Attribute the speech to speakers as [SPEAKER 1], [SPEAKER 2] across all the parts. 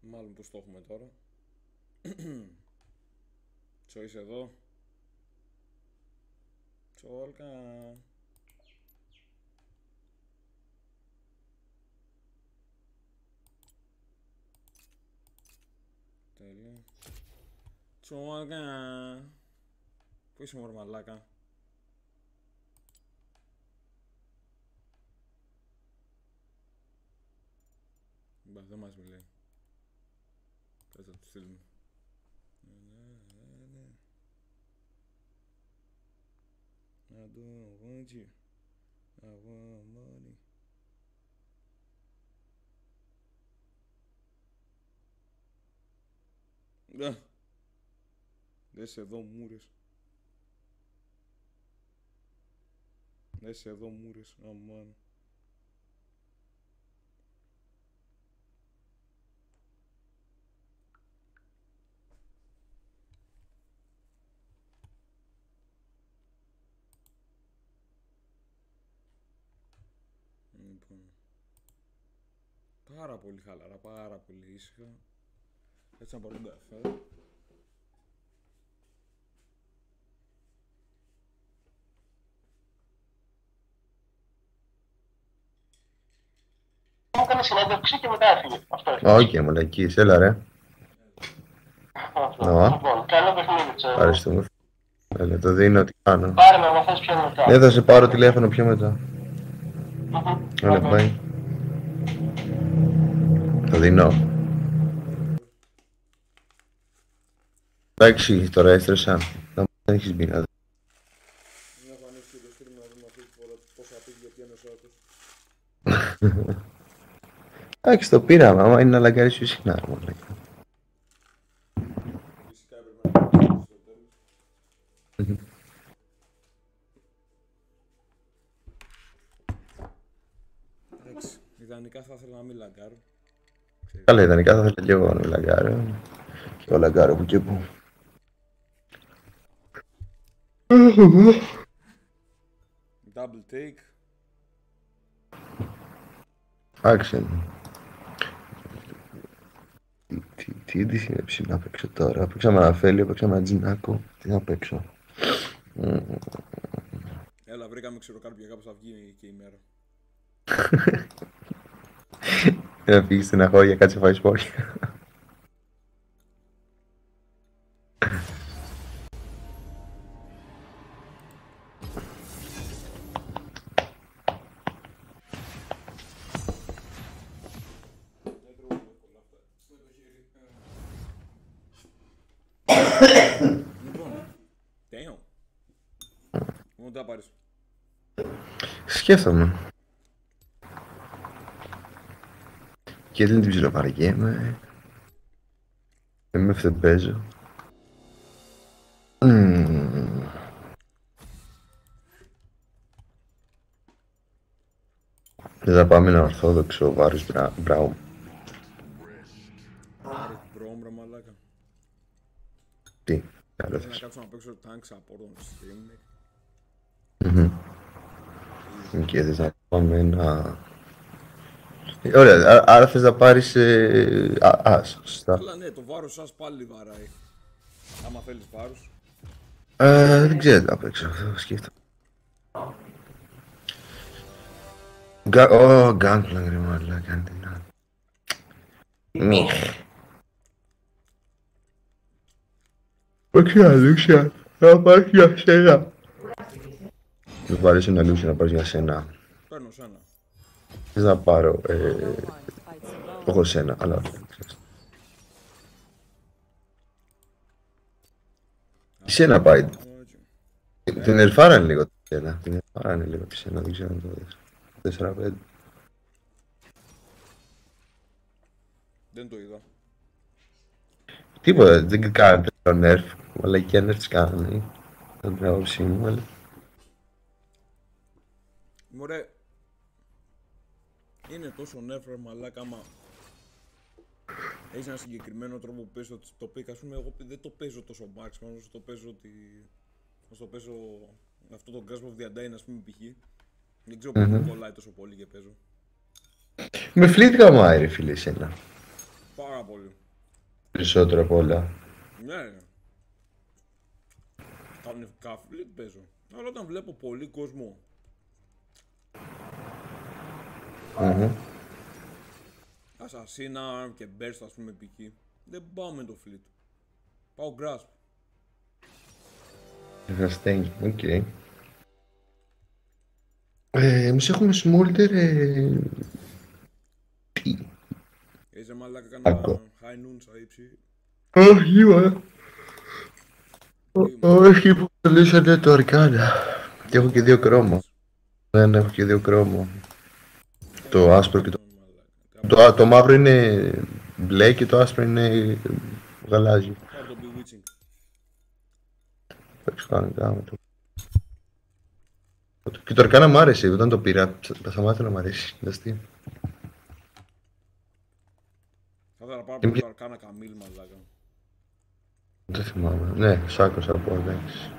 [SPEAKER 1] Μάλλον πως το έχουμε τώρα. Τσο είσαι εδώ. Τσόλκα. Τέλεια. Τσόλκα. Πού είσαι μωρό μαλάκα; Μπα, δεν μας μιλάει. Πες θα του στείλουμε. I don't want you. I want money. Ναι. Δες εδώ μούρες. Δες εδώ μούρες. Αμάν. Λοιπόν. Πάρα πολύ χαλαρά, πάρα πολύ ήσυχα. Έτσι να πάρουν καφέ.
[SPEAKER 2] Μου έκανε συνέντευξη και μετά έφυγε. Αυτό είναι.
[SPEAKER 3] Οκ, μαλακής, έλα ρε.
[SPEAKER 2] Αυτό.
[SPEAKER 3] Ω.
[SPEAKER 2] Λοιπόν, καλό παιχνίδι, ξέρω.
[SPEAKER 3] Ευχαριστούμε. Έλα, το δίνω, τι κάνω.
[SPEAKER 2] Πάρε με, άμα θες πιο μετά.
[SPEAKER 3] Ναι, θα σε πάρω τηλέφωνο πιο μετά.
[SPEAKER 2] Μμμ.
[SPEAKER 3] Έλα,
[SPEAKER 2] Ωραία.
[SPEAKER 3] πάει. Το δίνω. Εντάξει, τώρα έστρεσα. Δεν δεν έχεις μπει να δεις.
[SPEAKER 1] Μια έχω ανοίξει και το stream να δούμε αυτή τη φορά πόσα πήγε πιάνει ο Σάκος.
[SPEAKER 3] Εντάξει, το πήραμε. Άμα είναι να λαγκάρεις πιο συχνά. μαλάκα.
[SPEAKER 1] Φυσικά έπρεπε να το στο τέλος. Εντάξει, ιδανικά θα ήθελα να μην λαγκάρω. Ξέρεις.
[SPEAKER 3] Καλά, ιδανικά θα ήθελα και εγώ να μην λαγκάρω. Και εγώ λαγκάρω που και που.
[SPEAKER 1] Double take.
[SPEAKER 3] Εντάξει. Τι, τι είδηση είναι ψηλά να παίξω τώρα. Παίξαμε ένα Φέλιο, παίξαμε ένα Τζινάκο. Τι να παίξω. Μμμ.
[SPEAKER 1] Έλα, βρήκαμε ξηροκάρπια κάπως θα βγει και η μέρα.
[SPEAKER 3] Να φύγει στην αγόρια, κάτσε φάει σπόρια.
[SPEAKER 1] Λοιπόν, damn. Μόνο τα πάρεις.
[SPEAKER 3] Σκέφτομαι. Και δεν την ψιλοπαργέμαι. Δεν με αυτό παίζω. Μμμ. Δεν θα πάμε ένα ορθόδοξο βάρος μπρα- μπράουμ.
[SPEAKER 1] Πάρε μπρόμ ρε μαλάκα.
[SPEAKER 3] Τι, άλλο
[SPEAKER 1] Θέλω να
[SPEAKER 3] θες.
[SPEAKER 1] κάτσω να παίξω tank support on stream.
[SPEAKER 3] Μμμ. Και θες να πάμε ένα... Ε, Ωραία, α- άρα θες να πάρεις ε, α, ας, σωστά.
[SPEAKER 1] Αλλά ναι, το βάρος σας πάλι βαράει. Άμα θέλεις βάρος.
[SPEAKER 3] Ε, δεν ξέρω τι να παίξω, αυτό σκέφτομαι. Γκά- Ω, Gunplank ρε μαλάκα, αν την άλλο. Μιχ. Όχι ένα Λούσια, να πάρεις για σένα. Δεν πάρεις ένα Λούσια να πάρεις για σένα.
[SPEAKER 1] Παίρνω σένα.
[SPEAKER 3] Θες να πάρω, ε, όχι σένα, αλλά όχι. Σένα πάει.
[SPEAKER 1] Όχι.
[SPEAKER 3] Την ερφάρανε λίγο τη σένα. Την ερφάρανε λίγο τη σένα, δεν ξέρω αν το δεις. 4-5.
[SPEAKER 1] Δεν το είδα.
[SPEAKER 3] Τίποτα, δεν κάνανε το nerf. Αλλά και nerf τις κάνανε. Δεν την άποψή μου, αλλά...
[SPEAKER 1] Μωρέ. Είναι τόσο nerf μαλάκα άμα έχεις ένα συγκεκριμένο τρόπο που παίζεις το, το pick. Ας πούμε εγώ δεν το παίζω τόσο maximum όσο το παίζω ότι... Όσο το παίζω αυτό το Grasp of the Undying ας πούμε π.χ. Δεν ξέρω mm κολλάει τόσο πολύ και παίζω.
[SPEAKER 3] Με fleet γαμάει ρε φίλε εσένα.
[SPEAKER 1] Πάρα πολύ.
[SPEAKER 3] Περισσότερο από όλα.
[SPEAKER 1] Ναι, ναι. Κανονικά fleet παίζω. Αλλά όταν βλέπω πολύ κόσμο
[SPEAKER 3] Μμμ.
[SPEAKER 1] Assassin και Burst ας πούμε π.χ. Δεν πάω με το fleet. Πάω grasp.
[SPEAKER 3] Ευχαριστώ. Οκ. Ε, εμείς έχουμε smolder ε, τι;
[SPEAKER 1] Είσαι μαλάκα
[SPEAKER 3] Άκου.
[SPEAKER 1] κανένα high noon στα ύψη.
[SPEAKER 3] Όχι, μα. Όχι, που λύσανε το αρκάνα. Και έχω και δύο κρόμα. Δεν έχω και δύο κρόμα. Το άσπρο και το... Το, το μαύρο είναι μπλε και το άσπρο είναι γαλάζιο.
[SPEAKER 1] Πάρε το bewitching.
[SPEAKER 3] Παίξω κανονικά με το... Και το αρκάνα μ' άρεσε, όταν το πήρα, θα σταμάτησα να μ' αρέσει. Είναι αστείο.
[SPEAKER 1] Θα ήθελα να πάρω
[SPEAKER 3] Και
[SPEAKER 1] πολύ
[SPEAKER 3] μη-
[SPEAKER 1] το αρκάνα καμίλ μαλάκα.
[SPEAKER 3] Δεν θυμάμαι. Ναι, σ' άκουσα από εντάξει.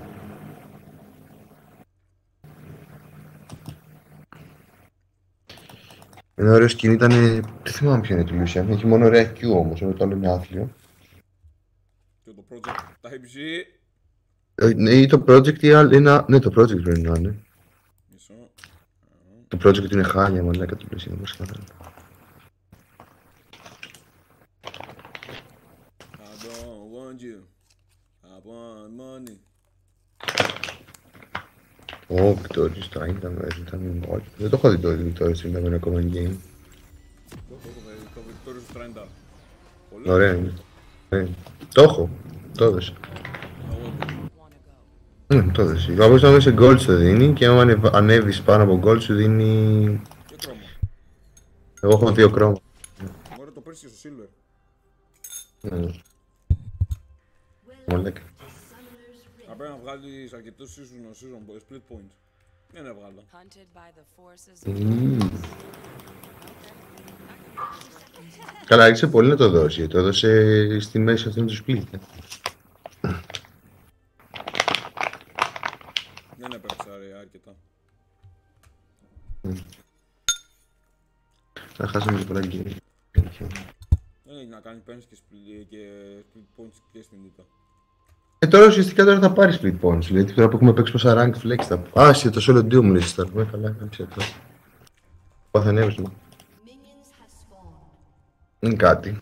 [SPEAKER 3] Ένα ωραίο σκηνή ήταν. Δεν θυμάμαι ποιο είναι το Lucian. Έχει μόνο ωραία Q όμως, ενώ το άλλο είναι άθλιο.
[SPEAKER 1] Και το project Type G.
[SPEAKER 3] Ε, ναι, ή το project ή άλλο. Ένα... Ναι, το project πρέπει να είναι.
[SPEAKER 1] Μισό.
[SPEAKER 3] Το project είναι χάλια, μαλάκα το Lucian. Όμως καλά.
[SPEAKER 1] I don't want you. I want money.
[SPEAKER 3] Ω, Victorious Time ήταν μέσα, ήταν όχι. Δεν το έχω δει το Victorious Time, είναι ακόμα in game.
[SPEAKER 1] Το έχω δει, το Victorious 30. Πολύ
[SPEAKER 3] Ωραία είναι. Ε, το έχω. Το έδωσε.
[SPEAKER 1] Εγώ το-
[SPEAKER 3] Ναι, το έδωσε. Όπως να σε gold σου δίνει και άμα ανεβ- ανέβεις πάνω από gold σου δίνει...
[SPEAKER 1] Και χρώμα.
[SPEAKER 3] Εγώ έχω δύο χρώμα.
[SPEAKER 1] Ωραία το παίρνεις και στο silver.
[SPEAKER 3] Ναι. Μαλάκα.
[SPEAKER 1] Θα πρέπει να βγάλεις αρκετούς season season boys, split points. Δεν έβγαλα.
[SPEAKER 4] Hunted by the forces of
[SPEAKER 3] Μμμ. Καλά, άρχισε πολύ να το δώσεις. Το έδωσε στη μέση αυτήν του split. ε.
[SPEAKER 1] Δεν έπαιξα ρε αρκετά.
[SPEAKER 3] Θα χάσαμε και πολλά game.
[SPEAKER 1] Δεν έχει να κάνει, παίρνεις και split, και split points και στην ήττα.
[SPEAKER 3] Ε, τώρα ουσιαστικά τώρα θα πάρεις split points. Δηλαδή τώρα που έχουμε παίξει πόσα rank flex θα πω. Α, σε το solo duo μου λες τώρα. Ε, καλά, κάμψε το. Παθανεύσμα. Είναι κάτι.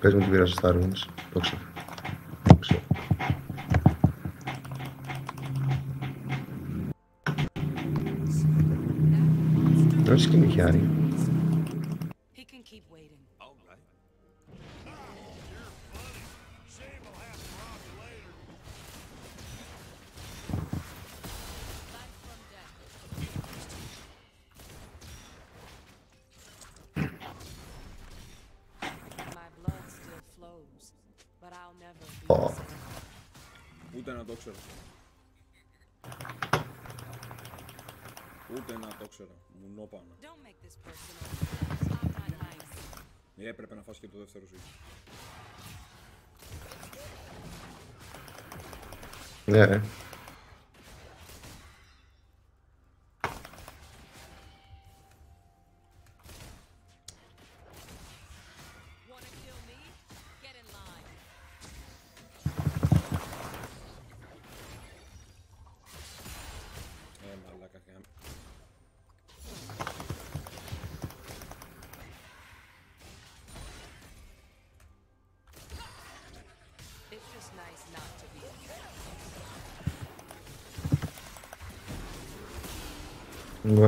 [SPEAKER 3] Πες μου τι πήρα στο Star Wars. Το ξέρω. Το ξέρω. Δεν σκηνή χιάρι.
[SPEAKER 1] Ξέρω. Ούτε να το ξέρω. Μου νόπανα.
[SPEAKER 4] Don't make this personal. It's not that nice.
[SPEAKER 1] Ε, έπρεπε να φας και το δεύτερο σου.
[SPEAKER 3] Ναι, ρε.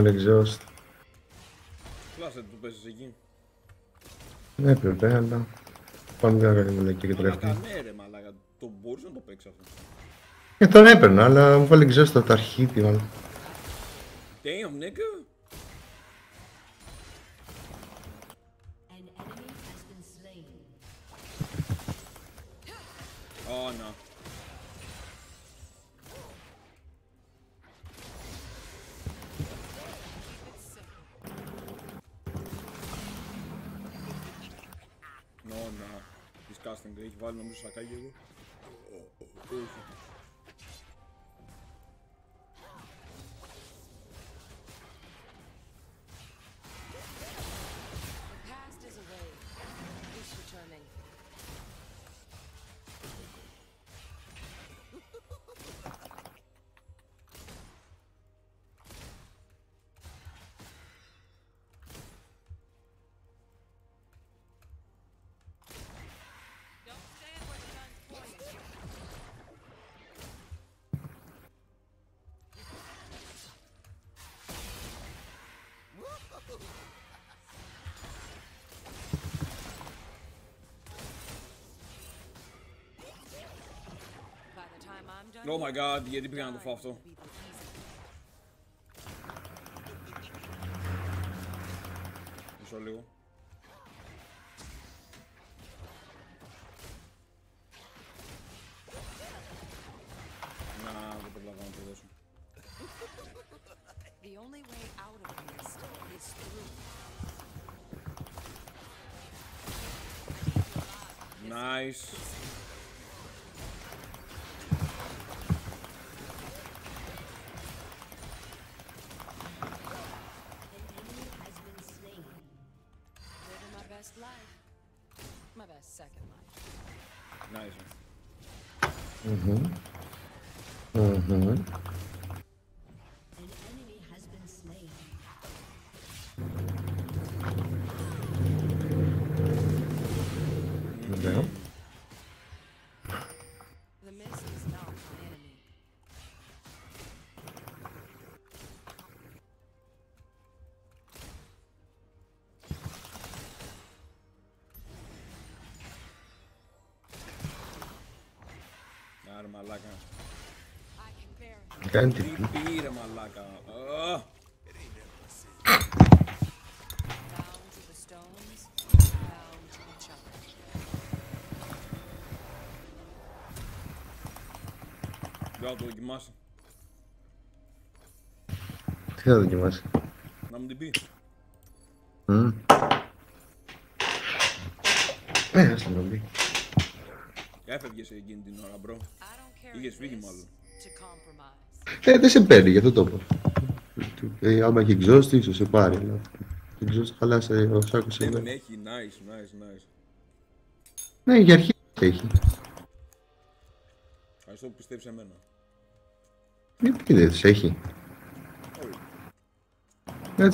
[SPEAKER 3] Βάλε exhaust.
[SPEAKER 1] Κλάσε του παίζεις εκεί.
[SPEAKER 3] Ναι, έπρεπε, αλλά. Πάμε μια καλή μαλακή και το
[SPEAKER 1] Μαλάκα,
[SPEAKER 3] τελευταίο.
[SPEAKER 1] ναι ρε μαλάκα. Το μπορείς να το παίξεις αυτό.
[SPEAKER 3] Ε, τον έπαιρνα, αλλά μου βάλε exhaust από τα αρχίδια. μάλλον.
[SPEAKER 1] Έχει βάλει Oh my god, γιατί πήγα να το φάω αυτό. Μισό λίγο. Να, δεν προλαβαίνω να το δώσω.
[SPEAKER 4] The only way out of this is through.
[SPEAKER 1] Nice. Nice.
[SPEAKER 3] Μμμ. Μμμ.
[SPEAKER 4] To each other.
[SPEAKER 1] Δεν θα το δοκιμάσει.
[SPEAKER 3] Τι θα δοκιμάσει;
[SPEAKER 1] Να μου την πει.
[SPEAKER 3] Μμ. Ε, ας την πει.
[SPEAKER 1] Έφευγες εκείνη την ώρα, bro.
[SPEAKER 4] I don't carry
[SPEAKER 1] Είχες φύγει
[SPEAKER 4] this
[SPEAKER 1] μάλλον.
[SPEAKER 4] To compromise.
[SPEAKER 3] Ε, δεν σε παίρνει, γι' αυτό το είπα. Ε, άμα έχει exhaust, ίσως σε πάρει. αλλά Το exhaust χαλάσε ο Σάκος
[SPEAKER 1] Δεν
[SPEAKER 3] εδώ.
[SPEAKER 1] την έχει. Nice, nice, nice.
[SPEAKER 3] Ναι, για αρχή έχει.
[SPEAKER 1] Ευχαριστώ που πιστεύεις σε μένα.
[SPEAKER 3] Γιατί δεν τις έχει.
[SPEAKER 1] Όχι.
[SPEAKER 3] Δεν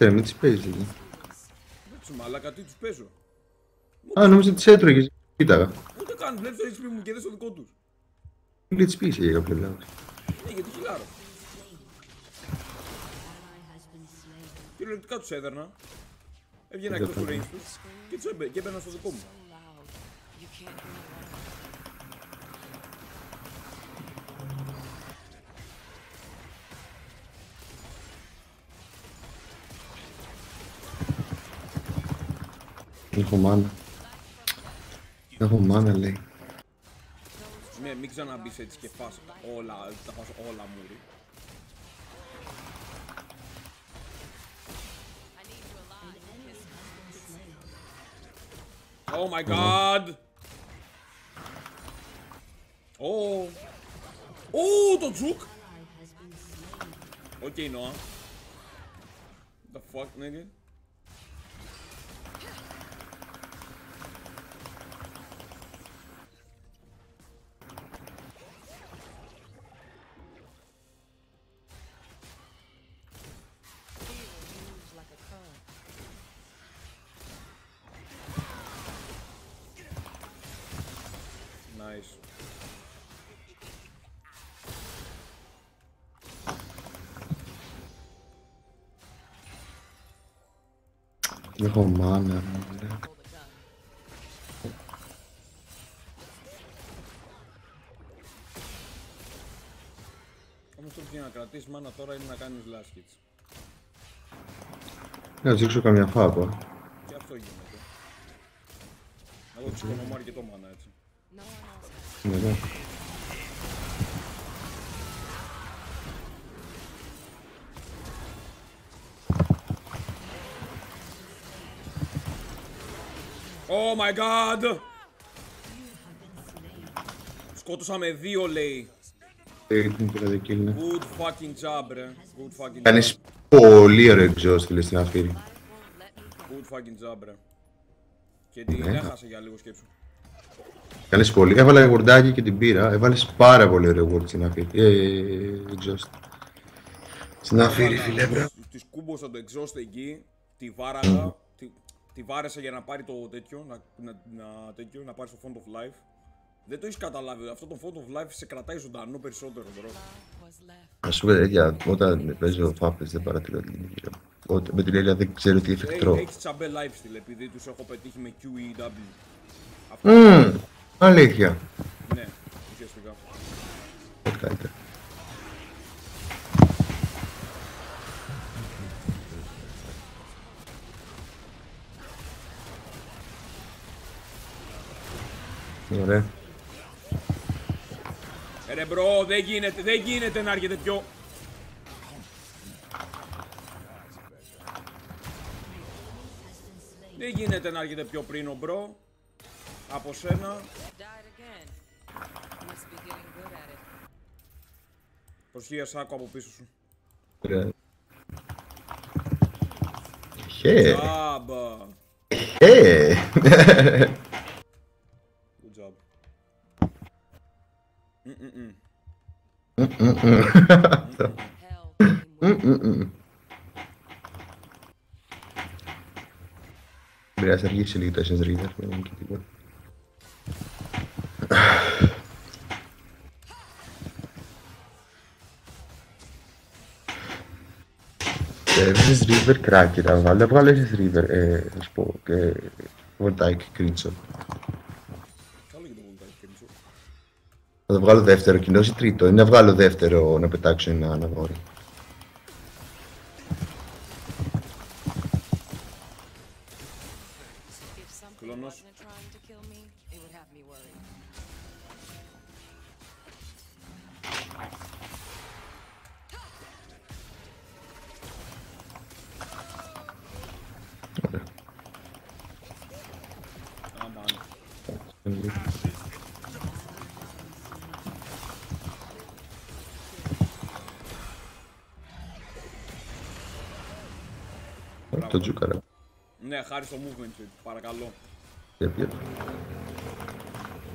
[SPEAKER 3] Ξέρω, μην τις παίζεις εκεί.
[SPEAKER 1] Δεν τους μαλάκα, τι τους παίζω.
[SPEAKER 3] Α, νόμιζα τις έτρωγες. Κοίταγα.
[SPEAKER 1] Ούτε καν βλέπεις το HP μου και δεν στο δικό τους.
[SPEAKER 3] Μην τις πεις για κάποιο λόγο.
[SPEAKER 1] Ναι, γιατί χιλάρω.
[SPEAKER 5] Ally has been slain.
[SPEAKER 1] Κυριολεκτικά τους έδερνα. Έβγαινα
[SPEAKER 3] Δεν
[SPEAKER 1] εκτός του
[SPEAKER 3] θα
[SPEAKER 1] range τους και τους έμπαι, και έμπαινα στο δικό μου.
[SPEAKER 3] Έχω mana. Έχω mana, λέει.
[SPEAKER 1] Ναι, μην ξαναμπείς έτσι και φας όλα, τα φας όλα μωρή.
[SPEAKER 4] I need you alive.
[SPEAKER 1] Oh my god! Oh! Oh, το juke!
[SPEAKER 5] Ally has been slain.
[SPEAKER 1] Οκ, Noah. The fuck, nigga?
[SPEAKER 3] Έχω μάνα, ρε.
[SPEAKER 4] Hold a gun.
[SPEAKER 1] Όμως το για να κρατήσεις μάνα τώρα είναι να κάνεις last hits.
[SPEAKER 3] Να ζήξω καμιά φάπα.
[SPEAKER 1] Και αυτό γίνεται. Εγώ ξεχνώ αρκετό μάνα έτσι.
[SPEAKER 4] No one else has.
[SPEAKER 3] Ναι, ναι.
[SPEAKER 1] My god! Σκότωσα με δύο λέει.
[SPEAKER 3] Την πήρα το kill, ναι.
[SPEAKER 1] Good fucking job, ρε. Good fucking job.
[SPEAKER 3] Κάνεις πολύ ωραίο exhaust, φίλε, στην Ahri.
[SPEAKER 1] Good fucking job, ρε. Και την
[SPEAKER 3] Ναι.
[SPEAKER 1] έχασε για λίγο σκέψου.
[SPEAKER 3] Κάνεις πολύ. Έβαλα ward άκι και την πήρα. Έβαλες πάρα πολύ ωραίο ward στην Ahri. Ε, exhaust. Στην Ahri, φίλε, bro.
[SPEAKER 1] Της κούμπωσα το exhaust εκεί, τη βάραγα, τη, τη βάρεσα για να πάρει το τέτοιο, να, να, να, τέτοιο, να πάρει το Font of Life. Δεν το έχεις καταλάβει, αυτό το Font of Life σε κρατάει ζωντανό περισσότερο, bro.
[SPEAKER 4] Was left.
[SPEAKER 3] Ας πούμε, τέτοια, όταν παίζω φάπες δεν παρατηρώ την ηλικία μου. Όταν- Με την έννοια δεν ξέρω τι effect τρώω.
[SPEAKER 1] Έχει τσαμπέ lifestyle επειδή τους έχω πετύχει με QEW. Αυτό,
[SPEAKER 3] Μμμ, αλήθεια.
[SPEAKER 1] ναι, ουσιαστικά.
[SPEAKER 3] Ό,τι καλύτερα. Ωραία.
[SPEAKER 1] Ε, ρε bro, δεν γίνεται, δεν γίνεται να έρχεται πιο. Δεν γίνεται να έρχεται πιο πριν ο bro. Από σένα.
[SPEAKER 4] Died again. Must be getting good at it.
[SPEAKER 1] Πρόσεχε Shaco από πίσω σου.
[SPEAKER 3] Ωραία. Χε,
[SPEAKER 1] Τζάμπα.
[SPEAKER 3] χε. Δεν είναι και τίποτα. Ε, Essence River κράκι να βάλω. Βγάλω Essence River, ε, θα σου πω, και Θα το βγάλω δεύτερο κοινό ή τρίτο. Ή να βγάλω δεύτερο να πετάξω ένα αναγόρι. Το τζούκαρα.
[SPEAKER 1] Ναι, χάρη στο movement σου, παρακαλώ.
[SPEAKER 3] Yep, yep.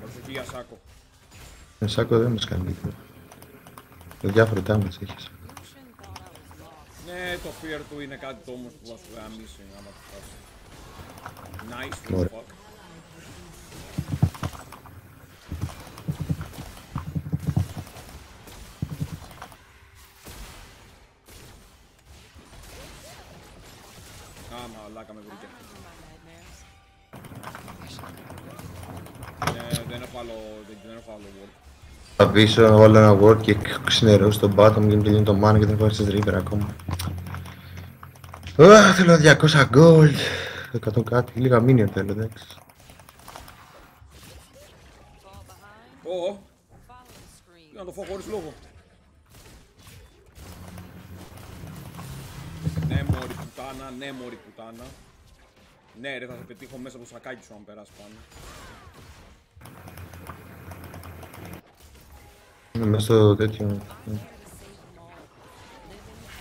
[SPEAKER 1] Προσοχή για σάκο.
[SPEAKER 3] Ε, Σάκο δεν μας κάνει τίποτα. Με διάφορο damage έχεις.
[SPEAKER 4] Lucian thought I was lost.
[SPEAKER 1] Ναι, το fear του είναι κάτι το όμως που θα σου γαμίσει άμα το φτάσει. Nice,
[SPEAKER 3] Ωραία.
[SPEAKER 1] fuck. Μαλάκα με βρήκε.
[SPEAKER 4] My nightmares.
[SPEAKER 1] Ναι, δεν έχω άλλο, δεν, δεν έχω άλλο word.
[SPEAKER 3] Θα πίσω να βάλω ένα word και ξυνερώ στον bottom και μου τελειώνει το mana και δεν έχω Essence River ακόμα. Αχ, θέλω 200 gold. 100 κάτι, λίγα minion θέλω, εντάξει.
[SPEAKER 4] Fall behind.
[SPEAKER 1] Ω,
[SPEAKER 4] Follow the screen.
[SPEAKER 1] να το φάω χωρίς λόγο. Ναι, μωρή πουτάνα, ναι, μωρή πουτάνα. Ναι, ρε, θα σε πετύχω μέσα από το σακάκι σου αν περάσει πάνω.
[SPEAKER 3] Είναι μέσα στο τέτοιο. ναι.
[SPEAKER 4] Try to save them all. Living and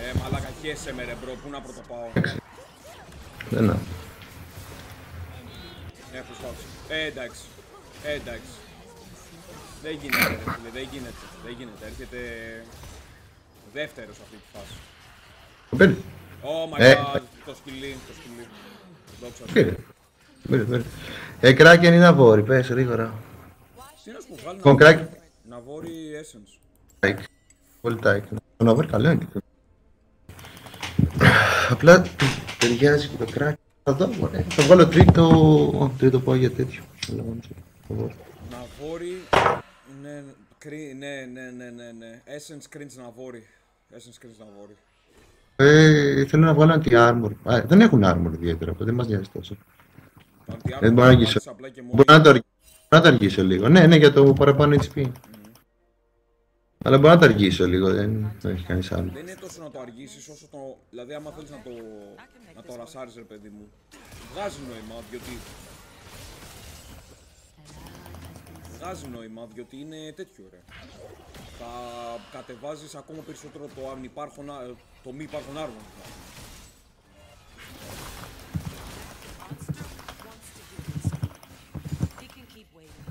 [SPEAKER 1] Ε, μαλάκα, χέσε με ρε bro, πού να πρωτοπάω.
[SPEAKER 3] Δεν είναι.
[SPEAKER 1] Ε, προσπάθησα. Ε, εντάξει. Ε, εντάξει. Δεν γίνεται, ρε φίλε, δεν γίνεται. Δεν γίνεται. Έρχεται δεύτερος αυτή τη φάση.
[SPEAKER 3] Το πήρε.
[SPEAKER 1] Oh my
[SPEAKER 3] Ε.
[SPEAKER 1] god, το σκυλί, το σκυλί. Δόξα σου.
[SPEAKER 3] Πήρε. Πήρε, πήρε. Ε, κράκι είναι αβόρι, πες γρήγορα.
[SPEAKER 1] Τι να σου πω, βγάλει
[SPEAKER 3] Λοιπόν, κράκι.
[SPEAKER 1] να βόρει essence.
[SPEAKER 3] Like. Πολύ τάικ. Το αβόρι καλό είναι. Απλά του ταιριάζει και το κράκι. Θα δω, μωρέ. Θα βγάλω τρίτο, τρίτο πάω για τέτοιο. Αβόρι.
[SPEAKER 1] Να βόρει. Ναι, κρι, ναι, ναι, ναι, ναι, ναι. Essence cringe να βόρει. Essence cringe να βόρει.
[SPEAKER 3] Ε, θέλω να βγάλω anti-armor. Α, δεν έχουν armor ιδιαίτερα, οπότε δεν μας νοιάζει τόσο. Δεν μπορώ να αγγίσω.
[SPEAKER 1] Απλά και μόνο.
[SPEAKER 3] Μπορώ να το, αργ- να το αργήσω λίγο. Ναι, ναι, για το παραπάνω HP. Αλλά μπορώ να το αργήσω λίγο, δεν το έχει κανείς άλλο.
[SPEAKER 1] Δεν είναι τόσο να το αργήσεις όσο το. Δηλαδή, άμα θέλεις να το. να το ρασάρεις, ρε παιδί μου. Βγάζει νόημα, διότι. Βγάζει νόημα, διότι είναι τέτοιο ρε. Θα κατεβάζεις ακόμα περισσότερο το, αν υπάρχουν, α- το μη υπάρχουν άργων.
[SPEAKER 4] He can keep waiting.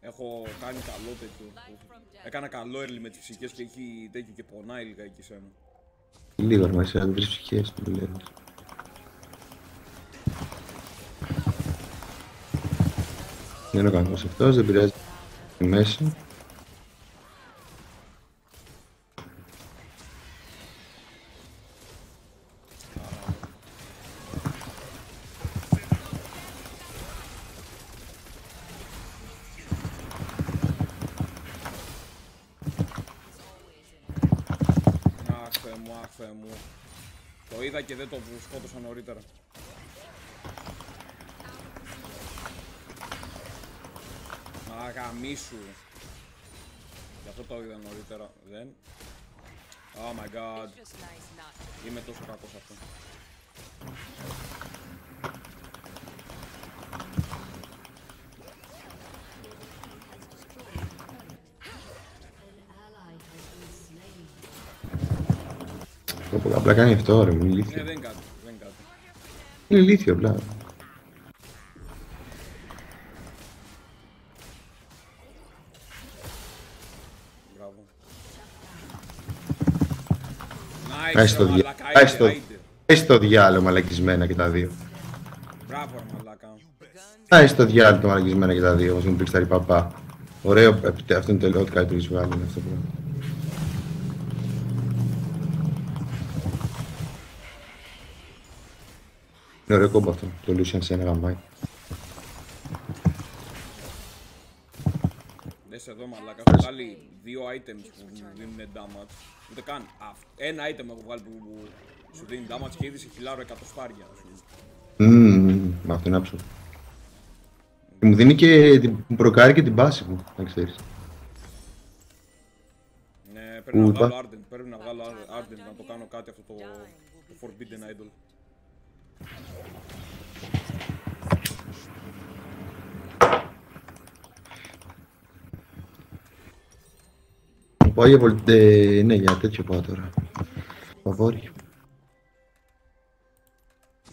[SPEAKER 1] Έχω κάνει καλό τέτοιο. Έκανα καλό early με τις φυσικές και έχει τέτοιο και πονάει λίγα εκεί σένα.
[SPEAKER 3] Λίγο ρε Μαξιά, δεν βρεις ψυχές του δουλεύεις. Δεν είναι ο κανόνας αυτός, δεν πειράζει τη μέση.
[SPEAKER 1] Αχ, Θεέ μου, αχ, Θεέ μου. Το είδα και δεν το σκότωσα νωρίτερα. Α, γαμίσου. Γι' αυτό το είδα νωρίτερα. Δεν. Oh my god.
[SPEAKER 4] Just nice not to.
[SPEAKER 1] Είμαι τόσο κακός αυτό.
[SPEAKER 5] Ally has been slain.
[SPEAKER 3] Πω, Απλά κάνει αυτό ρε, μου είναι
[SPEAKER 1] Ναι,
[SPEAKER 3] ηλίθιο.
[SPEAKER 1] δεν είναι κάτι. Δεν είναι κάτι.
[SPEAKER 3] Είναι ηλίθιο απλά. Πάει στο διάλογο μαλακισμένα και τα δύο.
[SPEAKER 1] Μπράβο, ρε μαλάκα.
[SPEAKER 3] Πάει στο διάλογο μαλακισμένα και τα δύο, όπως μου πήρε τα παπά. Ωραίο, ε, αυτό είναι το ό,τι κάτι του έχεις βγάλει είναι αυτό που Είναι ωραίο κόμπο αυτό, το Lucian σε ένα γαμάκι.
[SPEAKER 1] Δες εδώ μαλάκα, έχω βγάλει δύο items που μου δίνουν damage. Ούτε καν. αυ- Ένα item έχω βγάλει που που σου δίνει damage και ήδη σε χιλιάρο εκατοστάρια. ας πούμε.
[SPEAKER 3] Μμμ, μα αυτό είναι άψογο. Και μου δίνει και την μου προκάρει και την πάση μου, να ξέρεις.
[SPEAKER 1] Ναι, πρέπει να
[SPEAKER 3] Ου,
[SPEAKER 1] βγάλω
[SPEAKER 3] πα-
[SPEAKER 1] Arden. Πρέπει να βγάλω Arden να το κάνω κάτι αυτό το, το Forbidden Idol.
[SPEAKER 3] Πάω για πολ- ε, ναι, για τέτοιο πάω τώρα. Παπόρι.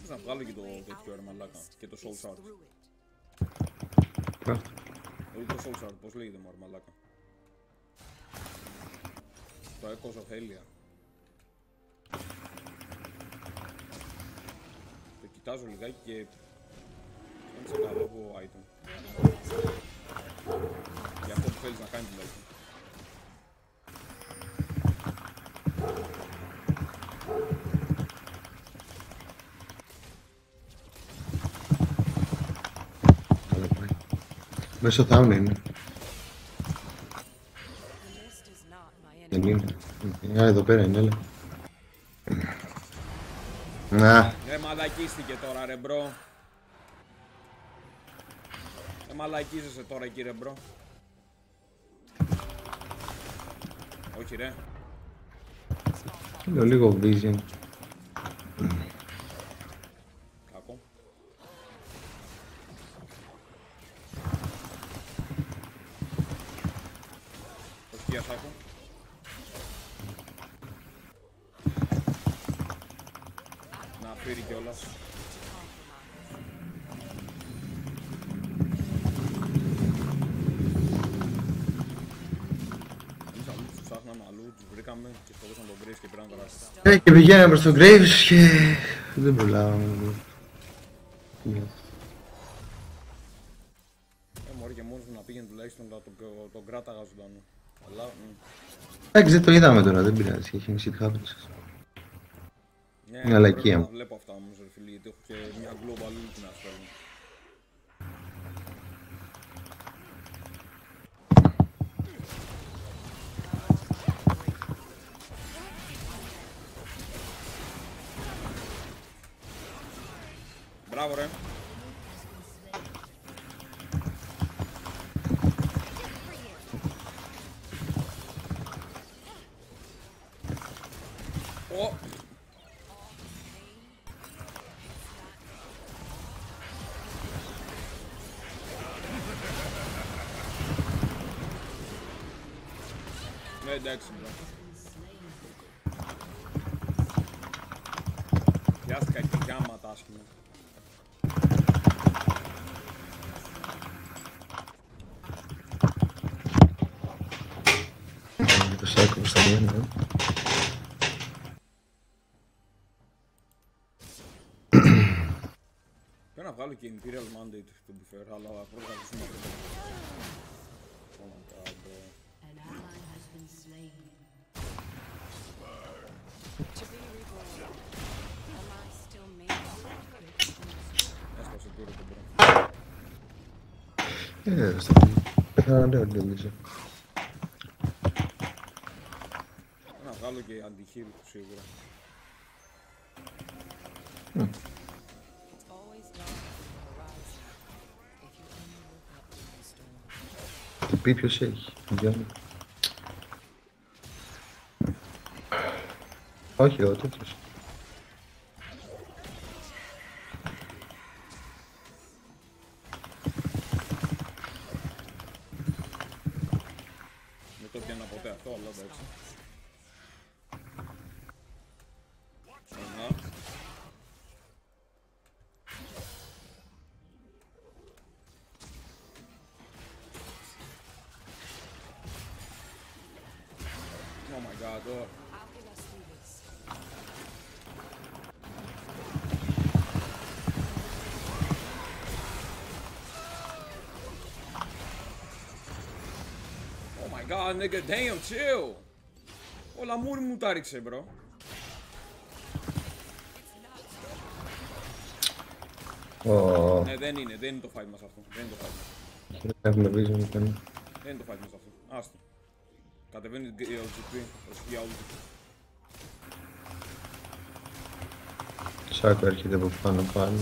[SPEAKER 1] Πώς να βγάλω και το τέτοιο ρε μαλάκα. Και το Soul Shard.
[SPEAKER 3] Πράγμα.
[SPEAKER 1] Όχι το Soul Shard, πώς λέγεται μωρέ μαλάκα. Το Echoes of Helia. Το κοιτάζω λιγάκι και... Είναι σε καλό item. Για αυτό που θέλεις να κάνεις τουλάχιστον.
[SPEAKER 3] Καλά πάει. Μέσα στο town είναι.
[SPEAKER 4] The mist is not my enemy.
[SPEAKER 3] Δεν είναι. Α, εδώ πέρα είναι, έλα. Να,
[SPEAKER 1] Ρε μαλακίστηκε τώρα ρε bro. Ρε μαλακίζεσαι τώρα κύριε bro. Όχι ρε.
[SPEAKER 3] Θέλω λίγο vision.
[SPEAKER 1] Κακό. Το σκίας έχω. Να φύρει κιόλας. Εμείς αλλού τους ψάχναμε αλλού, τους βρήκαμε και σκοτώσαν τον Grace και πήραν τα ράστα.
[SPEAKER 3] Ε, και πηγαίναμε προς τον Graves και δεν προλάβαμε.
[SPEAKER 1] Ε, μωρέ και μόνος μου να πήγαινε τουλάχιστον να τον, τον κράταγα ζωντανό. Αλλά, μ,
[SPEAKER 3] Εντάξει, δεν το είδαμε τώρα, δεν πειράζει, έχει μισή it happens.
[SPEAKER 1] ναι,
[SPEAKER 3] Είναι αλακία
[SPEAKER 1] πρέπει
[SPEAKER 3] μου.
[SPEAKER 1] να βλέπω αυτά όμως ρε φίλοι, γιατί έχω και μια global ult να στέλνω. Πρέπει να βγάλω και Imperial Mandate to be fair, αλλά πρώτα θα ακούσουμε αυτό. Oh my god, bro.
[SPEAKER 5] An ally has been slain.
[SPEAKER 4] To be reborn. Am I still me?
[SPEAKER 1] Έσπασε τώρα τον bro.
[SPEAKER 3] Ε, στο πεθάνανε όλοι νομίζω.
[SPEAKER 1] Πρέπει να βγάλω και anti-heal σίγουρα.
[SPEAKER 4] It's
[SPEAKER 3] πει ποιος έχει. Γιάννη. Όχι, ο τέτοιος.
[SPEAKER 1] Nigga, damn, chill! Ο Λαμούρ μου τα ρίξε, bro.
[SPEAKER 3] Ω,
[SPEAKER 1] Ναι, δεν είναι, δεν είναι το fight μας αυτό. Δεν είναι το fight μας.
[SPEAKER 3] έχουμε vision ήταν.
[SPEAKER 1] Δεν είναι το fight μας αυτό. Άστο. Κατεβαίνει η LGP, ο σκιά ulti.
[SPEAKER 3] Σάκο έρχεται από πάνω πάνω.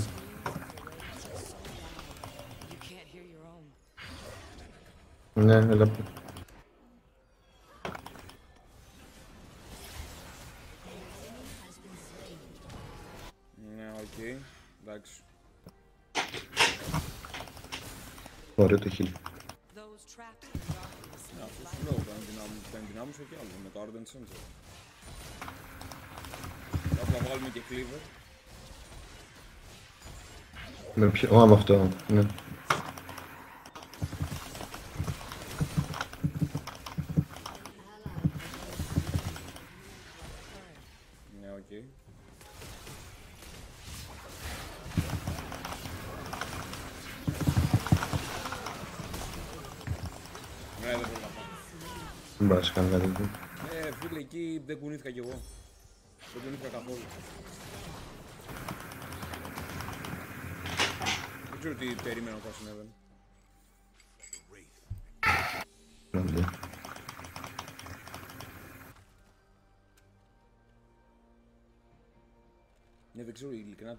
[SPEAKER 4] You can't hear your own.
[SPEAKER 3] Ναι, έλα.
[SPEAKER 1] Ναι,
[SPEAKER 3] Ωραίο το χείλ.
[SPEAKER 4] Those trapped in darkness.
[SPEAKER 1] Ναι, αυτό σου λέω, θα ενδυνάμω- θα ενδυνάμωσα κι άλλο με το Ardent Sensor. Κάπου θα βγάλουμε και Cleaver.
[SPEAKER 3] Με ποιο... Ω, με αυτό. Ναι.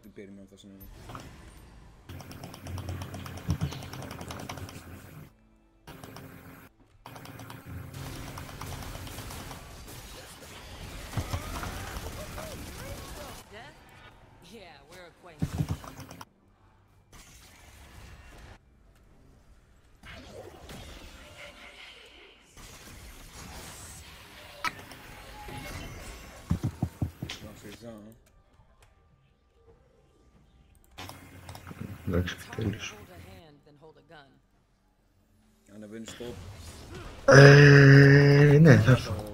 [SPEAKER 1] Τι περίμενα θα συνέβαινε. Ανεβαίνεις στο...
[SPEAKER 3] Ε, ναι, θα έρθω.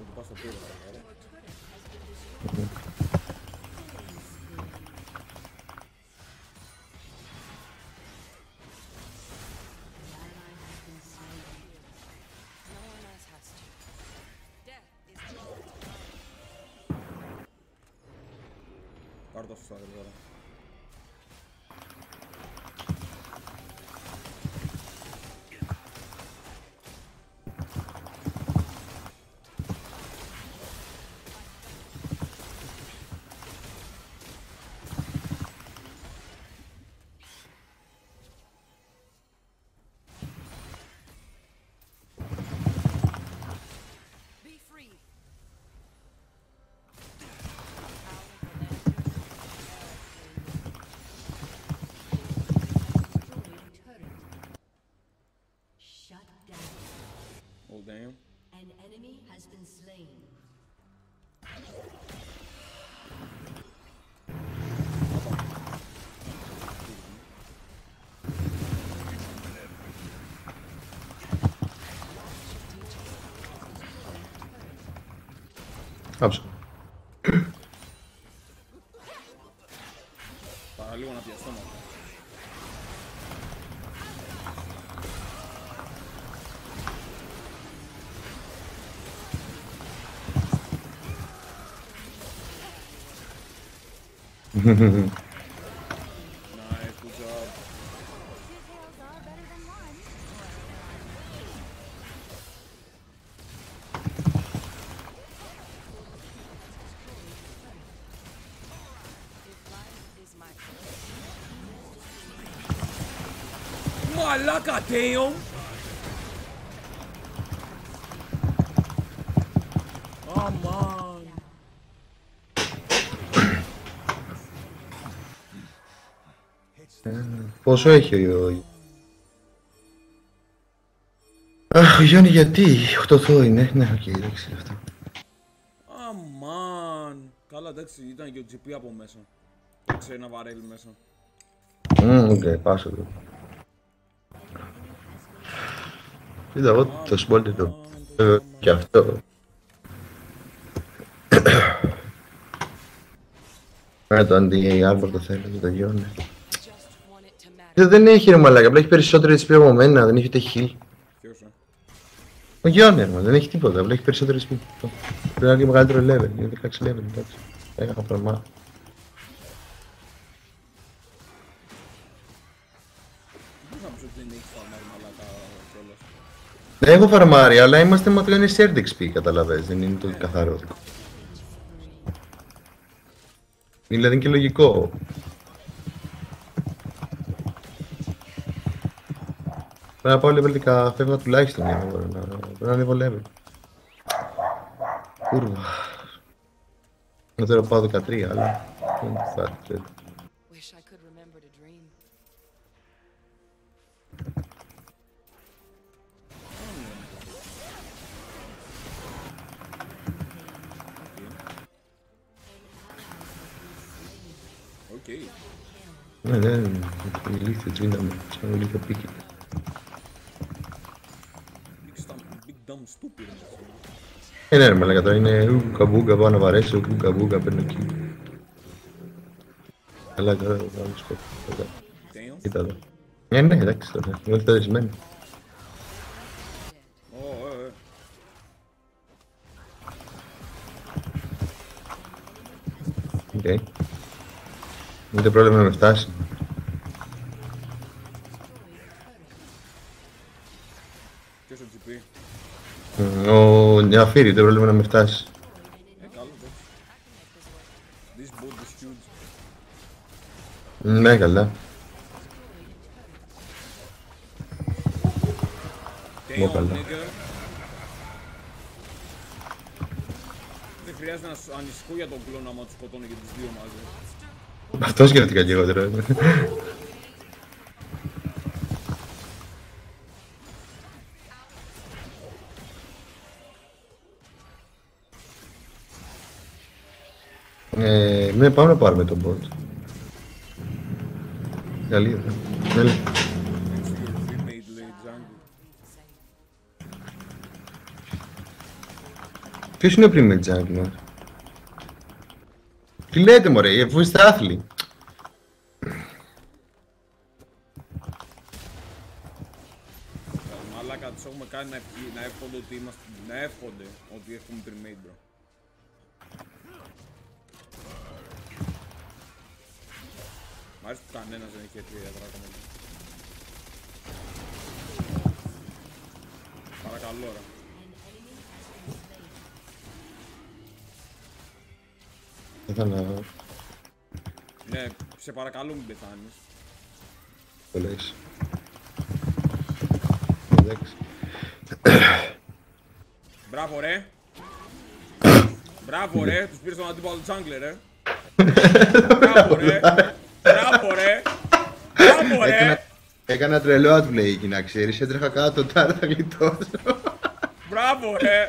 [SPEAKER 3] Άψα.
[SPEAKER 1] Παραλίγο να πιαστώ με αυτό. Nice, Μαλάκα, damn! Αμάν!
[SPEAKER 3] Πόσο έχει ο... Αχ, ο Yone γιατί, 8 θό είναι, ναι, οκ, εντάξει αυτό.
[SPEAKER 1] Αμάν! Καλά, εντάξει, ήταν και ο GP από μέσα. Ξέρει να βαρέλει μέσα.
[SPEAKER 3] Μμμ, οκ, πάσα εδώ. Κοίτα, εγώ το σπόλτε το... ε, Και αυτό. Ε, το αντι-armor το θέλω, δεν το γιώνει.
[SPEAKER 4] just want it to matter.
[SPEAKER 3] Δεν έχει ρε μαλάκα, απλά έχει περισσότερη HP από μένα, δεν έχει ούτε heal.
[SPEAKER 1] Ποιος, ε;
[SPEAKER 3] Ο Γιόνερ μα, δεν έχει τίποτα, απλά έχει περισσότερη speed. Πρέπει να είναι και μεγαλύτερο level, είναι 16 level, εντάξει. Έκανα πραγμά.
[SPEAKER 1] Δεν
[SPEAKER 3] έχω φαρμάρι, αλλά είμαστε με το είναι shared XP, καταλαβες, δεν είναι το καθαρό δικό. Είναι δηλαδή και λογικό. Πρέπει να πάω level 10 φεύγα τουλάχιστον για να μπορώ να... Πρέπει να ανέβω level. Κούρβα. Να τώρα πάω 13, αλλά... δεν θα ξέρω. Ναι, ναι, ηλίθιο τζίντα σαν ηλίθιο πίκι.
[SPEAKER 1] Big stum- Big dumb stupid.
[SPEAKER 3] Ε, ναι, ρε μαλάκα, τώρα είναι ooga booga, πάω να βαρέσω, ooga booga, παίρνω εκεί. Καλά, τώρα θα βάλω scope. Κοίτα,
[SPEAKER 1] Damn.
[SPEAKER 3] Κοίτα εδώ. Ε, ναι, εντάξει τώρα, είναι όλοι tilt αρισμένοι.
[SPEAKER 1] Ω, ε, ε.
[SPEAKER 3] Οκ. Ούτε πρόβλημα να με φτάσει.
[SPEAKER 1] Ποιος ο GP.
[SPEAKER 3] Μ, Ο Νιαφύρη, ούτε πρόβλημα να με φτάσει.
[SPEAKER 1] Ε, καλό, εντάξει. This boat is huge.
[SPEAKER 3] Ναι, καλά. Μου
[SPEAKER 1] Damn,
[SPEAKER 3] καλά.
[SPEAKER 1] nigga. Δεν χρειάζεται να σου ανησυχώ για τον κλόν άμα τους σκοτώνω και τους δύο μαζί.
[SPEAKER 3] Αυτός σκέφτηκα και εγώ τώρα. Ε, ναι, πάμε να πάρουμε τον bot. Καλή ιδέα. Ναι, ναι.
[SPEAKER 1] It's your pre-made late jungle.
[SPEAKER 3] Ποιος είναι ο πριν jungle, Τι λέτε μωρέ, αφού είστε άθλοι.
[SPEAKER 1] Μαλάκα τους έχουμε κάνει να, ευχ- να εύχονται ότι είμαστε, να εύχονται ότι έχουμε pre-made bro. Μ' αρέσει που κανένας δεν έχει έτσι δράκα μόνο. Παρακαλώ ρε.
[SPEAKER 3] Δεν θα να
[SPEAKER 1] Ναι, σε παρακαλώ μην πεθάνεις.
[SPEAKER 3] το λες. Εντάξει.
[SPEAKER 1] Μπράβο ρε. Μπράβο ρε, τους πήρες τον αντίπαλο τζάγκλερ ρε. Μπράβο ρε. Μπράβο ρε. Μπράβο ρε.
[SPEAKER 3] Έκανα, έκανα τρελό outplay, να ξέρεις, έτρεχα κάτω, τώρα θα γλιτώσω.
[SPEAKER 1] Μπράβο ρε.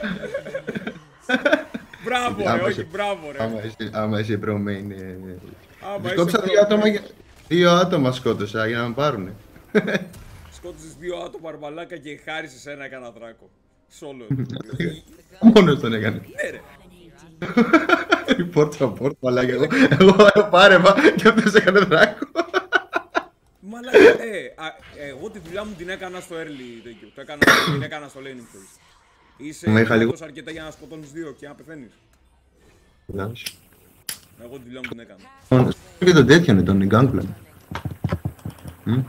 [SPEAKER 1] Μπράβο, ρε,
[SPEAKER 3] Άμα
[SPEAKER 1] όχι,
[SPEAKER 3] είσαι-
[SPEAKER 1] μπράβο, ρε.
[SPEAKER 3] Άμα είσαι, άμα είσαι pro main. ε,
[SPEAKER 1] Άμα
[SPEAKER 3] Σκότωσα
[SPEAKER 1] είσαι
[SPEAKER 3] δύο
[SPEAKER 1] pro-
[SPEAKER 3] άτομα, για- δύο άτομα σκότωσα για να με πάρουνε.
[SPEAKER 1] Σκότωσες δύο άτομα αρμαλάκα και χάρισες σε ένα έκανα δράκο. Σόλο.
[SPEAKER 3] Μόνος τον έκανε.
[SPEAKER 1] Ναι, ρε.
[SPEAKER 3] Report support, μαλάκα. Εγώ, εγώ πάρευα και αυτός έκανε δράκο.
[SPEAKER 1] Μαλάκα, ε, α, εγώ τη δουλειά μου την έκανα στο early τέτοιο. Το έκανα, την έκανα στο laning phase. Είσαι
[SPEAKER 3] Μα είχα λίγο-
[SPEAKER 1] δυνατός αρκετά για να σκοτώνεις δύο και να πεθαίνεις; Εγώ τη δουλειά μου την έκανα.
[SPEAKER 3] Μόνο- Και τον τέτοιον, τον Gangplank. Μμ.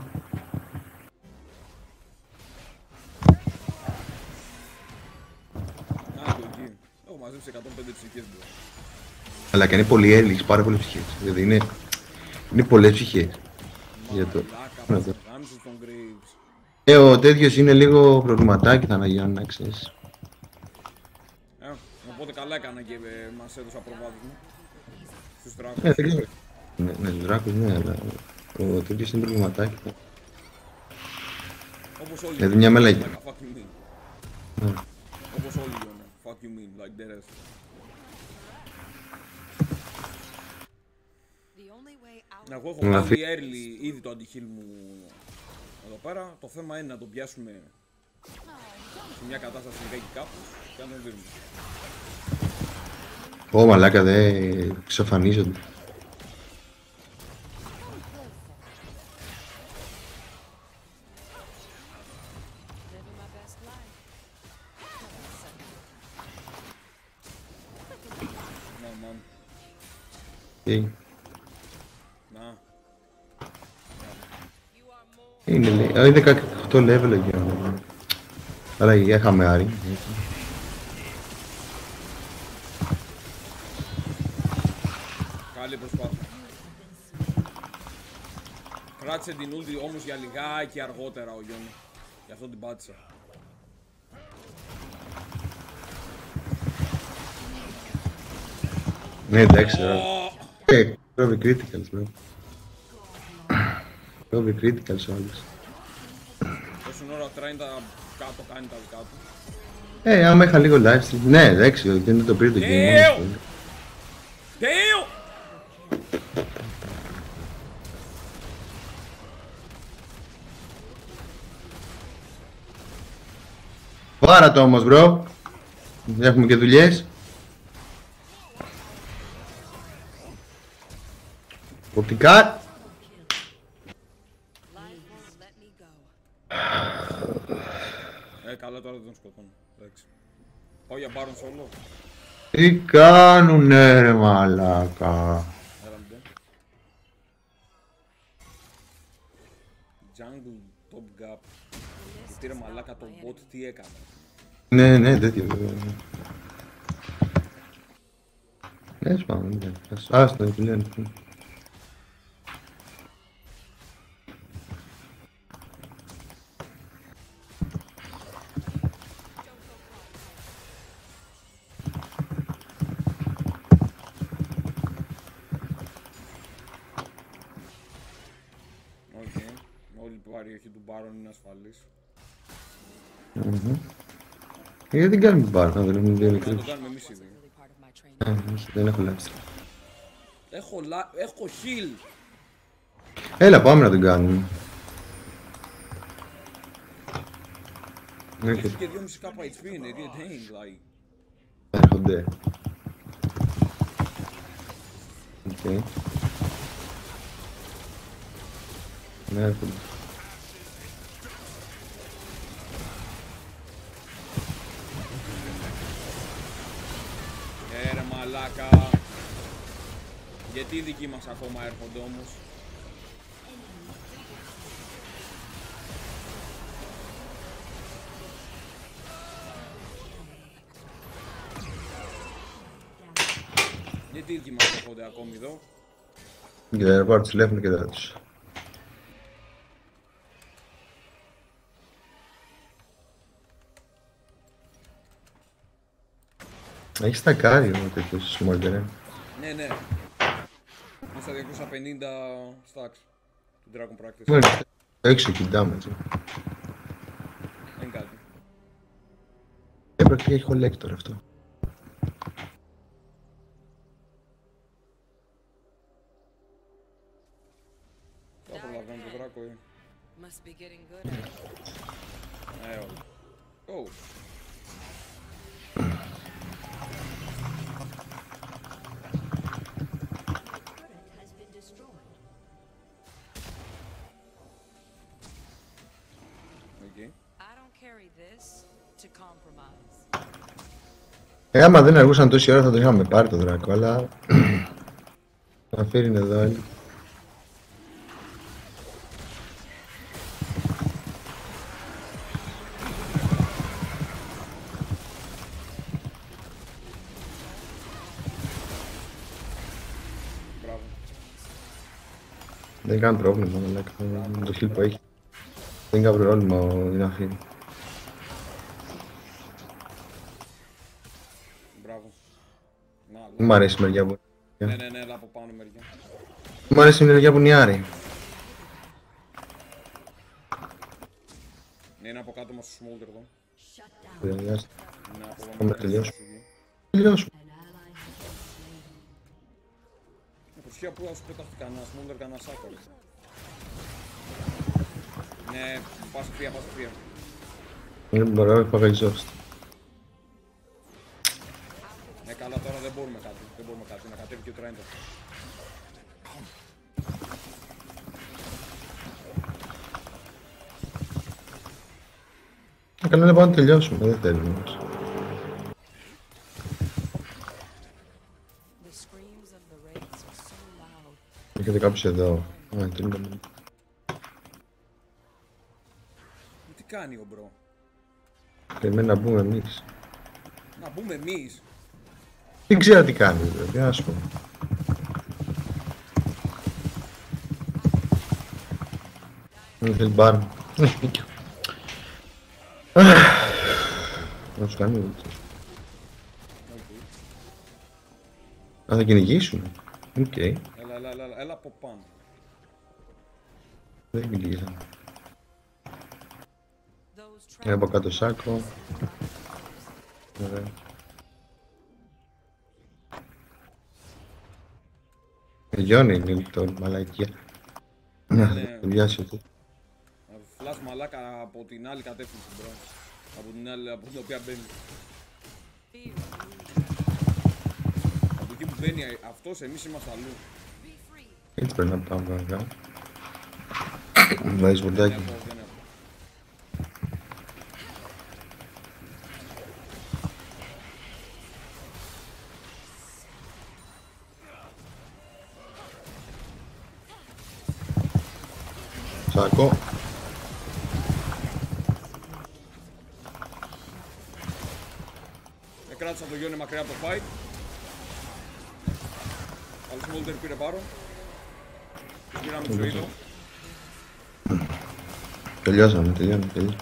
[SPEAKER 1] Να, το εκεί. Έχω μαζέψει 105 ψυχές bro.
[SPEAKER 3] Αλλά και είναι πολύ early, έχεις πάρα πολλές ψυχές. Δηλαδή είναι, είναι πολλές ψυχές. Για το...
[SPEAKER 1] Μαλάκα,
[SPEAKER 3] να
[SPEAKER 1] μας
[SPEAKER 3] το-
[SPEAKER 1] γάμισες τον Graves.
[SPEAKER 3] Ε, ο τέτοιος είναι λίγο προβληματάκι θα 'ναι ο Yone να ξέρεις.
[SPEAKER 1] Ε, οπότε καλά έκανα και ε, μας έδωσα προβάδισμα. Στους
[SPEAKER 3] Ε,
[SPEAKER 1] τράκους.
[SPEAKER 3] δεν ξέρω. Ναι, ναι, Δράκος ναι, αλλά ο τέτοιος είναι προβληματάκι.
[SPEAKER 1] Όπως όλοι.
[SPEAKER 3] Δηλαδή, μια μελαγή.
[SPEAKER 1] Like, fuck you mean.
[SPEAKER 3] Ναι.
[SPEAKER 1] Όπως όλοι λένε. Fuck you mean. Like that ass.
[SPEAKER 4] The only way out.
[SPEAKER 1] Εγώ έχω
[SPEAKER 3] Να
[SPEAKER 1] κάνει
[SPEAKER 3] φύ-
[SPEAKER 1] early ήδη το αντιχείλ μου εδώ πέρα. Το θέμα είναι να τον πιάσουμε σε μια κατάσταση λιγάκι κάπου και να τον δίνουμε.
[SPEAKER 3] Ω, μαλάκα, δε εξαφανίζονται.
[SPEAKER 4] Living my best life.
[SPEAKER 1] Να, να,
[SPEAKER 3] Τι,
[SPEAKER 1] να.
[SPEAKER 3] Είναι, λέει, α, είναι 18 level εκεί. Αλλά είχαμε άρη.
[SPEAKER 1] Κράτησε την ούλτη όμως για λιγάκι αργότερα ο Γιώργο. Γι' αυτό την πάτησα.
[SPEAKER 3] Ναι, εντάξει. τώρα.
[SPEAKER 1] Ω,
[SPEAKER 3] Ε, Πρόβει criticals, bro. Πρόβει criticals ο άλλος.
[SPEAKER 1] Όσον ώρα τράει τα κάτω, κάνει τα δικά του.
[SPEAKER 3] Ε, άμα είχα λίγο live stream. Ναι, εντάξει, δεν το πήρε το game.
[SPEAKER 1] Damn!
[SPEAKER 3] μόνος Πάρα το όμως, bro. Έχουμε και δουλειές. Οπτικά.
[SPEAKER 4] Life won't let me go.
[SPEAKER 1] Ε, καλά τώρα δεν τον σκοτώνω. Εντάξει. Πάω για Baron solo.
[SPEAKER 3] Τι κάνουνε ρε μαλάκα.
[SPEAKER 1] Έλα μην Jungle top gap. Γιατί ρε μαλάκα το bot τι έκανε.
[SPEAKER 3] Ναι, ναι, τέτοιο. βέβαια. Ναι, σπάμε, ναι. Ας- Άστο, τι λένε.
[SPEAKER 1] Όχι. Όλη η περιοχή του Baron είναι ασφαλής.
[SPEAKER 3] Μμμ. Ε, Γιατί δεν κάνουμε την πάρα, δεν έχουμε δύο
[SPEAKER 1] Να το
[SPEAKER 3] μικρούς.
[SPEAKER 1] κάνουμε εμείς ήδη.
[SPEAKER 4] Really part of my training.
[SPEAKER 3] Ε, όχι, Δεν έχω λάβει.
[SPEAKER 1] Έχω, λα... έχω heal.
[SPEAKER 3] Έλα, πάμε να τον κάνουμε.
[SPEAKER 1] Έχει
[SPEAKER 3] Έρχεται.
[SPEAKER 1] και 2,5 κάπα HP είναι. Τι dang, like.
[SPEAKER 3] Έρχονται. Οκ. Ναι, έρχονται.
[SPEAKER 1] Μαλάκα. Γιατί οι δικοί μας ακόμα έρχονται όμως; Γιατί οι δικοί μας έρχονται ακόμη εδώ;
[SPEAKER 3] Για να πάρω το τηλέφωνο και θα τους. Έχεις τα κάρι ο τέτοιος Μόρτερ.
[SPEAKER 1] Ναι, ναι. Είναι στα 250 stacks του Dragon Practice.
[SPEAKER 3] Bueno, έξω και damage.
[SPEAKER 1] Δεν κάτι.
[SPEAKER 3] Ε, πρακτικά έχει collector αυτό.
[SPEAKER 1] Ε,
[SPEAKER 3] άμα δεν αργούσαν τόση ώρα θα το είχαμε πάρει το δράκο, αλλά... Θα φέρει εδώ άλλη.
[SPEAKER 1] Μπράβο.
[SPEAKER 3] Δεν κάνει πρόβλημα, αλλά με το χείλ που έχει. Δεν κάνει πρόβλημα ο Δυναφή.
[SPEAKER 1] Να,
[SPEAKER 3] Δεν μου αρέσει η μεριά που...
[SPEAKER 1] Ναι, ναι, ναι, έλα από πάνω μεριά.
[SPEAKER 3] Μου αρέσει η μεριά που νιάρει.
[SPEAKER 1] Ναι, είναι από κάτω μας στο smolder εδώ.
[SPEAKER 5] Shut down.
[SPEAKER 3] Δεν νοιάζει.
[SPEAKER 1] Είναι από εδώ.
[SPEAKER 3] Πάμε
[SPEAKER 1] μας
[SPEAKER 3] τελειώσουμε.
[SPEAKER 1] στο γη.
[SPEAKER 3] Τελειώσουμε.
[SPEAKER 5] An ally has been slain.
[SPEAKER 1] Ε, Προσοχή που θα σου πετάχτη κανένα smolder, κανένα σάκο. ρε. Ναι, πας φία, πας φία.
[SPEAKER 3] Δεν μπορώ, έχω exhaust.
[SPEAKER 1] Ναι, καλά, τώρα δεν μπορούμε κάτι. Δεν μπορούμε κάτι. Να κατέβει και ο Τρέντο.
[SPEAKER 3] Ε, Καλά, δεν πάμε να τελειώσουμε, δεν θέλουμε όμως.
[SPEAKER 4] The screams of the wraiths are so loud.
[SPEAKER 3] Έχετε κάποιος εδώ. Α, τι είναι.
[SPEAKER 1] Τι κάνει ο bro;
[SPEAKER 3] Περιμένει να μπούμε εμείς.
[SPEAKER 1] Να μπούμε εμείς.
[SPEAKER 3] Δεν ξέρω τι κάνει, δηλαδή, ας πούμε. Δεν θέλει μπάρ. Έχει δίκιο. Αχ. Να σου κάνει δίκιο.
[SPEAKER 1] Οκ.
[SPEAKER 3] Α, θα κυνηγήσουν. Οκ.
[SPEAKER 1] Έλα, έλα, έλα, έλα, έλα από πάνω.
[SPEAKER 3] Δεν κυνηγήσαν.
[SPEAKER 4] Those
[SPEAKER 3] Είναι από
[SPEAKER 4] trapped
[SPEAKER 3] κάτω σάκο. Ωραία. Τελειώνει η Νίλτον, μαλακία. Να,
[SPEAKER 1] Ναι.
[SPEAKER 3] θα βιάσει αυτό.
[SPEAKER 1] Φλάς μαλάκα από την άλλη κατεύθυνση, μπρο. Από την άλλη, από την οποία μπαίνει.
[SPEAKER 4] fear.
[SPEAKER 1] Από εκεί που μπαίνει αυτός, εμείς είμαστε αλλού.
[SPEAKER 4] Be free.
[SPEAKER 3] Έτσι πρέπει να πάμε αργά. Βάζεις
[SPEAKER 1] Δεν
[SPEAKER 3] βορτάκι.
[SPEAKER 1] έχω, δεν έχω.
[SPEAKER 3] Σάκο.
[SPEAKER 1] Εκράτησα το Γιόνι μακριά από το fight. Άλλος Μόλτερ πήρε πάρο. Τους πήραμε τη ζωή του.
[SPEAKER 3] Τελειώσαμε, τελειώνει, τελειώνει.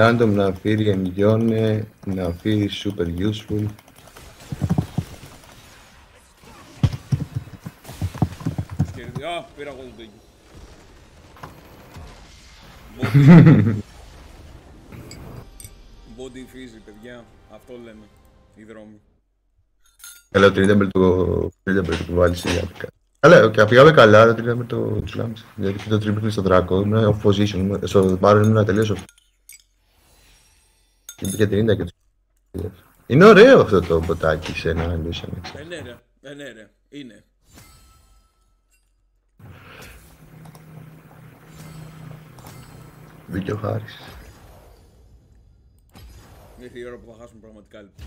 [SPEAKER 3] Random να φύρει εμγιώνε, να φύρει super useful.
[SPEAKER 1] Τους κερδί- Α, πήρα εγώ το τέκι. Body. Body φύση, παιδιά. Αυτό λέμε. Οι δρόμοι.
[SPEAKER 3] Καλά, το Trinidad το Trinidad το βάλεις σε διάδικα. Καλά, και πήγαμε καλά, το Trinidad το τσουλάμισε. Γιατί και το Trinidad στο δράκο, ήμουν off position, στο μπάρο ήμουν τελείως off. Και πήγε Trinidad και το Είναι ωραίο αυτό το ποτάκι σε ένα Illusion.
[SPEAKER 1] Ε, ναι ρε. Ε, ναι ρε. Είναι.
[SPEAKER 3] Μπήκε ο Χάρης.
[SPEAKER 1] Ήρθε η ώρα που θα χάσουμε πραγματικά. λοιπόν.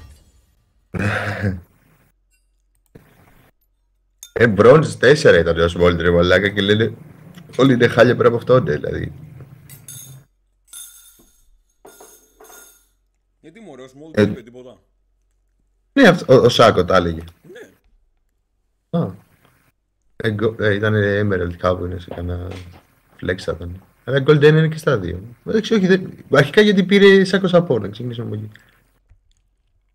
[SPEAKER 3] Ε, bronze 4 ήταν ο Smolder, ρε μαλάκα, και λένε όλοι είναι χάλια πέρα από αυτόν, ναι, δηλαδή.
[SPEAKER 1] Γιατί μου ωραίος μόλις
[SPEAKER 3] Ε.
[SPEAKER 1] δεν είπε τίποτα.
[SPEAKER 3] Ναι, αυτό, ο, ο Σάκο τα έλεγε.
[SPEAKER 1] Ναι.
[SPEAKER 3] Α. Ε, γκο- ε, ήταν Emerald κάπου είναι σε κανένα flex θα ήταν. Αλλά Golden είναι και στα δύο. Δεν ξέρω, όχι, δεν... αρχικά γιατί πήρε Σάκο Σαπό, να ξεκινήσουμε από εκεί.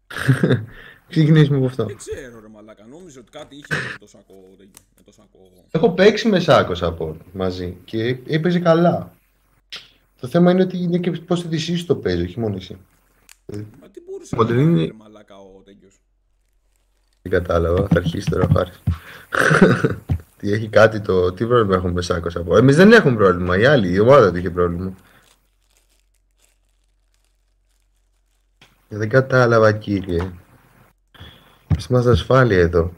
[SPEAKER 3] ξεκινήσουμε από αυτό.
[SPEAKER 1] Δεν ξέρω ρε μαλάκα. Νόμιζα ότι κάτι είχε με το σακό. τέτοιο, Με το σακό.
[SPEAKER 3] Έχω παίξει με Σάκο Σαπό μαζί και έπαιζε καλά. Το θέμα είναι ότι είναι και πώς θα τη ζήσεις το παίζει, όχι μόνο εσύ.
[SPEAKER 1] Μα τι μπορούσε
[SPEAKER 3] Μα
[SPEAKER 1] να
[SPEAKER 3] δεν είναι-
[SPEAKER 1] κάνει ρε μαλάκα ο τέτοιος.
[SPEAKER 3] Δεν κατάλαβα, θα αρχίσει τώρα ο Χάρης. τι έχει κάτι το... Τι πρόβλημα έχουμε με Σάκος από... Εμείς δεν έχουμε πρόβλημα, οι άλλοι, η ομάδα του είχε πρόβλημα. Δεν κατάλαβα κύριε. Είμαστε ασφάλεια εδώ.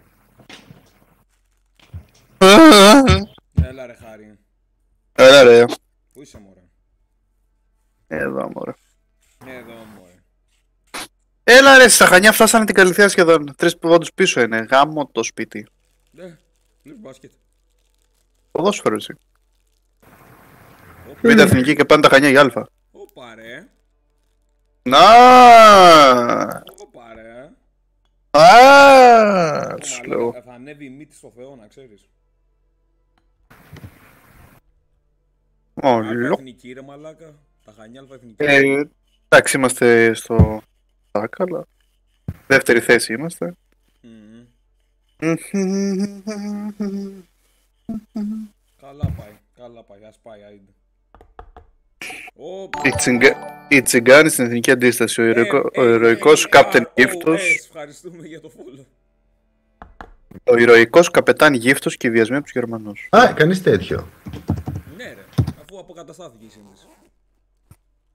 [SPEAKER 1] Έλα ρε χάρη.
[SPEAKER 6] Έλα ρε.
[SPEAKER 1] Πού είσαι μωρέ;
[SPEAKER 6] Εδώ μωρέ.
[SPEAKER 1] Ναι εδώ μωρέ.
[SPEAKER 6] Έλα ρε, στα Χανιά φτάσανε την Καλυθέα σχεδόν. Τρεις πόντους πίσω είναι. Γάμο το σπίτι.
[SPEAKER 1] Ναι, λες μπάσκετ.
[SPEAKER 6] Ποδόσφαιρο εσύ.
[SPEAKER 1] Όπα,
[SPEAKER 6] Β' εθνική και πάνε τα Χανιά για αλφα.
[SPEAKER 1] Όπα ρε.
[SPEAKER 6] Να!
[SPEAKER 1] Όπα ρε.
[SPEAKER 6] Α,
[SPEAKER 1] Ω,
[SPEAKER 6] τους
[SPEAKER 1] μαλάκα,
[SPEAKER 6] λέω.
[SPEAKER 1] Θα ανέβει η μύτη στο Θεό να ξέρεις. Αλφα
[SPEAKER 6] Όλο.
[SPEAKER 1] εθνική ρε μαλάκα. Τα χανιά αλφα εθνική.
[SPEAKER 6] Ε, εντάξει, είμαστε στο ΤΑΚ, αλλά δεύτερη θέση είμαστε.
[SPEAKER 1] Μμμ. Καλά πάει, καλά πάει, ας πάει, άιντε. Όπα.
[SPEAKER 6] Η, τσιγκα... η τσιγκάνη στην εθνική αντίσταση, ο,
[SPEAKER 1] Ε,
[SPEAKER 6] ηρωικό...
[SPEAKER 1] ε,
[SPEAKER 6] ο
[SPEAKER 1] ε,
[SPEAKER 6] ηρωικός
[SPEAKER 1] ε,
[SPEAKER 6] κάπτεν
[SPEAKER 1] ROS,
[SPEAKER 6] γύφτος,
[SPEAKER 1] Ευχαριστούμε για το follow.
[SPEAKER 6] ο ηρωικός καπετάν γύφτος και βιασμένοι από τους Γερμανούς.
[SPEAKER 3] Α, κανείς τέτοιο.
[SPEAKER 1] Ναι ρε, αφού αποκαταστάθηκε η σύνδεση.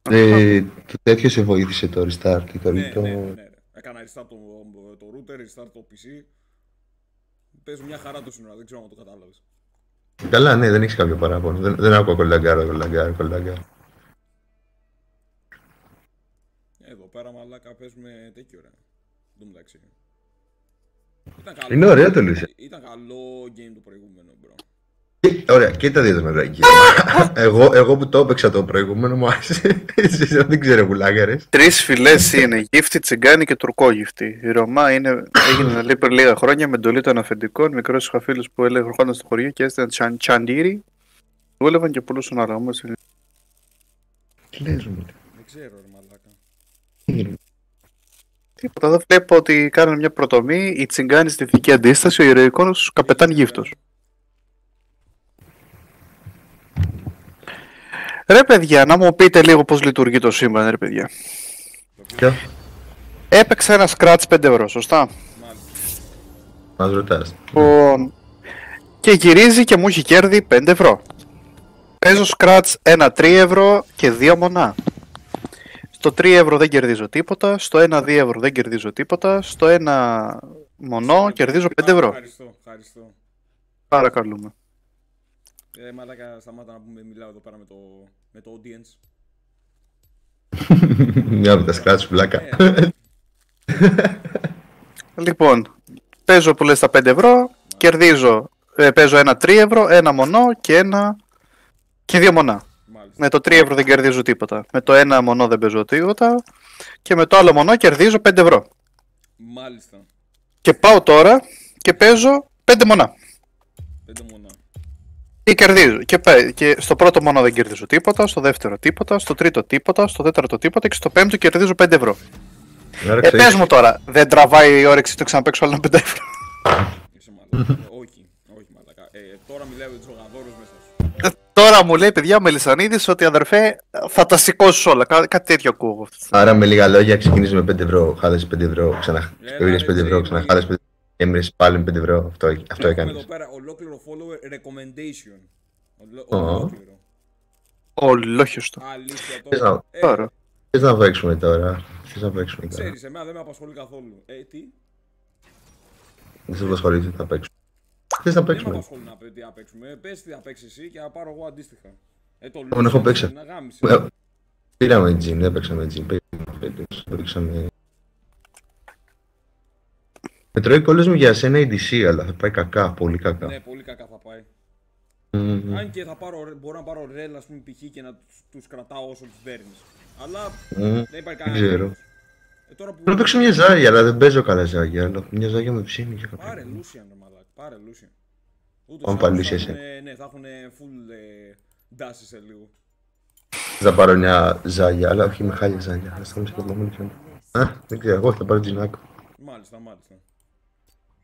[SPEAKER 3] Ε, το τέτοιο σε βοήθησε το restart. Το,
[SPEAKER 1] Ναι,
[SPEAKER 3] το...
[SPEAKER 1] ναι, ναι, ναι. Έκανα restart το, το router, restart το PC. Παίζει μια χαρά το σύνορα, δεν ξέρω αν το κατάλαβες.
[SPEAKER 3] Καλά, ναι, δεν έχεις κάποιο παράπονο. Δεν, δεν ακούω κολλαγκάρο, κολλαγκάρο, κολλαγκάρο.
[SPEAKER 1] Εδώ πέρα μαλάκα παίζουμε τέτοιο ρε. Εν τω μεταξύ. Ήταν καλό.
[SPEAKER 3] Είναι ωραίο το Lucian.
[SPEAKER 1] Ήταν καλό game το προηγούμενο, bro.
[SPEAKER 3] Και- Ωραία, και τα δύο τα μετράκια. εγώ, εγώ που το έπαιξα το προηγούμενο μου άρεσε. Εσείς δεν ξέρω βουλάγαρες.
[SPEAKER 6] Τρεις φυλές είναι, γύφτη, τσιγκάνη και τουρκόγυφτη. Η Ρωμά είναι, έγινε λέει πριν λίγα χρόνια με εντολή των αφεντικών, μικρός χαφίλους που έλεγε ερχόταν στο χωριό και έστειλαν τσαν, τσαντήρι. Δούλευαν και πουλούσαν αρώμα.
[SPEAKER 3] Τι λες μου.
[SPEAKER 1] Δεν ξέρω ρε μαλάκα.
[SPEAKER 6] Τίποτα, εδώ βλέπω ότι κάνουν μια προτομή, η τσιγκάνη στη εθνική αντίσταση, ο ηρωικός καπετάν γύφτος. Ρε παιδιά, να μου πείτε λίγο πώς λειτουργεί το σύμπαν, ρε παιδιά.
[SPEAKER 3] Ποιο;
[SPEAKER 6] Έπαιξε ένα scratch 5 ευρώ, σωστά;
[SPEAKER 1] Μάλιστα.
[SPEAKER 3] Μας ρωτάς.
[SPEAKER 6] Λοιπόν, και γυρίζει και μου έχει κέρδη 5 ευρώ. Παίζω scratch ένα 3 ευρώ και 2 μονά. Στο 3 ευρώ δεν κερδίζω τίποτα, στο 1-2 ευρώ δεν κερδίζω τίποτα, στο 1 μονό κερδίζω 5 ευρώ.
[SPEAKER 1] Ευχαριστώ, ευχαριστώ.
[SPEAKER 6] Παρακαλούμε.
[SPEAKER 1] Ε, μαλάκα, σταμάτα να πούμε, μιλάω εδώ πέρα με το, με το audience.
[SPEAKER 3] Μια από τα σκράτσου πλάκα.
[SPEAKER 1] Ε,
[SPEAKER 6] Λοιπόν, παίζω που λες τα 5 ευρώ, κερδίζω, ε, παίζω ένα 3 ευρώ, ένα μονό και ένα και δύο μονά.
[SPEAKER 1] μάλιστα.
[SPEAKER 6] Με το 3 ευρώ δεν κερδίζω τίποτα. Με το ένα μονό δεν παίζω τίποτα. Και με το άλλο μονό κερδίζω 5 ευρώ.
[SPEAKER 1] Μάλιστα.
[SPEAKER 6] Και πάω τώρα και παίζω 5 μονά.
[SPEAKER 1] Πέντε μονά.
[SPEAKER 6] Και κερδίζω. Και, πέ- και στο πρώτο μονό δεν κερδίζω τίποτα, στο δεύτερο τίποτα, στο τρίτο τίποτα, στο τέταρτο τίποτα και στο πέμπτο κερδίζω 5 ευρώ.
[SPEAKER 3] Άρα
[SPEAKER 6] Ε,
[SPEAKER 3] ξέρεις,
[SPEAKER 6] πες μου τώρα, δεν τραβάει η όρεξη το ξαναπέξω άλλο 5 ευρώ;
[SPEAKER 1] Είσαι μαλάκα. Ε, όχι, όχι μαλάκα. Ε, τώρα μιλάω για τους ρογαδόρους μέσα σου.
[SPEAKER 6] Ε, Τώρα μου λέει παιδιά ο Μελισανίδης ότι αδερφέ θα τα σηκώσει όλα. Κά- κάτι τέτοιο ακούω.
[SPEAKER 3] Άρα με λίγα λόγια ξεκινήσεις με 5 ευρώ, χάλασε 5 ευρώ, ξανά
[SPEAKER 1] Έλα,
[SPEAKER 3] πήρες
[SPEAKER 1] ρε,
[SPEAKER 3] 5 ευρώ,
[SPEAKER 1] Τζέιμι.
[SPEAKER 3] ξανά χάλασε 5 ευρώ. Έμεινες πάλι με 5 ευρώ, αυτό, αυτό
[SPEAKER 1] Έχουμε
[SPEAKER 3] έκανες.
[SPEAKER 1] εδώ πέρα ολόκληρο follower recommendation. Ολο-
[SPEAKER 3] Ω.
[SPEAKER 1] Ολόκληρο.
[SPEAKER 6] Ολόχιστο.
[SPEAKER 1] Αλήθεια
[SPEAKER 3] Θες
[SPEAKER 1] τώρα.
[SPEAKER 3] να,
[SPEAKER 1] Ε,
[SPEAKER 6] Τώρα.
[SPEAKER 3] θες να παίξουμε τώρα, θες να παίξουμε τώρα.
[SPEAKER 1] ξέρεις, εμένα δεν με απασχολεί καθόλου. Ε, τι;
[SPEAKER 3] Δεν σε απασχολεί, θα παίξουμε. Θες να
[SPEAKER 1] Δεν με
[SPEAKER 3] παίξουμε.
[SPEAKER 1] απασχολεί να πει τι να παίξουμε. Ε, Πες τι θα παίξεις εσύ και να πάρω εγώ αντίστοιχα. Ε, το
[SPEAKER 3] Εγώ έχω
[SPEAKER 1] Lucian
[SPEAKER 3] παίξει.
[SPEAKER 1] Να γάμισε.
[SPEAKER 3] Ε, Πήραμε τζιν, δεν παίξαμε τζιν, παίξαμε παίξαμε... Με τρώει κόλλες μου για σένα η DC, αλλά θα πάει κακά, πολύ κακά.
[SPEAKER 1] Ναι, πολύ κακά θα πάει.
[SPEAKER 3] Μμμ.
[SPEAKER 1] Αν και θα πάρω, μπορώ να πάρω ρέλ, ας πούμε, π.χ. και να τους, τους κρατάω όσο τους δέρνεις. Αλλά
[SPEAKER 3] Μμμ.
[SPEAKER 1] δεν υπάρχει
[SPEAKER 3] Δεν
[SPEAKER 1] κανένα.
[SPEAKER 3] ξέρω.
[SPEAKER 1] λόγος. Ε, τώρα που...
[SPEAKER 3] Θέλω να παίξω μια ζάγια, αλλά δεν παίζω καλά ζάγια. Αλλά μια ζάγια με ψήνει και
[SPEAKER 1] Πάρε
[SPEAKER 3] κάποιο.
[SPEAKER 1] Lucian, ρε μαλάκα. Πάρε Lucian. Ούτως
[SPEAKER 3] Πάμε
[SPEAKER 1] ή
[SPEAKER 3] πάλι
[SPEAKER 1] άλλως θα
[SPEAKER 3] Lucian,
[SPEAKER 1] έχουνε- Ναι, θα έχουν full ε, ντάση σε λίγο.
[SPEAKER 3] Θα πάρω μια ζάγια, αλλά όχι με χάλια ζάγια. Θα σταματήσω και μόνο λίγο. Α, δεν ξέρω, εγώ θα πάρω τζινάκο.
[SPEAKER 1] Μάλιστα, μάλιστα.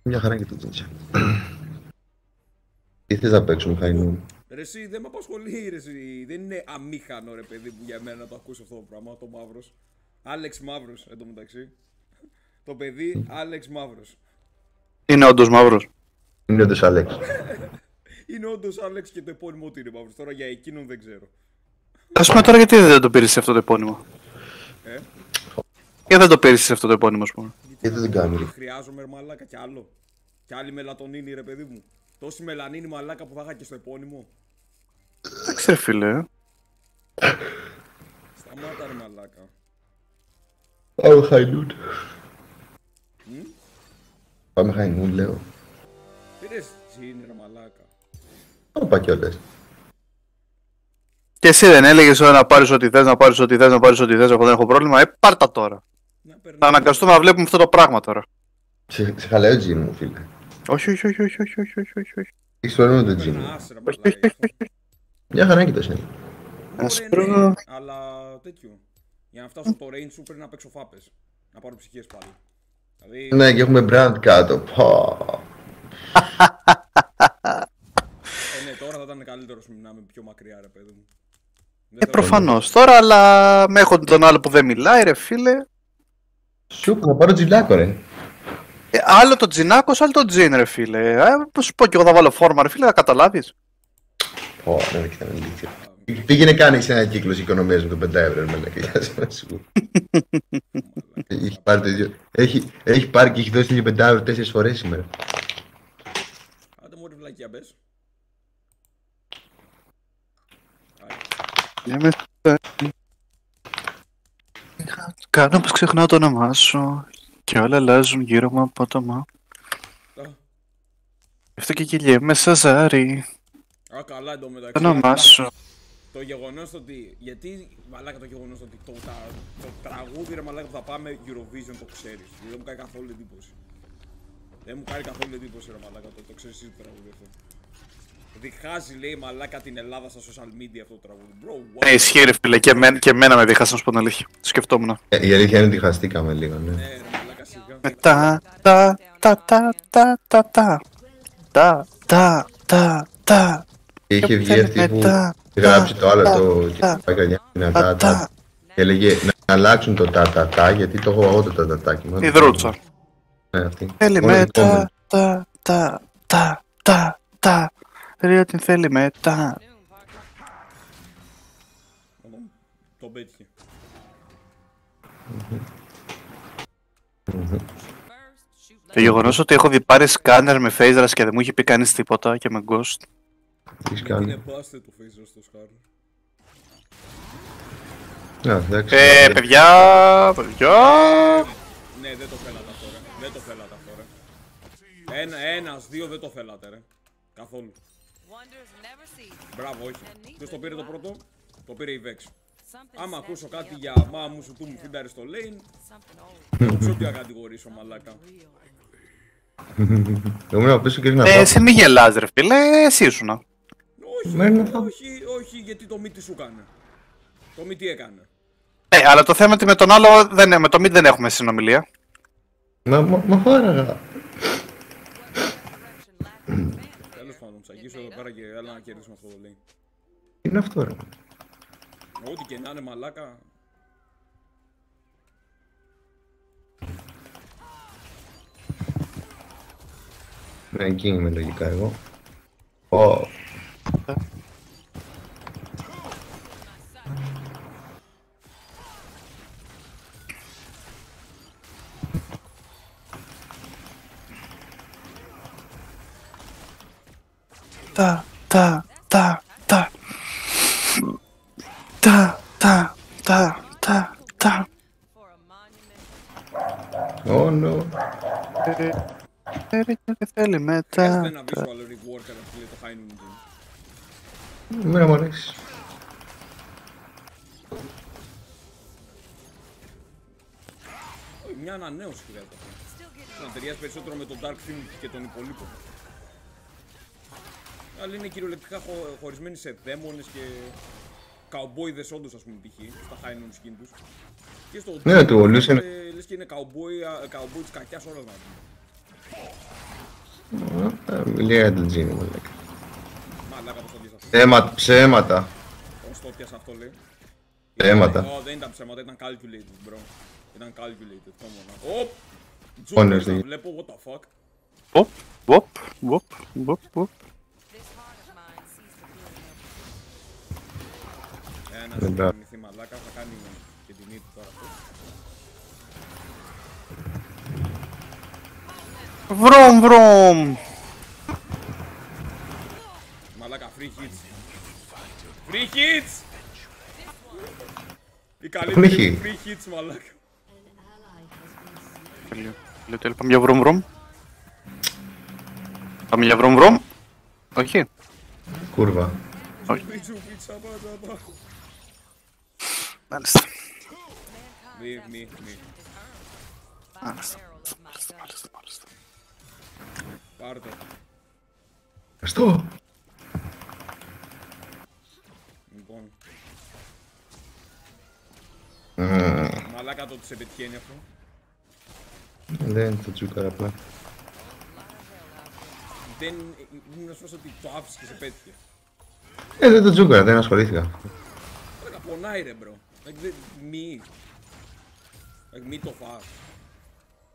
[SPEAKER 3] Μια χαρά και το τζίντσα. Τι θες να παίξουμε, Χαϊνού;
[SPEAKER 1] Ρε εσύ δεν με απασχολεί ρε εσύ. Δεν είναι αμήχανο ρε παιδί μου για μένα να το ακούσει αυτό το πράγμα, το Μαύρος. Άλεξ Μαύρος εν τω μεταξύ. Το παιδί Άλεξ Μαύρος.
[SPEAKER 6] Είναι όντως μαύρος.
[SPEAKER 3] Είναι όντως Άλεξ.
[SPEAKER 1] Είναι όντως Άλεξ και το επώνυμο του είναι Μαύρος. Τώρα για εκείνον δεν ξέρω.
[SPEAKER 6] Α πούμε τώρα γιατί δεν το πήρες σε αυτό το επώνυμο.
[SPEAKER 1] Ε,
[SPEAKER 6] Γιατί δεν το πήρες σε αυτό το επώνυμο, ας πούμε.
[SPEAKER 3] Γιατί δεν κάνει. ρε.
[SPEAKER 1] χρειάζομαι ρε μαλάκα κι άλλο. Κι άλλη μελατονίνη ρε παιδί μου. Τόση μελανίνη μαλάκα που θα είχα και στο επώνυμο.
[SPEAKER 6] Δεν ξέρω, φίλε. ε.
[SPEAKER 1] Σταμάτα ρε μαλάκα.
[SPEAKER 3] Πάμε Χαϊνούν.
[SPEAKER 1] Μμ;
[SPEAKER 3] Πάμε Χαϊνούν, λέω.
[SPEAKER 1] Πήρες τζιν ρε μαλάκα.
[SPEAKER 3] Όπα κιόλας.
[SPEAKER 6] Και εσύ δεν έλεγες να πάρεις ό,τι θες, να πάρεις ό,τι θες, να πάρεις ό,τι θες. Εγώ δεν έχω πρόβλημα. Ε, πάρτα τώρα.
[SPEAKER 1] Να
[SPEAKER 6] Θα
[SPEAKER 1] περνάμε.
[SPEAKER 6] αναγκαστούμε να βλέπουμε αυτό το πράγμα τώρα.
[SPEAKER 3] Σε, σε χαλάει ο τζιν μου, φίλε.
[SPEAKER 6] Όχι, όχι, όχι, όχι, όχι, όχι, όχι, όχι.
[SPEAKER 3] Έχεις πρόβλημα με το τζιν
[SPEAKER 1] Να
[SPEAKER 3] μου.
[SPEAKER 1] άσε ρε μαλάκα. γι' αυτό.
[SPEAKER 3] Μια χαρά και το σένα.
[SPEAKER 6] Ας
[SPEAKER 1] Ωραία,
[SPEAKER 6] προ-
[SPEAKER 1] ναι, αλλά τέτοιο. Για να φτάσω στο range σου πρέπει να παίξω φάπες. Να πάρω ψυχές πάλι. Δηλαδή,
[SPEAKER 3] Ναι, και έχουμε brand κάτω. Πω.
[SPEAKER 1] ε, ναι, τώρα θα ήταν καλύτερος να είμαι πιο μακριά, ρε παιδί μου. Δεν
[SPEAKER 6] Ε,
[SPEAKER 1] θέλω-
[SPEAKER 6] προφανώς. Τώρα, αλλά με έχω τον άλλο που δεν μιλάει, ρε φίλε.
[SPEAKER 3] Σου θα πάρω τζιλάκο, ρε.
[SPEAKER 6] Ε, άλλο το τζινάκο, άλλο το τζιν, ρε φίλε. Ε, πώς σου πω και εγώ θα βάλω φόρμα, ρε φίλε, θα καταλάβεις.
[SPEAKER 3] Πω, ναι, δεν ήταν ηλίθεια. Πήγαινε κάνει ένα κύκλος οικονομίας με το 5 ευρώ, με λέει. σου. Έχει πάρει το ίδιο. Έχει, έχει πάρει και έχει δώσει το ίδιο 5 ευρώ 4 φορές σήμερα.
[SPEAKER 1] Άντε μου ρε βλακία μπες.
[SPEAKER 6] Κάνω πως ξεχνάω το όνομά σου και όλα αλλάζουν γύρω μου απότομα.
[SPEAKER 1] Α,
[SPEAKER 6] Αυτό και κυλιέμαι σαν ζάρι.
[SPEAKER 1] Α, καλά εντωμεταξύ.
[SPEAKER 6] Το όνομά σου.
[SPEAKER 1] Το γεγονός ότι. Γιατί, μαλάκα, το γεγονός ότι το, τα, το τραγούδι ρε μαλάκα που θα πάμε Eurovision το ξέρεις. Δεν μου κάνει καθόλου εντύπωση. Δεν μου κάνει καθόλου εντύπωση ρε μαλάκα το, το ξέρεις το τραγούδι αυτό. Διχάζει λέει μαλάκα την Ελλάδα στα social media αυτό το τραγούδι. Bro, what?
[SPEAKER 6] Ναι, ισχύει ρε φίλε, και, εμένα, και εμένα με διχάσει να σου πω την αλήθεια. Το σκεφτόμουν.
[SPEAKER 3] Ε, Η αλήθεια είναι ότι χαστήκαμε λίγο, ναι.
[SPEAKER 1] Ναι, ρε μαλάκα σιγά.
[SPEAKER 6] Τα τα τα τα τα τα τα τα τα τα τα
[SPEAKER 3] Και είχε βγει
[SPEAKER 6] θέλει
[SPEAKER 3] αυτή που
[SPEAKER 6] μετά,
[SPEAKER 3] είχε γράψει
[SPEAKER 6] τα,
[SPEAKER 3] το άλλο
[SPEAKER 6] τα,
[SPEAKER 3] το
[SPEAKER 6] τα,
[SPEAKER 3] και πάει να
[SPEAKER 6] τα,
[SPEAKER 3] τα τα
[SPEAKER 6] τα.
[SPEAKER 3] και έλεγε να αλλάξουν το τα τα τα γιατί το έχω εγώ το τα τα τα και μόνο-
[SPEAKER 6] Η δρούτσα.
[SPEAKER 3] Ναι, αυτή.
[SPEAKER 6] Θέλει
[SPEAKER 3] Μόνο το
[SPEAKER 6] μετά τα τα τα τα τα Ρε την θέλει μετά
[SPEAKER 1] Τον πέτυχε.
[SPEAKER 6] Το γεγονός ότι έχω δει πάρει σκάνερ με phasers και δεν μου είχε πει κανείς τίποτα και με ghost
[SPEAKER 3] Τι έχεις
[SPEAKER 1] Είναι
[SPEAKER 3] κάνει.
[SPEAKER 1] busted το face στο σκάρι.
[SPEAKER 3] Ναι, εντάξει.
[SPEAKER 6] Ε, παιδιά, παιδιά
[SPEAKER 1] Ναι, δεν το θέλατε αυτό ρε. Δεν το θέλατε αυτό ρε. Ένα, ένας, δύο δεν το θέλατε ρε. Καθόλου.
[SPEAKER 4] Wonders never see.
[SPEAKER 1] Μπράβο, όχι. Ποιος το πήρε το πρώτο; Το πήρε η Vex.
[SPEAKER 4] Something
[SPEAKER 1] Άμα
[SPEAKER 4] snatched
[SPEAKER 1] ακούσω
[SPEAKER 4] me
[SPEAKER 1] κάτι
[SPEAKER 4] up,
[SPEAKER 1] για μα μου σου του μου φίνταρε στο lane,
[SPEAKER 4] something old,
[SPEAKER 1] δεν ξέρω τι να κατηγορήσω μαλάκα.
[SPEAKER 3] Εγώ ήμουν πίσω και να
[SPEAKER 6] Ε,
[SPEAKER 3] πάω.
[SPEAKER 6] εσύ μη γελάς ρε φίλε, εσύ ήσουνα
[SPEAKER 1] Όχι,
[SPEAKER 3] Μένω θα-
[SPEAKER 1] όχι, όχι, γιατί το μη τι σου έκανε. Το μη τι έκανε.
[SPEAKER 6] Ε, αλλά το θέμα είναι ότι με τον άλλο, δεν, με το mid δεν έχουμε συνομιλία
[SPEAKER 3] Μα, μα, μα φάραγα.
[SPEAKER 1] Τέλος πάντων, ψαγίσω εδώ πέρα και έλα να κερδίσουμε αυτό το lane.
[SPEAKER 3] Τι είναι αυτό ρε.
[SPEAKER 1] Ό,τι και να είναι μαλάκα.
[SPEAKER 3] Ναι, εκεί είμαι λογικά εγώ. Ω,
[SPEAKER 6] τα, τα, τα, τα. Τα, τα, τα, τα, τα. Oh no. Δεν θέλει μετά.
[SPEAKER 3] Μην μου αρέσει.
[SPEAKER 1] Μια ανανέωση χρειάζεται. Να ταιριάζει περισσότερο με τον Dark Theme και τον υπολείπο. Αλλά είναι κυριολεκτικά χω- χωρισμένοι σε δαίμονες και καουμπόιδες όντως ας πούμε π.χ. στα High Noon skin τους. Και στο
[SPEAKER 3] Ναι, το Lucian-
[SPEAKER 1] ε, λες και είναι καουμπόι, α, καουμπόι της κακιάς ώρας να πούμε.
[SPEAKER 3] Ε, Λίγα για τον Τζίνι μου λέει.
[SPEAKER 1] Μαλάκα πως θα δεις αυτό.
[SPEAKER 3] Ψέματα, ψέματα.
[SPEAKER 1] Πώς το πιάσα αυτό λέει.
[SPEAKER 3] Ψέματα.
[SPEAKER 1] Ω, δεν ήταν ψέματα, ήταν calculated, bro. Ήταν calculated, το μόνο. Οπ!
[SPEAKER 3] Honors,
[SPEAKER 1] Τζούκερ,
[SPEAKER 3] δεν-
[SPEAKER 1] βλέπω, what the fuck.
[SPEAKER 6] Οπ, οπ, οπ, οπ, οπ.
[SPEAKER 1] Ένα
[SPEAKER 3] Δεν
[SPEAKER 1] σου
[SPEAKER 3] μπράβο.
[SPEAKER 1] θυμηθεί μαλάκα, θα κάνει και την ήττη τώρα αυτό.
[SPEAKER 6] Βρώμ, βρώμ.
[SPEAKER 1] Μαλάκα, free hits. Free hits! Η καλύτερη
[SPEAKER 3] έχει.
[SPEAKER 1] free hits, μαλάκα.
[SPEAKER 6] Τέλειο. Τέλειο, τέλειο. Πάμε για βρώμ, βρώμ. Πάμε για βρώμ, βρώμ. Όχι.
[SPEAKER 3] Κούρβα.
[SPEAKER 1] Πιτσου, πίτσα, πατάτα.
[SPEAKER 6] Μάλιστα.
[SPEAKER 1] Μη, μη, μη.
[SPEAKER 6] Μάλιστα.
[SPEAKER 4] Barrel of my
[SPEAKER 6] Μάλιστα,
[SPEAKER 4] gun.
[SPEAKER 6] μάλιστα, μάλιστα.
[SPEAKER 1] Πάρ' το.
[SPEAKER 3] Ευχαριστώ.
[SPEAKER 1] Λοιπόν,
[SPEAKER 3] Μμμ,
[SPEAKER 1] μαλάκα το ότι σε πετυχαίνει αυτό.
[SPEAKER 3] Δεν είναι το τσέκαρα απλά.
[SPEAKER 1] Δεν ήμουν σφός ότι το άφησες και σε πέτυχε.
[SPEAKER 3] Ε, δεν το τσέκαρα, δεν ασχολήθηκα.
[SPEAKER 1] Μαλάκα, πονάει ρε bro. Like, δεν- Μη. Like, Μη το φας.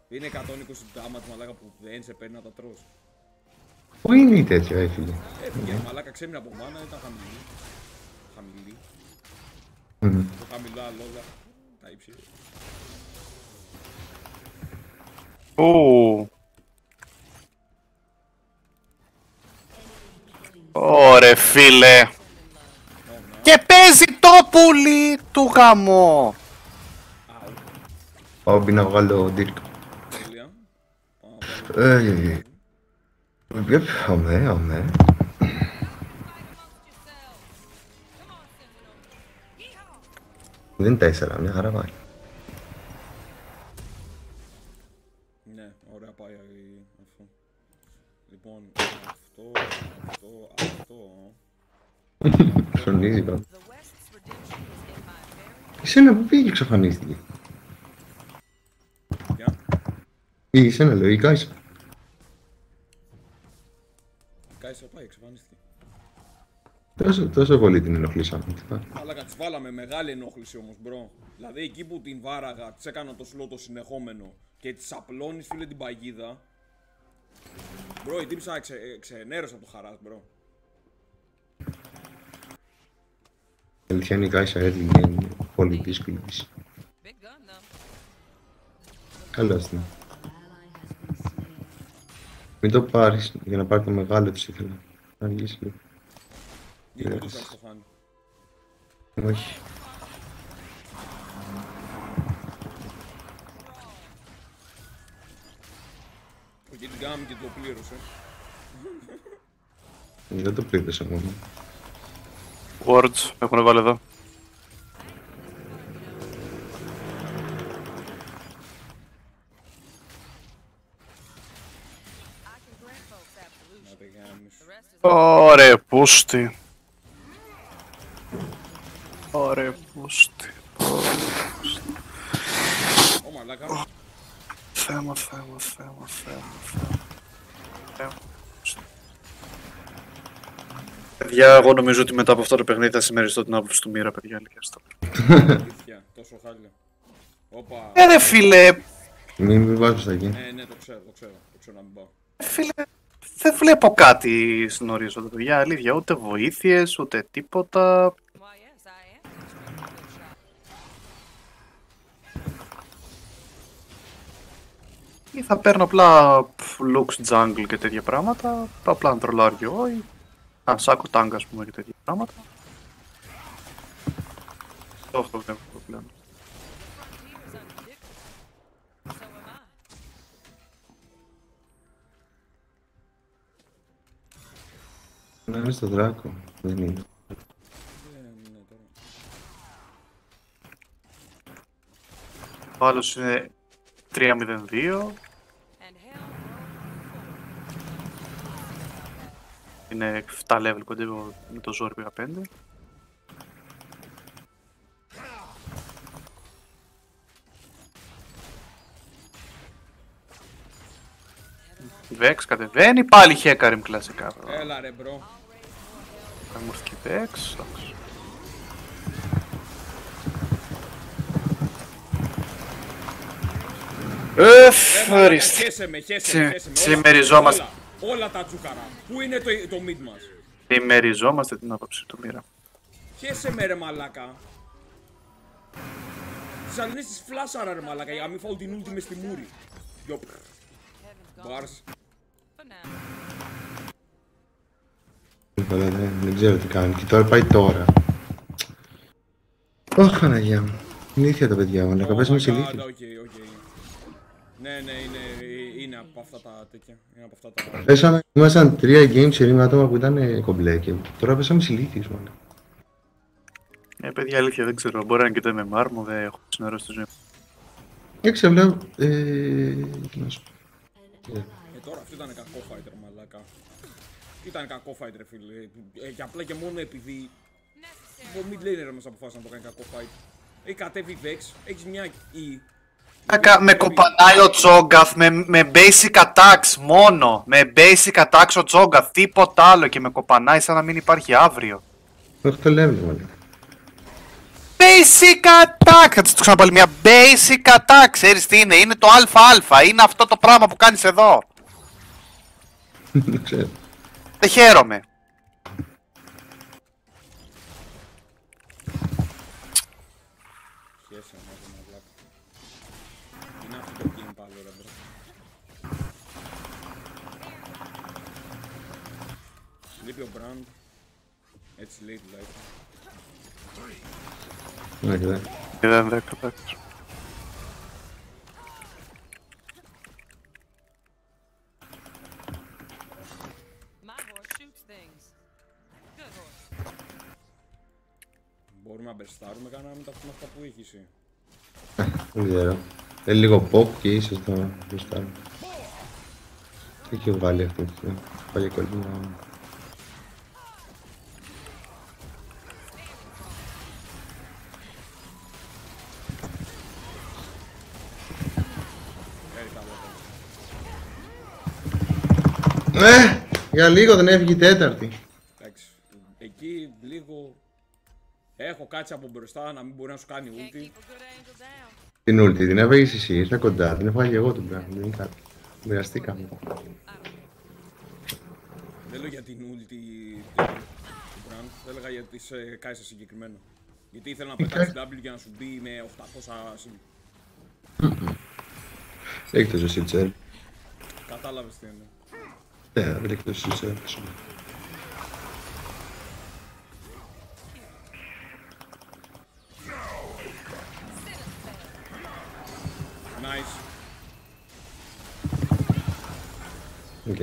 [SPEAKER 1] Είναι 120 damage μαλάκα που δεν σε παίρνει να τα τρως.
[SPEAKER 3] Πού είναι η τέτοια, έφυγε.
[SPEAKER 1] Έφυγε μαλάκα ξέμεινε από μάνα, ήταν χαμηλή. Χαμηλή.
[SPEAKER 3] Μμμ.
[SPEAKER 1] Το χαμηλά λόγα. Τα ύψη.
[SPEAKER 6] Ου. Ωρε φίλε. Και παίζει το πουλί του γαμό.
[SPEAKER 3] Πάω μπει να βγάλω Dirk.
[SPEAKER 1] Τέλεια. Πάμε να βάλουμε-
[SPEAKER 3] Ε, ε, ε. Ε, Αμέ, αμέ. Δεν είναι τέσσερα, μια χαρά πάει.
[SPEAKER 1] Ναι, ωραία πάει η- αυτό. Λοιπόν, αυτό, αυτό, αυτό.
[SPEAKER 3] Ψωνίζει πάνω.
[SPEAKER 4] The West's redemption is in my very
[SPEAKER 3] Εσένα που πήγε και εξαφανίστηκε.
[SPEAKER 1] Για.
[SPEAKER 3] Ή εσένα λέω, ή Κάισα.
[SPEAKER 1] Η Κάισα πάει, εξαφανίστηκε.
[SPEAKER 3] Τόσο, τόσο πολύ την ενοχλήσαμε. τι πάει.
[SPEAKER 1] Αλλά τη βάλαμε μεγάλη ενόχληση όμως, bro. Δηλαδή εκεί που την βάραγα, της έκανα το slow το συνεχόμενο και της απλώνεις φίλε την παγίδα. Bro, η τύπισσα ξε, ε, ξενέρωσε από το χαράς, bro.
[SPEAKER 3] Η αλήθεια είναι η Κάισα έδινε είναι πολύ δύσκολη της.
[SPEAKER 4] big gun though.
[SPEAKER 3] Καλά στην. Μην το πάρεις, για να πάρει το μεγάλο της ήθελα. Να αργήσει λίγο.
[SPEAKER 1] Γιατί
[SPEAKER 3] Yes.
[SPEAKER 1] το στο χάνει.
[SPEAKER 3] Όχι.
[SPEAKER 1] Και την κάμει και το πλήρωσε.
[SPEAKER 3] Δεν το πλήρωσε μόνο.
[SPEAKER 6] Words έχουν βάλει εδώ.
[SPEAKER 4] I can grant folks absolution.
[SPEAKER 1] Να τα γάμεις.
[SPEAKER 4] The rest is
[SPEAKER 6] Ωρε πούστη. Ωρε πούστη.
[SPEAKER 1] Ω μαλάκα.
[SPEAKER 6] Θέμα, θέμα, θέμα, θέμα, θέμα. Θέμα. Παιδιά, εγώ νομίζω ότι μετά από αυτό το παιχνίδι θα συμμεριστώ την άποψη του Μοίρα, παιδιά. αλήθεια, στο λέω.
[SPEAKER 1] Αλήθεια, τόσο χάλια. Όπα.
[SPEAKER 6] Ε, ρε φίλε,
[SPEAKER 3] Μην μην βάζω στα εκεί.
[SPEAKER 1] Ναι, ναι, το ξέρω, το ξέρω. Το ξέρω να μην πάω.
[SPEAKER 6] φίλε, δεν βλέπω κάτι στην ορίζοντα, παιδιά. Αλήθεια, ούτε βοήθειες, ούτε τίποτα.
[SPEAKER 4] why yes, I am. a good shot.
[SPEAKER 6] Ή θα παίρνω απλά πφ, looks jungle και τέτοια πράγματα. Απλά να τρολάρω κι εγώ. Ή... Α, σάκο τάγκα, ας πούμε, και τέτοια πράγματα. Αυτό αυτό βλέπω πλέον.
[SPEAKER 4] He was unpredictable. So am I.
[SPEAKER 3] Να είναι στο δράκο. Δεν είναι.
[SPEAKER 1] Ναι, ναι, τώρα.
[SPEAKER 6] Ο άλλος είναι 3-0-2.
[SPEAKER 4] And hell,
[SPEAKER 6] Είναι 7 level κοντεύω με το ζόρι πήγα 5. Vex κατεβαίνει, πάλι Hecarim κλασικά.
[SPEAKER 1] Έλα ρε bro.
[SPEAKER 6] Δεν μου έρθει και Vex, εντάξει. Εφ,
[SPEAKER 1] Ε,
[SPEAKER 6] ορίστε.
[SPEAKER 1] Χέσε με, χέσε
[SPEAKER 6] Τσι-
[SPEAKER 1] με, χέσε με.
[SPEAKER 6] τσιμεριζόμαστε.
[SPEAKER 1] Όλα, όλα τα τσούκαρα. Πού είναι το, το mid μας;
[SPEAKER 6] Ημεριζόμαστε την άποψη του μοίρα.
[SPEAKER 1] Χέσε με ρε μαλάκα. Τις αλληνές τις φλάσαρα ρε μαλάκα για να μην φάω την ulti μες στη μούρη. Γιοπ. Μπάρς.
[SPEAKER 4] For now.
[SPEAKER 3] Καλά, δεν, δεν ξέρω τι κάνει. Και τώρα πάει τώρα. Ωχ, Παναγία μου. Ηλίθεια τα παιδιά μου, να πες με σε
[SPEAKER 1] Oh my God,
[SPEAKER 3] ηλίθεια.
[SPEAKER 1] ok, ok. Ναι, ναι, είναι, είναι από αυτά τα τέτοια. Είναι από αυτά τα...
[SPEAKER 3] Πέσαμε, ήμασταν τρία games σε με άτομα που ήταν ε, κομπλέ και τώρα πέσαμε σε ηλίθιες μόνο.
[SPEAKER 6] Ε, παιδιά, αλήθεια δεν ξέρω. Μπορεί να είναι και το MMR μου, δεν έχω συνερώσει τη ζωή. μου.
[SPEAKER 3] Έξω βλέπω, ε, τι να σου πω.
[SPEAKER 1] Ε, τώρα αυτό ήταν κακό fighter, μαλάκα. Ήταν κακό fighter, φίλε. Ε, και απλά και μόνο επειδή ο mid laner μας αποφάσισε να το κάνει κακό fight. Έχει κατέβει Vex, έχεις μια E.
[SPEAKER 6] Ακα, με κοπανάει ο Τσόγκαθ με, με basic attacks μόνο. Με basic attacks ο Τσόγκαθ, τίποτα άλλο και με κοπανάει σαν να μην υπάρχει αύριο.
[SPEAKER 3] Όχι το λέμε, μόνο.
[SPEAKER 6] Basic attack! Θα της το ξαναπάλι μια basic attack. Ξέρεις τι είναι, είναι το ΑΑ. Είναι αυτό το πράγμα που κάνεις εδώ.
[SPEAKER 3] Δεν ξέρω.
[SPEAKER 6] Δεν χαίρομαι.
[SPEAKER 3] Ναι, και δεν.
[SPEAKER 6] 0-10 εντάξει.
[SPEAKER 4] My horse shoots things. Good horse.
[SPEAKER 1] Μπορούμε να μπερστάρουμε κανένα με τα με αυτά που έχει εσύ.
[SPEAKER 3] Δεν ξέρω. Θέλει λίγο pop και ίσως το μπροστά μου. Τι έχει βάλει αυτό το παλιό
[SPEAKER 1] λόγια.
[SPEAKER 3] Ε, για λίγο δεν έφυγε η τέταρτη.
[SPEAKER 1] Εντάξει. Εκεί λίγο έχω κάτσει από μπροστά να μην μπορεί να σου κάνει
[SPEAKER 4] Can't
[SPEAKER 1] ulti.
[SPEAKER 4] keep a good angel down.
[SPEAKER 3] Την ούλτη την έβαγες εσύ, ήρθα κοντά, την έφαγα και εγώ τον πράγμα, δεν είναι κάτι. Μοιραστήκαμε.
[SPEAKER 1] Δεν λέω για την ulti του Brand, δεν έλεγα για τις ε, Kai'Sa συγκεκριμένα. Γιατί ήθελα να πετάξεις W για να σου μπει με 800 συν.
[SPEAKER 3] Έχεις το ζωσί τσέρ.
[SPEAKER 1] Κατάλαβες τι είναι.
[SPEAKER 3] Ναι, δεν έχει το ζωσί τσέρ.
[SPEAKER 1] Nice.
[SPEAKER 3] Οκ.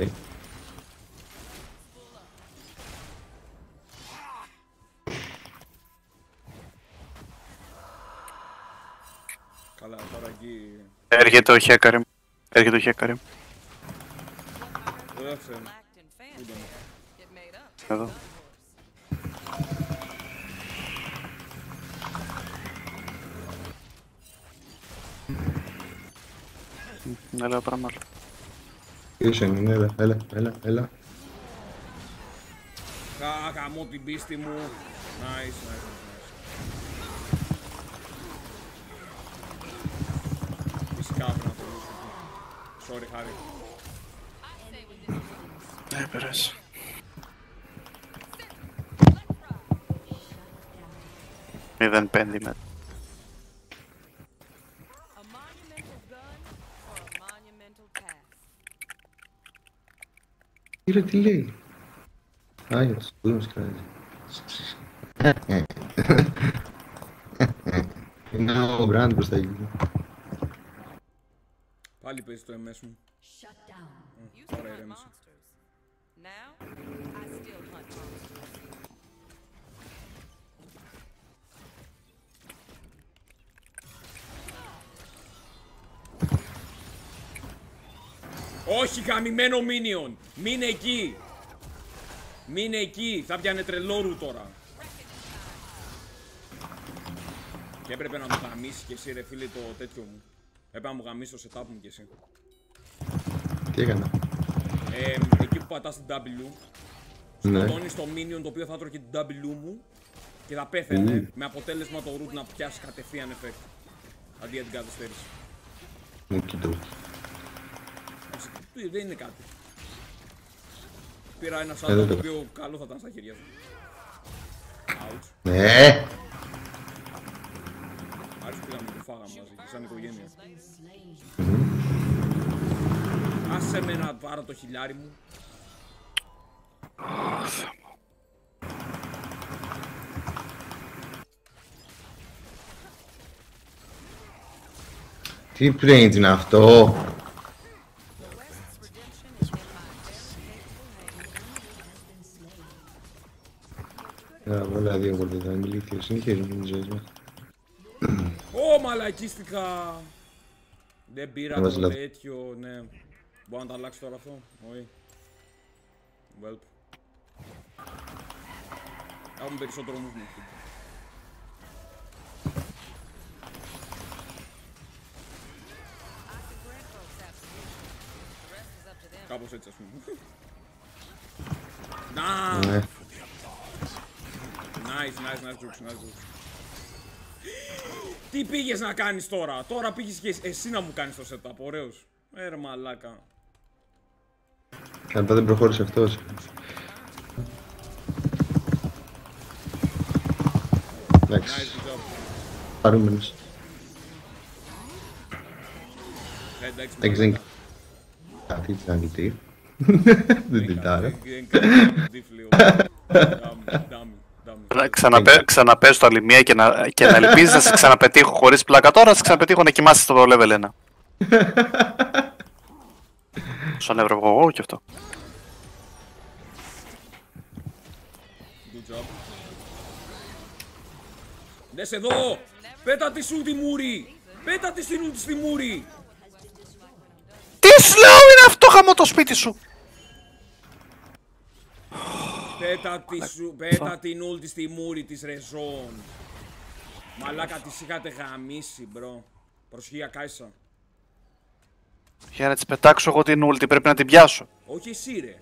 [SPEAKER 1] Καλά, τώρα εκεί...
[SPEAKER 6] Έρχεται ο Χέκαρη μου. Έρχεται ο Χέκαρη μου.
[SPEAKER 1] Δεν ξέρω.
[SPEAKER 4] Lacked in fancy. It made up.
[SPEAKER 6] Εδώ. Δεν λέω πράγματα.
[SPEAKER 3] Ποιος είναι, έλα, έλα, έλα, έλα.
[SPEAKER 1] Κα, γαμώ την πίστη μου. Nice, nice, nice. nice. Φυσικά πρέπει να το λύσω. Sorry, Χάρη.
[SPEAKER 6] Δεν πειράζει. Μηδέν πέντε με.
[SPEAKER 4] A monumental gun or a monumental task.
[SPEAKER 3] Τι ρε, τι λέει; Α, για τους δούλους κράζει. Είναι ο Μπραντ μπροστά εκεί.
[SPEAKER 1] Πάλι παίζει το MS μου.
[SPEAKER 5] Shut down.
[SPEAKER 4] Used to
[SPEAKER 1] Τώρα
[SPEAKER 4] hunt
[SPEAKER 1] ηρέμησε.
[SPEAKER 4] Monsters. Now, I still hunt monsters.
[SPEAKER 1] Όχι γαμημένο Minion! Μείνε εκεί! Μείνε εκεί! Θα πιάνε τρελόρου τώρα. Και έπρεπε να μου γαμίσει και εσύ ρε φίλε το τέτοιο μου. Έπρεπε να μου γαμίσει το setup μου και εσύ.
[SPEAKER 3] Τι έκανα;
[SPEAKER 1] Ε, εκεί που πατάς την W
[SPEAKER 3] Ναι.
[SPEAKER 1] Σκοτώνει το minion το οποίο θα τρώγε την W μου και θα πέθαινε με αποτέλεσμα το root να πιάσει κατευθείαν effect. Αντί για την καθυστέρηση.
[SPEAKER 3] Εκεί το.
[SPEAKER 1] Εντάξει, του- Δεν είναι κάτι. Πήρα ένα
[SPEAKER 3] Ε,
[SPEAKER 1] σάλτο
[SPEAKER 3] δεν
[SPEAKER 1] το
[SPEAKER 3] το-
[SPEAKER 1] οποίο καλό θα ήταν στα χέρια σου. Ouch.
[SPEAKER 3] Ναι!
[SPEAKER 1] Άρης πήγαμε και το φάγαμε μαζί, σαν οικογένεια. Άσε με να πάρω το χιλιάρι μου.
[SPEAKER 3] Τι range είναι αυτό! Ja, voilà, δύο βολτές, θα είναι ηλίθιο. Συνεχίζουμε τις ζωές μας.
[SPEAKER 1] Ω, μαλακίστηκα! Δεν πήρα
[SPEAKER 3] Έβαζε
[SPEAKER 1] το
[SPEAKER 3] λάθος.
[SPEAKER 1] τέτοιο, ναι. Μπορώ να τα αλλάξει τώρα αυτό, όχι. Welp. Έχουμε περισσότερο movement. Κάπως έτσι ας πούμε. Να!
[SPEAKER 3] Ναι.
[SPEAKER 1] Nice, nice, nice jokes, nice jokes. Τι πήγες να κάνεις τώρα, τώρα πήγες και εσύ να μου κάνεις το setup, ωραίος. Ε, ρε μαλάκα.
[SPEAKER 3] Αν δεν προχώρησε αυτός. Εντάξει,
[SPEAKER 1] Nice, good job.
[SPEAKER 3] χαρούμενος.
[SPEAKER 1] Ε, εντάξει,
[SPEAKER 3] Δεν
[SPEAKER 1] μαλάκα.
[SPEAKER 3] ξέρω. Κάτι ήταν ανοιχτή. Δεν την τάρα.
[SPEAKER 1] Δεν κάνει τύφλιο. Ντάμι, ντάμι, ντάμι.
[SPEAKER 6] Να Ξαναπέ, ξαναπες το άλλη μία και να, και να ελπίζεις να σε ξαναπετύχω χωρίς πλάκα τώρα, να σε ξαναπετύχω να κοιμάσαι στο level 1. Στον ευρώ εγώ και αυτό.
[SPEAKER 1] Good job. Δες εδώ! Πέτα τη σου τη μούρη! Πέτα τη στην στη μούρη!
[SPEAKER 6] Τι slow είναι αυτό χαμό το σπίτι σου!
[SPEAKER 1] Πέτα τη σου, πέτα την ούλτη στη μούρη της Ρεζόν. Μαλάκα τις είχατε γαμίσει, μπρο. Προσχεία Κάισα.
[SPEAKER 6] Για να της πετάξω εγώ την ούλτη πρέπει να την πιάσω.
[SPEAKER 1] Όχι εσύ ρε.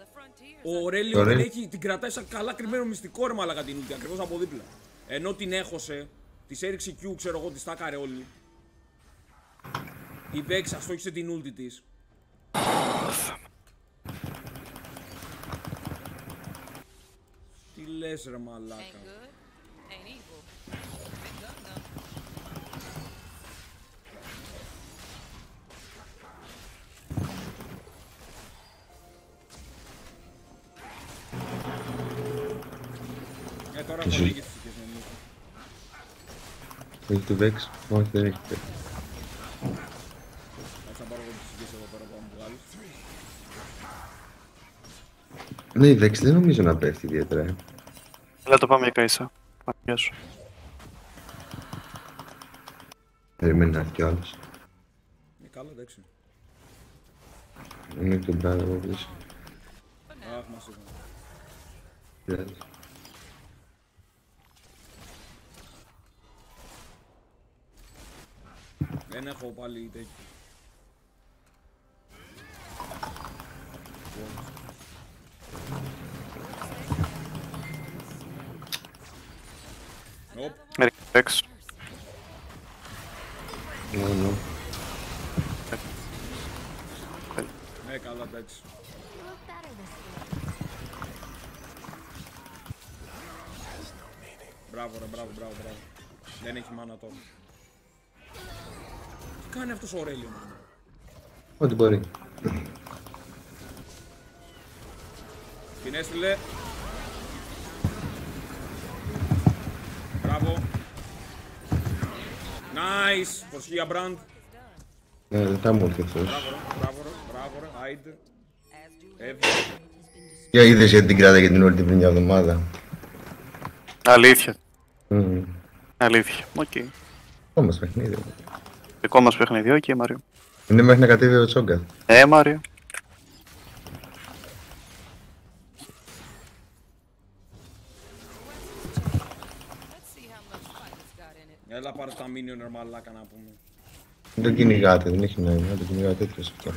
[SPEAKER 1] Ο Ρέλιο
[SPEAKER 3] Ωραία.
[SPEAKER 1] την, έχει, την κρατάει σαν καλά κρυμμένο μυστικό ρε μαλάκα την ούλτη, ακριβώς από δίπλα. Ενώ την έχωσε, της έριξε Q, ξέρω εγώ, της τάκαρε όλη. Η Vex αστόχησε την ούλτη της. Τι λες ρε μαλάκα. Τώρα θα
[SPEAKER 3] Εσύ.
[SPEAKER 1] βγει τις ψυχές νομίζω.
[SPEAKER 3] Έχει το Vex. Όχι, δεν έχει Vex.
[SPEAKER 1] Θα πάρω εγώ τις ψυχές εδώ πέρα που θα μου βγάλεις.
[SPEAKER 3] Ναι, η Vex δεν νομίζω να πέφτει ιδιαίτερα. ε.
[SPEAKER 6] Έλα το πάμε για Καϊσά. Γεια σου.
[SPEAKER 3] Περιμένει να έρθει κι άλλος.
[SPEAKER 1] Είναι καλά, εντάξει.
[SPEAKER 3] Είναι και τον brother από πίσω.
[SPEAKER 1] Αχ, μας είπαν.
[SPEAKER 3] Πειράζει.
[SPEAKER 1] Δεν έχω πάλι τέτοιο. Οπ,
[SPEAKER 6] Μερικ
[SPEAKER 3] Ναι, ναι.
[SPEAKER 1] ναι, καλά, εντάξει. Μπράβο, ρε, μπράβο, μπράβο, μπράβο. Δεν έχει μάνα τώρα. Τι κάνει αυτός ο Ρέλιο, μάνα.
[SPEAKER 3] Ό,τι μπορεί.
[SPEAKER 1] Την έστειλε. Μπράβο. Nice. Προσχεία Μπραντ.
[SPEAKER 3] Ναι, δεν θα μου έρθει αυτός.
[SPEAKER 1] Μπράβο, ρε, μπράβο, ρε, μπράβο, ρε. Άιντε. Έβγε.
[SPEAKER 3] Για είδες γιατί την κράταγε την ulti την πριν μια εβδομάδα.
[SPEAKER 6] Αλήθεια.
[SPEAKER 3] Μμμ.
[SPEAKER 6] Αλήθεια. Οκ.
[SPEAKER 3] Όμως παιχνίδι.
[SPEAKER 6] Δικό μας παιχνίδι. Οκ, Μάριο.
[SPEAKER 3] Είναι μέχρι να κατέβει ο Τσόγκα.
[SPEAKER 6] Ε, Μάριο.
[SPEAKER 4] Let's see how much fight it's got in it.
[SPEAKER 1] Έλα πάρε τα minion ρε μαλάκα να πούμε.
[SPEAKER 3] Δεν τον κυνηγάτε, δεν έχει νόημα. Δεν τον κυνηγάτε τέτοιος αυτό.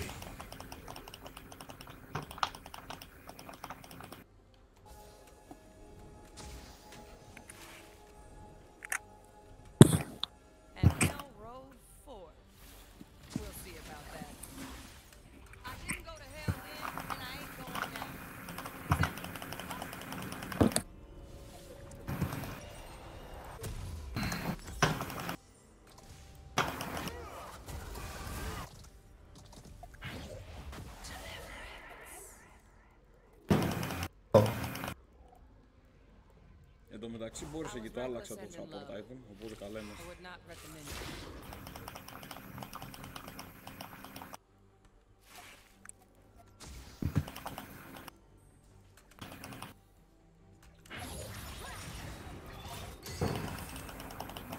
[SPEAKER 1] Μεταξύ μπόρεσε και το άλλαξα το support item, οπότε καλά
[SPEAKER 4] I
[SPEAKER 1] είμαστε.
[SPEAKER 4] would not recommend it.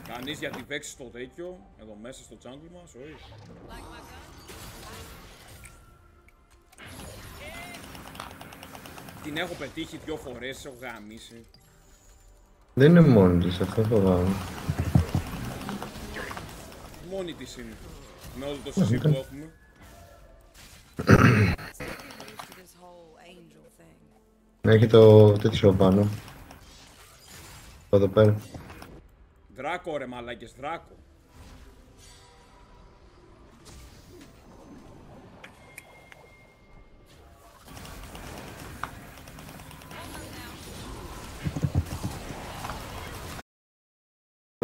[SPEAKER 1] Κανείς για τη παίξει στο τέτοιο, εδώ μέσα στο jungle μας, όχι. Την έχω πετύχει δυο φορές, έχω γαμίσει.
[SPEAKER 3] Δεν είναι μόνη της, αυτό φοβάμαι.
[SPEAKER 1] Μόνη της είναι. Με όλο το CC που έχουμε.
[SPEAKER 4] Still get used to this whole angel thing.
[SPEAKER 3] Έχει το τέτοιο πάνω. Εδώ πέρα.
[SPEAKER 1] Δράκο ρε μαλάκες, δράκο.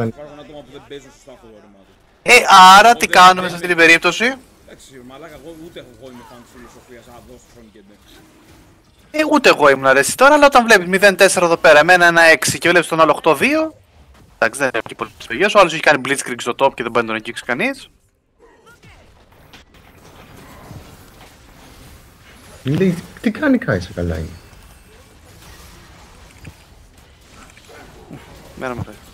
[SPEAKER 1] Υπάρχουν άτομα που δεν παίζουν σωστά αυτό το ρημάδι.
[SPEAKER 6] Ε, άρα τι κάνουμε σε αυτή την περίπτωση;
[SPEAKER 1] Εντάξει, μαλάκα, εγώ ούτε εγώ είμαι φαν της φιλοσοφίας, α, δώσ' τους Sonic and Death.
[SPEAKER 6] Ε, ούτε εγώ ήμουν αρέσει τώρα, αλλά όταν βλέπεις 0-4 εδώ πέρα, εμένα ένα 6 και βλέπεις τον άλλο 8-2. Εντάξει, δεν έχει πολύ επιλογέ. Ο άλλος έχει κάνει blitzkrieg στο top και δεν μπορεί να τον αγγίξει κανείς.
[SPEAKER 3] Λέει, τι κάνει Κάισα καλά είναι.
[SPEAKER 6] Μέρα μου
[SPEAKER 1] Nice.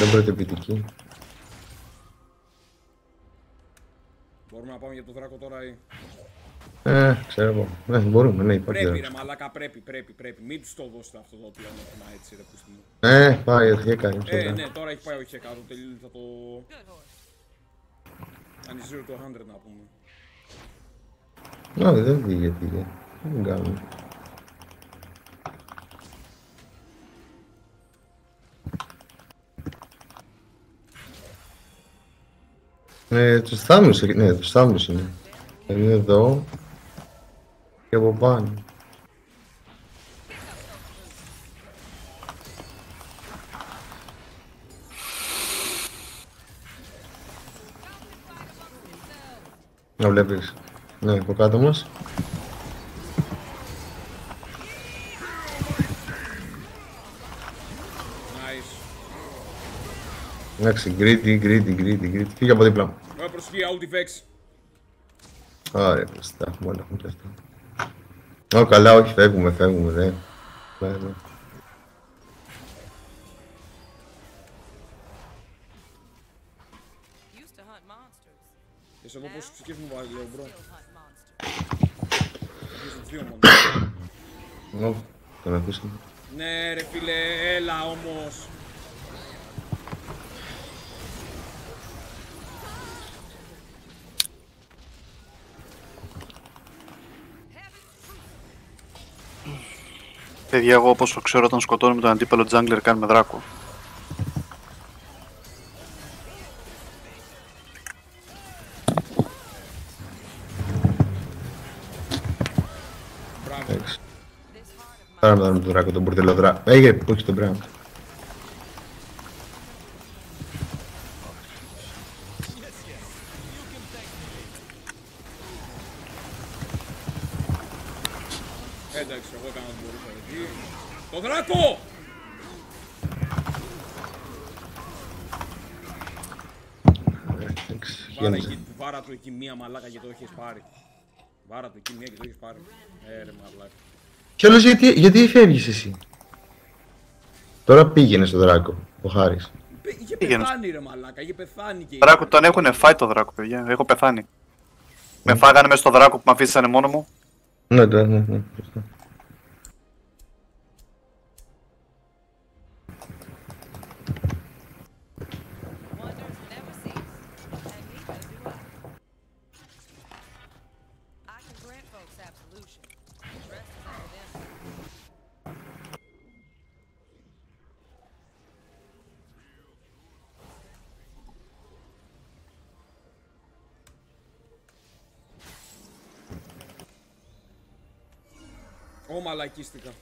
[SPEAKER 3] Δεν πρωτοποιητική.
[SPEAKER 1] Μπορούμε να πάμε για το δράκο τώρα ή...
[SPEAKER 3] Ε, ξέρω εγώ. Ναι, μπορούμε, ναι, υπάρχει
[SPEAKER 1] Πρέπει ρε
[SPEAKER 3] δράκος.
[SPEAKER 1] μαλάκα, πρέπει, πρέπει, πρέπει. Μην τους το δώσετε αυτό το πλεονέκτημα έτσι ρε πούστη μου.
[SPEAKER 3] Ε, πάει, όχι, έκανε.
[SPEAKER 1] Ε,
[SPEAKER 3] ψηλά.
[SPEAKER 1] ναι, τώρα έχει πάει όχι 100, τελείω θα το... Κάνει 0 to 100 να πούμε.
[SPEAKER 3] Όχι, δεν πήγε, πήγε. Δεν κάνουμε. Ε, τους θάμνους, ναι, τους θάμνους είναι. Είναι εδώ και από πάνω. Να βλέπεις. Ναι, από κάτω μας. Εντάξει, greedy, greedy, greedy, greedy. Φύγε από δίπλα μου.
[SPEAKER 1] Ωραία προσοχή, ulti Vex.
[SPEAKER 3] Ωραία, πως τα έχουμε όλα, έχουμε και αυτά. Ω, καλά, όχι, φεύγουμε, φεύγουμε, δε. Ναι, ναι.
[SPEAKER 4] Used to hunt monsters.
[SPEAKER 1] Εσύ εδώ πόσους ψυχές μου βάζει, λέω bro.
[SPEAKER 4] Still hunt monsters.
[SPEAKER 1] Είσαι δύο μόνο.
[SPEAKER 3] Ω, τον ακούσαμε.
[SPEAKER 1] Ναι ρε φίλε, έλα όμως.
[SPEAKER 6] Παιδιά, εγώ όπως ξέρω, όταν σκοτώνουμε τον αντίπαλο jungler κάνουμε δράκο.
[SPEAKER 1] Μπράβο.
[SPEAKER 3] Εντάξει. Τώρα να δούμε τον δράκο, τον μπουρδελό δράκο. Έγινε, που έχει τον Μπράουν.
[SPEAKER 1] Εντάξει, εγώ έκανα ό,τι μπορούσα εκεί. Το δράκο!
[SPEAKER 3] Εντάξει,
[SPEAKER 1] Βάρα,
[SPEAKER 3] γίνεται.
[SPEAKER 1] εκεί, βάρα του εκεί μία μαλάκα και το έχεις πάρει. Βάρα του εκεί μία και το έχεις πάρει. Ε, ρε μαλάκα.
[SPEAKER 3] Και όλος γιατί, γιατί φεύγεις εσύ; Τώρα πήγαινε στο δράκο, ο Χάρης.
[SPEAKER 1] Πε- Είχε
[SPEAKER 6] Πήγαινε.
[SPEAKER 1] πεθάνει ρε μαλάκα, είχε πεθάνει και...
[SPEAKER 6] Δράκο, τον έχουν φάει το δράκο, παιδιά. Έχω πεθάνει. Με φάγανε μέσα στο δράκο που με αφήσανε μόνο μου.
[SPEAKER 3] Ναι, ναι, ναι,
[SPEAKER 4] my gun.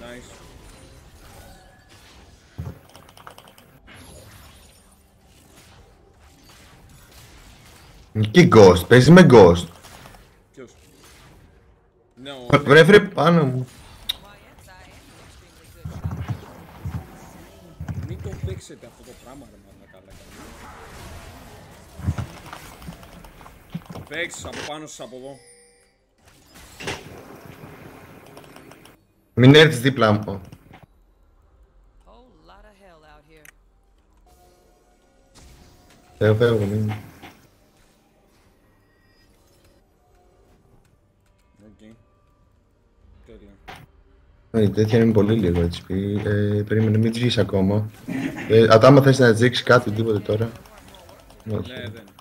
[SPEAKER 1] Nice.
[SPEAKER 3] Και Ghost, παίζει με Ghost.
[SPEAKER 1] Ποιος; Ναι, ο...
[SPEAKER 3] Βρε βρε πάνω μου.
[SPEAKER 4] Why, yes, I am an extremely good shot.
[SPEAKER 1] Μην το παίξετε αυτό το πράγμα ρε μάνα καλά καλά. Παίξεις από πάνω σας από εδώ.
[SPEAKER 3] Μην έρθεις δίπλα μου.
[SPEAKER 4] Whole lot of hell out here.
[SPEAKER 3] Φεύγω, φεύγω, μην.
[SPEAKER 1] Οκ. Τέλεια.
[SPEAKER 3] Ε, τέτοια είναι πολύ λίγο έτσι. Ε, περίμενε, μην τζεις ακόμα. Ε, αν άμα θες να τζίξεις κάτι, τίποτε τώρα. Όχι.
[SPEAKER 1] Ναι, δεν.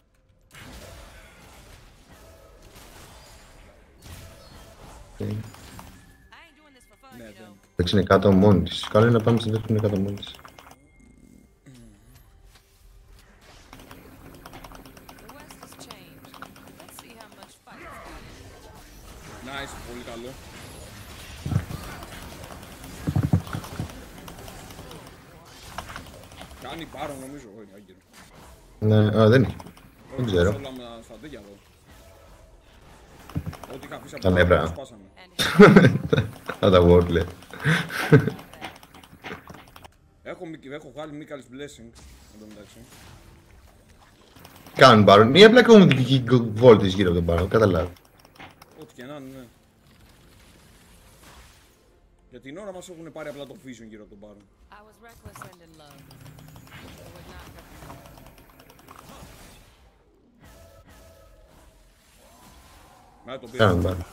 [SPEAKER 3] Εντάξει, είναι κάτω μόνη της. Καλό είναι να πάμε στην δεύτερη που είναι κάτω μόνη της.
[SPEAKER 4] The West has changed. Let's see how much fight it's got in it.
[SPEAKER 1] Nice, πολύ καλό. Κάνει πάρω νομίζω, όχι, άγκυρο.
[SPEAKER 3] Ναι, α, δεν είναι. Δεν ξέρω.
[SPEAKER 1] Όλα με στα τέτοια εδώ. Ό,τι είχα αφήσει από
[SPEAKER 3] Τα
[SPEAKER 1] τα
[SPEAKER 3] νεύρα.
[SPEAKER 1] τα σπάσαμε.
[SPEAKER 4] And
[SPEAKER 3] Θα τα wordle.
[SPEAKER 1] Έχω, μικ- έχω βγάλει Μίκαλ's Blessing, εν τω μεταξύ.
[SPEAKER 3] Κάνουν πάρουν. Ή απλά κάνουν δική βόλτες γύρω από τον πάρον. Καταλάβει.
[SPEAKER 1] Ό,τι και να είναι, ναι. Για την ώρα μας έχουν πάρει απλά το vision γύρω από τον Baron.
[SPEAKER 4] I was reckless and in love. I would not recommend.
[SPEAKER 1] Ναι, τον πήρα.
[SPEAKER 3] Κάνουν πάρουν.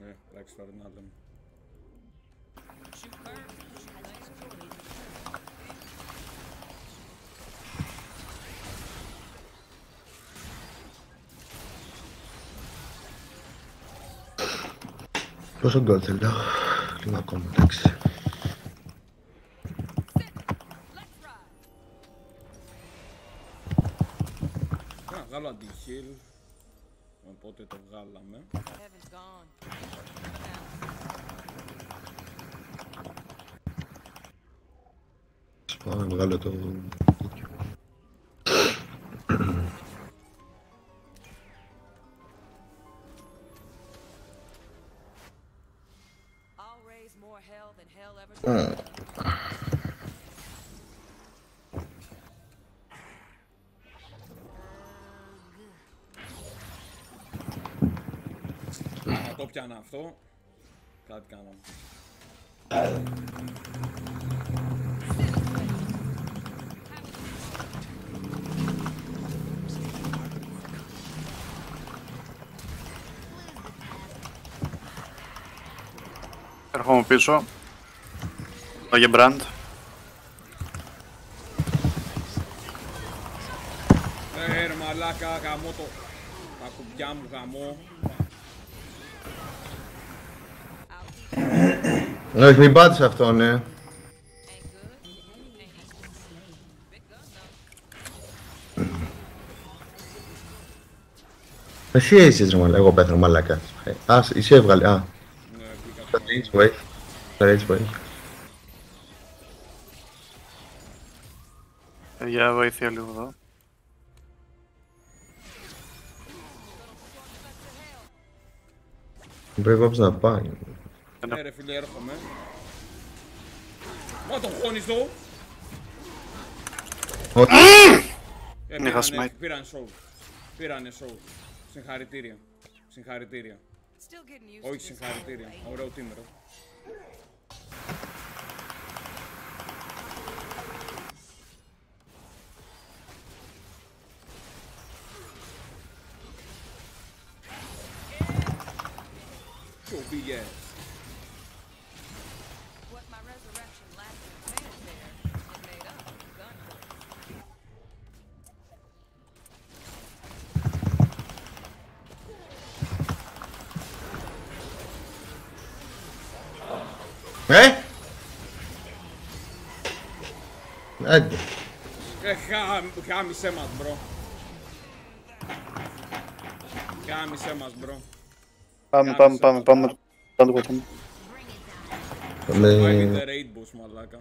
[SPEAKER 1] Ναι, εντάξει, τώρα να λέμε.
[SPEAKER 4] Shoot first, shoot later.
[SPEAKER 3] Πόσο γκολ θέλω. Λίγο ακόμα, εντάξει.
[SPEAKER 4] Let's ride.
[SPEAKER 1] Να βγάλω αντι-heal. Οπότε το βγάλαμε.
[SPEAKER 4] Heaven's gone. For now.
[SPEAKER 3] Πάω να βγάλω το...
[SPEAKER 1] Να το πιάνα αυτό. Κάτι κάναμε.
[SPEAKER 6] Έρχομαι πίσω. Το Γεμπραντ.
[SPEAKER 1] Ε, ρε μαλάκα, γαμώ το... Τα κουμπιά μου γαμώ.
[SPEAKER 3] Όχι, μην πάτε σε αυτό, ναι.
[SPEAKER 4] Ain't good. Ain't easy. Big gun though.
[SPEAKER 3] Εσύ είσαι ρε μαλάκα, εγώ πέθανα μαλάκα. Ε, Α, εσύ έβγαλε, α.
[SPEAKER 1] Ναι, μπήκα
[SPEAKER 3] Τα
[SPEAKER 1] στο-
[SPEAKER 3] rage wave. Τα rage wave.
[SPEAKER 6] Για βοήθεια λίγο εδώ.
[SPEAKER 3] Πρέπει όποιος να πάει.
[SPEAKER 1] Ναι ρε φίλε, έρχομαι. Μα τον χώνεις
[SPEAKER 3] Όχι.
[SPEAKER 1] Ε,
[SPEAKER 6] Είχα
[SPEAKER 1] πήρανε,
[SPEAKER 6] smite.
[SPEAKER 1] πήραν show. Πήρανε show. Συγχαρητήρια. Συγχαρητήρια.
[SPEAKER 4] Still getting used to
[SPEAKER 1] Όχι,
[SPEAKER 4] this.
[SPEAKER 1] συγχαρητήρια. Ωραίο τίμερο. So big
[SPEAKER 3] Άντε.
[SPEAKER 1] Ε, χά, χάμισέ μας, μπρο. Γάμησέ μας, bro.
[SPEAKER 6] Πάμε, πάμε, πάμε, πάμε. Πάμε το κουτί.
[SPEAKER 1] Survive in
[SPEAKER 3] Με...
[SPEAKER 1] the raid boss, μαλάκα.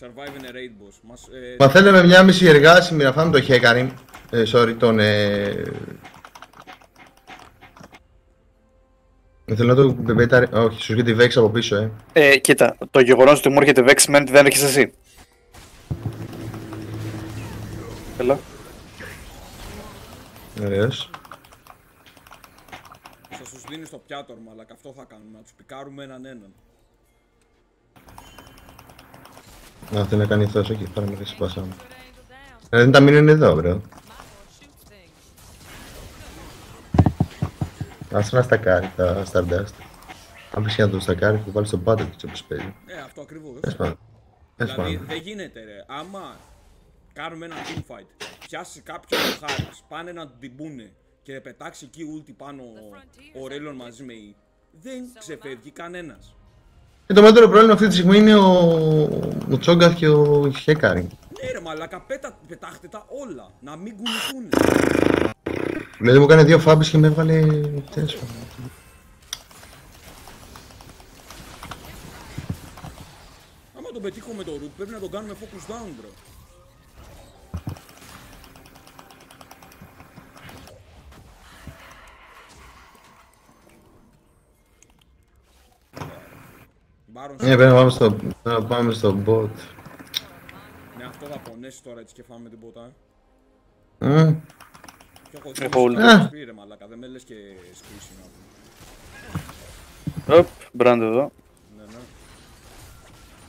[SPEAKER 1] Survive in a raid boss. Μας, ε,
[SPEAKER 3] Μα θέλαμε μια μισή εργάσιμη να φάμε το Hecarim. Ε, sorry, τον... Ε... Θέλω να το πεπέτα... Όχι, σου έρχεται η Vex από πίσω, ε.
[SPEAKER 6] Ε, κοίτα, το γεγονός ότι μου έρχεται Vex σημαίνει ότι δεν έχεις εσύ.
[SPEAKER 3] Ωραίος.
[SPEAKER 1] θα τους δίνει στο πιάτο, ρε μαλάκα. Αυτό θα κάνουμε. Να τους πικάρουμε έναν έναν.
[SPEAKER 3] Να θέλει να κάνει αυτός, όχι, πάρε με θέση πάσα μου. Ε, δεν θα μείνουν εδώ, bro. Άσε να στακάρει τα Stardust. Αν πεις και να το στακάρει, θα το βάλεις στο battle έτσι όπως παίζει.
[SPEAKER 1] Ε, αυτό ακριβώς.
[SPEAKER 3] Πες πάνω. Πες
[SPEAKER 1] Δηλαδή
[SPEAKER 3] πάνω.
[SPEAKER 1] δεν γίνεται ρε. Άμα κάνουμε ένα teamfight, πιάσει κάποιον ο Χάρης, πάνε να την πούνε και πετάξει εκεί ulti πάνω ο Ρέλον μαζί με η, δεν ξεφεύγει κανένας.
[SPEAKER 3] Και το μεγαλύτερο πρόβλημα αυτή τη στιγμή είναι ο, ο Τσόγκαθ και ο Χέκαριν.
[SPEAKER 1] Ναι ρε μαλάκα, πέτα, πετάχτε τα όλα, να μην κουνηθούν.
[SPEAKER 3] Δηλαδή μου έκανε δύο φάμπες και με έβαλε τέσσερα.
[SPEAKER 1] Άμα τον πετύχω με το root πρέπει να τον κάνουμε focus down bro. Μπάρον,
[SPEAKER 3] Ναι, πρέπει να πάμε στο, να πάμε στο bot.
[SPEAKER 1] ναι, αυτό θα πονέσει τώρα έτσι και φάμε την ποτά.
[SPEAKER 3] Ε,
[SPEAKER 1] Και έχω
[SPEAKER 6] Έχω
[SPEAKER 1] δει
[SPEAKER 3] ult.
[SPEAKER 1] σπίρ, ρε μαλάκα, δεν με λες και σκρίσι να πούμε.
[SPEAKER 6] Οπ, μπράντε εδώ.
[SPEAKER 1] Ναι, ναι.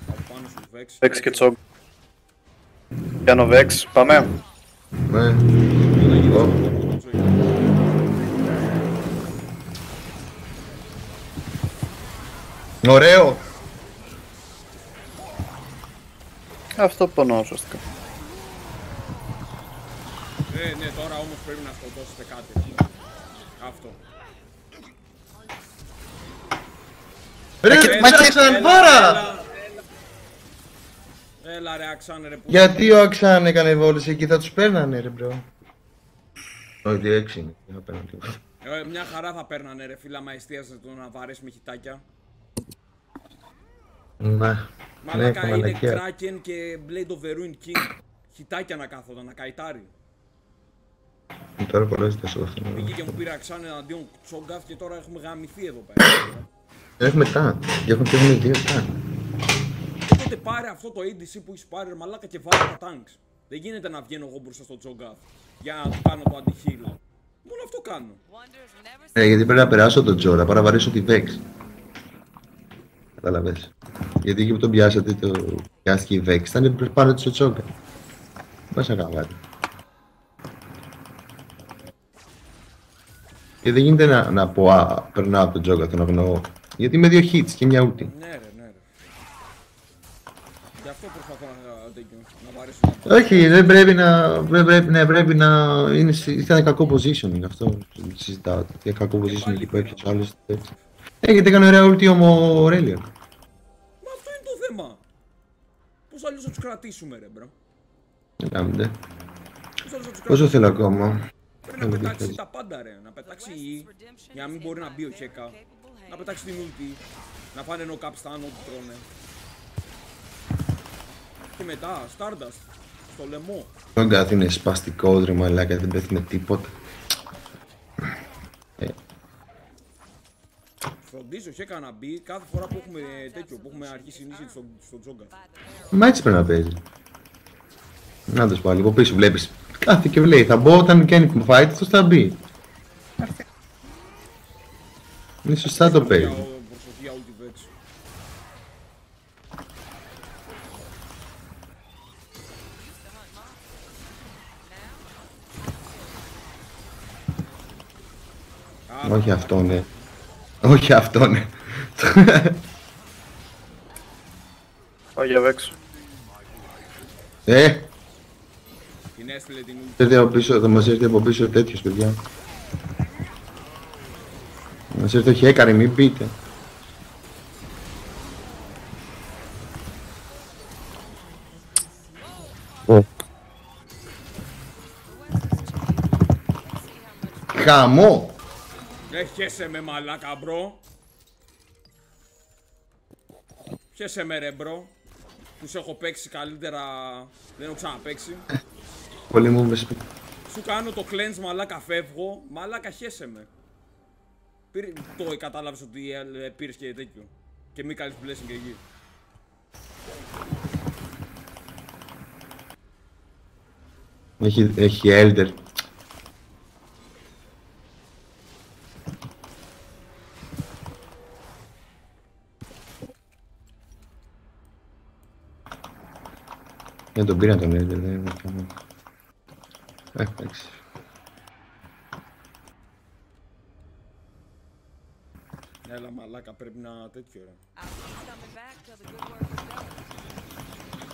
[SPEAKER 1] Από πάνω σου Vex.
[SPEAKER 6] Vex και Τσόγκ. Πιάνω Vex, πάμε.
[SPEAKER 3] ναι.
[SPEAKER 1] Μετά γίνεται
[SPEAKER 3] Ω.
[SPEAKER 1] αυτό το πρώτο ζωή.
[SPEAKER 3] Ωραίο!
[SPEAKER 6] Αυτό πονώ ουσιαστικά.
[SPEAKER 1] Ε, ναι, τώρα όμως πρέπει να σκοτώσετε κάτι. Αυτό.
[SPEAKER 3] Ρε,
[SPEAKER 1] Έλα,
[SPEAKER 3] μα Αξάν,
[SPEAKER 1] έλα,
[SPEAKER 3] πάρα!
[SPEAKER 1] έλα. Έλα ρε Αξάνε ρε που...
[SPEAKER 3] Γιατί ο Αξάν έκανε βόλες εκεί, θα τους παίρνανε ρε bro. Όχι, έξι είναι, δεν θα παίρνω τίποτα.
[SPEAKER 1] Ε, μια χαρά θα παίρνανε ρε φίλε μα εστίαζε το να βαρέσεις με χιτάκια.
[SPEAKER 3] Να, ναι,
[SPEAKER 1] Μαλάκα είναι
[SPEAKER 3] μαλακία.
[SPEAKER 1] Kraken και Blade of the Ruined King. Χιτάκια να κάθονταν, να καϊτάρει.
[SPEAKER 3] Τώρα πολλά ζητάς εγώ αυτό.
[SPEAKER 1] Πήγε και μου πήρε Αξάνε εναντίον Τσόγκαθ και τώρα έχουμε γαμηθεί εδώ πέρα.
[SPEAKER 3] Δεν έχουμε τα, και έχουν και έχουν δύο τα.
[SPEAKER 1] Και τότε πάρε αυτό το ADC που έχεις πάρει ρε μαλάκα και βάλε τα tanks. Δεν γίνεται να βγαίνω εγώ μπροστά στο Τσόγκαθ για να του κάνω το αντιχείλ. Μόνο αυτό κάνω.
[SPEAKER 3] Ε, γιατί πρέπει να περάσω τον Τζόρα, para να βαρέσω τη Vex. Καταλαβες. Γιατί εκεί που τον πιάσατε, το πιάστηκε η Vex, ήταν πάνω της ο Τσόγκα. Πας να κάνω κάτι. Και δεν γίνεται να, να πω, α, περνάω από τον Τζόγκα, τον αγνοώ. Γιατί με δύο hits και μια ούτη.
[SPEAKER 1] Ναι ρε,
[SPEAKER 3] Όχι, δεν πρέπει να, δεν πρέπει, ναι, πρέπει να είναι, στη- ήταν κακό positioning αυτό συζητάω. Για κακό positioning εκεί που έπιασε ο άλλος. Ε, γιατί έκανε ωραία ulti ο Ρέλιον.
[SPEAKER 1] Μα αυτό είναι το θέμα. Πώς αλλιώς θα τους κρατήσουμε ρε bro.
[SPEAKER 3] Δεν κάνετε.
[SPEAKER 1] Πώς αλλιώς θα τους
[SPEAKER 3] Πόσο
[SPEAKER 1] κρατήσουμε.
[SPEAKER 3] θέλω ακόμα.
[SPEAKER 1] Πρέπει να πετάξει τα πάντα ρε. Να πετάξει η για να μην μπορεί να μπει ο Χέκα. Να πετάξει την ulti. Να πάνε knock up, stun ό,τι τρώνε. Και μετά, Stardust. Στο λαιμό.
[SPEAKER 3] Τον κάθε είναι σπαστικό ρε μαλάκα, δεν πέφτει με τίποτα.
[SPEAKER 1] Φροντίζει ο Χέκα να μπει κάθε φορά που έχουμε τέτοιο, που έχουμε αρχίσει νύχη στο, στο Τζόγκα.
[SPEAKER 3] Μα έτσι πρέπει να παίζει. Να το πάλι, από πίσω βλέπεις. Κάθε και λέει, θα μπω όταν κάνει fight, αυτός θα μπει. Είναι σωστά το παίζει. Όχι αυτό ναι. Όχι αυτό ναι.
[SPEAKER 6] για απ'
[SPEAKER 3] Ε! Έρθει από πίσω, θα μας έρθει από πίσω τέτοιος παιδιά. Μας έρθει ο Χέκαρη, μην πείτε. Ε. Χαμό!
[SPEAKER 1] Ε, χέσε με μαλάκα, bro. Χέσε με ρε, bro. Τους έχω παίξει καλύτερα, δεν έχω ξαναπαίξει.
[SPEAKER 3] Πολύ μου μες.
[SPEAKER 1] Σου κάνω το cleanse, μαλάκα, φεύγω. Μαλάκα, χέσε με. Πήρε, το κατάλαβες ότι ε, πήρες και τέτοιο. Και μη κάνεις blessing και εκεί.
[SPEAKER 3] Έχει, έχει Elder. Δεν τον πήρα τον Elder, δεν είναι κανένα. Ε, εντάξει.
[SPEAKER 1] Έλα, μαλάκα, πρέπει να τέτοιο, ρε.
[SPEAKER 4] I'll keep coming back till the good work is done.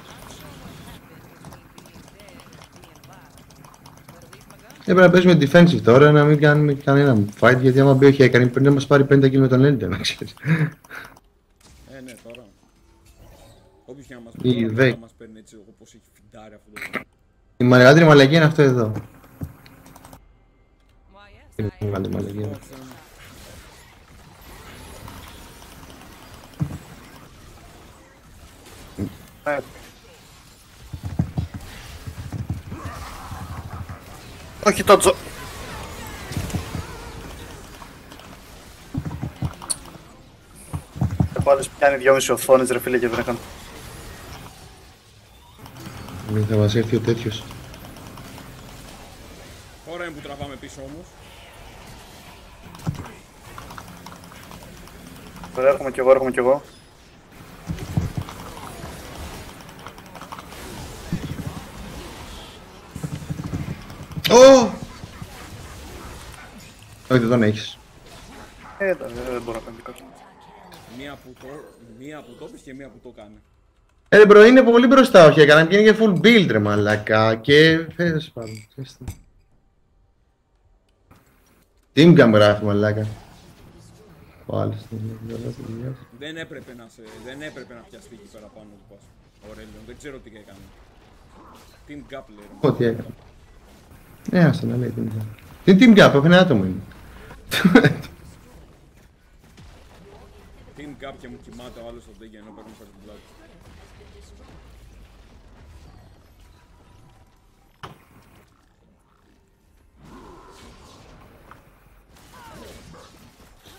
[SPEAKER 4] Not sure what happened between being dead and being alive, but at least my gun
[SPEAKER 3] Έπρεπε να παίζουμε defensive τώρα, να μην κάνουμε κανένα fight, γιατί άμα μπει ο Χέκαρη πρέπει να μας πάρει 50 kill με τον Elder, να ξέρεις.
[SPEAKER 1] Ε, ναι, τώρα. Όποιος και να μας
[SPEAKER 3] Η
[SPEAKER 1] πει, τώρα,
[SPEAKER 3] Βέη.
[SPEAKER 1] να μας παίρνει έτσι, όπως έχει φιντάρει αυτό το πράγμα.
[SPEAKER 3] Η μεγαλύτερη μαλακή είναι αυτό εδώ.
[SPEAKER 4] Why, yes,
[SPEAKER 3] Είναι
[SPEAKER 4] I
[SPEAKER 3] η μεγαλύτερη μαλακή.
[SPEAKER 1] Ω, Θεέ μου.
[SPEAKER 6] Ναι. Όχι το τζο... Έχω άλλες πιάνει δυόμιση οθόνες ρε φίλε και δεν έκανε.
[SPEAKER 3] Μην θα μας έρθει ο τέτοιος.
[SPEAKER 1] Ώρα είναι που τραβάμε πίσω όμως.
[SPEAKER 6] Ωραία, έρχομαι κι εγώ, έρχομαι κι εγώ.
[SPEAKER 3] Ω! Όχι, δεν τον έχεις.
[SPEAKER 6] Ε, εντάξει, δεν μπορώ να κάνω κάτι.
[SPEAKER 1] Μία που το, μία που το πεις και μία που το κάνει.
[SPEAKER 3] Ε, ρε bro, είναι πολύ μπροστά ο Χέκαρα και είναι για full build ρε μαλάκα και... Φέρες πάνω, ξέρεις το. Team cam γράφει μαλακά. Ο άλλος δεν είναι καλά στη δουλειά σου.
[SPEAKER 1] Δεν έπρεπε να, σε, δεν έπρεπε να πιαστεί εκεί πέρα πάνω του πας. Ο Ρέλιον, δεν ξέρω τι έκανε. Team Gap λέει. ρε.
[SPEAKER 3] Ό,τι έκανε. Ναι, άστα να λέει team cam. Τι team cam, ένα άτομο είναι.
[SPEAKER 1] Team Gap και μου κοιμάται ο άλλος στον τέγια ενώ παίρνει πέρα την πλάτη.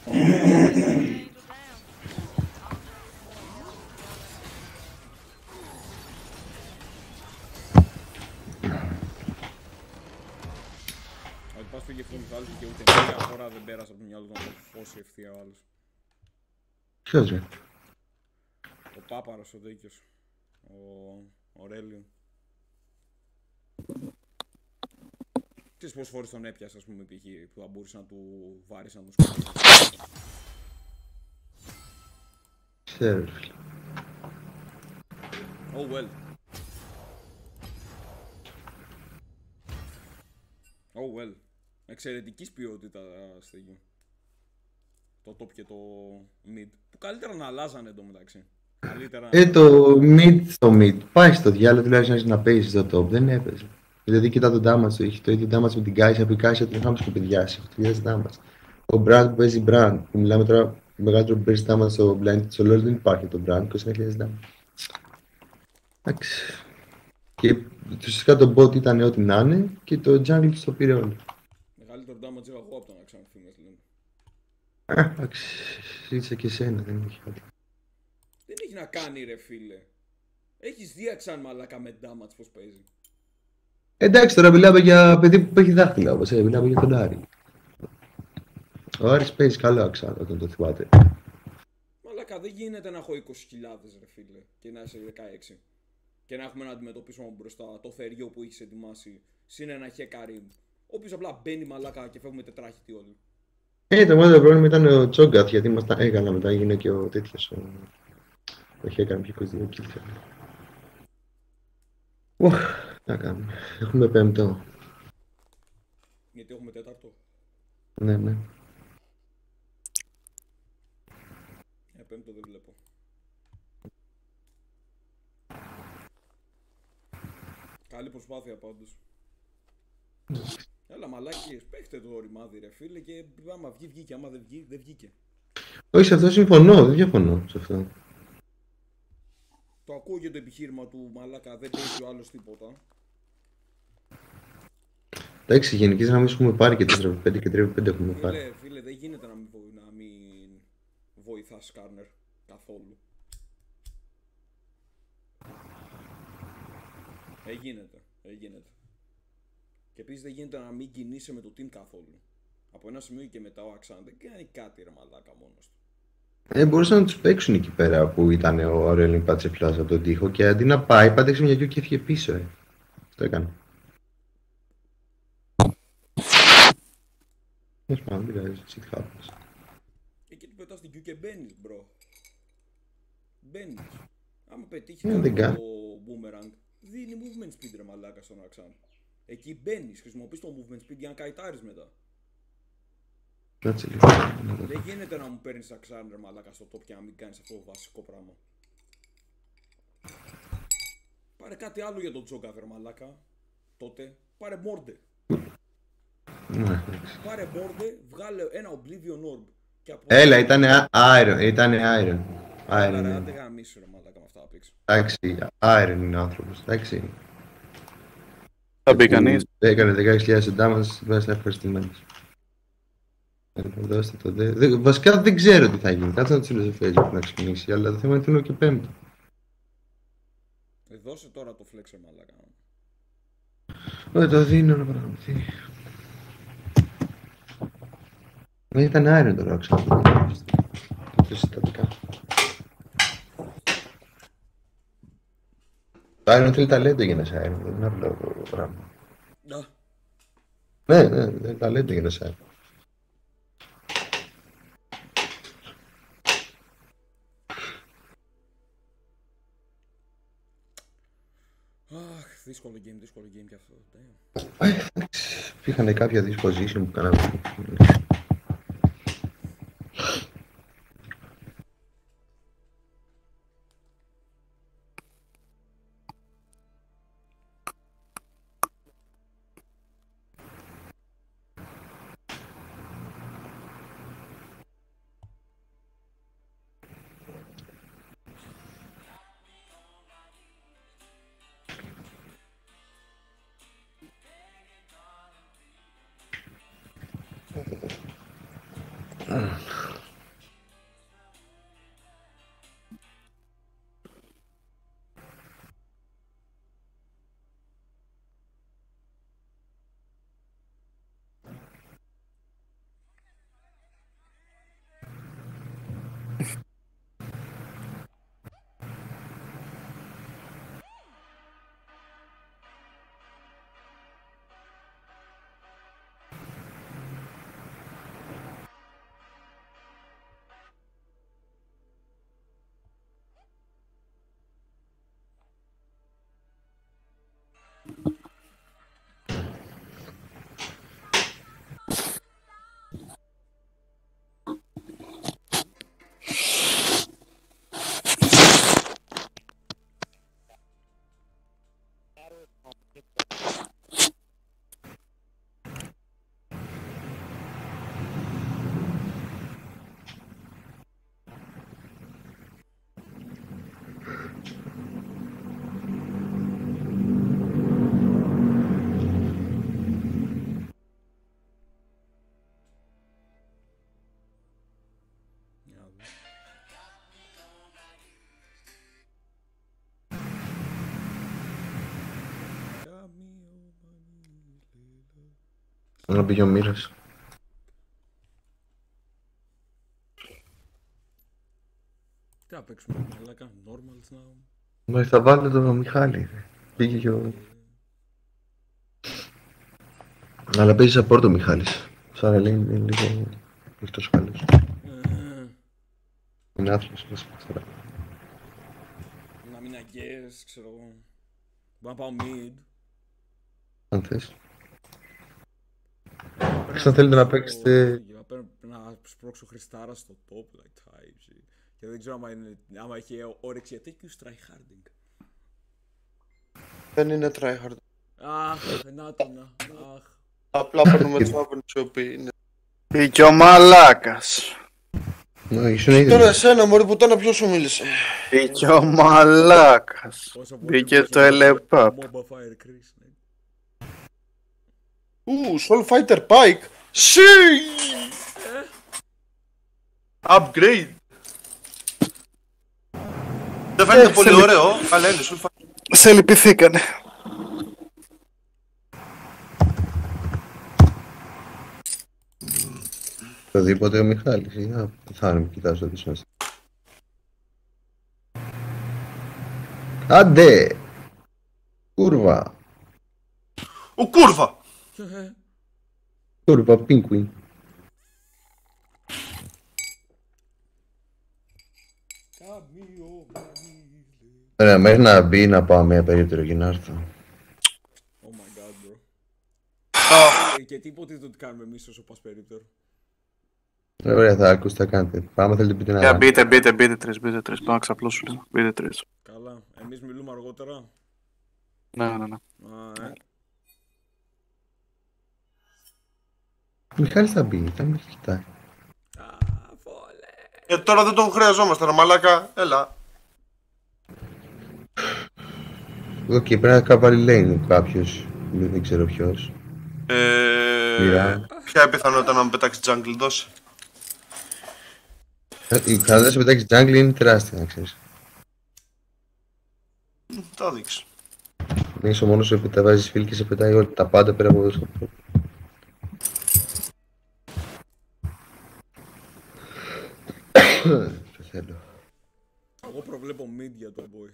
[SPEAKER 1] Ότι πας πήγε full health και ούτε μία φορά δεν πέρασε από το μυαλό του να το φώσει ευθεία ο άλλος.
[SPEAKER 3] Ποιος ρε;
[SPEAKER 1] Ο Πάπαρος ο Δίκιος. Ο, ο Ρέλιον. Ξέρεις πόσες φορές τον έπιασες, ας πούμε, π.χ. που θα μπορούσες να του βάρεις να τον σκοτώσεις.
[SPEAKER 3] Ξέρω ρε φίλε.
[SPEAKER 1] Oh well. Oh well. Εξαιρετικής ποιότητας στέγιο. Το top και το mid. Που καλύτερα να αλλάζανε εντωμεταξύ. Καλύτερα
[SPEAKER 3] Ε, το mid, το mid. Πάει στο διάλογο τουλάχιστον έχεις να παίζεις το top. Δεν έπαιζε. Δηλαδή κοίτα το damage του. Είχε το ίδιο damage με την Kai'Sa που η Kai'Sa την είχαμε σκοπιδιάσει. 8.000 damage. Ο Brand που παίζει Brand. Που μιλάμε τώρα το μεγαλύτερο που παίζει damage στο Blind στο LoL δεν υπάρχει το Brand. 21.000 damage. Εντάξει. Και ουσιαστικά το bot ήταν ό,τι να είναι και το jungle το πήρε όλο.
[SPEAKER 1] μεγαλύτερο damage είχα εγώ από το να ξαναφύγουμε λένε.
[SPEAKER 3] Ε, Εντάξει. Ζήτησα και εσένα, δεν είχε άλλο.
[SPEAKER 1] Δεν έχει να κάνει ρε φίλε. Έχεις δει αξάν μαλάκα με damage πως παίζει.
[SPEAKER 3] Εντάξει, τώρα μιλάμε για παιδί που έχει δάχτυλα όμως, ε, μιλάμε για τον Άρη. Ο Άρης παίζει καλά, ξέρω, όταν το θυμάται.
[SPEAKER 1] Μαλάκα δεν γίνεται να έχω 20.000 ρε φίλε και να είσαι 16. Και να έχουμε να αντιμετωπίσουμε μπροστά το θεριό που έχεις ετοιμάσει. Συν ένα χεκαρίμ. Ο οποίος απλά μπαίνει μαλάκα και φεύγουμε τετράχυτοι όλοι.
[SPEAKER 3] Ε, το μόνο πρόβλημα ήταν ο Τσόγκατ, γιατί μας τα έκανα μετά, έγινε και ο τέτοιος, ο... Όχι, έκανε πιο 22 kills. Ουχ, τι να κάνουμε. Έχουμε πέμπτο.
[SPEAKER 1] Γιατί έχουμε τέταρτο.
[SPEAKER 3] Ναι, ναι.
[SPEAKER 1] Ε, πέμπτο δεν βλέπω. Καλή προσπάθεια πάντως. Έλα Έλα μαλάκες, παίχτε το ρημάδι ρε φίλε και άμα βγει βγήκε, άμα δεν βγει δεν βγήκε.
[SPEAKER 3] Όχι, σε αυτό συμφωνώ, δεν διαφωνώ σε αυτό.
[SPEAKER 1] Το ακούω και το επιχείρημα του μαλάκα, δεν παίζει ο άλλος τίποτα.
[SPEAKER 3] Εντάξει, γενική να μην έχουμε πάρει και 4-5 και 3-5 έχουμε πάρει.
[SPEAKER 1] Φίλε, φίλε, δεν γίνεται να μην, βο- να μην βοηθάς Σκάρνερ καθόλου. Δεν γίνεται, δεν γίνεται. Και επίσης δεν γίνεται να μην κινείσαι με το team καθόλου. Από ένα σημείο και μετά ο Αξάν δεν κάνει κάτι ρε μαλάκα μόνος του.
[SPEAKER 3] Ε, μπορούσαν να τους παίξουν εκεί πέρα που ήταν ο Ρέλιν Πάτσε Πλάς από τον τοίχο και αντί να πάει, πάντεξε μια γιου και έφυγε πίσω. Ε. Αυτό έκανε. Τέλος πάντων, δεν πειράζει, shit happens.
[SPEAKER 1] Εκεί του πετάς την Q και μπαίνεις μπρο. Μπαίνεις. Άμα πετύχεις
[SPEAKER 3] Ε,
[SPEAKER 1] κάτι
[SPEAKER 3] δεν
[SPEAKER 1] το
[SPEAKER 3] κάνει.
[SPEAKER 1] boomerang, δίνει movement speed ρε μαλάκα στον Αξάν. Εκεί μπαίνεις, χρησιμοποιείς το movement speed για να καητάρεις μετά.
[SPEAKER 3] Κάτσε λίγο.
[SPEAKER 1] Δεν γίνεται να μου παίρνεις Αξάν ρε μαλάκα στο top και να μην κάνεις αυτό το βασικό πράγμα. Πάρε κάτι άλλο για τον Τζόγκα ρε μαλάκα. Τότε πάρε Μόρντε.
[SPEAKER 3] Ναι, εντάξει.
[SPEAKER 1] Πάρε Μόρντε, βγάλε ένα Oblivion Orb. Και από
[SPEAKER 3] Έλα, ήταν Iron, ήταν Iron. Iron,
[SPEAKER 1] Άρα,
[SPEAKER 3] ναι.
[SPEAKER 1] άντε γαμίσου ρε μαλάκα με αυτά να πήξω.
[SPEAKER 3] Εντάξει, Iron είναι ο άνθρωπος, εντάξει.
[SPEAKER 6] Θα μπει κανείς.
[SPEAKER 3] Έκανε 10.000 damage, βάζει να ευχαριστημένος. Ε, Δώστε το δε. Δε- Βασικά δεν ξέρω τι θα γίνει. Κάτσε να του φιλοσοφία για να ξυπνήσει. Αλλά το θέμα είναι ότι είναι και πέμπτο.
[SPEAKER 1] Ε, δώσε τώρα το flex ρε μαλάκα.
[SPEAKER 3] Δεν το δίνω να πραγματεί. Δεν ήταν Iron τώρα, ξέρω. Το συστατικά. Το Iron θέλει ταλέντο για να σε Iron, δεν είναι απλό πράγμα.
[SPEAKER 1] Να,
[SPEAKER 3] Ναι, ναι, δεν είναι ταλέντο για να σε Iron.
[SPEAKER 1] αχ, δύσκολο game, δύσκολο game και αυτό. Damn.
[SPEAKER 3] Ε, εντάξει, Υπήρχαν κάποια disposition που κάναμε.
[SPEAKER 1] Για Να
[SPEAKER 3] πήγε ο Μύρας.
[SPEAKER 1] Τι να παίξουμε, μαλάκα, normals now.
[SPEAKER 3] Μα θα βάλω τον Μιχάλη. Πήγε και ο... Αλλά παίζει support ο Μιχάλης. Σαν λέει είναι λίγο... Όχι τόσο καλός.
[SPEAKER 1] Ε,
[SPEAKER 3] Είναι άθλος. να σου πω τώρα.
[SPEAKER 1] Να μην αγκαίες, ξέρω εγώ. Μπορώ να πάω mid.
[SPEAKER 3] Αν θες. Αν θέλετε να παίξετε-
[SPEAKER 1] Να, παίρνω- να σπρώξω Χριστάρα στο top, like type shit. Και δεν ξέρω άμα, είναι, άμα έχει όρεξη για τέτοιου tryharding.
[SPEAKER 3] Δεν είναι tryhard.
[SPEAKER 1] Αχ, να το να. Αχ.
[SPEAKER 7] Απλά παίρνουμε τους άπαινους οι οποίοι είναι.
[SPEAKER 6] Ή και ο μαλάκας.
[SPEAKER 3] Μα ήσουν ήδη.
[SPEAKER 7] Τώρα εσένα μωρή πουτάνα ποιος σου μίλησε;
[SPEAKER 6] Ή και ο μαλάκας.
[SPEAKER 1] Πόσο πολύ
[SPEAKER 6] Μπήκε
[SPEAKER 1] πόσο
[SPEAKER 6] το
[SPEAKER 1] πολύ
[SPEAKER 6] ελεπάπ.
[SPEAKER 7] Ου, Soul Fighter Pike. Σι! Upgrade. Δεν φαίνεται
[SPEAKER 6] Ε,
[SPEAKER 7] πολύ
[SPEAKER 6] θέλει-
[SPEAKER 7] ωραίο, αλλά είναι Soul Fighter.
[SPEAKER 6] Σε λυπηθήκανε.
[SPEAKER 3] Οτιδήποτε ο Μιχάλης. Για θα με κοιτάς το πίσω. Άντε! Κούρβα!
[SPEAKER 7] Ο Κούρβα!
[SPEAKER 3] Κούρβα, πίνκουιν.
[SPEAKER 1] Καμίο γραμμή.
[SPEAKER 3] Ωραία, μέχρι να μπει να πάω μια περίπτερο και να έρθω.
[SPEAKER 1] Oh my god, bro. Ε, Και τι υποτίθεται ότι κάνουμε εμείς όσο πας περίπτερο.
[SPEAKER 3] Ε, Ωραία, θα ακούς τι θα κάνετε. Πάμε, θέλετε πείτε να
[SPEAKER 6] Για μπείτε, μπείτε, μπείτε τρεις, μπείτε τρεις. Πάω να ξαπλώσω λίγο. Μπείτε τρεις.
[SPEAKER 1] Καλά. Εμείς μιλούμε αργότερα.
[SPEAKER 6] Ναι, ναι, ναι.
[SPEAKER 1] Α, ε.
[SPEAKER 3] Μιχάλης θα μπει, θα με κοιτάει.
[SPEAKER 1] Α, φόλε.
[SPEAKER 7] Ε, τώρα δεν τον χρειαζόμαστε, ρε μαλάκα. Έλα.
[SPEAKER 3] Οκ, πρέπει να καβάλει lane κάποιος. Δεν δεν ξέρω ποιος.
[SPEAKER 7] Ε,
[SPEAKER 3] Μοιρά.
[SPEAKER 7] ποια η πιθανότητα να με πετάξει jungle, δώσε.
[SPEAKER 3] Ε, Η πιθανότητα να σε πετάξει jungle είναι τεράστια, να ξέρεις.
[SPEAKER 7] Μ, Θα δείξει.
[SPEAKER 3] Είσαι ο μόνος που τα βάζεις fill και σε πετάει όλα τα πάντα πέρα από εδώ. Το θέλω.
[SPEAKER 1] Εγώ προβλέπω mid για τον boy.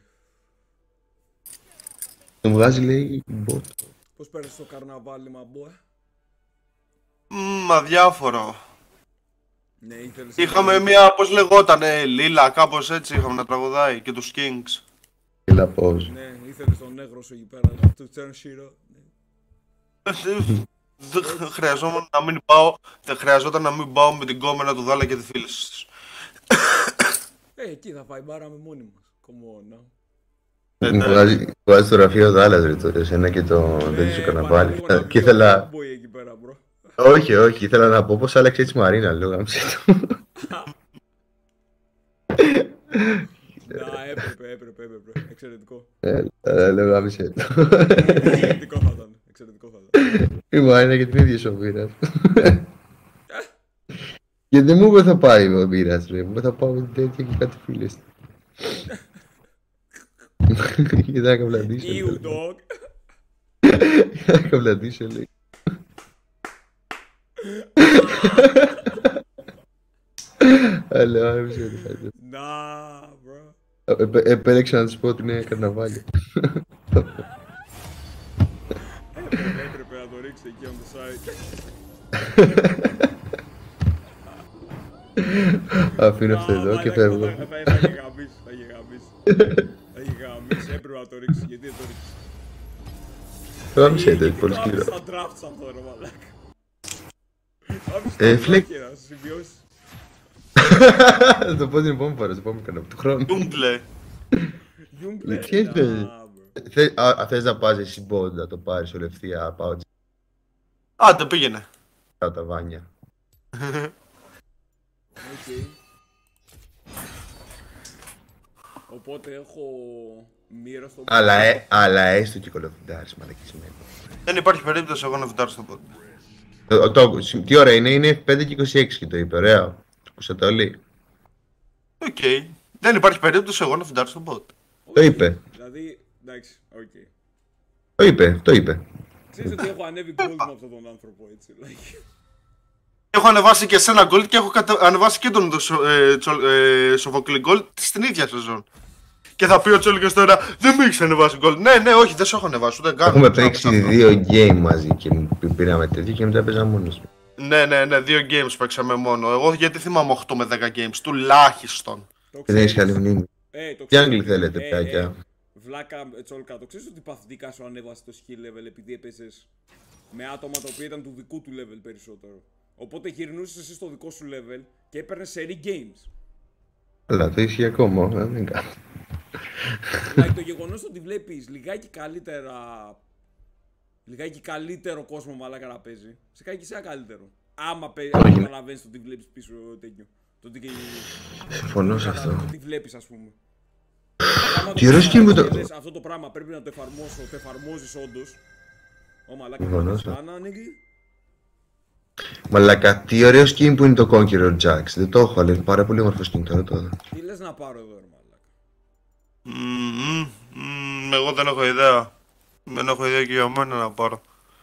[SPEAKER 3] Το μου βγάζει λέει bot.
[SPEAKER 1] Πώς πέρασε το καρναβάλι, μα boy;
[SPEAKER 7] Μ, αδιάφορο.
[SPEAKER 1] Ναι, ήθελες...
[SPEAKER 7] Είχαμε μια, πώς λεγότανε, Λίλα, κάπως έτσι είχαμε να τραγουδάει και τους Kings.
[SPEAKER 3] Κοίτα πώς.
[SPEAKER 1] Ναι, ήθελες τον νέγρο σου εκεί πέρα. Του Τσέρν Σίρο. Ναι.
[SPEAKER 7] Δεν χρειαζόταν να μην πάω, δεν χρειαζόταν να μην πάω με την κόμενα του Δάλα και τη φίλη της.
[SPEAKER 1] Ε, εκεί θα φάει μπάρα με μόνοι μας. Come on, now.
[SPEAKER 7] Ε,
[SPEAKER 3] Μου
[SPEAKER 7] ναι.
[SPEAKER 3] βγάζει, μου βγάζει το γραφείο δάλας ρε τώρα, εσένα και το τέτοιο σου
[SPEAKER 1] Ε,
[SPEAKER 3] καναβάλι.
[SPEAKER 1] παραλίγο να
[SPEAKER 3] Ε,
[SPEAKER 1] πει
[SPEAKER 3] Και
[SPEAKER 1] ο
[SPEAKER 3] ήθελα,
[SPEAKER 1] boy εκεί πέρα, bro.
[SPEAKER 3] όχι όχι, ήθελα να πω πως άλλαξε έτσι η Μαρίνα, λέω γάμισε το.
[SPEAKER 1] Να, έπρεπε, έπρεπε, έπρεπε. Εξαιρετικό.
[SPEAKER 3] Ε, ε, Λέω γάμισε το.
[SPEAKER 1] Εξαιρετικό θα ήταν. Εξαιρετικό θα ήταν.
[SPEAKER 3] Η Μαρίνα και την ίδια σοβήρα. Και δεν μου είπε θα πάει ο Μοίρας ρε, μου είπε θα πάω με την τέτοια και κάτι φίλες του. Και θα καβλαντήσω.
[SPEAKER 1] Ew, dog.
[SPEAKER 3] Θα καβλαντήσω λέει. Αλλά άρεσε το
[SPEAKER 1] Να, bro.
[SPEAKER 3] Επέ- Επέλεξα να της πω ότι είναι καρναβάλι.
[SPEAKER 1] Έπρεπε να το ρίξει εκεί on the side.
[SPEAKER 3] Αφήνω αυτό
[SPEAKER 1] Α,
[SPEAKER 3] εδώ και
[SPEAKER 1] μαλάκα,
[SPEAKER 3] φεύγω.
[SPEAKER 1] Θα θα- θα είχε γαμίσει, θα είχε γαμίσει. Θα είχε γαμίσει, έπρεπε να το ρίξει. Γιατί δεν το ρίξει.
[SPEAKER 3] Γάμισε το, είναι πολύ σκληρό.
[SPEAKER 1] Σαν draft σαν αυτό, ρε μαλάκα. Άφησε
[SPEAKER 3] Ε,
[SPEAKER 1] τα
[SPEAKER 3] φλεκ-
[SPEAKER 1] βλάκια να σου συμβιώσει.
[SPEAKER 3] Θα το πω την επόμενη φορά, στο επόμενο κανάλι του χρόνου.
[SPEAKER 7] Τούμπλε.
[SPEAKER 1] Γιούγκλε,
[SPEAKER 3] Τι είναι;
[SPEAKER 1] να, bro.
[SPEAKER 3] Θε- α, Θες να πας εσύ μποντ να το πάρεις ολευθεία, πάω
[SPEAKER 7] Άντε πήγαινε.
[SPEAKER 3] τζάω τα βάνια.
[SPEAKER 1] Οκ. Οπότε έχω μοίρα στο
[SPEAKER 3] Αλλά, ε, αλλά έστω και κολοφιντάρεις μαλακισμένο.
[SPEAKER 7] Δεν υπάρχει περίπτωση εγώ να φυτάρω στο πόδι.
[SPEAKER 3] Το, το, τι ώρα είναι, είναι 5 και 26 και το είπε, ωραία. Το ακούσατε όλοι.
[SPEAKER 7] Οκ. Δεν υπάρχει περίπτωση εγώ να φιντάρω στο bot.
[SPEAKER 3] Το είπε,
[SPEAKER 1] Δηλαδή, εντάξει, οκ.
[SPEAKER 3] το είπε, το είπε.
[SPEAKER 1] Ξέρεις ότι έχω ανέβει gold με αυτόν τον άνθρωπο, έτσι. like.
[SPEAKER 7] Έχω ανεβάσει και σένα gold και έχω κατα... ανεβάσει και τον Σο- ε, Τσο- ε, Σοφοκλή gold στην ίδια σεζόν. Και θα πει ο Τσόλικος τώρα, δεν με έχεις ανεβάσει gold. Ναι, ναι, όχι, δεν σε έχω ανεβάσει, ούτε καν.
[SPEAKER 3] Έχουμε
[SPEAKER 7] Δεν
[SPEAKER 3] παίξει
[SPEAKER 7] ξέρω
[SPEAKER 3] δύο game μαζί και π- πήραμε τέτοιο και μετά παίζαμε μόνος μου.
[SPEAKER 7] Ναι, ναι, ναι, δύο games παίξαμε μόνο. Εγώ γιατί θυμάμαι 8 με 10 games, τουλάχιστον.
[SPEAKER 1] Το
[SPEAKER 3] Και δεν έχεις
[SPEAKER 1] ξέρεις.
[SPEAKER 3] καλή μνήμη.
[SPEAKER 1] Ε, το
[SPEAKER 3] Τι
[SPEAKER 1] ξέρεις.
[SPEAKER 3] Άγγλοι θέλετε,
[SPEAKER 1] Ε,
[SPEAKER 3] πιάκια;
[SPEAKER 1] ε, Βλάκα, ε, τσόλκα, το ξέρεις ότι παθητικά σου ανέβασε το skill level επειδή έπαιζες με άτομα τα οποία ήταν του δικού του level περισσότερο; Οπότε γυρνούσες εσύ στο δικό σου level και έπαιρνες σε games.
[SPEAKER 3] Αλλά το ισχύει ακόμα, ε, δεν κάνω.
[SPEAKER 1] δηλαδή το γεγονός ότι βλέπεις λιγάκι καλύτερα Λιγάκι καλύτερο κόσμο μαλάκα να παίζει. Σε κάνει και εσένα καλύτερο. Άμα παίζει,
[SPEAKER 3] Όχι.
[SPEAKER 1] άμα καταλαβαίνεις το τι βλέπεις πίσω τέτοιο. Το τι,
[SPEAKER 3] Συμφωνώ σε αυτό.
[SPEAKER 1] το τι βλέπεις, ας πούμε. Άμα το
[SPEAKER 3] Τι ωραίος
[SPEAKER 1] καταλάβεις
[SPEAKER 3] skin που το-
[SPEAKER 1] και λες, Αυτό το πράγμα πρέπει να το εφαρμόσω, το εφαρμόζεις όντως. Ω μαλάκα,
[SPEAKER 3] Συμφωνώ σε-
[SPEAKER 1] Άννα, ανοίγει.
[SPEAKER 3] Μαλάκα, τι ωραίο skin που είναι το Conqueror Jax. Δεν το έχω, αλλά είναι πάρα πολύ όμορφο skin τώρα το.
[SPEAKER 1] Τι λες να πάρω εδώ, ρε μαλάκα;
[SPEAKER 7] Μμμ, μμμ, Εγώ δεν έχω ιδέα. Δεν έχω ιδέα και για μένα να πάρω.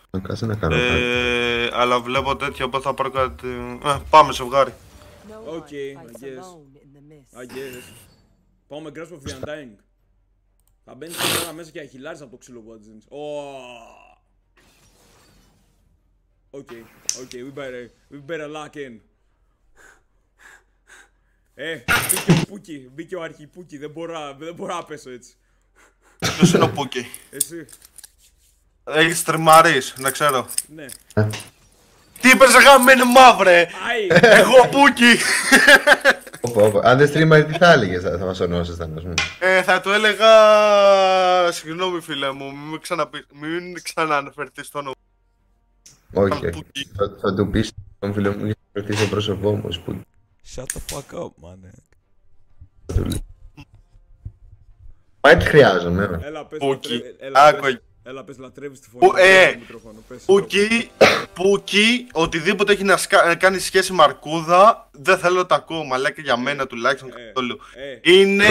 [SPEAKER 3] Να κάτσε να κάνω κάτι.
[SPEAKER 7] Ε, αλλά βλέπω τέτοιο που θα πάρω κάτι. Ε, πάμε σε βγάρι.
[SPEAKER 4] No
[SPEAKER 1] Okay,
[SPEAKER 4] one
[SPEAKER 1] I
[SPEAKER 4] fights
[SPEAKER 1] guess.
[SPEAKER 4] alone in the mist.
[SPEAKER 1] I guess. Πάω με Grasp of the Undying. Θα μπαίνεις τώρα μέσα και αχιλάρεις από το ξύλο που άτζενες. Οκ, οκ, we better, we better lock in. Ε, μπήκε ο Πούκι, μπήκε ο Αρχιπούκι, δεν μπορώ, να- δεν μπορώ να πέσω έτσι.
[SPEAKER 7] Ποιος είναι ο Πούκι.
[SPEAKER 1] Εσύ,
[SPEAKER 7] Έχεις τριμαρείς, να ξέρω.
[SPEAKER 1] ναι.
[SPEAKER 7] Τι είπες ρε γαμμένη μαύρε.
[SPEAKER 1] Άι,
[SPEAKER 7] Εγώ Πούκι.
[SPEAKER 3] Όπα, όπα. Αν δεν streamer, τι θα έλεγε, θα, θα μα ονόσασταν, α πούμε.
[SPEAKER 7] Ε, θα του έλεγα... Συγγνώμη φίλε μου, μην, ξαναπεί... μην ξανααναφερθείς στο όνομα.
[SPEAKER 3] Όχι, όχι.
[SPEAKER 7] Πούκι.
[SPEAKER 3] Θα, θα του πεις τον φίλο μου για να κρατήσει το πρόσωπό μου, που
[SPEAKER 1] Shut the fuck up, man.
[SPEAKER 3] θα του λέει. Μα έτσι χρειάζομαι, ε.
[SPEAKER 1] Έλα, πες,
[SPEAKER 7] Πούκι.
[SPEAKER 1] λατρε- έλα,
[SPEAKER 7] Άκου
[SPEAKER 1] πες,
[SPEAKER 7] εκεί.
[SPEAKER 1] έλα, πες, λατρεύεις τη
[SPEAKER 7] Που-
[SPEAKER 1] φωνή.
[SPEAKER 7] ε,
[SPEAKER 1] στο μικρόφωνο, πες.
[SPEAKER 7] Πούκι, Πούκι, οτιδήποτε έχει να, σκα... να κάνει σχέση με αρκούδα, δεν θέλω να το ακούω, μαλάκα για μένα τουλάχιστον
[SPEAKER 1] Ε,
[SPEAKER 7] καθόλου.
[SPEAKER 1] ε,
[SPEAKER 7] Είναι,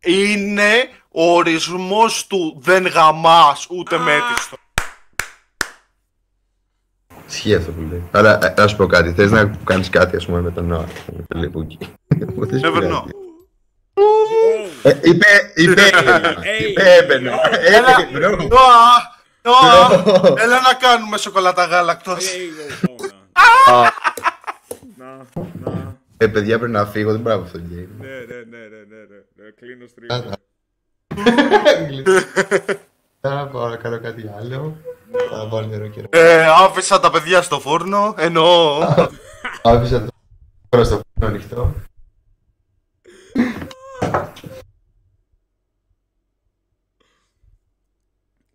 [SPEAKER 7] είναι ο ορισμός του δεν γαμάς ούτε με έτιστο.
[SPEAKER 3] Ισχύει αυτό που λέει. Αλλά ε, να σου πω κάτι, θε να κάνει κάτι, α πούμε, με τον Νόα. ας πούμε, Το λέει που εκεί. Μου θες
[SPEAKER 7] Never
[SPEAKER 3] πει
[SPEAKER 7] know.
[SPEAKER 3] κάτι. Ε, Είπε, είπε,
[SPEAKER 1] Hey.
[SPEAKER 3] είπε, έμπαινε.
[SPEAKER 7] Έλα,
[SPEAKER 3] Έμπαινε, bro.
[SPEAKER 7] Νόα, Νόα, έλα να κάνουμε σοκολάτα γάλακτος.
[SPEAKER 1] Hey, oh, oh, να. Να, να.
[SPEAKER 3] Ε, παιδιά, πρέπει να φύγω, δεν μπορώ από αυτό το game.
[SPEAKER 1] Ναι, ναι, ναι, ναι, ναι, ναι, ναι, κλείνω stream.
[SPEAKER 3] Θα πάω να κάνω κάτι άλλο. Θα βάλω νερό και
[SPEAKER 7] Ε, άφησα τα παιδιά στο φούρνο, εννοώ.
[SPEAKER 3] Άφησα το τώρα στο φούρνο ανοιχτό.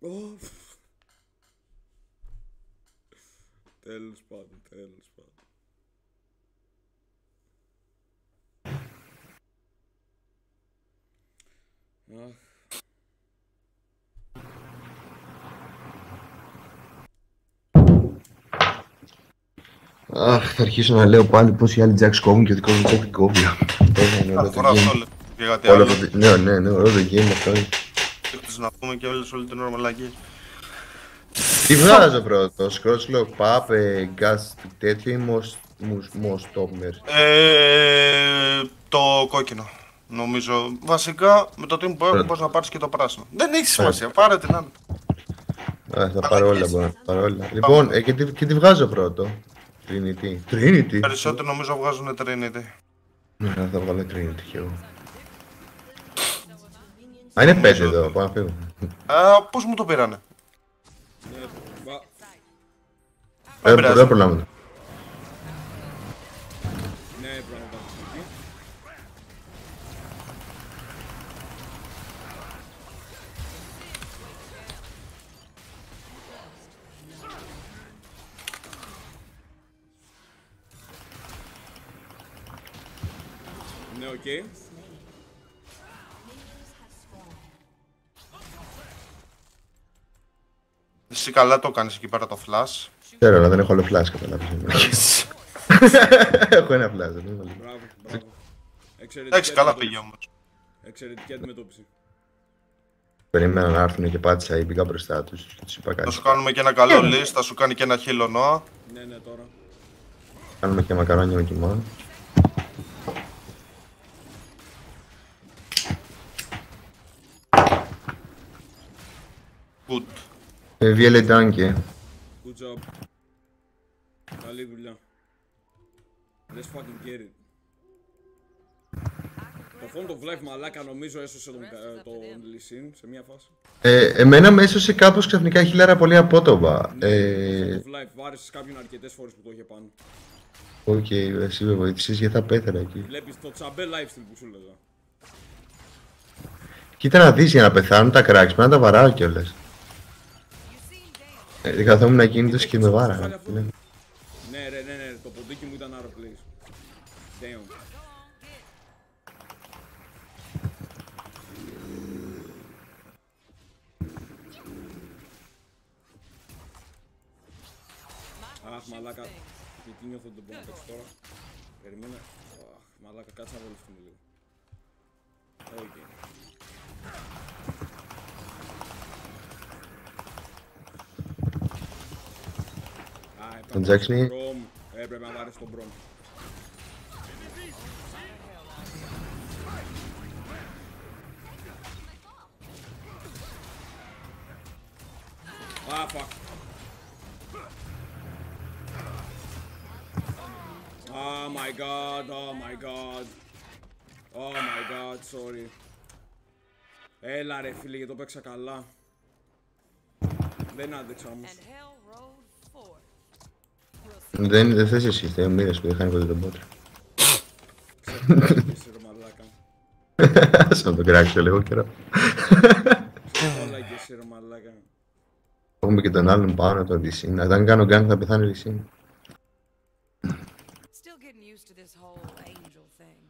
[SPEAKER 1] Ω. Τέλος πάντων, τέλος πάντων. Αχ,
[SPEAKER 3] Αχ, θα αρχίσω να λέω πάλι πως οι άλλοι Jacks κόβουν και ο δικός μου Jack δεν κόβει. Ένα είναι όλο
[SPEAKER 7] Κάθε
[SPEAKER 3] το
[SPEAKER 7] φοράς αυτό
[SPEAKER 3] game.
[SPEAKER 7] λέω. Και κάτι
[SPEAKER 3] Όλο
[SPEAKER 7] άλλο.
[SPEAKER 3] το- Ναι, ναι, ναι, όλο το game αυτό είναι.
[SPEAKER 7] Εκτός να πούμε και όλες όλη την ώρα μαλακίες.
[SPEAKER 3] Τι βγάζω πρώτος, Scrotch Lock, Pap, ε, Gas, τέτοιο ή Most- Most- Most Topmer.
[SPEAKER 7] Ε, το κόκκινο. Νομίζω. Βασικά με το team που έχω
[SPEAKER 3] Ωραία.
[SPEAKER 7] μπορείς να πάρεις και το πράσινο. Δεν έχει σημασία. Πάρε την άλλη.
[SPEAKER 3] Α, θα πάρω όλα, μπορώ να πάρω όλα. Λοιπόν, ε, και, τι, και τι βγάζω πρώτο; Trinity. Trinity;
[SPEAKER 7] Περισσότερο νομίζω βγάζουν Trinity.
[SPEAKER 3] Ναι, θα βγάλω Trinity κι εγώ. Α, είναι πέντε εδώ, πάω να φύγω.
[SPEAKER 7] Α, πώς μου το πήρανε;
[SPEAKER 1] ναι, βα-
[SPEAKER 3] Δεν
[SPEAKER 7] πειράζει.
[SPEAKER 1] Ναι, οκ.
[SPEAKER 7] Εσύ καλά το κάνεις εκεί πέρα το flash.
[SPEAKER 3] Ξέρω, αλλά δεν έχω όλο flash, καταλάβεις. έχω ένα flash, δεν είναι πολύ.
[SPEAKER 1] Μπράβο, μπράβο. Εξαιρετική
[SPEAKER 7] Εντάξει, καλά
[SPEAKER 1] αντιμετώπιση.
[SPEAKER 7] πήγε όμως.
[SPEAKER 1] Εξαιρετική αντιμετώπιση.
[SPEAKER 3] Περίμενα να έρθουν και πάτησα ή μπήκα μπροστά τους και τους είπα
[SPEAKER 7] Θα
[SPEAKER 3] κάτι.
[SPEAKER 7] σου κάνουμε και ένα καλό list, θα σου κάνει και ένα χείλο Νόα.
[SPEAKER 1] Ναι, ναι, τώρα.
[SPEAKER 3] Κάνουμε και μακαρόνια με κοιμά.
[SPEAKER 7] Good.
[SPEAKER 3] Ε, Viele Danke.
[SPEAKER 1] Good job. Καλή δουλειά. Let's fucking get it. Το Font of Life μαλάκα νομίζω έσωσε τον, ε, τον Lee Sin σε μια φάση.
[SPEAKER 3] Ε, εμένα με έσωσε κάπως ξαφνικά χίλαρα πολύ απότομα. Ε,
[SPEAKER 1] Font of Life βάρεσες κάποιον αρκετές φορές που το είχε πάνω.
[SPEAKER 3] Οκ, εσύ με βοήθησες γιατί θα πέθανα εκεί.
[SPEAKER 1] Βλέπεις το τσάμπα life steal που σου λέγα.
[SPEAKER 3] Κοίτα να δεις για να πεθάνουν τα cracks, πρέπει να τα βαράω κιόλας. Ε, καθόμουν ακίνητος και με
[SPEAKER 1] Πάλι
[SPEAKER 3] βάραγα.
[SPEAKER 1] αυτό.
[SPEAKER 3] Ναι.
[SPEAKER 1] Ναι, ρε, ναι, ναι, το ποντίκι μου ήταν αεροπλής. Damn. Αχ, μαλάκα. Γιατί νιώθω ότι δεν μπορώ να παίξω τώρα. Περίμενε. Αχ, μαλάκα, κάτσε να βολευτούμε λίγο. Οκ. Α, έπρεπε
[SPEAKER 3] Τον
[SPEAKER 1] να βάλεις
[SPEAKER 3] Jackson.
[SPEAKER 1] τον Brom. Έπρεπε να βάλεις τον Braum. Ah, fuck. Oh my god, oh my god. Oh my god, sorry. Έλα ρε φίλε, γιατί το παίξα καλά. Δεν άντεξα όμως.
[SPEAKER 3] Δεν, δεν θες εσύ, θε μοίρας που δεν χάνει ποτέ τον πότρο.
[SPEAKER 1] Ξέχασες ρε μαλάκα.
[SPEAKER 3] Σαν τον κράξω λίγο καιρό.
[SPEAKER 1] Όλα και εσύ ρε μαλάκα.
[SPEAKER 3] Έχουμε και τον άλλον πάνω τον Λυσίν. Αν δεν κάνω γκάνγκ θα πεθάνει η Λυσίν.
[SPEAKER 4] Still getting used to this whole angel thing.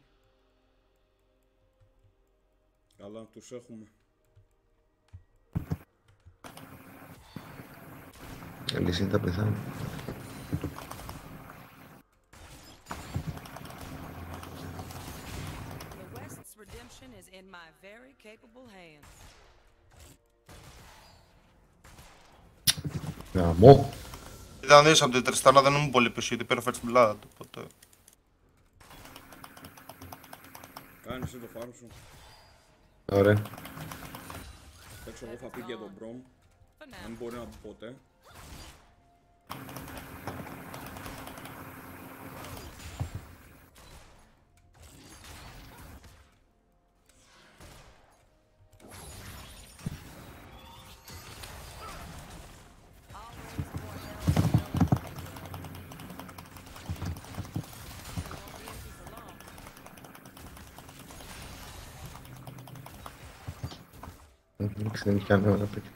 [SPEAKER 1] Καλά, τους έχουμε.
[SPEAKER 3] Η Λυσίν θα πεθάνει.
[SPEAKER 4] The West's redemption is in my very capable hands.
[SPEAKER 3] Γαμό.
[SPEAKER 7] Ήταν δύο από την Τριστάνα, δεν ήμουν πολύ πίσω γιατί πήρα first blood. Οπότε...
[SPEAKER 1] Κάνε εσύ το φάρο σου.
[SPEAKER 3] Ωραία.
[SPEAKER 1] Παίξω εγώ θα πει για τον Brom.
[SPEAKER 4] For now.
[SPEAKER 1] Δεν μπορεί να πει ποτέ.
[SPEAKER 3] Εντάξει, δεν έχει κανένα να παίξει.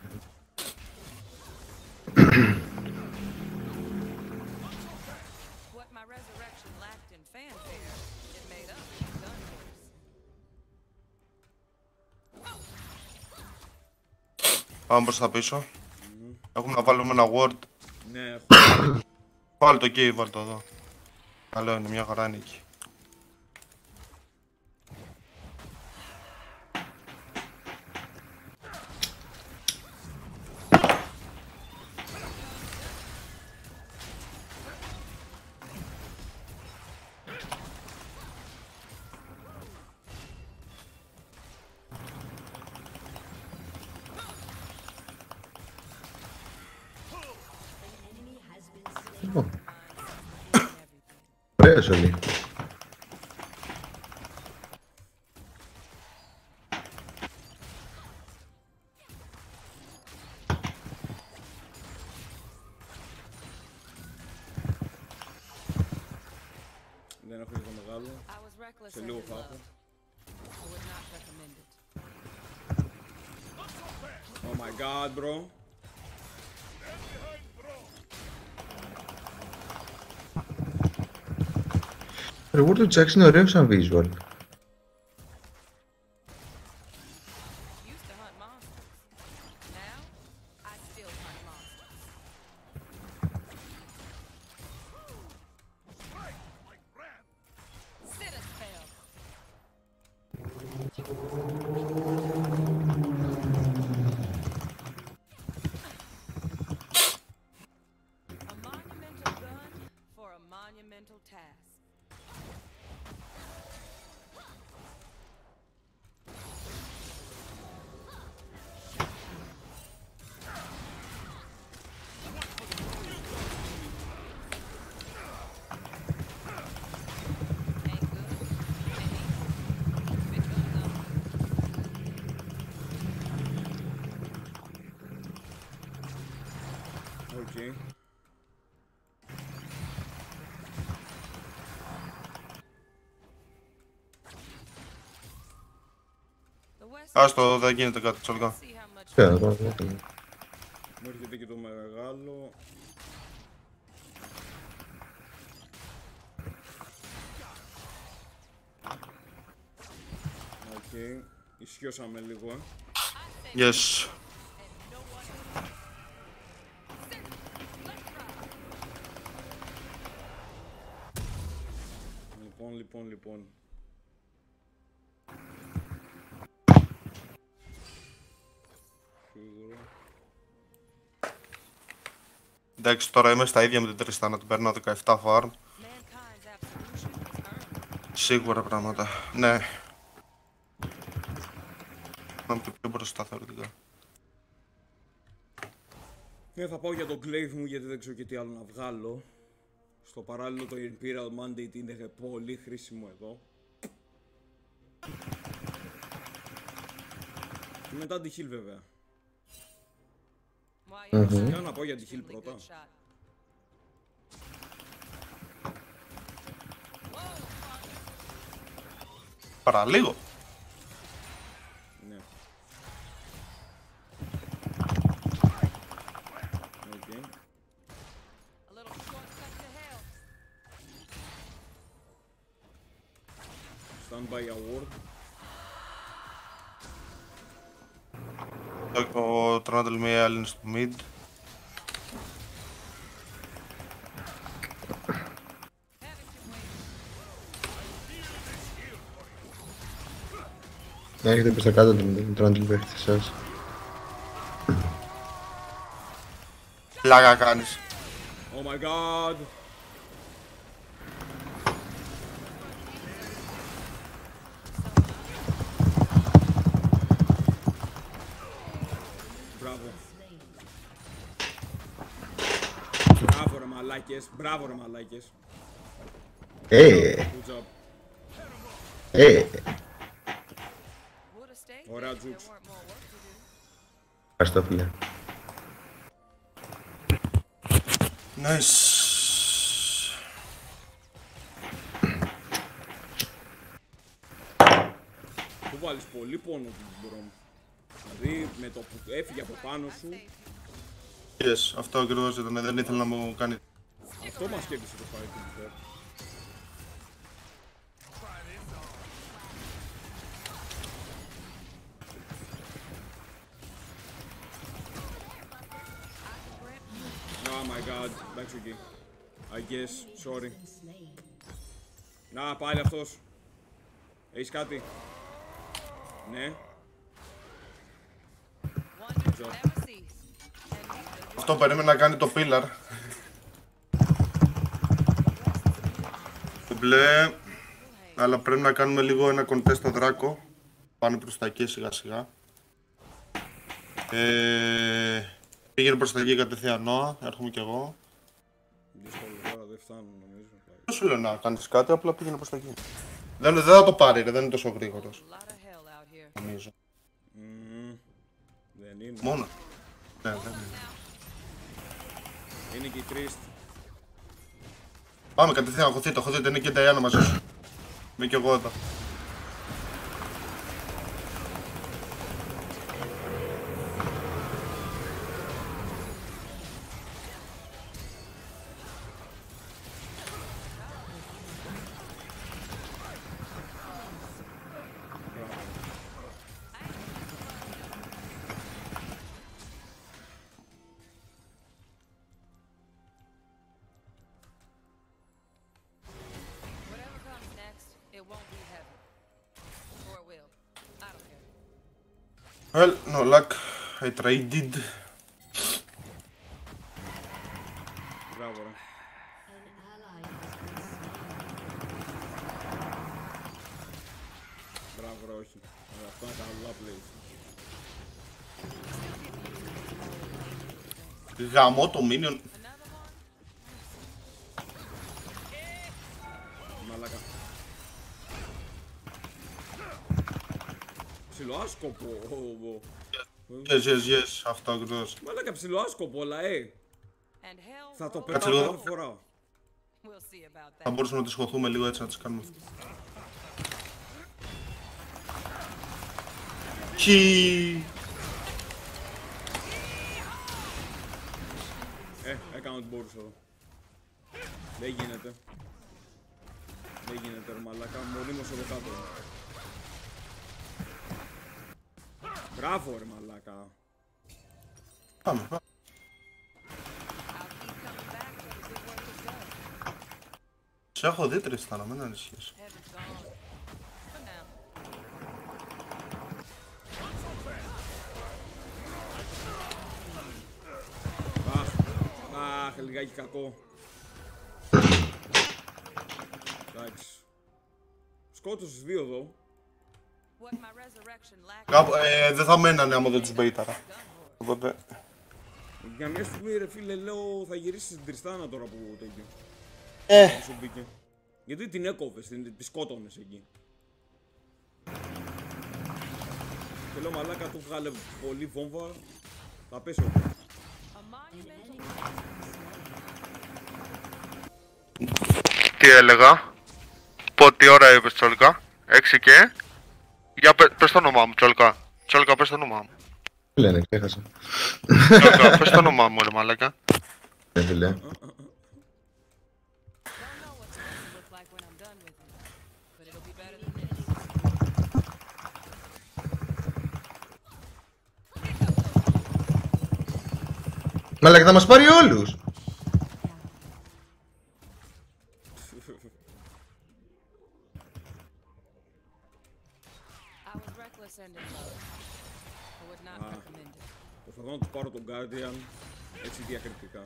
[SPEAKER 4] What my resurrection lacked in fanfare, it made up in gun force.
[SPEAKER 7] Πάμε προς τα πίσω. Έχουμε να βάλουμε ένα ward.
[SPEAKER 1] Ναι, έχω.
[SPEAKER 7] Βάλει το εκεί, βάλει το εδώ. Καλό είναι, μια χαρά είναι εκεί.
[SPEAKER 4] Was reckless
[SPEAKER 1] Σε
[SPEAKER 4] and
[SPEAKER 1] λίγο
[SPEAKER 4] in
[SPEAKER 1] θα
[SPEAKER 4] love.
[SPEAKER 1] έχω.
[SPEAKER 4] I would not recommend it.
[SPEAKER 1] Oh my god, bro.
[SPEAKER 3] Ρε, εγώ το Jax είναι ωραίο σαν visual.
[SPEAKER 7] Άστο, δεν γίνεται κάτι τσολικά.
[SPEAKER 4] see how much
[SPEAKER 3] Ξέρω, τώρα δεν είναι.
[SPEAKER 1] Μου έρχεται και το μεγάλο. Οκ. Ισιώσαμε λίγο, ε.
[SPEAKER 7] Yes. Εντάξει, τώρα είμαι στα ίδια με την Τριστάνα. Την παίρνω 17 farm.
[SPEAKER 4] Mankind's absolution is earned.
[SPEAKER 7] Σίγουρα πράγματα. Ναι. Να είμαι και πιο μπροστά θεωρητικά.
[SPEAKER 1] Ναι, θα πάω για τον glaive μου γιατί δεν ξέρω και τι άλλο να βγάλω. Στο παράλληλο το Imperial Mandate είναι πολύ χρήσιμο εδώ. Και μετά τη heal βέβαια.
[SPEAKER 4] Why, you're
[SPEAKER 1] Θέλω να πάω για τη heal
[SPEAKER 4] a
[SPEAKER 1] πρώτα.
[SPEAKER 4] good shot.
[SPEAKER 7] Παραλίγο. Τρόνατελ μία άλλη είναι στο mid.
[SPEAKER 3] Να έχετε προς τα κάτω τον τρώνε την παίχτη σας.
[SPEAKER 7] Πλάκα κάνεις.
[SPEAKER 1] Oh my god! Μαλάκες, μπράβο ρε μαλάκες.
[SPEAKER 3] Ε,
[SPEAKER 1] Good job.
[SPEAKER 3] ε,
[SPEAKER 4] Would have stayed
[SPEAKER 1] Ωραία,
[SPEAKER 4] there if there
[SPEAKER 1] Τζουξ.
[SPEAKER 4] weren't more work to do.
[SPEAKER 3] ευχαριστώ φίλε.
[SPEAKER 7] Nice.
[SPEAKER 1] Του βάλεις πολύ πόνο του bro. Δηλαδή με το που έφυγε από πάνω σου,
[SPEAKER 7] Yes, αυτό ακριβώς ήταν. Δεν ήθελα να μου κάνει.
[SPEAKER 1] Αυτό μας κέρδισε το fight του Μπρο. Oh my god, εντάξει εκεί. I guess, sorry. Να, πάλι αυτός. Έχεις κάτι; Ναι.
[SPEAKER 4] Wonders will never cease. And neither
[SPEAKER 7] Αυτό περίμενα να κάνει το pillar. Μπλε. Αλλά πρέπει να κάνουμε λίγο ένα contest στο δράκο. Πάνε προς τα εκεί σιγά σιγά. Ε, πήγαινε προς τα εκεί κατευθείαν Νόα, έρχομαι κι εγώ.
[SPEAKER 1] Δύσκολο τώρα, δεν φτάνουν νομίζω.
[SPEAKER 7] Δεν σου λέω να κάνεις κάτι, απλά πήγαινε προς τα εκεί. Δεν, δεν θα το πάρει ρε, δεν είναι τόσο γρήγορος,
[SPEAKER 4] a lot of hell out here.
[SPEAKER 7] νομίζω.
[SPEAKER 1] Μμμ. Δεν είναι.
[SPEAKER 7] Μόνο. Ναι, δεν είναι.
[SPEAKER 1] Είναι και η Τρίστ.
[SPEAKER 7] Πάμε κατευθείαν, χωθείτε, χωθείτε, είναι και η Νταϊάννα μαζί σου. Είμαι κι εγώ εδώ.
[SPEAKER 4] I
[SPEAKER 7] traded.
[SPEAKER 1] Μπράβο ρε.
[SPEAKER 5] An ally has been slain.
[SPEAKER 1] Μπράβο ρε, όχι. Αλλά αυτό είναι καλά play.
[SPEAKER 7] Γαμώ το minion.
[SPEAKER 4] Another one?
[SPEAKER 1] Μαλάκα. Ψιλοάσκοπο. Ο, ο.
[SPEAKER 7] Yes, yes, yes. Αυτό ακριβώς.
[SPEAKER 1] Μαλάκα ψιλοάσκοπο, αλλά ε.
[SPEAKER 4] And hell
[SPEAKER 1] Θα το
[SPEAKER 4] roll-
[SPEAKER 1] πετάω
[SPEAKER 7] λίγο.
[SPEAKER 1] κάθε φορά.
[SPEAKER 4] We'll see about
[SPEAKER 7] Θα
[SPEAKER 4] that.
[SPEAKER 7] μπορούσαμε να τις χωθούμε λίγο έτσι να τις κάνουμε αυτό. Χι.
[SPEAKER 1] κάνω ό,τι μπορούσα εδώ. Δεν γίνεται. Δεν γίνεται ρε μαλάκα, μονίμως εδώ κάτω. Μπράβο ρε μαλάκα.
[SPEAKER 7] Πάμε, πάμε.
[SPEAKER 4] I'll keep coming back till the good work is done.
[SPEAKER 7] Σε έχω δει Τριστάνα, μην ανησυχείς.
[SPEAKER 4] Heaven's gone. For now.
[SPEAKER 1] Αχ, αχ, λιγάκι κακό. Εντάξει. Σκότωσες δύο εδώ.
[SPEAKER 7] Ε, δεν θα μένανε άμα δεν τους μπέιταρα. Οπότε,
[SPEAKER 1] Για μια στιγμή ρε φίλε λέω θα γυρίσεις στην Τριστάνα τώρα που τέτοιο.
[SPEAKER 7] ε,
[SPEAKER 1] Που σου μπήκε. Γιατί την έκοβες, την, τη σκότωνες εκεί. Και λέω μαλάκα του βγάλε πολύ βόμβα. Θα πέσει ο
[SPEAKER 4] A monumental
[SPEAKER 7] τι έλεγα; Πότη ώρα είπες Τσόλκα. 6 και; Για πε, πες το όνομά μου Τσόλκα. Τσόλκα πες το όνομά μου.
[SPEAKER 3] Τι λένε, ξέχασα.
[SPEAKER 7] Τσόλκα πες το όνομά μου ρε μαλάκα.
[SPEAKER 3] Ε, φίλε.
[SPEAKER 4] Don't know what's going to look like when I'm done with him, but it'll be better than this.
[SPEAKER 3] Μαλάκα θα μας πάρει όλους.
[SPEAKER 4] I was reckless and in love. I would not
[SPEAKER 1] Ah.
[SPEAKER 4] recommend it.
[SPEAKER 1] Προσπαθώ να του πάρω τον Guardian έτσι διακριτικά.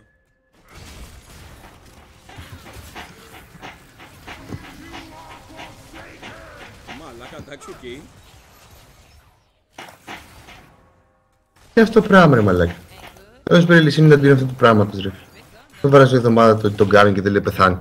[SPEAKER 1] Μαλάκα, εντάξει, οκ.
[SPEAKER 3] Τι αυτό το πράγμα ρε μαλάκα. Ως περιλυσίνη να δίνει αυτό το πράγμα τους ρε. Δεν βάζω εβδομάδα το, τον Γκάριν και δεν λέει πεθάνει.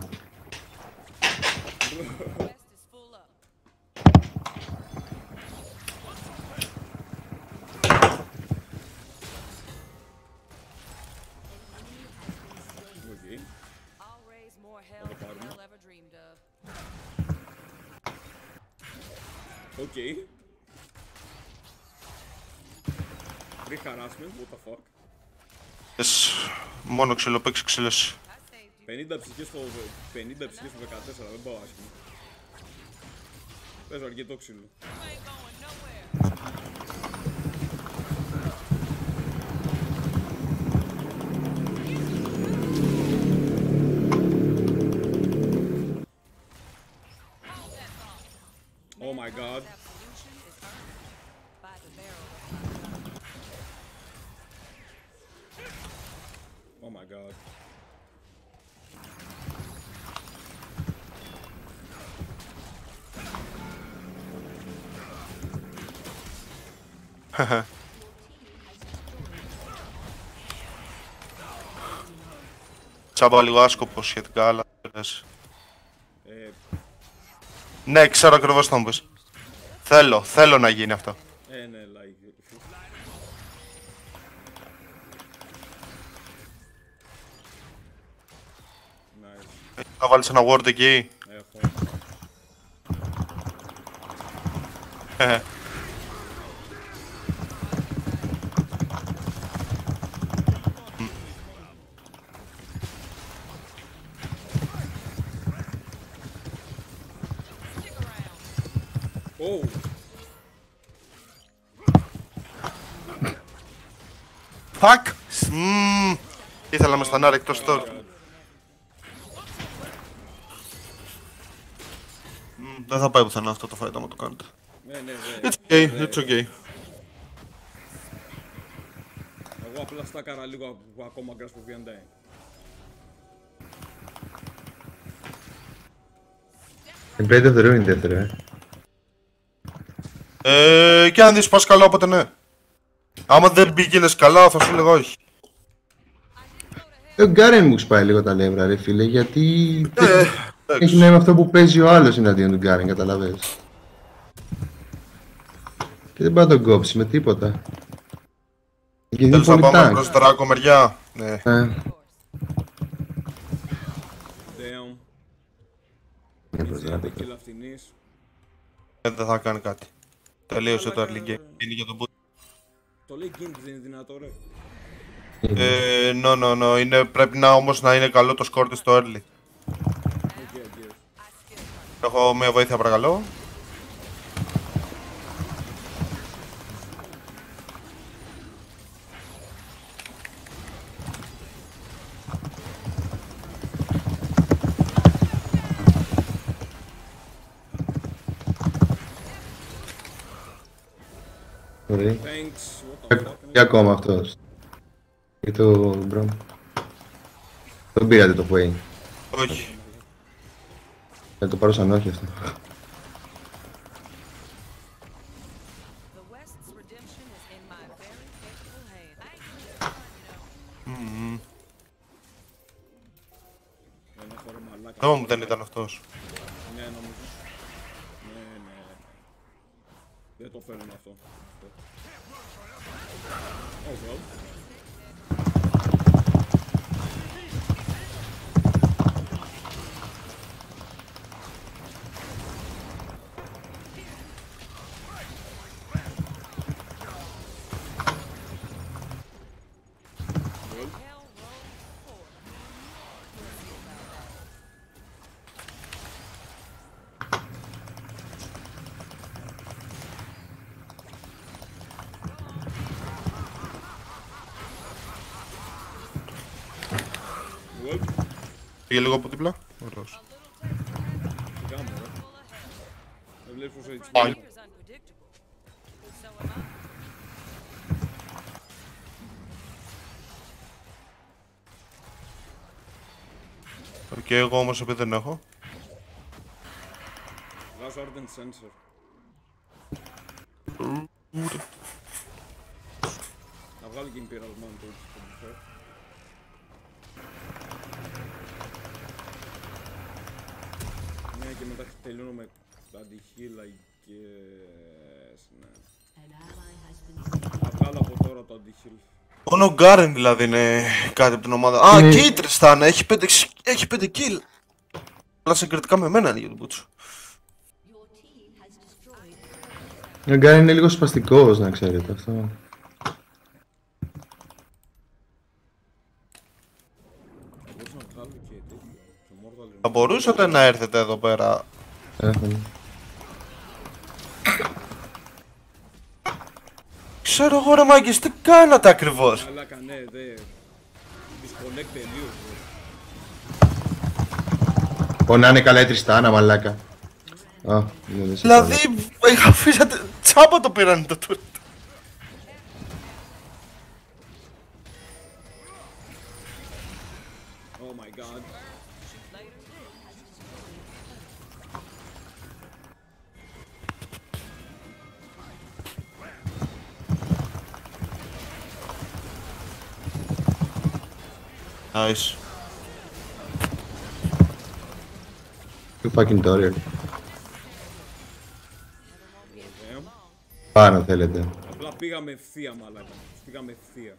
[SPEAKER 7] Μόνο ξύλο παίξει ξύλος.
[SPEAKER 4] I saved you.
[SPEAKER 1] 50 ψυχές στο, 50 ψυχές στο 14, δεν πάω άσχημα. Παίζω αρκετό ξύλο.
[SPEAKER 4] You ain't going nowhere.
[SPEAKER 1] Oh my god. Oh my god.
[SPEAKER 7] Τσάμπα λίγο άσκοπο σχετικά, αλλά δεν πειράζει.
[SPEAKER 1] Ε,
[SPEAKER 7] Ναι, ξέρω ακριβώς τι θα μου πεις. Θέλω, θέλω να γίνει αυτό.
[SPEAKER 1] ε, ναι,
[SPEAKER 7] Θα βάλεις ένα word εκεί.
[SPEAKER 1] Έχω.
[SPEAKER 7] Ε,
[SPEAKER 1] Oh!
[SPEAKER 7] Fuck! Μμμ. Ήθελα να με στανάρει εκτός τώρα. Δεν θα πάει πουθενά αυτό το fight άμα το κάνετε.
[SPEAKER 1] Ναι, ναι, ναι.
[SPEAKER 7] It's okay, it's okay.
[SPEAKER 1] Εγώ απλά στάκαρα λίγο από- ακόμα Grasp of the Undying.
[SPEAKER 3] Η Blade of the Ruin δεύτερο, ε.
[SPEAKER 7] Ε, και αν δεις πας καλά, οπότε ναι. Άμα δεν πήγαινες καλά, θα σου λέγα όχι.
[SPEAKER 3] Ε, Ο Γκάρεν μου σπάει λίγο τα νεύρα, ρε φίλε, γιατί
[SPEAKER 7] Ε,
[SPEAKER 3] έχει
[SPEAKER 7] εντάξει.
[SPEAKER 3] νόημα αυτό που παίζει ο άλλος εναντίον του Γκάρεν, καταλαβες. Και δεν πάει να τον κόψει με τίποτα. Γιατί είναι
[SPEAKER 7] Θέλεις να
[SPEAKER 3] πολύ
[SPEAKER 7] πάμε
[SPEAKER 3] τάγκ.
[SPEAKER 7] προς δράκο μεριά; Ναι.
[SPEAKER 3] Ε,
[SPEAKER 1] Damn.
[SPEAKER 3] είναι προς
[SPEAKER 1] Ζήνατε
[SPEAKER 3] δράκο.
[SPEAKER 1] κύλα φτηνής.
[SPEAKER 7] Ε, Δεν θα κάνει κάτι. Τελείωσε το
[SPEAKER 1] Αλλά
[SPEAKER 7] early
[SPEAKER 1] κα-
[SPEAKER 7] game. Είναι για τον boot.
[SPEAKER 1] Το λέει Gimp δεν είναι δυνατό ρε.
[SPEAKER 7] Ε, no, no, no. Είναι, πρέπει να όμως να είναι καλό το σκορ της στο early.
[SPEAKER 1] Οκ, οκ.
[SPEAKER 7] Έχω μια βοήθεια παρακαλώ.
[SPEAKER 1] Thanks.
[SPEAKER 3] Ωραία.
[SPEAKER 1] What the fuck;
[SPEAKER 3] Και ακόμα αυτός. Και το Μπρομ. Δεν πήρατε το Wayne.
[SPEAKER 7] Όχι.
[SPEAKER 3] Θα το πάρω σαν όχι αυτό.
[SPEAKER 4] The West's redemption is in my very capable hands. I ain't really fun, you know.
[SPEAKER 1] Ένα χώρο μαλάκα.
[SPEAKER 7] Δεν μου δεν ήταν αυτός.
[SPEAKER 1] Ναι, νομίζω. Ναι, ναι. Δεν το φέρνω αυτό. Oh, well.
[SPEAKER 7] Πήγε λίγο από δίπλα. Ωραίος.
[SPEAKER 1] τι κάνω, ρε. Δεν βλέπεις πως έτσι.
[SPEAKER 7] Α,
[SPEAKER 4] Here's unpredictable. So am I.
[SPEAKER 7] Και εγώ όμως επειδή δεν έχω.
[SPEAKER 1] Βγάζω Ardent Sensor. Να βγάλω και Imperial Mantle στο μπουφέ. Ναι, και μετά τελειώνω με αντιχείλα και... Ναι.
[SPEAKER 5] An ally has been slain.
[SPEAKER 1] Θα βγάλω από τώρα το αντιχείλ.
[SPEAKER 7] Μόνο ο Γκάρεν δηλαδή είναι κάτι από την ομάδα. Α,
[SPEAKER 3] Ναι.
[SPEAKER 7] και η Τριστάν έχει 5 έχει πέντε kill. Αλλά συγκριτικά με μένα είναι για τον Μπούτσο.
[SPEAKER 5] Your team has destroyed
[SPEAKER 3] Ο Γκάρι είναι λίγο σπαστικός, να ξέρετε αυτό.
[SPEAKER 1] Θα μπορούσα να βγάλω και τέτοιο. Το Mortal
[SPEAKER 7] Θα μπορούσατε να έρθετε εδώ πέρα.
[SPEAKER 3] Έχουμε.
[SPEAKER 7] Ξέρω εγώ ρε μάγκες, τι κάνατε ακριβώς;
[SPEAKER 1] Μαλάκα, ναι, δε. Disconnect τελείως. ρε.
[SPEAKER 3] Ω, να είναι καλά η Τριστάνα, μαλάκα. Α, δεν είσαι
[SPEAKER 7] Δηλαδή, αφήσατε, τσάπα το πήραν το τουρ. Nice.
[SPEAKER 3] Του fucking Dorian.
[SPEAKER 1] Damn.
[SPEAKER 3] Πάνω θέλετε.
[SPEAKER 1] Απλά πήγαμε ευθεία, μαλάκα. Τους Πήγαμε ευθεία.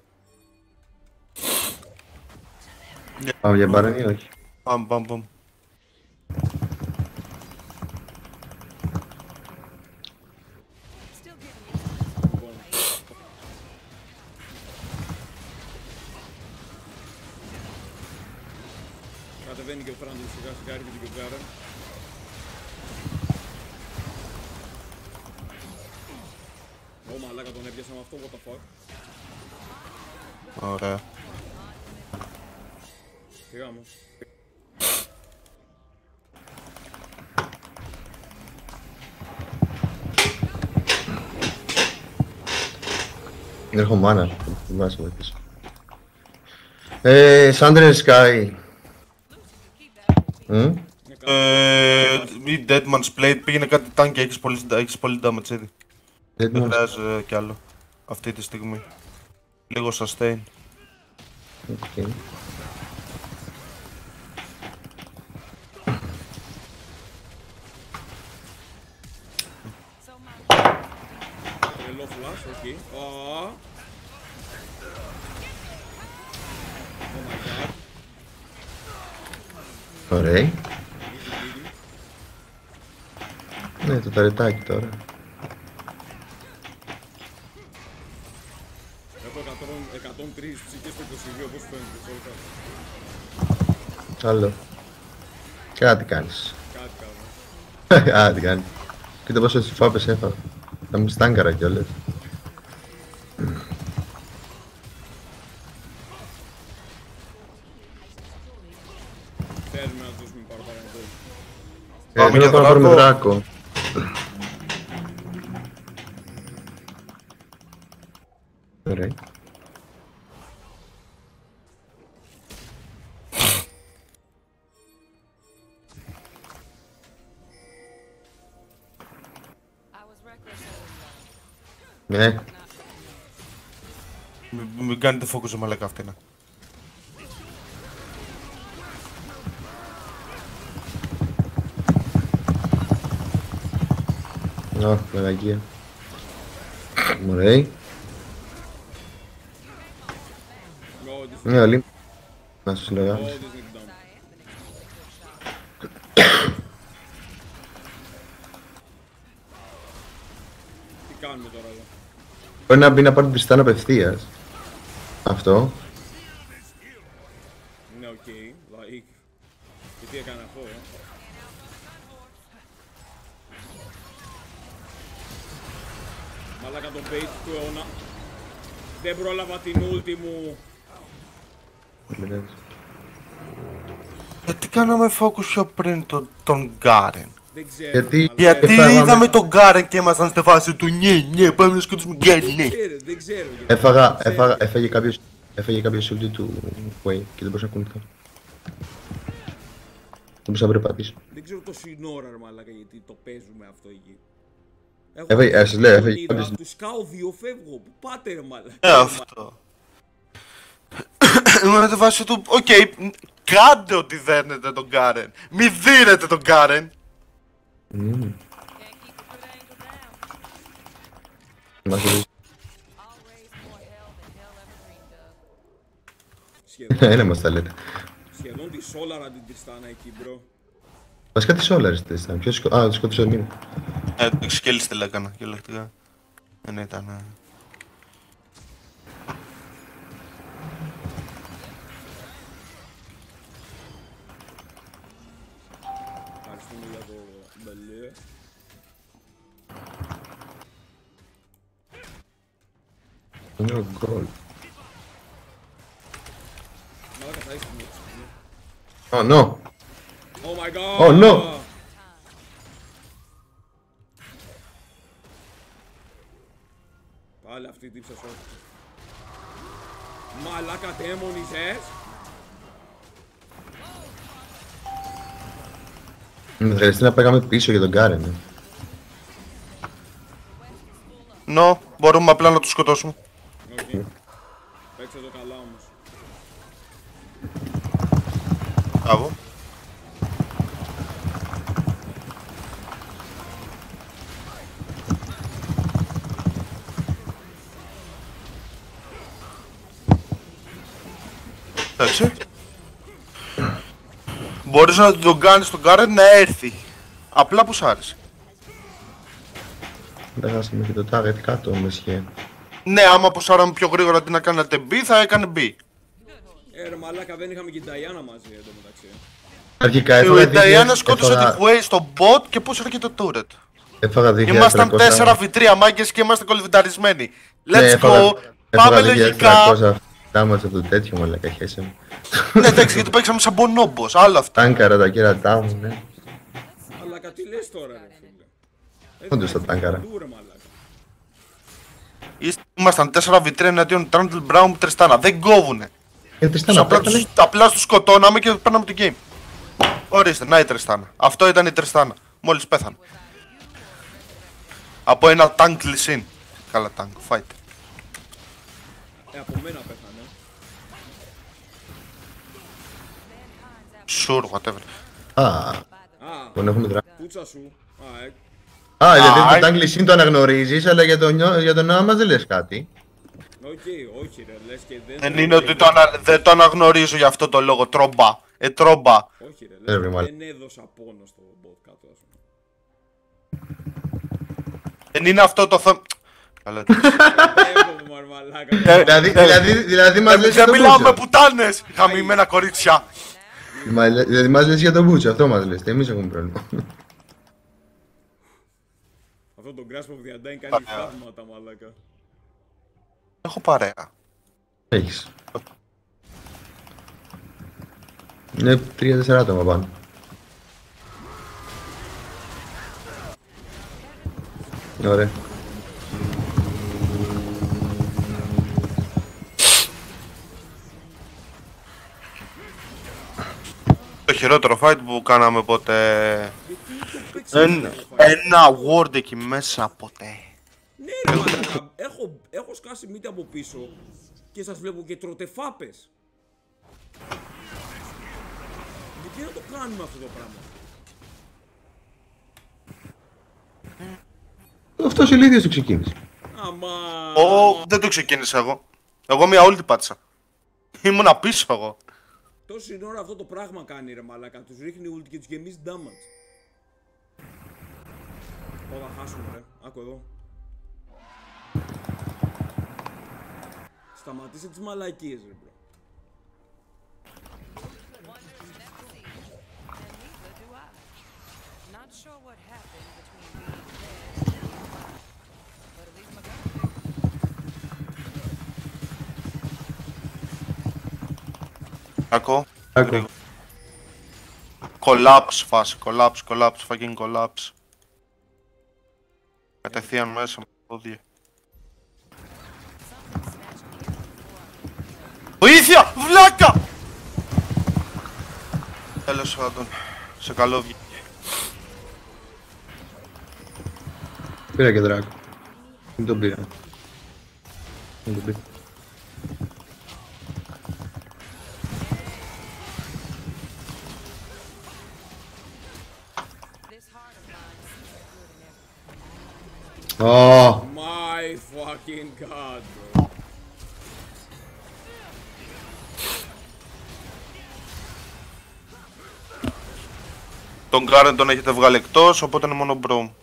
[SPEAKER 3] Πάμε για μπαρόν ή όχι.
[SPEAKER 7] Παμ, παμ, παμ.
[SPEAKER 1] Και ο Φράντος σιγά σιγά έρχεται και ο Γκάρεν. Ω μαλάκα τον έπιασα με αυτό, what the fuck.
[SPEAKER 7] Ωραία.
[SPEAKER 1] Φύγαμε.
[SPEAKER 3] Δεν έχω μάνα. Δεν μπορώ να σε βοηθήσω. Ε, Sundered Sky. Μμ;
[SPEAKER 1] Είναι καλό.
[SPEAKER 7] Ε, η Dead Man's Plate πήγαινε κάτι tank και έχεις πολύ, έχεις πολύ damage ήδη.
[SPEAKER 3] Δεν
[SPEAKER 7] Δεν
[SPEAKER 3] μου
[SPEAKER 7] χρειάζεται κι άλλο. Αυτή τη στιγμή. Λίγο sustain.
[SPEAKER 3] Οκ.
[SPEAKER 4] So my
[SPEAKER 1] Τρελό flash, οκ. Α.
[SPEAKER 3] Ωραία.
[SPEAKER 1] Easy bleeding.
[SPEAKER 3] Ναι, το ταρετάκι τώρα.
[SPEAKER 1] Έχω 100 103 ψυχές στο 22 όπως φαίνεται. Σόλκα.
[SPEAKER 3] Άλλο. Κάτι κάνεις.
[SPEAKER 1] Κάτι κάνω.
[SPEAKER 3] Κάτι κάνεις. Κοίτα πόσο στις φάπες έφαγα. Θα μου στάγκαρα κιόλας.
[SPEAKER 1] Θέλουμε να δώσουμε παραπάνω γκολ.
[SPEAKER 3] Ε,
[SPEAKER 7] Πάμε
[SPEAKER 3] θέλω
[SPEAKER 7] για
[SPEAKER 3] να πάρουμε
[SPEAKER 7] δράκο.
[SPEAKER 3] δράκο. Ωραία.
[SPEAKER 4] I was reckless always.
[SPEAKER 3] Ναι,
[SPEAKER 7] Μην, μην κάνετε focus μαλακά αυτή να.
[SPEAKER 3] Ω, μαλακία. Ωραία.
[SPEAKER 1] Νότις,
[SPEAKER 3] Ναι, όλοι. Να σου λέγα.
[SPEAKER 1] νότις νικητά μου. Τι κάνουμε τώρα εδώ;
[SPEAKER 3] Μπορεί να μπει να πάρει την πιστάνα απευθείας. Αυτό.
[SPEAKER 1] Bait του αιώνα. Δεν πρόλαβα την ulti μου.
[SPEAKER 7] Γιατί κάναμε focus πιο πριν τον, τον Garen;
[SPEAKER 1] Δεν ξέρω.
[SPEAKER 3] Γιατί-
[SPEAKER 1] μαλάκα.
[SPEAKER 7] Γιατί
[SPEAKER 3] Έφαγαμε-
[SPEAKER 7] είδαμε τον Garen και ήμασταν στη φάση του ναι, ναι, πάμε να σκοτώσουμε Garen, ναι.
[SPEAKER 1] Δεν ξέρω, δεν ξέρω. γιατί.
[SPEAKER 3] Έφαγα,
[SPEAKER 1] Δεν ξέρω.
[SPEAKER 3] έφαγα, έφαγε κάποιος, έφαγε κάποιος ulti του Wayne και δεν μπορούσα να κουνηθώ. Δεν μπορούσα να περπατήσω.
[SPEAKER 1] Δεν ξέρω το σύνορα, ρε μαλάκα, γιατί το παίζουμε αυτό εκεί. Έχω
[SPEAKER 3] Έφαγε- ε, σας λέω, έφαγε
[SPEAKER 1] όνειρα,
[SPEAKER 3] κάποιος-
[SPEAKER 1] Τους σκάω δύο, φεύγω. Πού πάτε, ρε μαλάκα.
[SPEAKER 7] Ε, αυτό. Ήμουν στη φάση του, οκ, κάντε ότι δέρνετε τον Garen. Μη δίνετε τον Garen.
[SPEAKER 3] Μμμ.
[SPEAKER 4] Can't keep a good angel down.
[SPEAKER 3] Μας λέει,
[SPEAKER 4] I'll raise more hell than hell ever dreamed of.
[SPEAKER 1] Σχεδόν,
[SPEAKER 3] Ένα μας τα λέτε.
[SPEAKER 1] σχεδόν τη Σόλαρα την Τριστάνα εκεί, μπρο.
[SPEAKER 3] Βασικά τις όλες τις ήταν. Ποιος σκο... Α, το σκότωσε ο Μίνο.
[SPEAKER 7] Ε, το σκέλι στελ έκανα, κυριολεκτικά. Δεν ήταν. ε.
[SPEAKER 1] Ευχαριστούμε για το μπελέ.
[SPEAKER 3] Είναι ο γκολ.
[SPEAKER 1] Μαλάκα θα είσαι μου.
[SPEAKER 3] Oh no.
[SPEAKER 1] Oh my god!
[SPEAKER 3] Oh, no.
[SPEAKER 1] Πάλι αυτή την ψεσό. Μαλάκα τέμονισες.
[SPEAKER 3] Με χρειαστεί να πήγαμε πίσω για τον Κάρεν. ε.
[SPEAKER 7] Νο, μπορούμε απλά να του σκοτώσουμε.
[SPEAKER 1] Όχι. Παίξε το καλά όμως.
[SPEAKER 7] Μπράβο. Εντάξει. Μπορείς να τον κάνεις τον Κάρεν να έρθει. Απλά που σ' άρεσε.
[SPEAKER 3] Δεν χάσαμε και το target κάτω με σχέ.
[SPEAKER 7] Ναι, άμα ποσάραμε πιο γρήγορα τι να κάνετε B, θα έκανε B.
[SPEAKER 1] Ε, ρε μαλάκα δεν είχαμε και την Ταϊάννα μαζί εδώ μεταξύ.
[SPEAKER 3] Αρχικά
[SPEAKER 7] Η
[SPEAKER 3] έφαγα
[SPEAKER 7] Νταϊάννα σκότωσε
[SPEAKER 3] έφαγα-
[SPEAKER 7] τη Way στο bot και πούσερε και το turret.
[SPEAKER 3] Έφαγα 2.300.
[SPEAKER 7] Ήμασταν 4v3 μάγκες και είμαστε κολυβιταρισμένοι.
[SPEAKER 3] Ναι,
[SPEAKER 7] Let's
[SPEAKER 3] έφαγα-
[SPEAKER 7] go,
[SPEAKER 3] έφαγα
[SPEAKER 7] πάμε
[SPEAKER 3] 2.300
[SPEAKER 7] λογικά.
[SPEAKER 3] Τάμας από το τέτοιο μαλάκα χέσε μου.
[SPEAKER 7] Ναι, εντάξει, γιατί παίξαμε σαν μπονόμπος, άλλο αυτό.
[SPEAKER 3] Τάνκαρα τα κέρατά μου, ναι.
[SPEAKER 1] Μαλάκα τι λες τώρα ρε φίλε.
[SPEAKER 3] Όντως τα τάνκαρα.
[SPEAKER 1] Παντού, ρε μαλάκα.
[SPEAKER 7] Είστε- Ήμασταν 4v3 εναντίον Trundle Brown Τριστάνα. Δεν κόβουνε.
[SPEAKER 3] Γιατί
[SPEAKER 7] Τους
[SPEAKER 3] στάνα
[SPEAKER 7] απλά,
[SPEAKER 3] πέθανε.
[SPEAKER 7] τους, απλά τους σκοτώναμε και παίρναμε το game. Ορίστε, να η Τριστάνα. Αυτό ήταν η Τριστάνα. Μόλις πέθανε. Από ένα tank λυσίν. Καλά tank, fight.
[SPEAKER 1] Ε, από μένα πέθανε.
[SPEAKER 7] Sure, whatever.
[SPEAKER 3] Α,
[SPEAKER 1] Α,
[SPEAKER 3] τον έχουμε δρά.
[SPEAKER 1] πούτσα σου. Α, ε,
[SPEAKER 3] Α, δηλαδή
[SPEAKER 7] Α,
[SPEAKER 3] το τάγκλισιν το αναγνωρίζεις, αλλά για τον, νιώ- για τον όνομα μας δεν λες κάτι.
[SPEAKER 1] οκ, όχι ρε, λες και δεν...
[SPEAKER 7] Δεν είναι ότι το ανα... δεν το αναγνωρίζω για αυτό το λόγο. Τρόμπα. Ε, τρόμπα.
[SPEAKER 1] Όχι ρε,
[SPEAKER 3] Ε,
[SPEAKER 1] λες,
[SPEAKER 3] βρε,
[SPEAKER 1] και
[SPEAKER 3] μάλλον.
[SPEAKER 1] δεν έδωσα πόνο στο bot κάτω ας πούμε.
[SPEAKER 7] Δεν είναι αυτό το θέμα. Καλά, εντάξει.
[SPEAKER 1] Έχω μου μαλάκα.
[SPEAKER 3] Δηλαδή, δηλαδή, δηλαδή μας λες
[SPEAKER 7] Εμείς
[SPEAKER 3] για
[SPEAKER 7] δεν
[SPEAKER 3] τον
[SPEAKER 7] μιλάμε με
[SPEAKER 3] Μπούτσο.
[SPEAKER 7] πουτάνες, χαμημένα κορίτσια.
[SPEAKER 3] Μα- Δηλαδή μας λες για τον Μπούτσο, αυτό μας λες. Εμείς έχουμε πρόβλημα.
[SPEAKER 1] Αυτό το Grasp of the Undying κάνει
[SPEAKER 7] Ωραία.
[SPEAKER 1] θαύματα μαλάκα.
[SPEAKER 7] Έχω παρέα.
[SPEAKER 3] Έχεις. Είναι τρία-τέσσερα άτομα πάνω. Ωραία.
[SPEAKER 7] Χειρότερο fight που κάναμε ποτέ.
[SPEAKER 1] Γιατί το παίξαμε
[SPEAKER 7] Ένα,
[SPEAKER 1] αυτό το fight?
[SPEAKER 7] ένα word εκεί μέσα ποτέ.
[SPEAKER 1] Ναι ρε μαλάκα, έχω, έχω σκάσει μύτη από πίσω και σας βλέπω και τρώτε φάπες. Γιατί να το κάνουμε αυτό το πράγμα;
[SPEAKER 3] Αυτός ο ηλίθιος το ξεκίνησε.
[SPEAKER 1] Αμά.
[SPEAKER 7] Ω, δεν το ξεκίνησα εγώ. Εγώ μια όλη την πάτησα. Ήμουνα πίσω εγώ.
[SPEAKER 1] Τόση ώρα αυτό το πράγμα κάνει ρε μαλάκα. Τους ρίχνει ult και τους γεμίζει damage. Ω, θα χάσουμε ρε. Άκου εδώ. Σταματήσε τις μαλακίες ρε μπρο.
[SPEAKER 4] And neither do I. Not sure what happened between being dead and being alive. But at least my gun
[SPEAKER 7] Ακό.
[SPEAKER 3] Άκου.
[SPEAKER 7] Collapse φάση. Collapse, collapse, fucking collapse. Κατευθείαν μέσα με το πόδι. Βοήθεια! Βλάκα! Τέλος πάντων. Σε καλό βγήκε.
[SPEAKER 3] Πήρα και δράκο. Δεν τον πήρα. Δεν τον πήρα.
[SPEAKER 4] In everything.
[SPEAKER 3] Ω,
[SPEAKER 1] My fucking god bro.
[SPEAKER 7] Τον Γκάρεν τον έχετε βγάλει εκτός, οπότε είναι μόνο μπρο.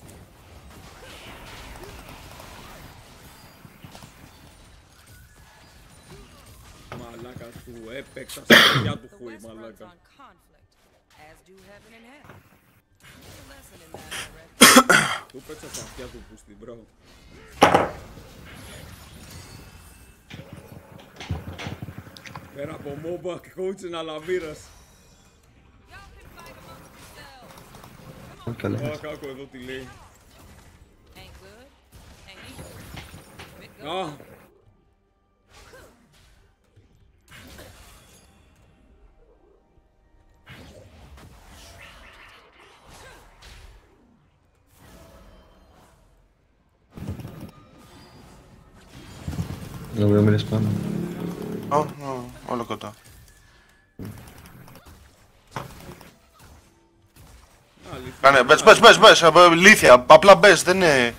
[SPEAKER 1] Μαλάκα του έπαιξα στα παιδιά του
[SPEAKER 4] The
[SPEAKER 1] χούι
[SPEAKER 4] West runs
[SPEAKER 1] μαλάκα. Πέτσα τα αυτιά του που στην πρώτη. Μέρα από μόμπα και κούτσε
[SPEAKER 3] να
[SPEAKER 1] λαβείρα. Άκου εδώ τι λέει. Α.
[SPEAKER 3] Να βρούμε μήνες πάνω.
[SPEAKER 7] Ω, ω, όλο κοντά.
[SPEAKER 1] αλήθεια.
[SPEAKER 7] Κάνε, μπες, μπες, μπες, μπες, ε, λύθια, απλά μπες, δεν είναι...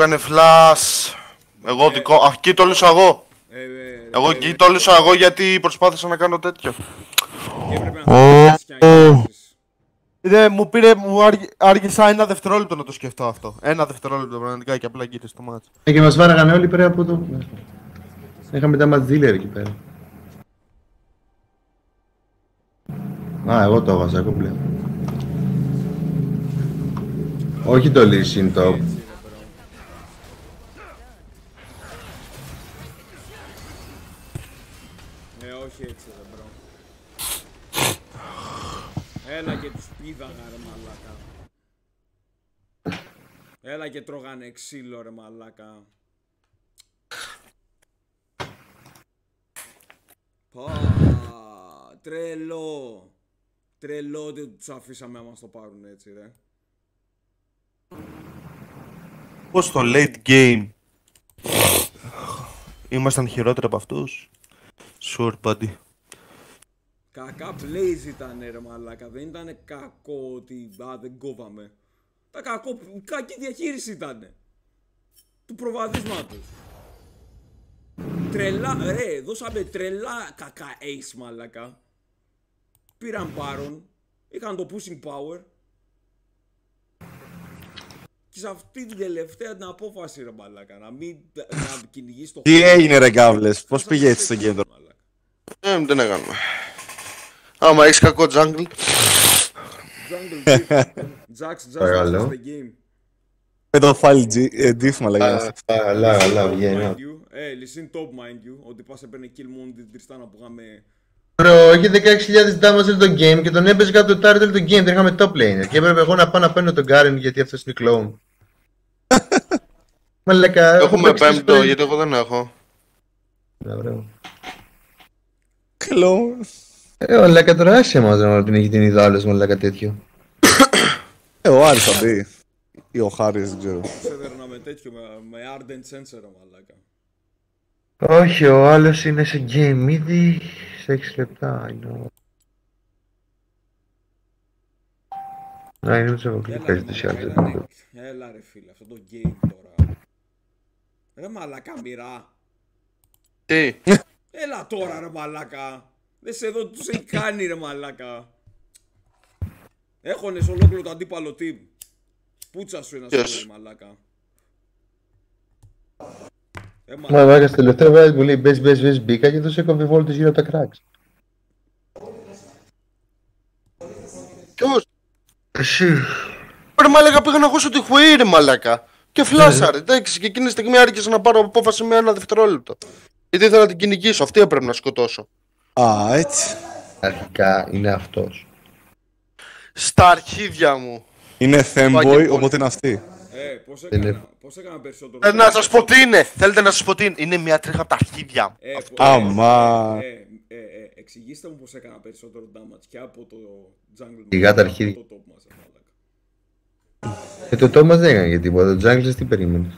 [SPEAKER 7] έκανε flash. Εγώ δικό... Α, εκεί το λύσα εγώ.
[SPEAKER 1] Ε, ε,
[SPEAKER 7] Εγώ
[SPEAKER 1] ε,
[SPEAKER 7] εκεί
[SPEAKER 1] ε,
[SPEAKER 7] το λύσα εγώ γιατί προσπάθησα να κάνω τέτοιο.
[SPEAKER 1] Και έπρεπε να σταματήσεις και να γυράσεις.
[SPEAKER 7] Ναι, μου πήρε, μου άργη- άργησα ένα δευτερόλεπτο να το σκεφτώ αυτό. Ένα δευτερόλεπτο πραγματικά και απλά γύρισε στο μάτι.
[SPEAKER 3] Ε, και μας βάραγαν όλοι πέρα από το... Είχαμε τα match dealer εκεί πέρα. Α, εγώ το έβαζα, εγώ πλέον. Όχι το Lee Sin, το...
[SPEAKER 1] Έλα και τρώγανε ξύλο ρε μαλάκα. Πα, τρελό. Τρελό ότι τους αφήσαμε να μας το πάρουν έτσι ρε.
[SPEAKER 7] Πώς το late game. ήμασταν χειρότεροι από αυτούς. Sure, buddy.
[SPEAKER 1] Κακά plays ήταν ρε μαλάκα. Δεν ήταν κακό ότι α, δεν κόβαμε. Τα κακό, κακή διαχείριση ήταν. Του προβαδίσματος. Τρελά, ρε, δώσαμε τρελά κακά ace μαλάκα. Πήραν πάρον. Είχαν το pushing power. Και σε αυτή την τελευταία την απόφαση ρε μαλάκα. Να μην να κυνηγείς το
[SPEAKER 8] Τι έγινε ρε κάβλες, πώς πήγε έτσι στο κέντρο;
[SPEAKER 1] Μαλάκα.
[SPEAKER 7] Ε, δεν έκαναμε. Άμα έχεις κακό jungle,
[SPEAKER 1] Jungle Diff. Jax, Jax,
[SPEAKER 3] Παρακαλώ.
[SPEAKER 1] the game.
[SPEAKER 8] Με το file G- ε, diff μαλακά.
[SPEAKER 3] Αλλά, αλλά, βγαίνει.
[SPEAKER 1] Mind you. Ε, λυσίν top mind you. Ότι πας έπαιρνε kill μόνο την Τριστάνα που είχαμε...
[SPEAKER 3] Bro, έχει 16.000 damage όλο το game και τον έπαιζε κάτω το turret όλο το game. Δεν είχαμε top laner. Και έπρεπε εγώ να πάω να παίρνω τον Garen γιατί αυτός είναι clone. Μαλάκα. έχω
[SPEAKER 7] έχουμε
[SPEAKER 3] παίξει
[SPEAKER 7] πέμπτο,
[SPEAKER 3] στο-
[SPEAKER 7] γιατί εγώ δεν έχω.
[SPEAKER 3] Ναι, μπράβο.
[SPEAKER 8] Κλόν.
[SPEAKER 3] Ε, μαλάκα τώρα άσε μας ρε μαλάκα την έχει την είδα άλλος μαλάκα τέτοιο.
[SPEAKER 8] Ε, ο Άρης θα μπει. Ή ο Χάρης, δεν ξέρω.
[SPEAKER 1] Σε έδερνα με τέτοιο, με, με Ardent Sensor, ρε μαλάκα.
[SPEAKER 3] Όχι, ο άλλος είναι σε game ήδη σε 6 λεπτά. I know. Να είναι ούτως από
[SPEAKER 1] Έλα,
[SPEAKER 3] κλικάζει
[SPEAKER 1] ρε,
[SPEAKER 3] τους
[SPEAKER 1] μαλάκα,
[SPEAKER 3] άλλους.
[SPEAKER 1] ήταν- Έλα ρε φίλε, αυτό το game τώρα. Ρε μαλάκα μοιρά.
[SPEAKER 7] Τι,
[SPEAKER 1] Έλα τώρα ρε μαλάκα. Δεν σε δω, τους έχει κάνει ρε μαλάκα. Έχονες ολόκληρο το αντίπαλο team. Πούτσα σου ένα
[SPEAKER 7] Yes.
[SPEAKER 1] yes. μαλάκα. Ε,
[SPEAKER 3] Μα
[SPEAKER 1] μαλάκα.
[SPEAKER 3] βάγα στο τελευταίο βάζει που λέει μπες μπες μπες μπήκα και τους έκοβε βόλτες γύρω από τα cracks.
[SPEAKER 7] ποιος;
[SPEAKER 3] Εσύ.
[SPEAKER 7] Ρε μαλάκα πήγα να ακούσω τη Χουή ρε μαλάκα. Και φλάσαρε, εντάξει, και εκείνη τη στιγμή άρχισα να πάρω απόφαση με ένα δευτερόλεπτο. Γιατί ήθελα να την κυνηγήσω, αυτή έπρεπε να σκοτώσω.
[SPEAKER 8] Α, έτσι.
[SPEAKER 3] Αρχικά είναι αυτός.
[SPEAKER 7] Στα αρχίδια μου.
[SPEAKER 8] Είναι
[SPEAKER 7] Fucking
[SPEAKER 8] femboy,
[SPEAKER 7] boy.
[SPEAKER 8] οπότε είναι αυτή.
[SPEAKER 1] Ε, πώς
[SPEAKER 3] είναι-
[SPEAKER 1] έκανα, πώς έκανα περισσότερο.
[SPEAKER 7] Ε, να σας πω τι είναι. Θέλετε να σας πω τι είναι. Είναι μια τρίχα από τα αρχίδια μου.
[SPEAKER 1] Ε,
[SPEAKER 7] Αυτό.
[SPEAKER 1] πο-
[SPEAKER 8] Αμά.
[SPEAKER 1] Ε, ε, ε, εξηγήστε μου πώς έκανα περισσότερο damage και από το jungle.
[SPEAKER 3] Σιγά τα
[SPEAKER 1] μας,
[SPEAKER 3] αρχίδια.
[SPEAKER 1] από Το top μας, ε, μαλάκα.
[SPEAKER 3] Ε, το Thomas δεν έκανε και τίποτα. Το Junglers τι περίμενες.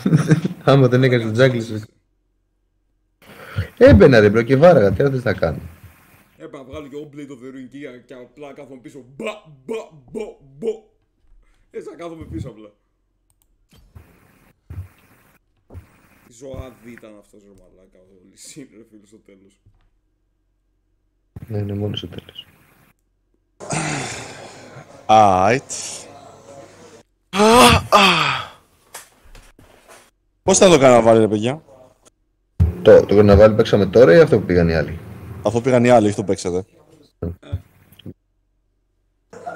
[SPEAKER 3] Άμα δεν έκανες το Junglers. Έμπαινα ρε bro και βάραγα. Τι θες να κάνω.
[SPEAKER 1] Έπρεπε να βγάλω και εγώ Blade of the Ruin και, και απλά κάθομαι πίσω. Μπα, μπα, μπο, μπο. Έτσι να κάθομαι πίσω απλά. Τι ζωάδι ήταν αυτός ρε μαλάκα, ο Λυσίν ρε φίλε στο τέλος.
[SPEAKER 3] Ναι, είναι μόνος στο τέλος.
[SPEAKER 8] Α, έτσι. Πώς θα το κάνω να βάλει ρε παιδιά;
[SPEAKER 3] Το, το καρναβάλι παίξαμε τώρα ή αυτό που πήγαν οι άλλοι;
[SPEAKER 8] Αφού πήγαν οι άλλοι, όχι το παίξατε.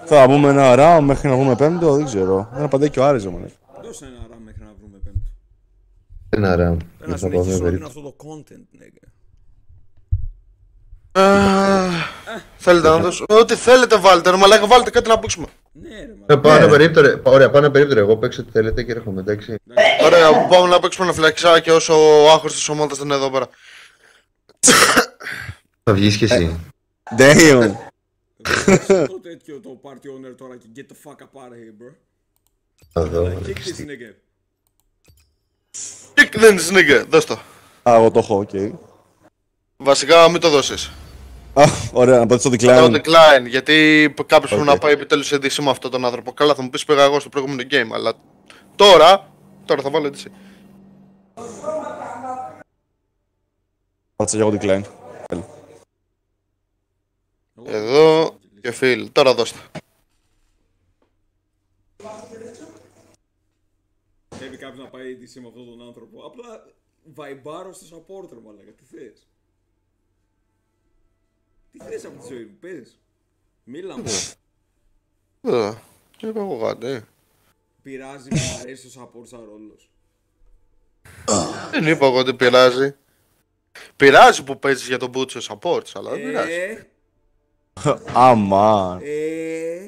[SPEAKER 8] Θα πούμε ένα round μέχρι να βγούμε πέμπτο, δεν ξέρω. Δεν απαντάει και ο Άρης, ρε μαλάκα.
[SPEAKER 1] Δώσε ένα ραμ μέχρι να βρούμε πέμπτο.
[SPEAKER 3] Ένα round.
[SPEAKER 1] Πρέπει να
[SPEAKER 3] Θα πάω με
[SPEAKER 1] συνεχίσουμε να δίνω
[SPEAKER 3] περίπτωση.
[SPEAKER 1] αυτό το content, νέγκα.
[SPEAKER 7] Ε, Θέλετε να δώσω. Ό,τι θέλετε βάλτε, ρε μαλάκα, βάλτε κάτι να παίξουμε.
[SPEAKER 1] Ναι ρε
[SPEAKER 3] Ε,
[SPEAKER 1] μαλάκα.
[SPEAKER 3] Πάω ένα περίπτερο. Ωραία, πάω ένα περίπτερο. Εγώ παίξω τι θέλετε και έρχομαι, εντάξει.
[SPEAKER 7] Ωραία, πάμε να παίξουμε ένα φλεξάκι όσο ο άχος της ομάδας δεν είναι εδώ πέρα.
[SPEAKER 3] Θα βγεις κι εσύ.
[SPEAKER 8] Damn.
[SPEAKER 1] Το τέτοιο το party owner τώρα και get the fuck up out of here, bro.
[SPEAKER 3] Θα δω.
[SPEAKER 1] Kick this nigga.
[SPEAKER 7] Kick δεν είναι sneaker, δώσ' το.
[SPEAKER 8] Α, εγώ το έχω, οκ.
[SPEAKER 7] Βασικά μην το δώσεις.
[SPEAKER 8] Α, ωραία, να πατήσω το
[SPEAKER 7] Το
[SPEAKER 8] decline.
[SPEAKER 7] decline, γιατί κάποιος πρέπει
[SPEAKER 8] Οκ.
[SPEAKER 7] να πάει επιτέλους σε DC με αυτόν τον άνθρωπο. Καλά θα μου πεις πήγα εγώ στο προηγούμενο game, αλλά τώρα, τώρα θα βάλω DC.
[SPEAKER 8] Πάτσα για εγώ decline.
[SPEAKER 7] Εδώ και φίλ, τώρα δώστε.
[SPEAKER 1] Πρέπει κάποιος να πάει DC με αυτόν τον άνθρωπο. Απλά βαϊμπάρω στο support ρε μαλάκα. Τι θες; Τι θες από τη ζωή μου, πες. Μίλα μου.
[SPEAKER 7] Ε, είπα εγώ κάτι.
[SPEAKER 1] Πειράζει που μου αρέσει το support σαν ρόλος.
[SPEAKER 7] Δεν είπα εγώ ότι πειράζει. Πειράζει που παίζεις για τον Butcher supports, αλλά δεν πειράζει.
[SPEAKER 1] Ε,
[SPEAKER 8] Αμά.
[SPEAKER 1] ε.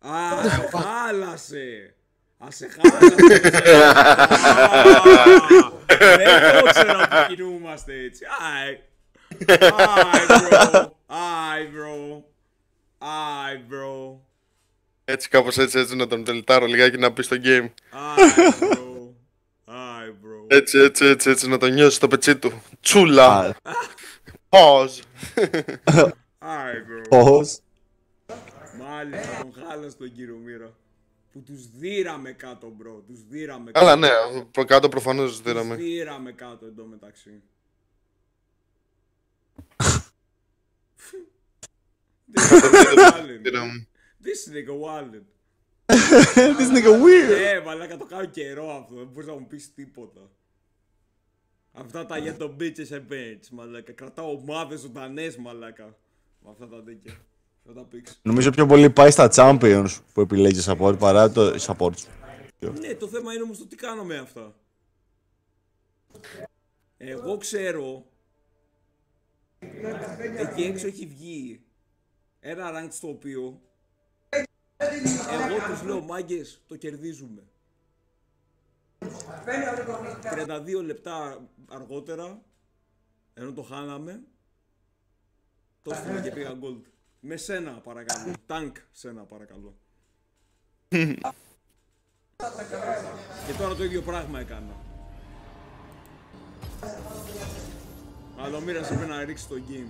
[SPEAKER 1] Α, σε χάλασε. Α, σε χάλασε. Α, Δεν το ξέρω ότι κινούμαστε έτσι. Άι. Άι, bro. Άι, bro. Άι, bro.
[SPEAKER 7] Έτσι κάπως έτσι έτσι να τον τιλτάρω λιγάκι να πει στο game.
[SPEAKER 1] Άι, bro. Άι, bro.
[SPEAKER 7] Έτσι, έτσι, έτσι, έτσι, να το νιώσει το πετσί του. Τσούλα.
[SPEAKER 8] Α,
[SPEAKER 7] Πώς.
[SPEAKER 1] Άι, bro.
[SPEAKER 8] Πώς.
[SPEAKER 1] Μάλιστα, τον χάλασε τον κύριο Μύρα. Που τους δίραμε κάτω, bro. Τους δίραμε
[SPEAKER 7] Καλά,
[SPEAKER 1] κάτω.
[SPEAKER 7] ναι, από κάτω προφανώς
[SPEAKER 1] Τους
[SPEAKER 7] δίναμε.
[SPEAKER 1] δίραμε κάτω εντωμεταξύ. This nigga wildin'.
[SPEAKER 7] Δίναμε.
[SPEAKER 1] This nigga wildin'.
[SPEAKER 8] This nigga weird.
[SPEAKER 1] Ε, μαλάκα το κάνω καιρό αυτό. Δεν μπορείς να μου πεις τίποτα. Αυτά τα για το bitches and bitch, μαλάκα. Κρατάω ομάδες ζωντανές, μαλάκα. Με αυτά τα τέτοια. Αυτά τα picks.
[SPEAKER 8] Νομίζω πιο πολύ πάει στα Champions που επιλέγεις support παρά το support σου.
[SPEAKER 1] Ναι, το θέμα είναι όμως το τι κάνω με αυτά. Εγώ ξέρω εκεί έξω έχει βγει ένα rank στο οποίο εγώ τους λέω μάγκες το κερδίζουμε. 32 λεπτά αργότερα ενώ το χάναμε το έστειλα και πήγα gold. Με σένα παρακαλώ. Τάνκ σένα παρακαλώ. Και τώρα το ίδιο πράγμα έκανα. Αλλά ο Μοίρας είπε να ρίξει το game.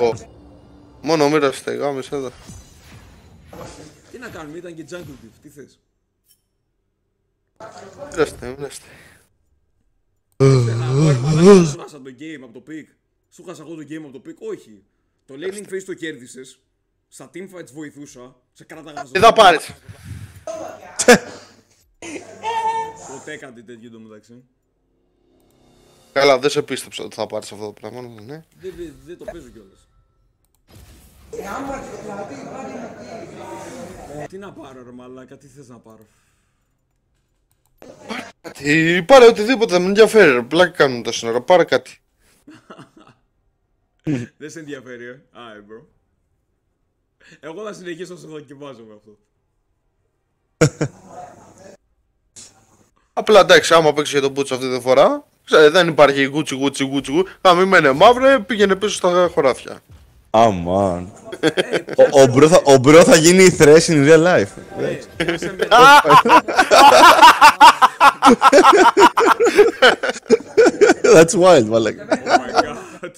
[SPEAKER 7] Ω. Μόνο μοίραστε, γάμισε εδώ.
[SPEAKER 1] Τι να κάνουμε, ήταν και jungle div, τι θες;
[SPEAKER 7] Μοίραστε, μοίραστε.
[SPEAKER 1] Σου χάσα το game από το pick. Σου χάσα εγώ το game από το pick, όχι. Το laning phase το κέρδισες. Στα teamfights βοηθούσα. Σε κράταγα
[SPEAKER 7] Τι θα πάρεις.
[SPEAKER 1] Ποτέ κάτι τέτοιο εντωμεταξύ.
[SPEAKER 7] Καλά, δεν σε πίστεψα ότι θα πάρεις αυτό το πράγμα, ναι.
[SPEAKER 1] Δεν, δεν, δεν το παίζω κιόλας. Τι να πάρω ρε μαλάκα, τι θες να πάρω;
[SPEAKER 7] Τι, πάρε οτιδήποτε, δεν με ενδιαφέρει ρε, πλάκα κάνουν τα σύνορα, πάρε κάτι.
[SPEAKER 1] Δεν σε ενδιαφέρει, ε. Άι, bro. Εγώ θα συνεχίσω να σε δοκιμάζω με αυτό.
[SPEAKER 7] Απλά εντάξει, άμα παίξεις για τον Boots αυτή τη φορά, ξέρε, δεν υπάρχει γούτσι γούτσι γούτσι γούτσι, καημένε μαύρε, πήγαινε πίσω στα χωράφια.
[SPEAKER 8] Αμάν. Ο- Ο bro θα- Ο bro θα γίνει η Thresh in real life.
[SPEAKER 1] Ε, πιάσε με.
[SPEAKER 8] That's wild, μαλάκα.
[SPEAKER 1] Oh my god.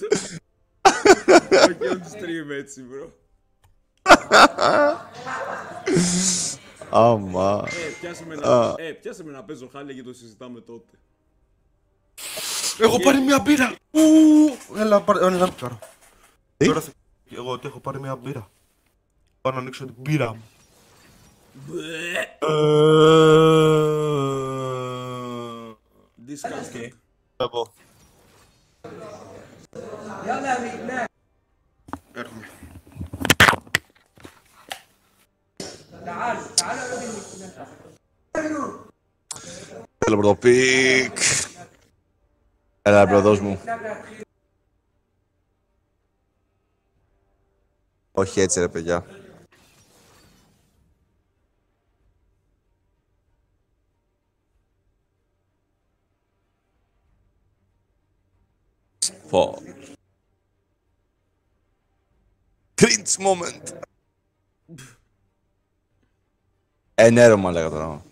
[SPEAKER 1] Όχι on stream έτσι, bro.
[SPEAKER 8] Αμάν.
[SPEAKER 1] Ε, πιάσε με να, ε, πιάσε με να παίζω χάλια και το συζητάμε τότε.
[SPEAKER 7] Έχω πάρει μια μπύρα. Ου, Έλα, πάρε, ένα λεπτό τώρα.
[SPEAKER 8] Τι;
[SPEAKER 7] Τώρα θα- Εγώ ότι έχω πάρει μια μπύρα. Πάω να ανοίξω την μπύρα μου.
[SPEAKER 1] Disgusting.
[SPEAKER 7] Εγώ. Έρχομαι.
[SPEAKER 8] Θέλω πρώτο pick. Έλα, bro, δώσ' μου. Όχι έτσι ρε παιδιά. Πω. Cringe moment. Ε, ναι ρε μαλάκα τώρα.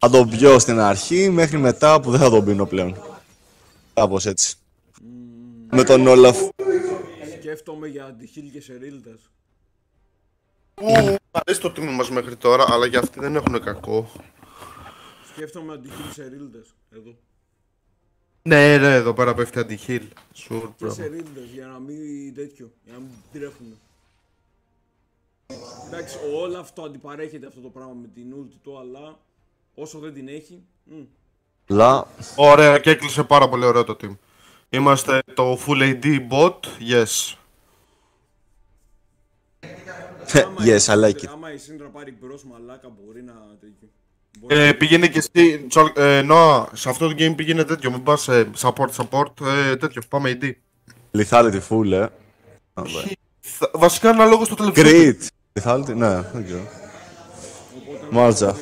[SPEAKER 8] Θα τον πιω στην αρχή μέχρι μετά που δεν θα τον πίνω πλέον. Κάπως έτσι. Με τον Όλαφ.
[SPEAKER 1] Σκέφτομαι για αντιχείλ και σερίλτας.
[SPEAKER 7] Μου αρέσει το τίμημα μας μέχρι τώρα, αλλά για αυτοί δεν έχουν κακό.
[SPEAKER 1] Σκέφτομαι αντιχείλ σερίλτας. Εδώ.
[SPEAKER 7] Ναι, ναι, εδώ πέρα πέφτει αντιχείλ. Σουρ,
[SPEAKER 1] Και
[SPEAKER 7] πράγμα.
[SPEAKER 1] σερίλτας για να μην τέτοιο. Για να μην τρέχουνε. Εντάξει, ο Όλαφ το αντιπαρέχεται αυτό το πράγμα με την ulti του, αλλά όσο δεν την έχει. μ,
[SPEAKER 8] Λα.
[SPEAKER 7] Ωραία, και έκλεισε πάρα πολύ ωραίο το team. Είμαστε το Full AD bot, yes.
[SPEAKER 1] άμα
[SPEAKER 8] Yes,
[SPEAKER 1] η-
[SPEAKER 8] I like it.
[SPEAKER 1] Άμα η Syndra πάρει μπρος μαλάκα μπορεί να τέτοιο. Μπορεί
[SPEAKER 7] Ε, πήγαινε και εσύ, Τσολ, ε, Νόα, σε αυτό το game πήγαινε τέτοιο, μην πας ε, support, support, ε, τέτοιο, πάμε AD.
[SPEAKER 8] Lethality full, ε.
[SPEAKER 7] Θα- Βασικά αναλόγως στο τελευταίο.
[SPEAKER 8] Crit. Lethality, ναι, δεν ξέρω. Μάλτσα.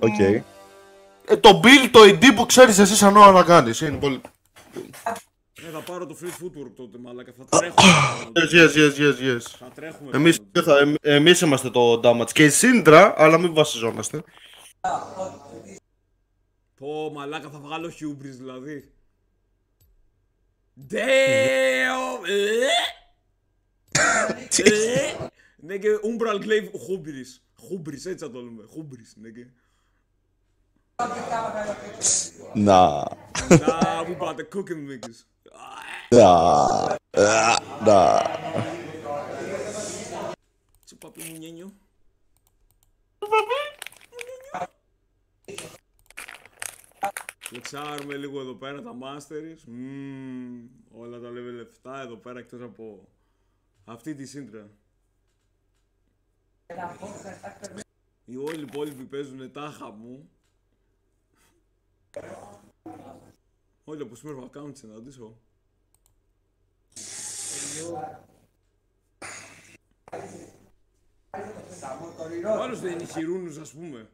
[SPEAKER 8] Οκ.
[SPEAKER 7] Ε, το build, το AD που ξέρεις εσύ σαν Νόα να κάνεις, είναι πολύ...
[SPEAKER 1] Ε, θα πάρω το free footwork τότε, μαλάκα. Θα τρέχω.
[SPEAKER 7] Yes, yes, yes, yes, yes.
[SPEAKER 1] θα τρέχουμε.
[SPEAKER 7] Εμείς,
[SPEAKER 1] πάνω.
[SPEAKER 7] θα, εμ- εμείς είμαστε το damage και η Σύντρα, αλλά μην βασιζόμαστε.
[SPEAKER 1] Πω, μαλάκα, θα βγάλω hubris δηλαδή. Damn! Ε! Ε! Ναι και Umbral Glaive hubris. Hubris, έτσι θα το λέμε. Hubris, ναι και.
[SPEAKER 8] Να.
[SPEAKER 1] Να, μου πάτε, cooking niggas.
[SPEAKER 8] Να. Ε, Να.
[SPEAKER 1] Τι παπί μου νιένιο. Φλεξάρουμε λίγο εδώ πέρα τα Masters. Μμμ, όλα τα level 7 εδώ πέρα εκτός από αυτή τη σύντρα. Οι όλοι οι υπόλοιποι παίζουν τάχα μου. Όλοι από Smurf account συναντήσω. Ο άλλος δεν είναι χειρούνους ας πούμε.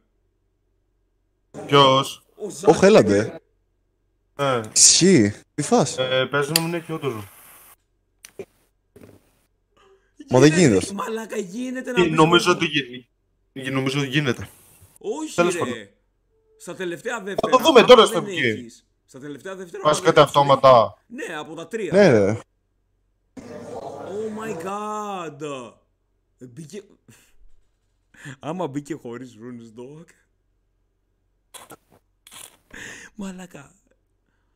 [SPEAKER 7] Ποιος;
[SPEAKER 1] Ο Ζάκ.
[SPEAKER 8] Όχι, έλατε.
[SPEAKER 7] Ε,
[SPEAKER 8] Ισχύει. Τι φας;
[SPEAKER 7] ε, παίζει να μην έχει όντως.
[SPEAKER 8] Μα δεν γίνεται.
[SPEAKER 1] Μαλάκα γίνεται να
[SPEAKER 7] Ε,
[SPEAKER 1] πεις
[SPEAKER 7] Νομίζω
[SPEAKER 1] ότι-
[SPEAKER 7] ότι, γι- γι- νομίζω ότι γίνεται.
[SPEAKER 1] Όχι
[SPEAKER 7] Τέλος
[SPEAKER 1] ρε.
[SPEAKER 7] Πάντων.
[SPEAKER 1] Στα τελευταία δεύτερα.
[SPEAKER 7] το δούμε τώρα
[SPEAKER 1] δεν
[SPEAKER 7] στο MK.
[SPEAKER 1] έχεις. Στα τελευταία δεύτερα.
[SPEAKER 7] Πας
[SPEAKER 1] δεν
[SPEAKER 7] κάτι
[SPEAKER 1] έχεις.
[SPEAKER 7] αυτόματα.
[SPEAKER 1] Ναι, από τα τρία.
[SPEAKER 8] Ναι, ρε.
[SPEAKER 1] Oh my god. Ε, Μπήκε... Άμα μπήκε χωρίς runes dog. Μαλάκα.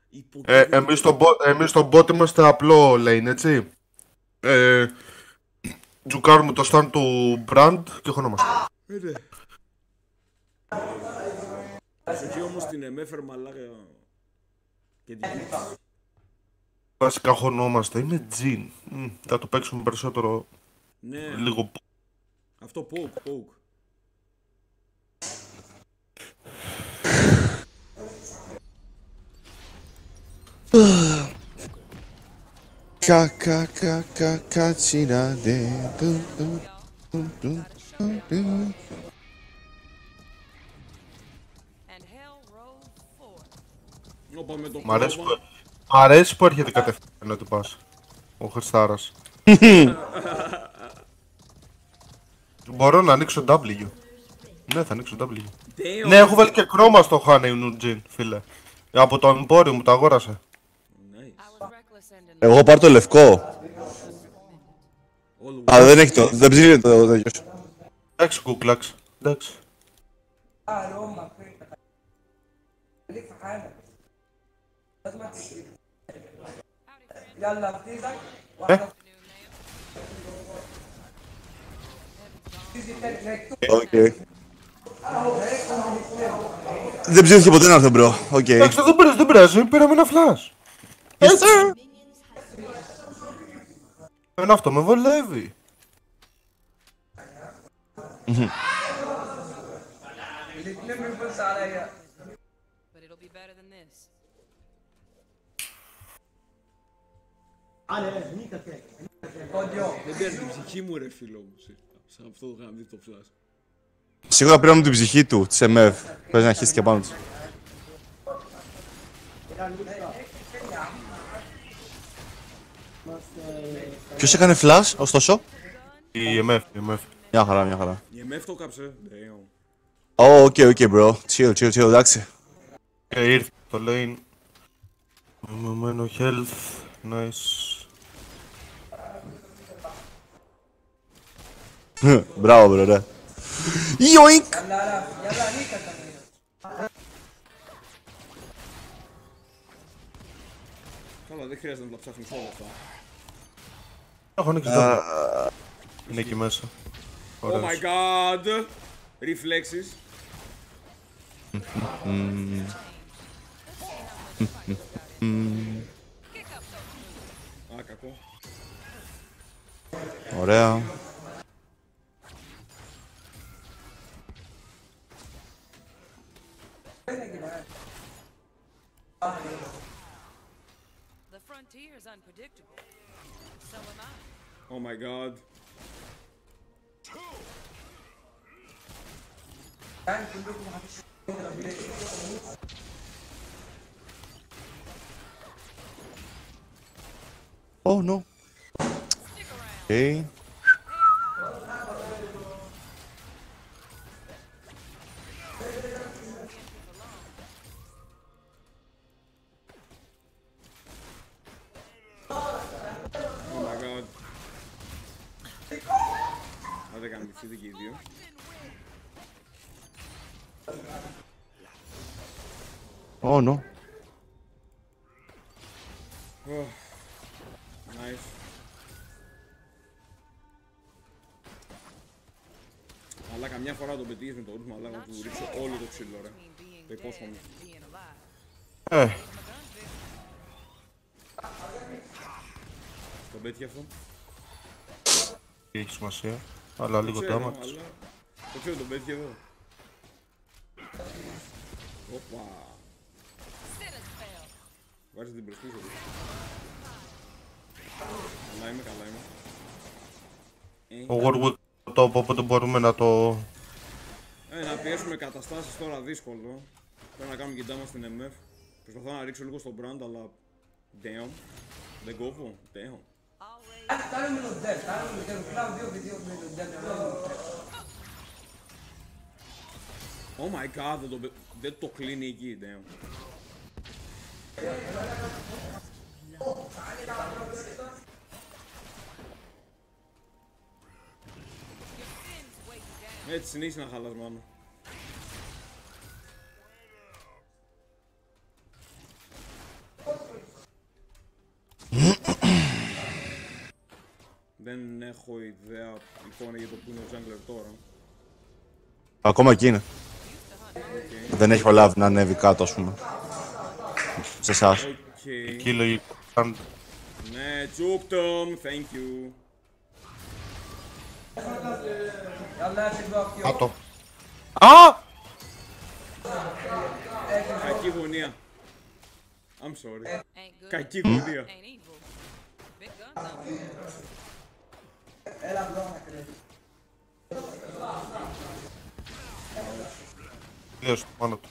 [SPEAKER 1] Υπο...
[SPEAKER 7] Ε, εμείς, στο, bot- εμείς στο bot είμαστε απλό lane, έτσι. Ε, τζουκάρουμε το stand του brand και χωνόμαστε.
[SPEAKER 1] Ε, ναι. Προσοχή όμως την εμέφερ μαλάκα. Και την
[SPEAKER 7] Βασικά χωνόμαστε. Είναι Jin. Μμ, Θα το παίξουμε περισσότερο
[SPEAKER 1] Ναι,
[SPEAKER 7] λίγο.
[SPEAKER 1] αυτό poke, poke.
[SPEAKER 8] Κα, κα, κα,
[SPEAKER 4] four.
[SPEAKER 1] Όπα με το
[SPEAKER 7] Μ' αρέσει που,
[SPEAKER 1] κόμμα.
[SPEAKER 7] μ' αρέσει που έρχεται κατευθείαν ότι πας. Ο Χριστάρας. Μπορώ να ανοίξω W. Ναι, θα ανοίξω W.
[SPEAKER 1] Damn.
[SPEAKER 7] Ναι, έχω βάλει και χρώμα στο Honey Nujin, φίλε. Από το εμπόριο μου το αγόρασε.
[SPEAKER 1] Nice.
[SPEAKER 4] I was reckless and in
[SPEAKER 8] Εγώ πάρω το λευκό.
[SPEAKER 1] All
[SPEAKER 8] Α, δεν έχει το. Δεν ψήνει το τέτοιος.
[SPEAKER 7] Εντάξει, κουκλάξ. Εντάξει.
[SPEAKER 8] Οκ. Δεν ψήθηκε ποτέ να έρθω, bro. Οκ.
[SPEAKER 7] Εντάξει, δεν πειράζει, δεν πειράζει. Πήραμε ένα flash. Έτσι. Εμένα αυτό με βολεύει.
[SPEAKER 4] but
[SPEAKER 1] Δεν παίρνει την ψυχή μου ρε φίλε μου. σε- Σε αυτό το γάμι το flash.
[SPEAKER 8] Σίγουρα πήραμε την ψυχή του, της MF. Πρέπει να χύσει και πάνω του. Ποιος έκανε flash, ωστόσο;
[SPEAKER 7] Η MF, η MF.
[SPEAKER 8] Μια χαρά, μια χαρά.
[SPEAKER 1] Η MF το κάψε. Damn.
[SPEAKER 8] Ω, οκ, οκ, bro. Chill, chill, chill, εντάξει.
[SPEAKER 7] Και ήρθε το lane. Μειωμένο health. Nice.
[SPEAKER 8] Μπράβο, bro, ρε. Yoink!
[SPEAKER 1] Καλά, δεν χρειάζεται να τα ψάχνεις όλα αυτά.
[SPEAKER 7] Έχω ανοίξει το. Είναι εκεί μέσα.
[SPEAKER 1] Oh
[SPEAKER 7] Ωραίος.
[SPEAKER 1] my god! Reflexes. Α, κακό.
[SPEAKER 8] Ωραία.
[SPEAKER 4] The frontier is unpredictable. So am I.
[SPEAKER 1] Oh my god.
[SPEAKER 8] Oh no. Okay.
[SPEAKER 1] Άντε καμπηθείτε και οι δύο.
[SPEAKER 8] Oh no.
[SPEAKER 1] Oh. Nice. Αλλά καμιά φορά τον πετύχεις με το ούλτ, αλλά να του ρίξω όλο το ξύλο, ρε.
[SPEAKER 4] Between
[SPEAKER 1] Το
[SPEAKER 4] being dead
[SPEAKER 1] υπόσχομαι.
[SPEAKER 4] and being alive.
[SPEAKER 7] Ε,
[SPEAKER 1] Τον πέτυχε αυτό.
[SPEAKER 7] έχει σημασία. Αλλά λίγο
[SPEAKER 1] Ξέρω,
[SPEAKER 7] damage.
[SPEAKER 1] αλλά... Το ξέρω, τον πέτυχε εδώ. Όπα. Βάζει την προσπίσω του. Καλά είμαι, καλά είμαι. Ε,
[SPEAKER 7] Ο Warwick το top, οπότε μπορούμε να το...
[SPEAKER 1] Ε, να πιέσουμε καταστάσεις τώρα δύσκολο. Πρέπει να κάνουμε και damage στην MF. Προσπαθώ να ρίξω λίγο στον brand, αλλά... Damn. Δεν κόβω. Damn. Oh my god, δεν το, πε- δεν το κλείνει εκεί, damn. Έτσι συνέχισε να χαλάς μάνα. Δεν έχω ιδέα εικόνα για το που είναι ο Jungler τώρα.
[SPEAKER 8] Ακόμα εκεί είναι. Δεν έχει προλάβει να ανέβει κάτω, ας πούμε. Σε εσάς.
[SPEAKER 1] Οκ.
[SPEAKER 7] Εκεί λογικό. Αν-
[SPEAKER 1] Ναι, τσούκτομ, thank you.
[SPEAKER 7] Α, το. Α!
[SPEAKER 1] Κακή γωνία. I'm sorry.
[SPEAKER 4] Ain't good.
[SPEAKER 1] Κακή γωνία.
[SPEAKER 4] Elab
[SPEAKER 7] lomba Wiesz, ono tu.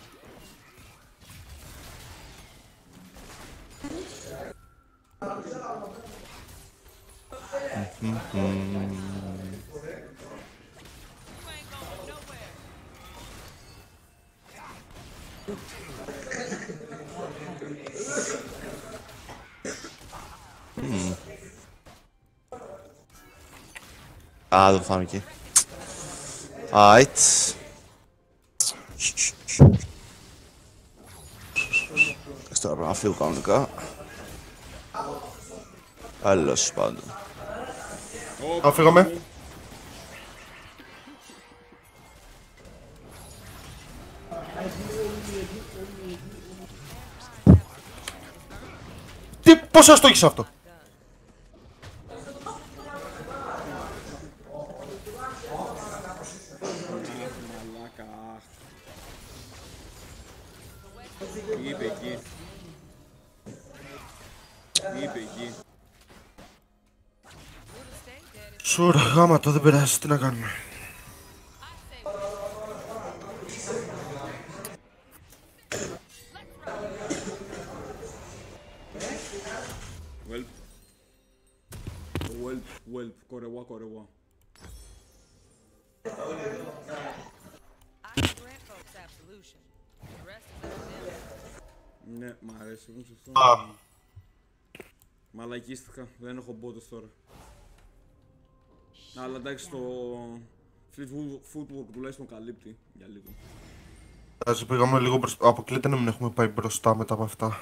[SPEAKER 8] Α, δεν φάμε εκεί. Άιτ. Εντάξει, τώρα πρέπει να φύγω κανονικά. Τέλος πάντων.
[SPEAKER 7] Α, φύγαμε. Τι, πόσα στο έχεις αυτό;
[SPEAKER 4] Folks absolution. The rest is up to them.
[SPEAKER 1] Ναι, μ' αρέσει. Εγώ σε αυτό.
[SPEAKER 7] Α,
[SPEAKER 1] Μαλακίστηκα. Δεν έχω μπότες τώρα. Αλλά εντάξει, το Fleetwood footwork τουλάχιστον καλύπτει για λίγο.
[SPEAKER 7] ας πήγαμε λίγο μπροστά. Αποκλείται να μην έχουμε πάει μπροστά μετά από αυτά.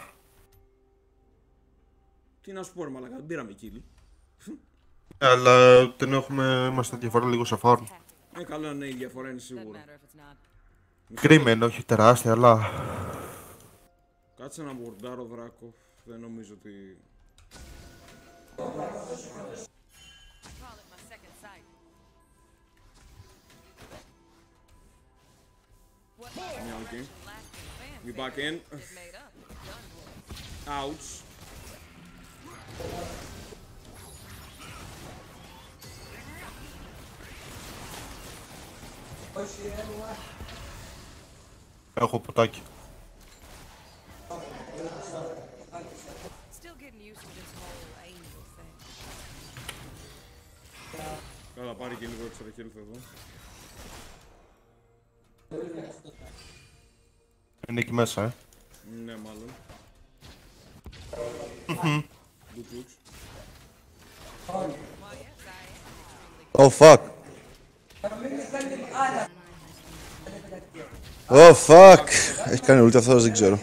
[SPEAKER 1] Τι να σου πω, ρε μαλακά, δεν πήραμε kill.
[SPEAKER 7] Αλλά δεν έχουμε, είμαστε διαφορά λίγο σε farm.
[SPEAKER 1] Ε, καλό ναι, η διαφορά είναι
[SPEAKER 4] Doesn't
[SPEAKER 1] σίγουρα.
[SPEAKER 4] matter if it's not.
[SPEAKER 7] Κρίμα είναι, όχι τεράστια, αλλά...
[SPEAKER 1] Κάτσε να μπορντάρω δράκο. Δεν νομίζω ότι.
[SPEAKER 4] What
[SPEAKER 1] Yeah, okay.
[SPEAKER 4] lasting
[SPEAKER 1] We
[SPEAKER 4] fanfare
[SPEAKER 1] back in.
[SPEAKER 4] is made up. Done for.
[SPEAKER 1] Ouch.
[SPEAKER 7] Έχω ποτάκι.
[SPEAKER 4] Still getting used to this whole angel thing.
[SPEAKER 1] θα πάρει και
[SPEAKER 7] Είναι εκεί μέσα, ε.
[SPEAKER 1] Ναι, μάλλον. Good looks.
[SPEAKER 8] Oh fuck. Oh fuck. Έχει κάνει ult αυτός, δεν ξέρω.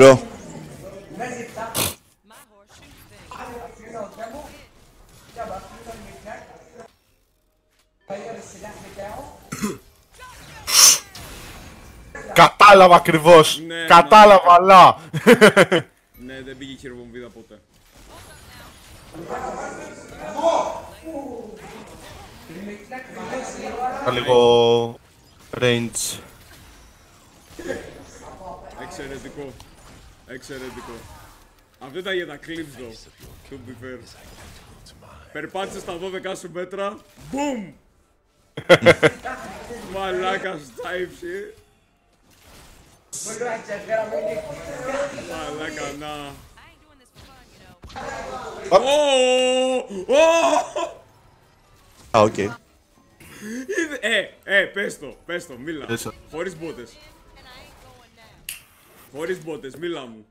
[SPEAKER 8] Bro.
[SPEAKER 4] My horse shoots things.
[SPEAKER 7] Κατάλαβα ακριβώς.
[SPEAKER 1] Ναι,
[SPEAKER 7] Κατάλαβα, αλλά.
[SPEAKER 1] Ναι, δεν πήγε η χειροβομβίδα ποτέ.
[SPEAKER 7] Θα λίγο range.
[SPEAKER 1] Εξαιρετικό. Εξαιρετικό. Αυτό ήταν για τα clips though. To be fair. Περπάτησε στα 12 σου μέτρα. Boom! Μαλάκας στα ύψη. Μαλάκα να.
[SPEAKER 4] I ain't doing this for fun, you know.
[SPEAKER 1] Ω! Ω!
[SPEAKER 8] Α, οκ.
[SPEAKER 1] Είδε- Ε, ε, πες το, πες το, μίλα.
[SPEAKER 7] Πες το.
[SPEAKER 1] Χωρίς μπότες. Χωρίς μπότες, μίλα μου.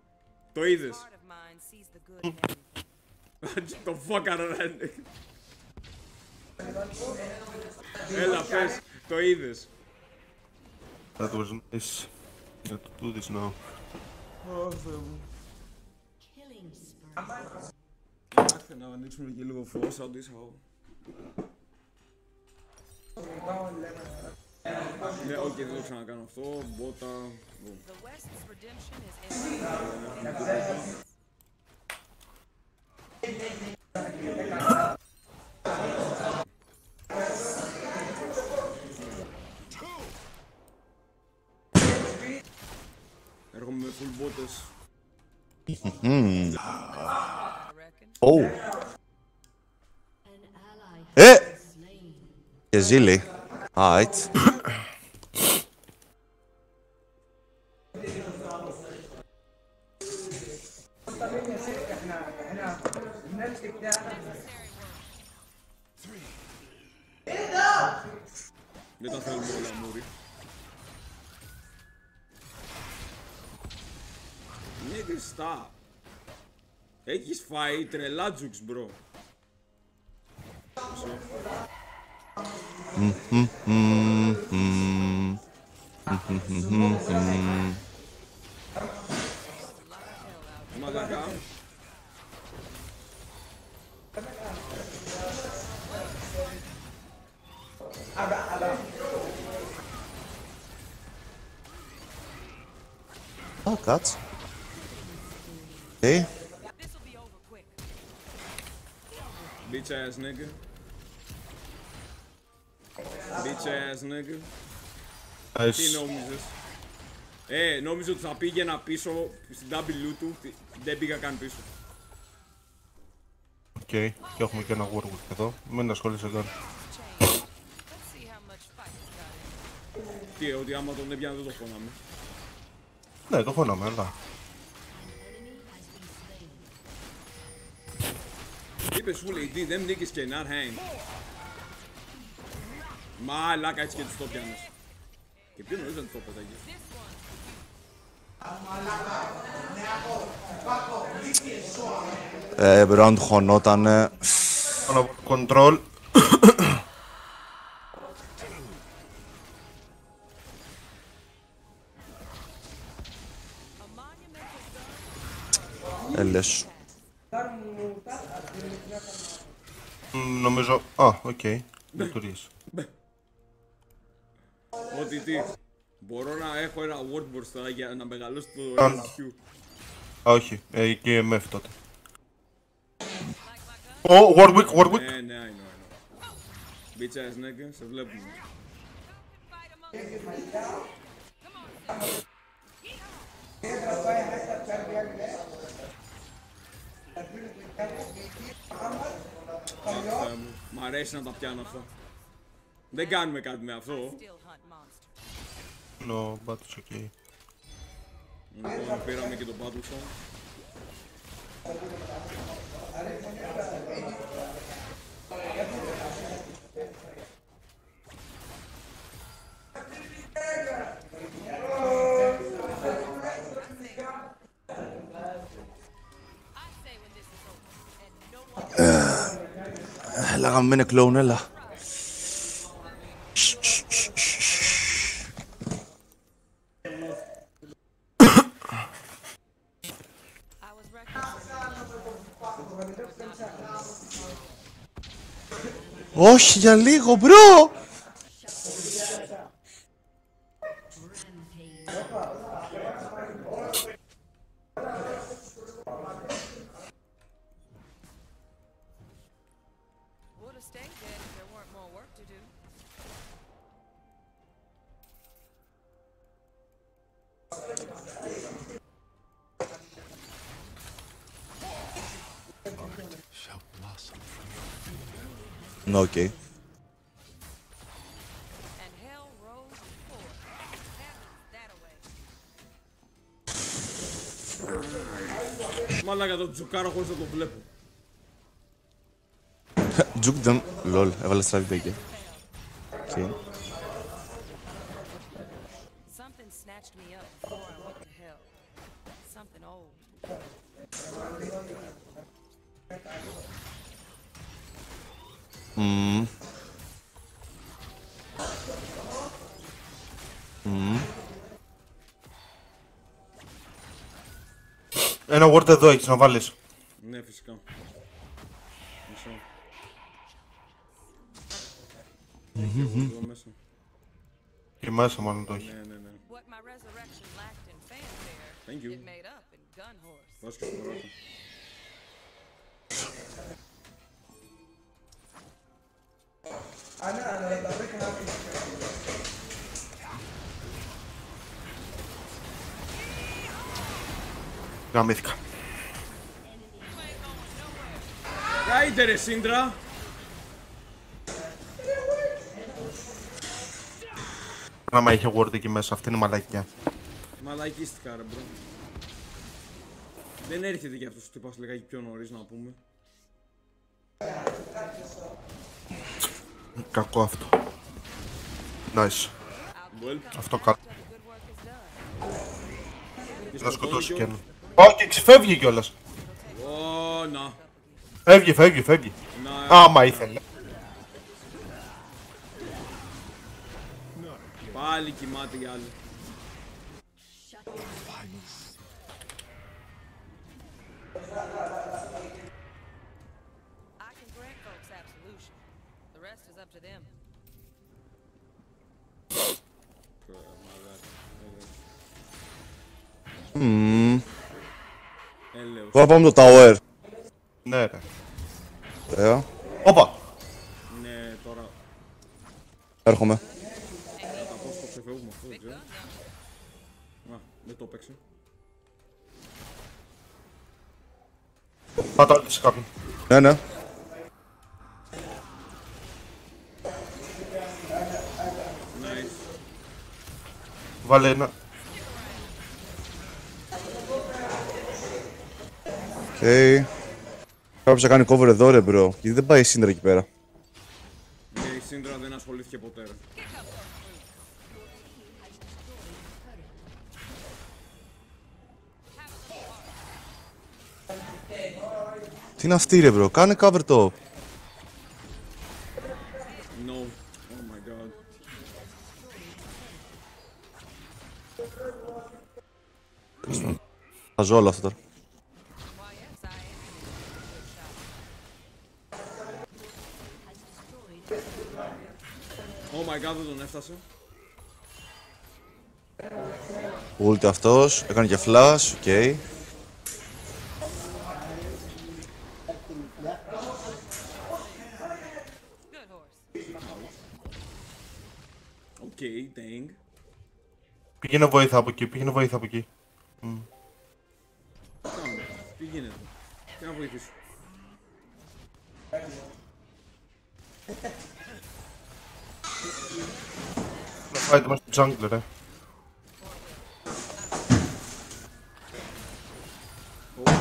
[SPEAKER 1] Το είδες.
[SPEAKER 4] Part of mine sees the good in you.
[SPEAKER 1] το fuck out of that. Έλα, πες, το είδες.
[SPEAKER 7] That was nice. Yeah, to do this now.
[SPEAKER 5] Killing spree.
[SPEAKER 1] Άχθε να ανοίξουμε και λίγο φως, I'll this how. Ναι, οκ, δεν το ξανακάνω αυτό. Μπότα.
[SPEAKER 4] The West's redemption is imminent.
[SPEAKER 1] Έρχομαι με full μπότες.
[SPEAKER 4] I reckon.
[SPEAKER 8] Ω.
[SPEAKER 5] An ally
[SPEAKER 8] Ε!
[SPEAKER 5] slain.
[SPEAKER 8] Και ζήλι. Α, έτσι.
[SPEAKER 1] Δεν τα θέλουμε όλα, Μούρι. Nigga, stop. Έχεις φάει τρελά jukes, bro. Μαλάκα.
[SPEAKER 8] Α, κάτσε. Οκ.
[SPEAKER 4] This'll be over quick.
[SPEAKER 1] Bitch ass nigga. Bitch ass nigga. Τι
[SPEAKER 7] Nice.
[SPEAKER 1] νόμιζες; Ε, νόμιζα ότι θα πήγαινα πίσω στην W του. Τι- Δεν πήγα καν πίσω.
[SPEAKER 7] Οκ. Και έχουμε και ένα Warwick εδώ. Μην ασχολείσαι καν.
[SPEAKER 4] Let's see how much fight you got in.
[SPEAKER 1] Τι, ότι άμα τον έπιανα δεν το φώναμε.
[SPEAKER 7] Ναι, το χώναμε, αλλά.
[SPEAKER 1] Είπες σου λέει, τι, them niggas cannot hang. Μαλάκα έτσι και τους το πιάνες. Και πιο νωρίς δεν τους το πέταγες.
[SPEAKER 8] Ε, πρέπει να του χωνότανε.
[SPEAKER 7] Πάνω control.
[SPEAKER 4] A monumental gun.
[SPEAKER 8] Έλες.
[SPEAKER 7] Μ, Νομίζω... Α, οκ. Λειτουργείς.
[SPEAKER 1] Ότι τι. Μπορώ να έχω ένα word μπροστά για να μεγαλώσει το
[SPEAKER 7] Αν.
[SPEAKER 1] HQ.
[SPEAKER 7] Α, όχι. Ε, και MF τότε. Ω, Warwick, Warwick.
[SPEAKER 1] Ναι, ναι, I know, I know. Bitch ass nigga, σε βλέπουμε. Θεέ μου, Μ' αρέσει να τα πιάνω αυτά. Δεν κάνουμε κάτι με αυτό.
[SPEAKER 4] Λόγω πάτω σε εκεί. Μην μπορώ να
[SPEAKER 8] περάσω με το πάτω
[SPEAKER 4] σε αυτό. Α.
[SPEAKER 8] Όχι για λίγο, μπρο!
[SPEAKER 1] Τον τσουκάρω χωρίς να τον βλέπω.
[SPEAKER 8] Τζουκ δεν... Λολ, έβαλες στραβή μπέκε. Οκ.
[SPEAKER 7] Ένα word εδώ έχεις να βάλεις.
[SPEAKER 1] Ναι, φυσικά. Μισό. Εδώ μέσα.
[SPEAKER 7] Και μέσα μάλλον το έχει.
[SPEAKER 1] Ναι, ναι, ναι.
[SPEAKER 4] What my resurrection lacked in fanfare,
[SPEAKER 1] Thank you.
[SPEAKER 4] it made up in gun horse.
[SPEAKER 1] Βάζω και στο ράφι.
[SPEAKER 7] Γαμήθηκα.
[SPEAKER 1] Άιντε ρε Σύντρα.
[SPEAKER 7] Άμα είχε ward εκεί μέσα, αυτή είναι η μαλακία.
[SPEAKER 1] Μαλακίστηκα ρε bro. Δεν έρχεται για αυτός ο τύπος λιγάκι πιο νωρίς να πούμε.
[SPEAKER 7] Κακό αυτό. Nice.
[SPEAKER 1] Well,
[SPEAKER 7] Αυτό καλό.
[SPEAKER 4] The good work is done.
[SPEAKER 1] και
[SPEAKER 7] Θα
[SPEAKER 1] στο
[SPEAKER 7] σκοτώσει κι
[SPEAKER 1] Τόκιο.
[SPEAKER 7] ένα. Όχι, ξεφεύγει κιόλας.
[SPEAKER 1] Ω, να.
[SPEAKER 7] Φεύγει, φεύγει, φεύγει.
[SPEAKER 1] Να.
[SPEAKER 7] Άμα ήθελε.
[SPEAKER 1] Πάλι κοιμάται η άλλη.
[SPEAKER 4] I can grant folks absolution. The rest is up to them.
[SPEAKER 8] Μμμ.
[SPEAKER 1] Έλεος.
[SPEAKER 8] Τώρα πάμε το tower.
[SPEAKER 7] Ναι, ρε.
[SPEAKER 8] Ωραία.
[SPEAKER 7] Όπα.
[SPEAKER 1] Ναι, τώρα
[SPEAKER 8] Έρχομαι.
[SPEAKER 1] θα πω στο ξεφεύγουμε αυτό, δεν ξέρω. Α, δεν το έπαιξε.
[SPEAKER 7] Πάτα ulti σε κάποιον.
[SPEAKER 8] Ναι, ναι.
[SPEAKER 1] Nice.
[SPEAKER 7] Βάλε ένα.
[SPEAKER 8] Οκ. Κάποιος θα κάνει cover εδώ ρε bro. Γιατί δεν πάει η Σύντρα εκεί πέρα.
[SPEAKER 1] Και η Σύντρα δεν ασχολήθηκε ποτέ ρε.
[SPEAKER 8] Τι είναι αυτή ρε bro; Κάνε cover το.
[SPEAKER 1] No. Oh my god.
[SPEAKER 8] Θα ζω όλα αυτά τώρα. Ult αυτός, έκανε και flash, οκ.
[SPEAKER 4] Good horse.
[SPEAKER 1] Οκ, dang.
[SPEAKER 7] Πήγαινε βοήθα από εκεί, πήγαινε βοήθα από εκεί. Φάει το μας στο jungle, ρε.
[SPEAKER 1] Οκ.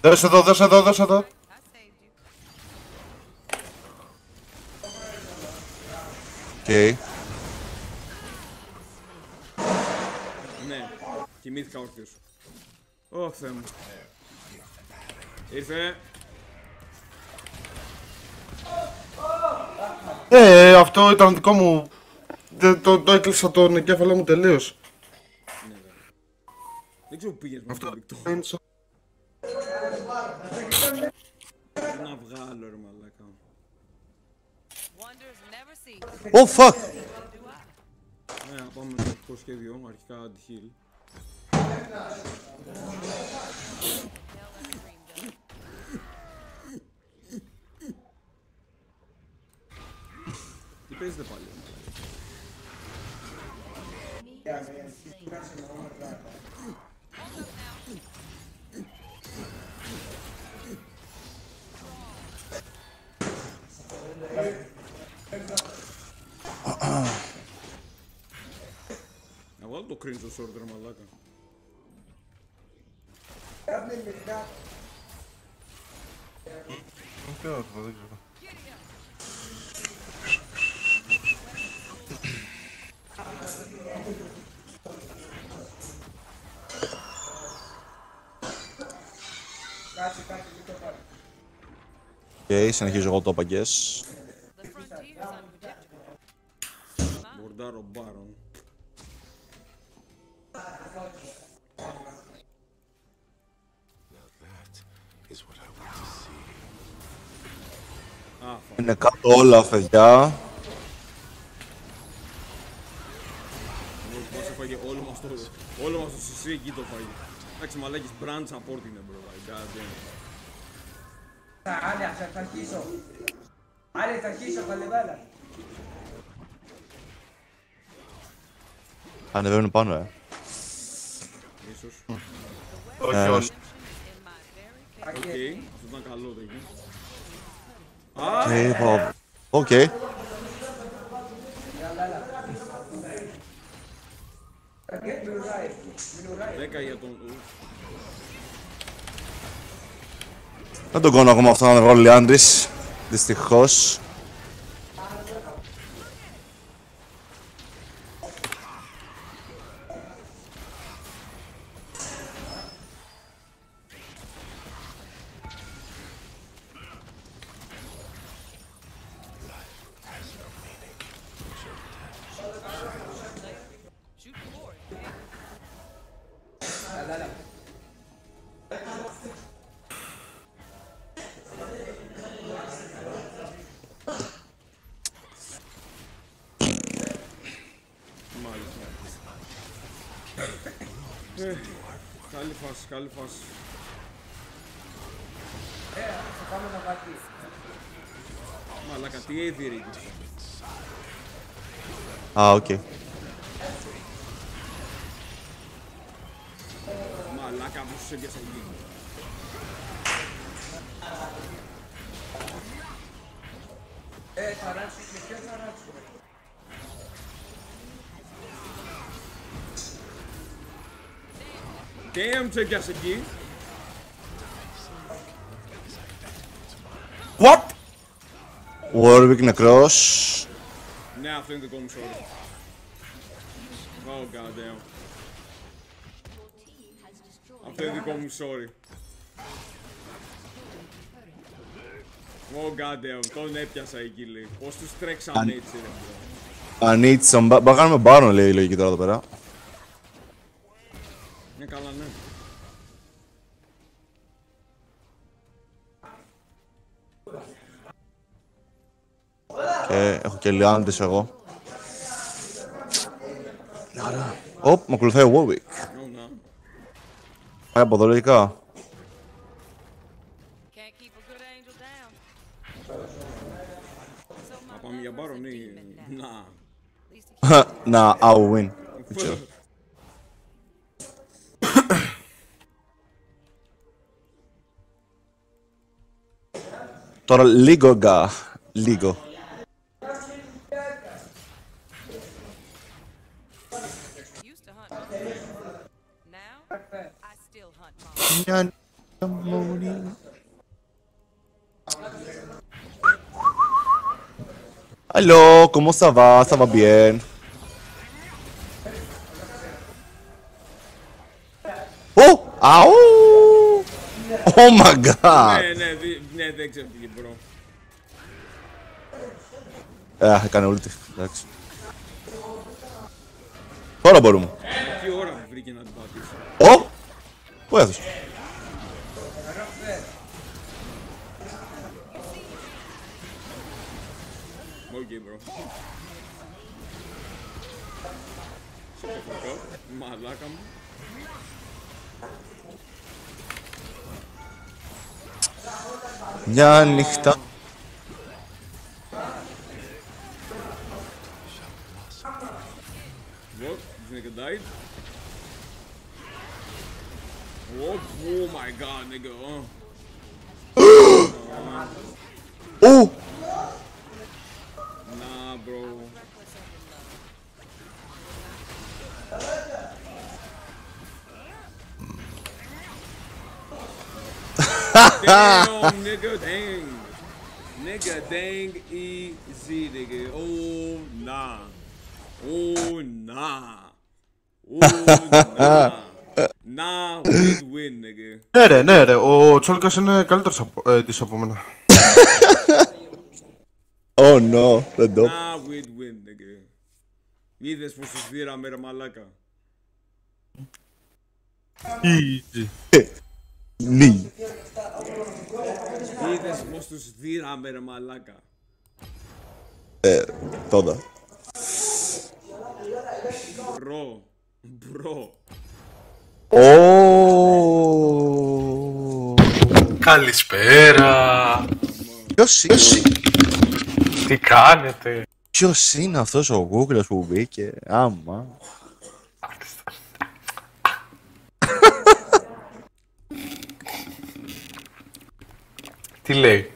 [SPEAKER 7] Δώσε εδώ, δώσε εδώ, δώσε εδώ.
[SPEAKER 4] I saved you.
[SPEAKER 8] Οκ.
[SPEAKER 1] Ναι. Κοιμήθηκα όρθιος. Ω, Θεέ μου. Ήρθε.
[SPEAKER 7] Ε, αυτό ήταν δικό μου. Δεν- Το, το έκλεισα τον εγκέφαλό μου τελείως.
[SPEAKER 1] Δεν ξέρω που πήγες με αυτό το λικτό.
[SPEAKER 7] Είναι σαν-
[SPEAKER 1] Να βγάλω ρε μαλάκα.
[SPEAKER 4] Wonders never see.
[SPEAKER 8] Oh fuck!
[SPEAKER 1] Ναι, να πάμε στο αρχικό σχέδιο, αρχικά anti-heal. Τι παίζετε πάλι; Να βγάλω το cringe στο sword ρε μαλάκα.
[SPEAKER 7] Τι να το πω, δεν ξέρω.
[SPEAKER 8] Οκ, συνεχίζω εγώ το παγκές.
[SPEAKER 4] The frontier is unpredictable.
[SPEAKER 1] Μπορντάρω μπάρον.
[SPEAKER 8] Είναι κάτω όλα, παιδιά.
[SPEAKER 1] Όλο μας το... Όλο μας το σουσί εκεί το φάγε. Εντάξει, μαλάκες, branch support είναι,
[SPEAKER 9] θα αρχίσω. Θα αρχίσω, παλεβάλα.
[SPEAKER 8] Ανεβαίνουν πάνω, ε.
[SPEAKER 1] Ίσως.
[SPEAKER 7] Όχι,
[SPEAKER 8] ε,
[SPEAKER 7] όχι.
[SPEAKER 1] Οκ, αυτό ήταν καλό, δεν εκεί.
[SPEAKER 8] Οκ, πω- Οκ.
[SPEAKER 1] Δέκα για τον...
[SPEAKER 8] Δεν τον κόνω ακόμα αυτό να βγάλω Λιάντρης. Δυστυχώς.
[SPEAKER 1] Ε, καλή φάση, καλή φάση. Ε, θα πάμε να βαγεί. Μαλάκα, τι AD ρίχνεις.
[SPEAKER 8] Α, οκ.
[SPEAKER 1] Μαλάκα, μου σε. Ε, θα
[SPEAKER 9] ράξεις και ποιος θα ράξεις.
[SPEAKER 1] Damn, σε έπιασε εκεί.
[SPEAKER 7] What?
[SPEAKER 8] Warwick νεκρός.
[SPEAKER 1] Ναι, αυτό είναι δικό μου sorry. Oh god damn. Αυτό είναι δικό μου sorry. Oh god damn, τον έπιασα εκεί λέει. Πώς τους τρέξανε έτσι ρε. bro.
[SPEAKER 8] Ανίτσον. Μπα μπα κάνουμε μπάρον, λέει η λογική τώρα εδώ πέρα.
[SPEAKER 1] Ναι, καλά, ναι.
[SPEAKER 8] Και έχω και Λιάντρης εγώ. Άρα. Οπ, με ακολουθάει ο Warwick.
[SPEAKER 1] Ω, να.
[SPEAKER 8] Πάει από εδώ λογικά.
[SPEAKER 4] Can't keep a good angel down. So my
[SPEAKER 1] Να πάμε για μπάρον ή... Να.
[SPEAKER 4] At least he
[SPEAKER 8] Να, I'll win. Μια νύχτα μόνη. Aló, ¿cómo ça va? Ça va bien. Oh! Αου! Oh my god!
[SPEAKER 1] Ναι, ναι, δι- ναι, δεν ξέφυγε, bro.
[SPEAKER 8] Ε, έκανε ulti. Εντάξει. Τώρα μπορούμε.
[SPEAKER 1] Τι ώρα βρήκε να την πατήσει.
[SPEAKER 8] Ω! Πού έδωσε;
[SPEAKER 1] Οκ, bro. Σε το φακό, μαλάκα μου.
[SPEAKER 8] Μια νύχτα.
[SPEAKER 1] What? This nigga died? Oh, oh my god, nigga. Oh.
[SPEAKER 8] Ου!
[SPEAKER 1] Nah, bro. Damn, nigga, dang. Nigga, dang, easy, nigga. Oh, nah. Oh, nah. Oh, nah. Nah, win, win, nigga.
[SPEAKER 7] Ναι ρε, ναι ρε, ο Τσόλκας είναι καλύτερος από, ε, της από μένα.
[SPEAKER 8] Oh no, δεν το.
[SPEAKER 1] Nah, win, win, nigga. Είδες πως τους δίραμε, ρε μαλάκα.
[SPEAKER 7] Easy.
[SPEAKER 8] Ναι.
[SPEAKER 1] Είδες πως τους δίραμε, ρε μαλάκα.
[SPEAKER 8] Ε, τώρα.
[SPEAKER 1] Bro. Bro.
[SPEAKER 8] Ω.
[SPEAKER 10] Καλησπέρα.
[SPEAKER 8] Ποιος είναι,
[SPEAKER 10] Τι κάνετε;
[SPEAKER 8] ποιος είναι αυτός ο Google που μπήκε, άμα.
[SPEAKER 10] Τι λέει;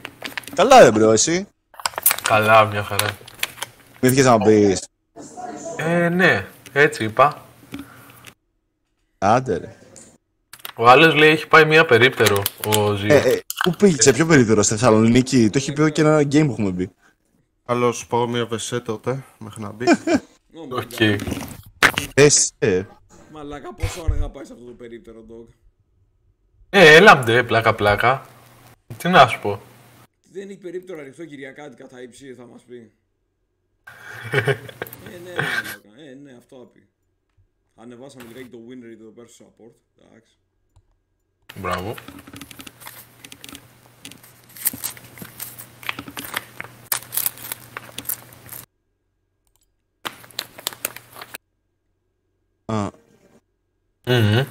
[SPEAKER 8] Καλά ρε bro, εσύ.
[SPEAKER 10] Καλά, μια χαρά.
[SPEAKER 8] Θυμήθηκες να μπεις.
[SPEAKER 10] Ε, ναι. Έτσι είπα.
[SPEAKER 8] Άντε ρε.
[SPEAKER 10] Ο άλλος λέει έχει πάει μία περίπτερο. Ο Ζή.
[SPEAKER 8] Ε, ε, πού πήγε, σε ποιο περίπτερο, στη Θεσσαλονίκη; Το έχει πει και ένα game που έχουμε μπει.
[SPEAKER 7] Καλώς πάω μια βεσέ τότε, μέχρι να μπει.
[SPEAKER 1] Oh my
[SPEAKER 10] OK.
[SPEAKER 1] god.
[SPEAKER 8] Εσύ, ε.
[SPEAKER 1] Μαλάκα, πόσο αργά πάει σε αυτό το περίπτερο, dog.
[SPEAKER 10] Ε, έλα μπτε, πλάκα πλάκα. Τι να σου πω.
[SPEAKER 1] Δεν έχει περίπτερο ανοιχτό Κυριακάτικα θα υψεί, θα μας πει. ε, ναι, ρε μαλάκα. Ε, ναι, αυτό θα πει. Ανεβάσαμε λιγάκι το win rate εδώ πέρα στο support. Εντάξει.
[SPEAKER 10] Μπράβο.
[SPEAKER 8] Α,
[SPEAKER 10] Μμμ.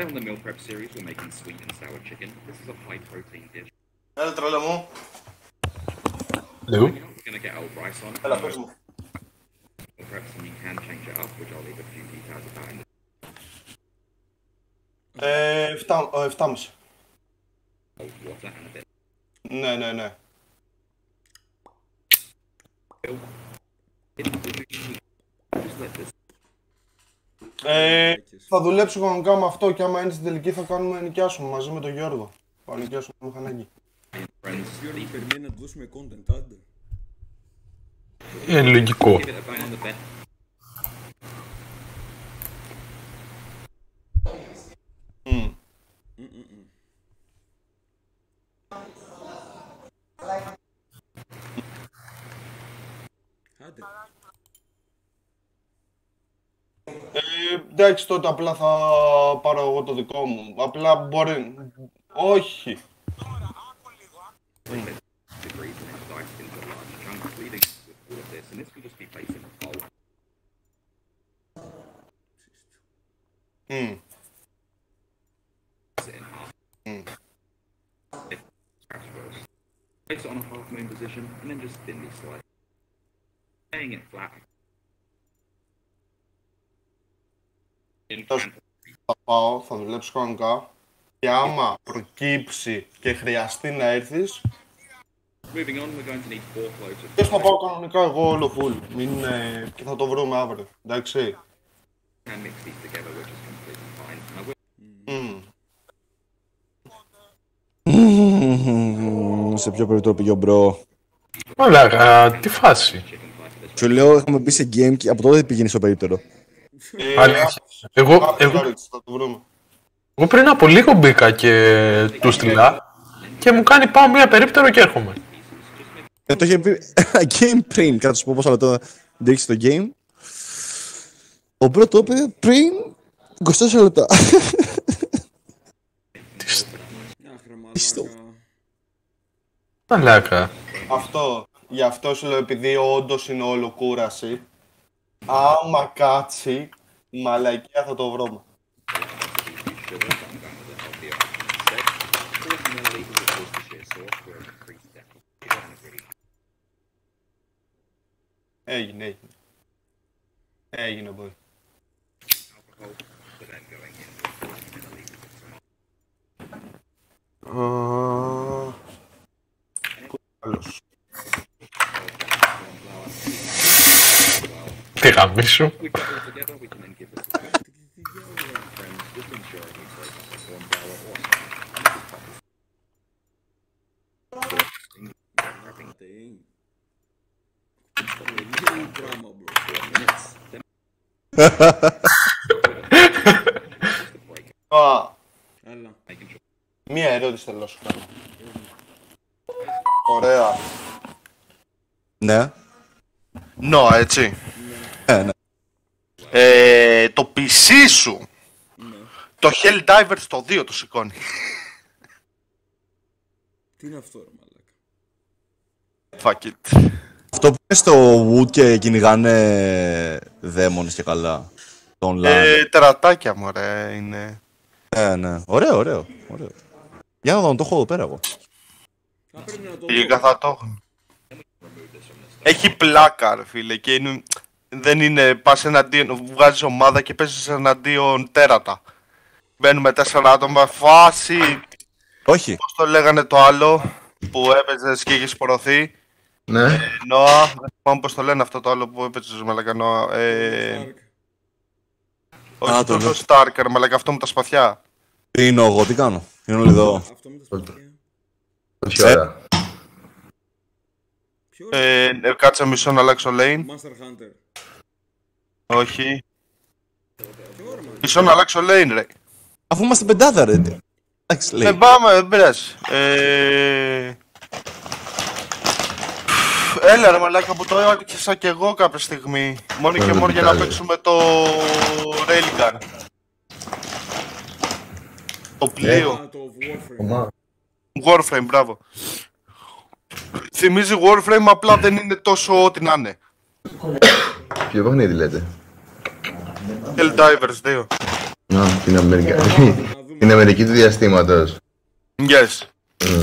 [SPEAKER 11] Today on the meal prep series, we're making sweet and sour chicken. This is a high protein dish.
[SPEAKER 7] هل ترى لمو؟
[SPEAKER 10] Hello.
[SPEAKER 11] We're gonna get our rice on.
[SPEAKER 7] Hello,
[SPEAKER 11] We'll prep some. You can change it up, which I'll leave a few details about. In the...
[SPEAKER 7] Eh, Uh, 11
[SPEAKER 11] uh, Oh, water and a bit. No, no,
[SPEAKER 7] no. Θα δουλέψω κανονικά με αυτό και άμα είναι στην τελική θα κάνουμε νοικιάσουμε μαζί με τον Γιώργο. Θα νοικιάσουμε το μηχανάκι.
[SPEAKER 1] Γιώργη, περιμένει να του δώσουμε content, άντε.
[SPEAKER 10] Είναι λογικό.
[SPEAKER 11] give it a bang on the bed.
[SPEAKER 7] Μμ.
[SPEAKER 1] Άντε.
[SPEAKER 7] Ε, εντάξει τότε απλά θα πάρω εγώ το δικό μου. Απλά μπορεί. Όχι.
[SPEAKER 11] Τώρα, άκου
[SPEAKER 7] λίγο, άκου. Πάω, θα δουλέψω κανονικά και άμα προκύψει και χρειαστεί να έρθεις
[SPEAKER 11] Moving on, we're going to need four cloves of
[SPEAKER 7] και θα πάω κανονικά εγώ όλο full. Μην, ε, και θα το βρούμε αύριο. Εντάξει.
[SPEAKER 11] and mix these together, which is completely fine. And I will
[SPEAKER 7] Μμμ.
[SPEAKER 8] Σε ποιο περίπτερο πήγε ο bro;
[SPEAKER 10] Μαλάκα, τι φάση.
[SPEAKER 8] Σου λέω, έχουμε μπει σε game και από τότε πήγαινε στο περίπτερο.
[SPEAKER 7] Ε,
[SPEAKER 10] Αλήθεια. Εγώ,
[SPEAKER 7] άφησε
[SPEAKER 10] εγώ,
[SPEAKER 7] ερώτηση, θα το βρούμε.
[SPEAKER 10] Εγώ πριν από λίγο μπήκα και του στείλα και μου κάνει πάω μία περίπτερο και έρχομαι.
[SPEAKER 8] Ε, το είχε πει game πριν, κάτσε σου πω πόσα λεπτά ντύξει το game. Ο bro το είπε πριν 24 λεπτά.
[SPEAKER 1] Άχρα
[SPEAKER 8] Πιστό.
[SPEAKER 1] μαλάκα.
[SPEAKER 10] Μαλάκα.
[SPEAKER 7] Αυτό, γι' αυτό σου λέω επειδή όντως είναι όλο κούραση. Άμα κάτσει, μαλακία θα το βρούμε.
[SPEAKER 11] Sugar, but I'm going with a healthier option instead. 40 milliliters of Worcestershire sauce for an increased depth. It doesn't really
[SPEAKER 7] Έγινε, έγινε. Έγινε, boy.
[SPEAKER 11] alcohol, but Wrapping
[SPEAKER 1] Tem. Λίγο πράγμα, bro.
[SPEAKER 7] Α,
[SPEAKER 1] Άλλα.
[SPEAKER 7] μία ερώτηση θέλω να σου κάνω. Ωραία.
[SPEAKER 8] ναι.
[SPEAKER 7] Νο, έτσι.
[SPEAKER 8] Ε, ναι.
[SPEAKER 7] Ε, το PC σου, το Helldiver στο 2 το σηκώνει.
[SPEAKER 1] Τι είναι αυτό, ρε μαλάκα;
[SPEAKER 7] Fuck it.
[SPEAKER 8] Αυτό που είναι στο Wood και κυνηγάνε δαίμονες και καλά. Το online.
[SPEAKER 7] Ε, τερατάκια μου, ρε, είναι.
[SPEAKER 8] Ναι, ναι. Ωραίο, ωραίο. ωραίο. Για να δω, το έχω εδώ πέρα εγώ.
[SPEAKER 1] Θα πρέπει να το
[SPEAKER 7] Λίγα
[SPEAKER 1] δω.
[SPEAKER 7] θα το έχω. Έχει πλάκα, ρε φίλε, και είναι... δεν είναι πας εναντίον, βγάζεις ομάδα και παίζεις εναντίον τέρατα. Μπαίνουμε τέσσερα άτομα, φάση,
[SPEAKER 8] Όχι.
[SPEAKER 7] πώς το λέγανε το άλλο, που έπαιζες και είχες πορωθεί.
[SPEAKER 3] Ναι.
[SPEAKER 7] Νόα, δεν θυμάμαι πώς το λένε αυτό το άλλο που έπαιζες μαλακα Νόα. Ε,
[SPEAKER 1] Σταρκ.
[SPEAKER 7] όχι
[SPEAKER 8] Α, το
[SPEAKER 7] τόσο
[SPEAKER 8] λέω.
[SPEAKER 7] Starker, μαλακα αυτό με τα σπαθιά.
[SPEAKER 8] Είναι εγώ, τι κάνω; Είναι όλοι εδώ;
[SPEAKER 1] Αυτό με τα σπαθιά.
[SPEAKER 3] Όχι ωραία.
[SPEAKER 1] Ποιο
[SPEAKER 7] Ε, ε, κάτσε μισό να αλλάξω lane.
[SPEAKER 1] Master Hunter.
[SPEAKER 7] Όχι.
[SPEAKER 1] Ποιο ρε μαλάκα.
[SPEAKER 7] Μισό να αλλάξω lane, ρε.
[SPEAKER 8] Αφού είμαστε πεντάδα, ρε. Εντάξει, λέει.
[SPEAKER 7] Δεν πάμε, δεν πειράζει. Ε... Έλα ρε μαλάκα που το άρχισα και εγώ κάποια στιγμή. Μόνο και
[SPEAKER 3] Ε,
[SPEAKER 7] μόνο για να
[SPEAKER 3] καλέ.
[SPEAKER 7] παίξουμε το Railgun. Το πλοίο.
[SPEAKER 1] Α, το Warframe.
[SPEAKER 3] Ομά.
[SPEAKER 7] Warframe, μπράβο. Θυμίζει Warframe, απλά δεν είναι τόσο ό,τι να είναι.
[SPEAKER 3] Ποιο παιχνίδι λέτε;
[SPEAKER 7] Helldivers 2.
[SPEAKER 3] Α, την Αμερική. Την Αμερική του διαστήματος.
[SPEAKER 7] Yes.
[SPEAKER 3] Μμμ.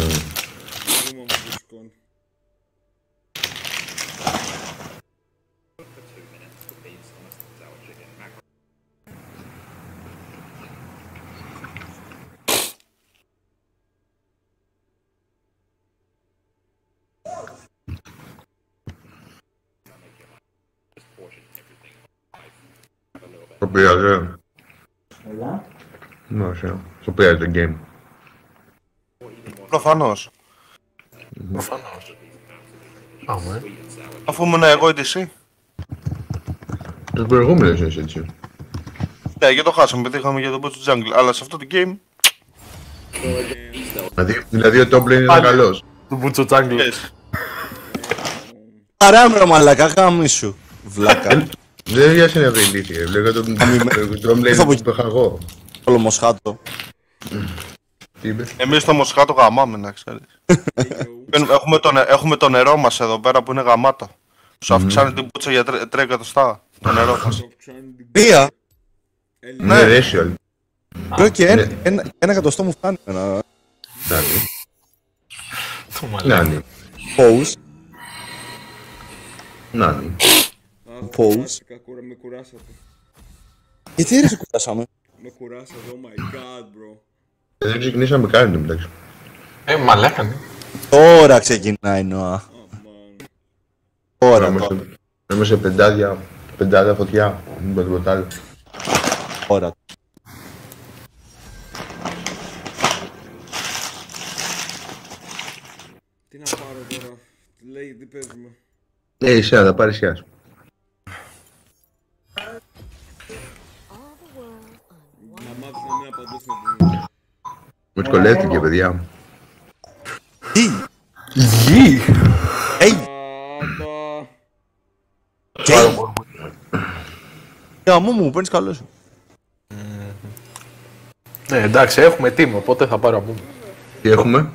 [SPEAKER 1] Δούμε όμως τι σηκώνει.
[SPEAKER 3] Το πειράζει. Ναι, όχι. Το πειράζει το game.
[SPEAKER 7] Προφανώς.
[SPEAKER 10] Προφανώς. Άμε.
[SPEAKER 7] Αφού ήμουν εγώ ή εσύ.
[SPEAKER 3] Το προηγούμενο είναι έτσι.
[SPEAKER 7] Ναι, για το χάσαμε, επειδή είχαμε για τον Bot του Jungle. Αλλά σε αυτό το game.
[SPEAKER 3] Δηλαδή, δηλαδή ο Top Lane είναι καλός.
[SPEAKER 10] Του Μπούτσο Τσάγκλο.
[SPEAKER 7] Yes.
[SPEAKER 8] Παρά ρε μαλακά, γάμι σου. Βλάκα.
[SPEAKER 3] Δεν βιάζει να βρει ηλίθεια. Βλέπω τον Top Lane
[SPEAKER 8] θα πω-
[SPEAKER 3] που είχα εγώ.
[SPEAKER 8] Όλο μοσχάτο.
[SPEAKER 3] Τι είπες;
[SPEAKER 7] Εμείς το Μοσχάτο γαμάμε, να ξέρεις. έχουμε, το, νε- έχουμε το νερό μας εδώ πέρα που είναι γαμάτο. Σου αυξάνει την πούτσα για τρε- τρία εκατοστά. Το νερό μας.
[SPEAKER 8] Τρία.
[SPEAKER 3] Ναι, ratio.
[SPEAKER 8] Λέω και ένα, ένα, ένα εκατοστό μου φτάνει. Ένα
[SPEAKER 3] Νάνι.
[SPEAKER 10] Το μαλάκα.
[SPEAKER 3] Νάνι.
[SPEAKER 8] pose.
[SPEAKER 3] Νάνι.
[SPEAKER 1] Α,
[SPEAKER 8] Pause.
[SPEAKER 1] κουράστηκα, κούρα- Με κουράσατε.
[SPEAKER 8] Γιατί ρε σε κουτάσαμε.
[SPEAKER 1] Με κουράσατε, oh my god, bro.
[SPEAKER 3] Δεν ξεκινήσαμε καν εν μεταξύ.
[SPEAKER 10] Ε, μαλάκα ναι.
[SPEAKER 8] Τώρα ξεκινάει η Νοά.
[SPEAKER 1] Oh, man.
[SPEAKER 8] Τώρα,
[SPEAKER 3] Είμαστε- Είμαστε σε πεντάδια, πεντάδια φωτιά. Δεν πω τίποτα άλλο.
[SPEAKER 8] τώρα.
[SPEAKER 1] Τι να πάρω τώρα; Τι λέει, τι παίζουμε;
[SPEAKER 3] Ε, εσύ θα πάρεις γεια Μου δυσκολεύτηκε, παιδιά μου.
[SPEAKER 8] Τι;
[SPEAKER 10] Γη.
[SPEAKER 8] Hey,
[SPEAKER 1] Άντα.
[SPEAKER 8] γαμό μου, παίρνεις καλό σου.
[SPEAKER 10] Ναι, εντάξει, έχουμε team, οπότε θα πάρω από μου.
[SPEAKER 3] Τι έχουμε;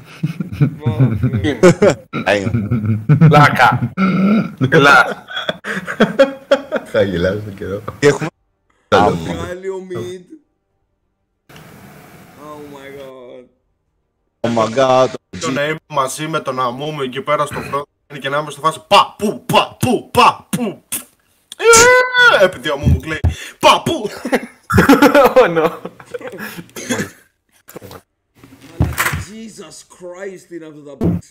[SPEAKER 10] Λάκα. Ελά.
[SPEAKER 3] Θα γελάσω τον καιρό.
[SPEAKER 8] Τι έχουμε;
[SPEAKER 1] Γάλλιο mid. Oh my god.
[SPEAKER 8] Oh my god.
[SPEAKER 7] Το να είμαι μαζί με τον αμμό μου εκεί πέρα στο front και να είμαι στο φάση πα, πού, πα, πού, πα, πού. Ε, Επειδή ο αμμό μου κλαίει πα, πού.
[SPEAKER 10] Oh no.
[SPEAKER 1] Jesus Christ είναι αυτό τα books.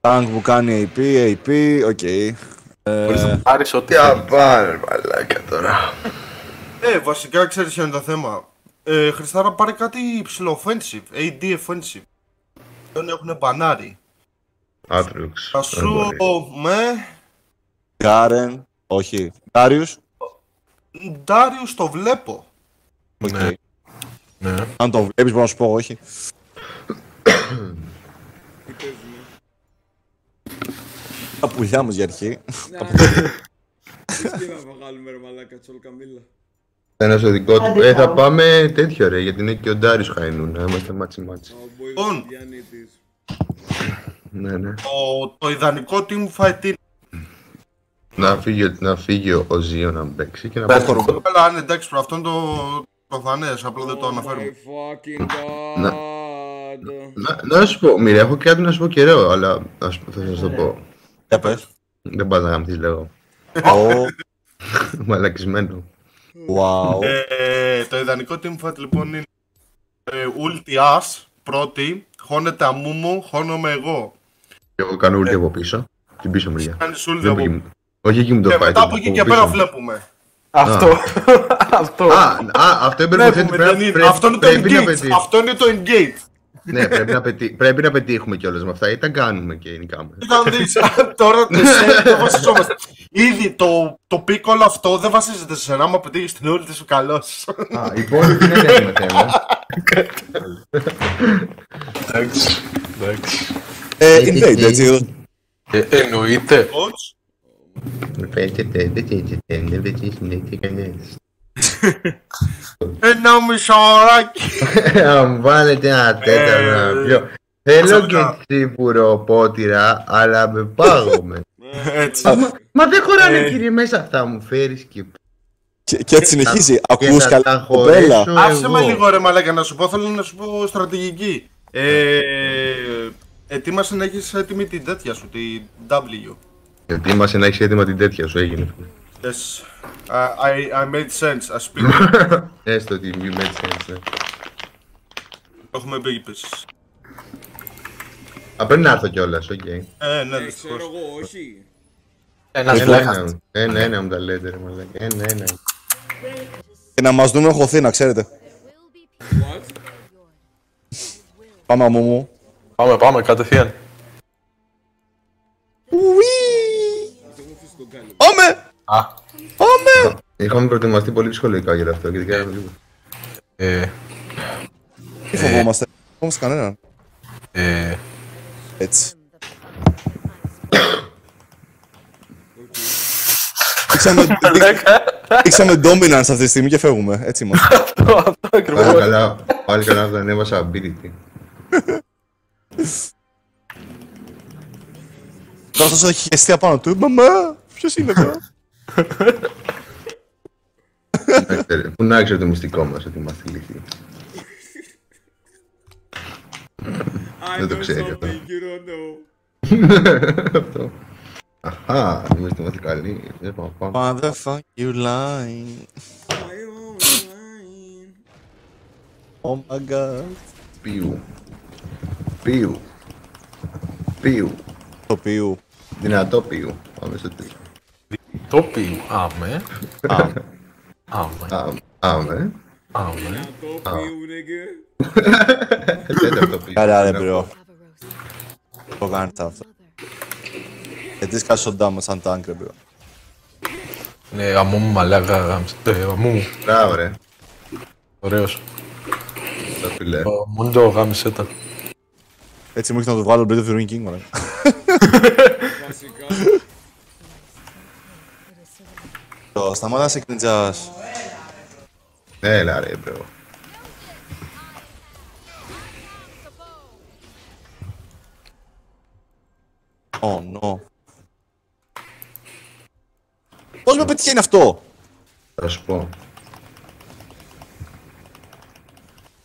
[SPEAKER 8] Tank που κάνει AP, AP, οκ.
[SPEAKER 10] Μπορείς
[SPEAKER 8] Ε,
[SPEAKER 10] να πάρεις ό,τι
[SPEAKER 3] Τι απάνε, μαλάκα τώρα.
[SPEAKER 7] Ε, βασικά ξέρεις ποιο είναι το θέμα. Ε, Χριστάρα πάρε κάτι υψηλό offensive, AD offensive. Δεν έχουν μπανάρι.
[SPEAKER 3] Άτροξ.
[SPEAKER 7] Θα σου με
[SPEAKER 8] Garen, όχι. Darius,
[SPEAKER 7] Ντάριους το βλέπω.
[SPEAKER 8] οκ.
[SPEAKER 10] Ναι. Ναι.
[SPEAKER 8] Αν το βλέπεις μπορώ να σου πω όχι.
[SPEAKER 1] Τι παίζουμε.
[SPEAKER 8] Τα πουλιά μας για αρχή.
[SPEAKER 1] Τι σκηνά θα βγάλουμε ρε μαλάκα, τσόλ καμίλα.
[SPEAKER 3] Ένα στο δικό του. Ε, θα πάμε τέτοιο ρε, γιατί είναι και ο Ντάρις Χαϊνού, να είμαστε μάτσι μάτσι.
[SPEAKER 1] Ο boy
[SPEAKER 7] Λοιπόν.
[SPEAKER 1] Γιάννητης.
[SPEAKER 3] Ναι, ναι.
[SPEAKER 7] Το, το ιδανικό team fight είναι.
[SPEAKER 3] Να φύγει, ο- να φύγει ο, ο Ζίο να παίξει και να
[SPEAKER 10] Πες
[SPEAKER 3] πάει.
[SPEAKER 10] το.
[SPEAKER 7] Αλλά αν εντάξει, προ αυτόν το προφανές, απλά δεν το
[SPEAKER 1] Oh
[SPEAKER 7] αναφέρουμε.
[SPEAKER 1] my fucking
[SPEAKER 3] Να-
[SPEAKER 1] god.
[SPEAKER 3] Να, να σου πω, μοιραία, έχω κάτι να σου πω καιρό, αλλά ας, θα σας το πω.
[SPEAKER 8] Για πες.
[SPEAKER 3] Δεν πας να γαμθείς λέγω.
[SPEAKER 8] Ω,
[SPEAKER 3] Μαλακισμένο.
[SPEAKER 8] Wow.
[SPEAKER 7] Ε, το ιδανικό team fight λοιπόν είναι ε, Ulti As, πρώτη, χώνεται αμούμου, χώνομαι εγώ.
[SPEAKER 3] Και εγώ κάνω ούλτι από πίσω. Την πίσω μεριά.
[SPEAKER 7] Κάνεις ulti
[SPEAKER 3] Δεν
[SPEAKER 7] από...
[SPEAKER 3] εκεί μου- Όχι εκεί μου το
[SPEAKER 7] Και
[SPEAKER 3] πάει.
[SPEAKER 7] μετά
[SPEAKER 3] το-
[SPEAKER 7] από εκεί
[SPEAKER 3] από
[SPEAKER 7] και
[SPEAKER 3] πίσω
[SPEAKER 7] πέρα
[SPEAKER 3] μου.
[SPEAKER 7] βλέπουμε.
[SPEAKER 10] Αυτό. Αυτό.
[SPEAKER 3] Α, α, αυτό
[SPEAKER 7] Βλέπουμε
[SPEAKER 3] υπερποθέτει
[SPEAKER 7] δεν είναι.
[SPEAKER 3] πρέπει,
[SPEAKER 7] Αυτό είναι το
[SPEAKER 3] πρέπει να
[SPEAKER 7] engage.
[SPEAKER 3] πετύχει.
[SPEAKER 7] Αυτό είναι το engage.
[SPEAKER 3] Ναι, πρέπει να, πετύ... πρέπει να πετύχουμε κιόλας με αυτά ή τα κάνουμε και γενικά μας.
[SPEAKER 7] Κοίτα να δεις, τώρα σε- δεν βασιζόμαστε. Ήδη το, το πικ όλο αυτό δεν βασίζεται σε σένα, άμα πετύχεις την ulti σου καλώς.
[SPEAKER 3] Α, οι υπόλοιποι δεν έχουμε θέμα.
[SPEAKER 10] Εντάξει. Εντάξει.
[SPEAKER 8] Ε, invade, έτσι.
[SPEAKER 10] Ε, Εννοείται.
[SPEAKER 7] Coach,
[SPEAKER 3] Με πέτετε, δεν τσίτσετε, δεν τσίτσετε κανένας.
[SPEAKER 7] Ένα μισοράκι.
[SPEAKER 3] Αν βάλετε ένα τέταρτο να πιω. Θέλω και
[SPEAKER 7] Προσωπικά.
[SPEAKER 3] τσίπουρο αλλά με πάγομαι.
[SPEAKER 7] Έτσι.
[SPEAKER 3] Μα- Μα δεν χωράνε κύριε μέσα αυτά μου φέρεις και...
[SPEAKER 8] Και, και έτσι συνεχίζει.
[SPEAKER 3] Και
[SPEAKER 8] Ακούς
[SPEAKER 3] θα
[SPEAKER 8] καλά
[SPEAKER 3] τα
[SPEAKER 8] κοπέλα.
[SPEAKER 3] χωρέσω
[SPEAKER 7] Άσε με
[SPEAKER 3] εγώ.
[SPEAKER 7] λίγο ρε μαλάκα να σου πω, θέλω να σου πω στρατηγική. Ε, ετοίμασε να έχεις έτοιμη την τέτοια σου, τη W;
[SPEAKER 3] Ετοίμασε να έχεις έτοιμα την τέτοια σου, έγινε.
[SPEAKER 7] Yes. I, I, I made sense, ας πούμε.
[SPEAKER 3] Έστω ότι you made sense, ναι.
[SPEAKER 7] Έχουμε πει επίσης.
[SPEAKER 3] Α, πρέπει να έρθω κιόλας, οκ.
[SPEAKER 7] Ε, ναι,
[SPEAKER 1] Ε, ξέρω
[SPEAKER 7] δυστυχώς.
[SPEAKER 1] εγώ, όχι.
[SPEAKER 10] Ένας
[SPEAKER 3] Ένα,
[SPEAKER 10] φλέγας.
[SPEAKER 3] ένα, ένα μου τα λέτε ρε μαλάκα. Ένα, ένα.
[SPEAKER 8] Και να μας δούμε χωθεί, να ξέρετε.
[SPEAKER 1] What?
[SPEAKER 8] Πάμε αμού μου.
[SPEAKER 10] Πάμε, πάμε, κατευθείαν.
[SPEAKER 1] Δεν μου αφήσεις τον κάλιο.
[SPEAKER 8] Πάμε!
[SPEAKER 10] Α,
[SPEAKER 8] Πάμε!
[SPEAKER 3] Είχαμε προετοιμαστεί πολύ ψυχολογικά για αυτό και δεν κάναμε τίποτα.
[SPEAKER 10] ε,
[SPEAKER 8] Τι φοβόμαστε; Φοβόμαστε κανέναν.
[SPEAKER 10] ε,
[SPEAKER 8] Έτσι. Δείξαμε, δείξαμε dominance αυτή τη στιγμή και φεύγουμε. Έτσι είμαστε.
[SPEAKER 10] αυτό, αυτό
[SPEAKER 3] Πάλι
[SPEAKER 10] ακριβώς.
[SPEAKER 3] καλά, πάλι καλά που ανέβασα ability.
[SPEAKER 8] Τώρα τόσο έχει χεστεί απάνω του. Μαμά! Ποιος είναι εδώ;
[SPEAKER 3] Να ξέρετε, Πού να ξέρει το μυστικό μας ότι είμαστε ηλικοί.
[SPEAKER 1] I
[SPEAKER 3] Δεν το
[SPEAKER 1] know
[SPEAKER 3] ξέρει αυτό.
[SPEAKER 1] something you don't know.
[SPEAKER 3] Αυτό. Αχά, είμαστε είμαστε καλοί. Δεν πάμε, πάμε.
[SPEAKER 8] Motherfuck you lying.
[SPEAKER 1] I always lying.
[SPEAKER 8] Oh my god.
[SPEAKER 3] Πιου. Πιου. Πιου.
[SPEAKER 8] Το πιού.
[SPEAKER 3] Δυνατό πιου. Πάμε στο τρίτο.
[SPEAKER 10] Το πει, άμε,
[SPEAKER 8] Α,
[SPEAKER 10] άμε,
[SPEAKER 3] Άμε. Άμε.
[SPEAKER 10] άμε.
[SPEAKER 1] Να το πιου, nigga.
[SPEAKER 3] Τέταρτο πιου.
[SPEAKER 8] Καλά ρε μπρο. Το κάνετε αυτό. Γιατί σκάσεις τον ντάμα σαν τάγκ ρε μπρο.
[SPEAKER 10] Ναι, αμού μου μαλάκα, γάμισε. Ε, αμού μου,
[SPEAKER 3] Μπράβο ρε.
[SPEAKER 10] ωραίος.
[SPEAKER 3] Τα φιλέ.
[SPEAKER 10] Ο Μούντο γάμισε τα.
[SPEAKER 8] Έτσι μου έχεις να το βγάλω Blade of the Ring King μαλάκα.
[SPEAKER 1] Βασικά.
[SPEAKER 8] Το σταμάτα να σε κνιτζάς.
[SPEAKER 3] Έλα ρε μπρο.
[SPEAKER 8] Oh no. Πώς με πετυχαίνει αυτό;
[SPEAKER 3] Θα σου πω.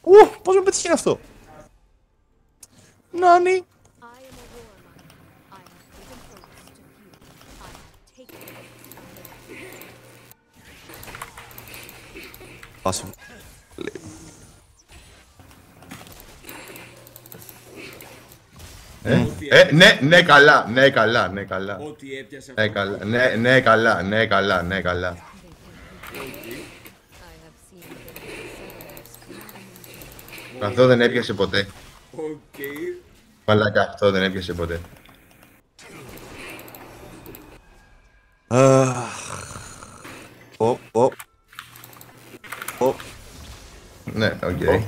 [SPEAKER 8] Ου, πώς με πετυχαίνει αυτό; Νάνι. Πάσε.
[SPEAKER 3] Ε, ε, ναι, ναι καλά, ναι καλά, ναι καλά.
[SPEAKER 1] Ό,τι έπιασε
[SPEAKER 3] Ναι
[SPEAKER 1] αυτό.
[SPEAKER 3] καλά, ναι, ναι καλά, ναι καλά, ναι καλά. Αυτό δεν έπιασε ποτέ.
[SPEAKER 1] Οκ.
[SPEAKER 3] Μαλάκα, αυτό δεν έπιασε ποτέ.
[SPEAKER 8] Ω, ω. Ω.
[SPEAKER 3] Ναι, οκ.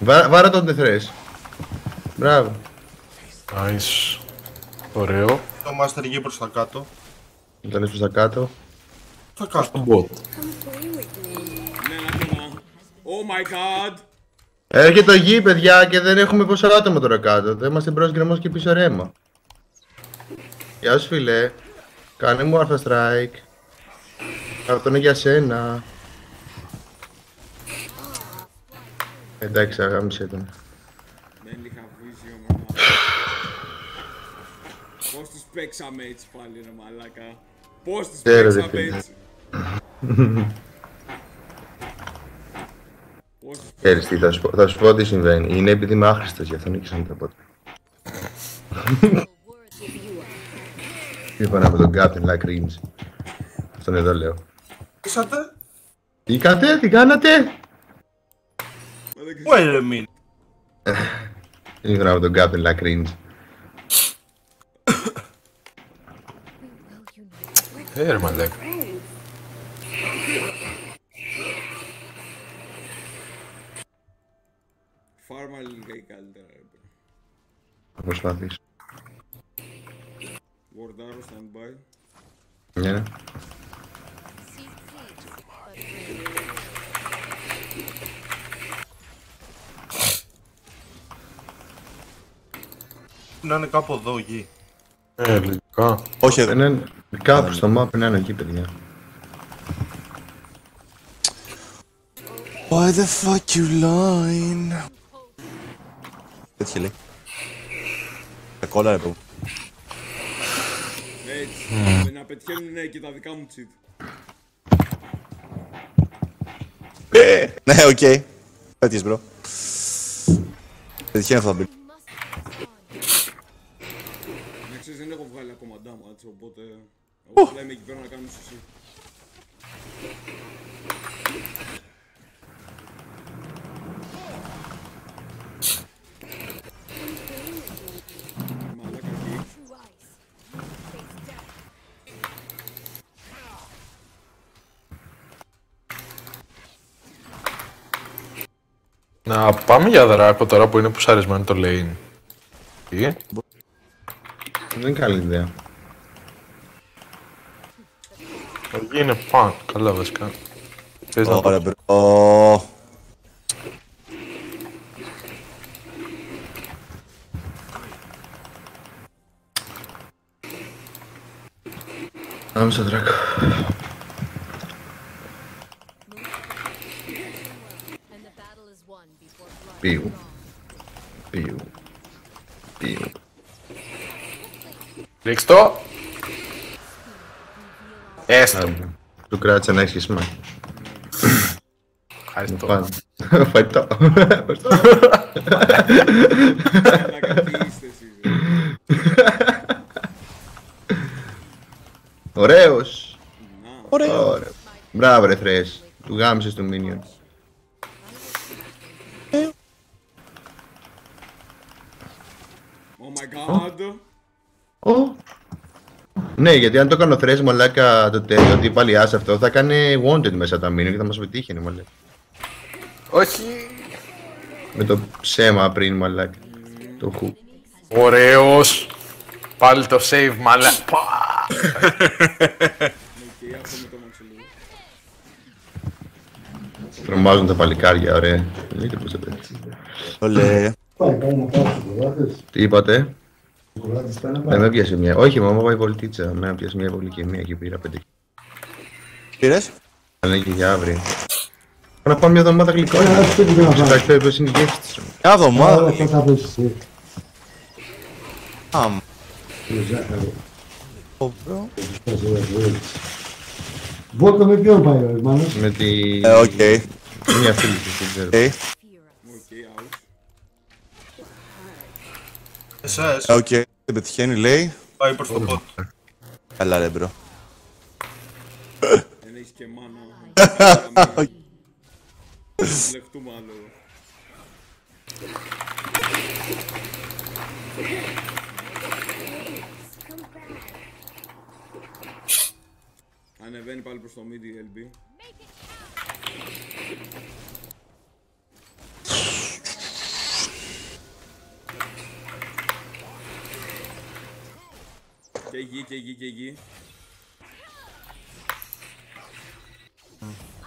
[SPEAKER 3] Βά- Βάρα τον Thresh. Μπράβο.
[SPEAKER 10] Nice. Ωραίο.
[SPEAKER 7] Το Master Yi προς τα κάτω.
[SPEAKER 3] Τον έσπρωσα κάτω.
[SPEAKER 7] Τα κάτω.
[SPEAKER 10] Bot.
[SPEAKER 1] Ναι, να το να. Oh my god.
[SPEAKER 3] Έρχεται το γη, παιδιά, και δεν έχουμε πόσα άτομα τώρα κάτω. Δεν είμαστε μπρος γκρεμός και πίσω ρέμα. Γεια σου, φίλε. Κάνε μου Alpha Strike. Αυτό είναι για σένα. Εντάξει, αγάμισε τον.
[SPEAKER 1] Δεν είχα βύση όμως. Πώς τους παίξαμε έτσι πάλι ρε μαλάκα. Πώς τους
[SPEAKER 3] Ξέρω, ρε,
[SPEAKER 1] παίξαμε
[SPEAKER 3] φίλε.
[SPEAKER 1] έτσι. Πώς τους
[SPEAKER 3] Ξέρεις τι, θα σου, πω, θα σου πω τι συμβαίνει. Είναι επειδή είμαι άχρηστος, γι' αυτό νίκησα μετά ποτέ. Είπα να με τον Captain Like Rings. Αυτόν εδώ λέω.
[SPEAKER 7] Είσατε;
[SPEAKER 3] Τι κάνετε, τι κάνατε;
[SPEAKER 7] Wait a minute.
[SPEAKER 3] Ήρθα να με τον Captain Like Rings.
[SPEAKER 10] Ε, ρε μαλάκα.
[SPEAKER 1] Φάρμα λίγα ή καλύτερα ρε bro.
[SPEAKER 3] Θα προσπαθήσω.
[SPEAKER 1] Wardaro standby.
[SPEAKER 3] Ναι.
[SPEAKER 7] Να είναι κάπου εδώ γη.
[SPEAKER 10] Ε, λογικά.
[SPEAKER 8] Όχι, εδώ.
[SPEAKER 3] Είναι κάπου στο map να είναι εκεί, παιδιά.
[SPEAKER 8] Why the fuck you lying? Τέτοια λέει. Τα κόλλα ρε παιδί.
[SPEAKER 1] Έτσι. Να πετυχαίνουν ναι, και τα δικά μου cheat.
[SPEAKER 8] Ναι, οκ. Πέτυχες μπρο. Πετυχαίνει αυτό το build.
[SPEAKER 1] Να ξέρεις δεν έχω βγάλει ακόμα damage, οπότε... Εγώ απλά είμαι εκεί πέρα να κάνω σωσή.
[SPEAKER 10] Να πάμε για δράκο τώρα που είναι πουσαρισμένο το lane. Τι;
[SPEAKER 3] Δεν είναι καλή ιδέα.
[SPEAKER 10] Οργή είναι fun. Καλά βασικά. Θες να
[SPEAKER 8] Ωραία μπρο.
[SPEAKER 3] Πάμε στο δράκο.
[SPEAKER 5] And the battle is won before blood.
[SPEAKER 3] Πίου. Πίου. Πίου.
[SPEAKER 10] Ρίξ' το. Έστω.
[SPEAKER 3] Του κράτησα να έχεις σημαίνει.
[SPEAKER 10] Ευχαριστώ.
[SPEAKER 3] Πάμε. Φαϊτό.
[SPEAKER 1] Μαλάκα τι είστε εσείς. ρε.
[SPEAKER 3] Ωραίος.
[SPEAKER 1] Να.
[SPEAKER 3] Ωραία. Μπράβο ρε θρές. Του γάμισες το minion.
[SPEAKER 1] Oh my god.
[SPEAKER 3] Ω. Ναι, γιατί αν το κάνω θρές μαλάκα το τέλειο, ότι πάλι άσε αυτό, θα κάνει wanted μέσα τα minion και θα μας πετύχει μαλάκα.
[SPEAKER 10] Όχι.
[SPEAKER 3] Με το ψέμα πριν μαλάκα. Το χου.
[SPEAKER 10] Ωραίος. Πάλι το save μαλα... Πα.
[SPEAKER 1] Οκ, αυτό με το μάξω λίγο.
[SPEAKER 3] Τρομάζουν τα παλικάρια, ωραία. Δείτε πως το πέτυχε.
[SPEAKER 8] Ολέ.
[SPEAKER 3] Τι είπατε; Δεν με πιάσε μια. Όχι, μαμά πάει βολτίτσα. Με πιάσε μια πολύ και μία και πήρα πέντε.
[SPEAKER 8] Πήρες;
[SPEAKER 3] Αλλά είναι και για αύριο. Να πάμε μια εβδομάδα γλυκό. Εντάξει, το είπες είναι η γεύση της.
[SPEAKER 8] Μια εβδομάδα. Αμ. Ω, μπρο.
[SPEAKER 9] Βόλτα με ποιον πάει ο Ερμάνος;
[SPEAKER 3] Με τη...
[SPEAKER 8] Ε, οκ.
[SPEAKER 3] Μια φίλη της, δεν ξέρω.
[SPEAKER 7] Εσάς,
[SPEAKER 8] Ε, Οκ. Δεν πετυχαίνει, λέει.
[SPEAKER 7] πάει προς το bot.
[SPEAKER 8] Καλά ρε μπρο.
[SPEAKER 1] Δεν έχεις και μάνα. Λεχτούμε άλλο. Ανεβαίνει πάλι προς το mid η LB. Και γη, και γη, και γη.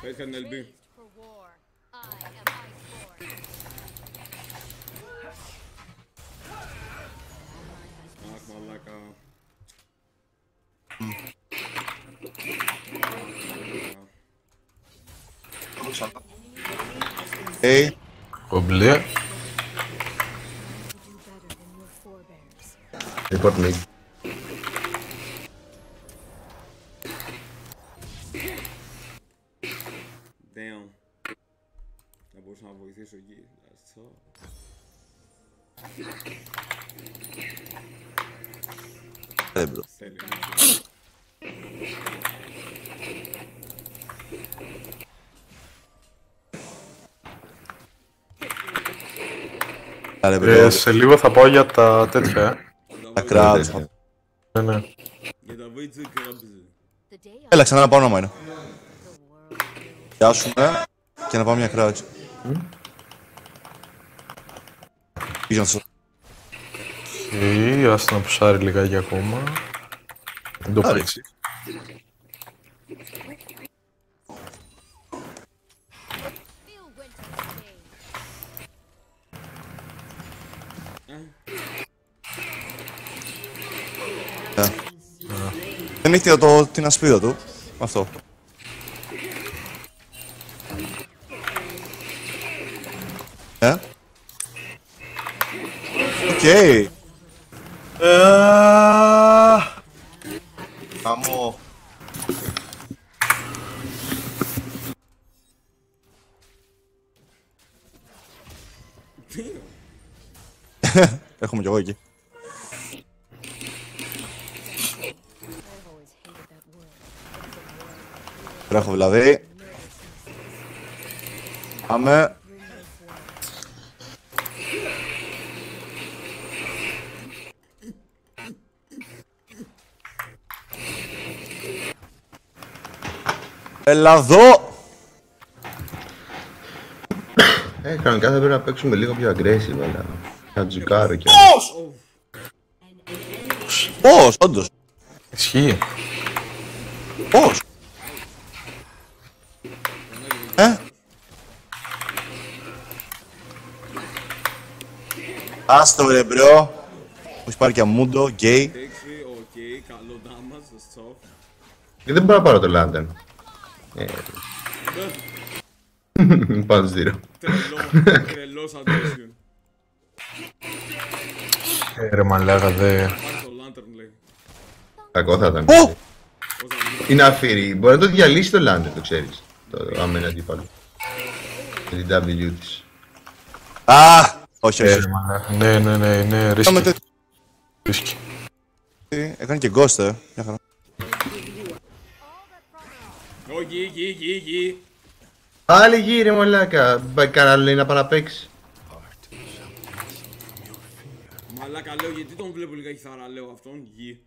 [SPEAKER 1] Πέτυχα την LB.
[SPEAKER 5] For war, I am Iceborn.
[SPEAKER 1] Αχ,
[SPEAKER 8] ρε
[SPEAKER 10] Ε,
[SPEAKER 8] μπρο.
[SPEAKER 10] σε λίγο θα πάω για τα τέτοια. ε.
[SPEAKER 8] Τα κράτς.
[SPEAKER 10] Ναι, ναι.
[SPEAKER 1] Για τα βοήθησε κρабζε.
[SPEAKER 5] The day I
[SPEAKER 8] Έλα ξανά να πάω να μείνω.
[SPEAKER 5] the world
[SPEAKER 8] Πιάσουμε και να πάμε μια κράτς. Πήγαινε στο...
[SPEAKER 10] Και ας να πουσάρει λιγάκι ακόμα. Δεν το
[SPEAKER 8] Άρη.
[SPEAKER 10] παίξει.
[SPEAKER 8] Νύχτια το, την ασπίδα του. Αυτό. Ε. Οκ.
[SPEAKER 7] Ε,
[SPEAKER 8] δηλαδή. Πάμε. Έλα εδώ!
[SPEAKER 3] Ε, κανονικά θα πρέπει να παίξουμε λίγο πιο aggressive, αλλά να τζουκάρω και...
[SPEAKER 7] Πώς!
[SPEAKER 8] Πώς, όντως.
[SPEAKER 10] Ισχύει.
[SPEAKER 8] Πώς; Άστο ρε μπρο. Μου έχει πάρει και αμούντο, γκέι.
[SPEAKER 1] Έξι, οκ, καλό damage, soft.
[SPEAKER 3] Και δεν μπορώ να πάρω το Lantern. Ε, Πάνω στο zero.
[SPEAKER 1] Τρελό, τρελός addition.
[SPEAKER 10] Ε, ρε μαλάκα, δε...
[SPEAKER 1] Πάρε το lantern λέει.
[SPEAKER 3] Κακό θα ήταν.
[SPEAKER 8] Ω!
[SPEAKER 3] Είναι αφήρη. Μπορεί να το διαλύσει το Lantern, το ξέρεις. Το άμα είναι αντίπαλο. Με την W της.
[SPEAKER 8] Α! Όχι,
[SPEAKER 10] Ε,
[SPEAKER 8] όχι.
[SPEAKER 10] ρε μαλάκα. Ναι, ναι, ναι, ναι,
[SPEAKER 8] Κάμε
[SPEAKER 10] ρίσκι.
[SPEAKER 8] τε-
[SPEAKER 10] Ρίσκι.
[SPEAKER 8] Έκανε και ghost, ε. Μια χαρά.
[SPEAKER 1] Όχι, γη, γη, γη.
[SPEAKER 3] Άλλη γύρε μαλάκα. Μπα- Κανένα λέει να πάει να παίξει.
[SPEAKER 1] Μαλάκα λέω γιατί τον βλέπω λίγα θαραλέο αυτόν, γη.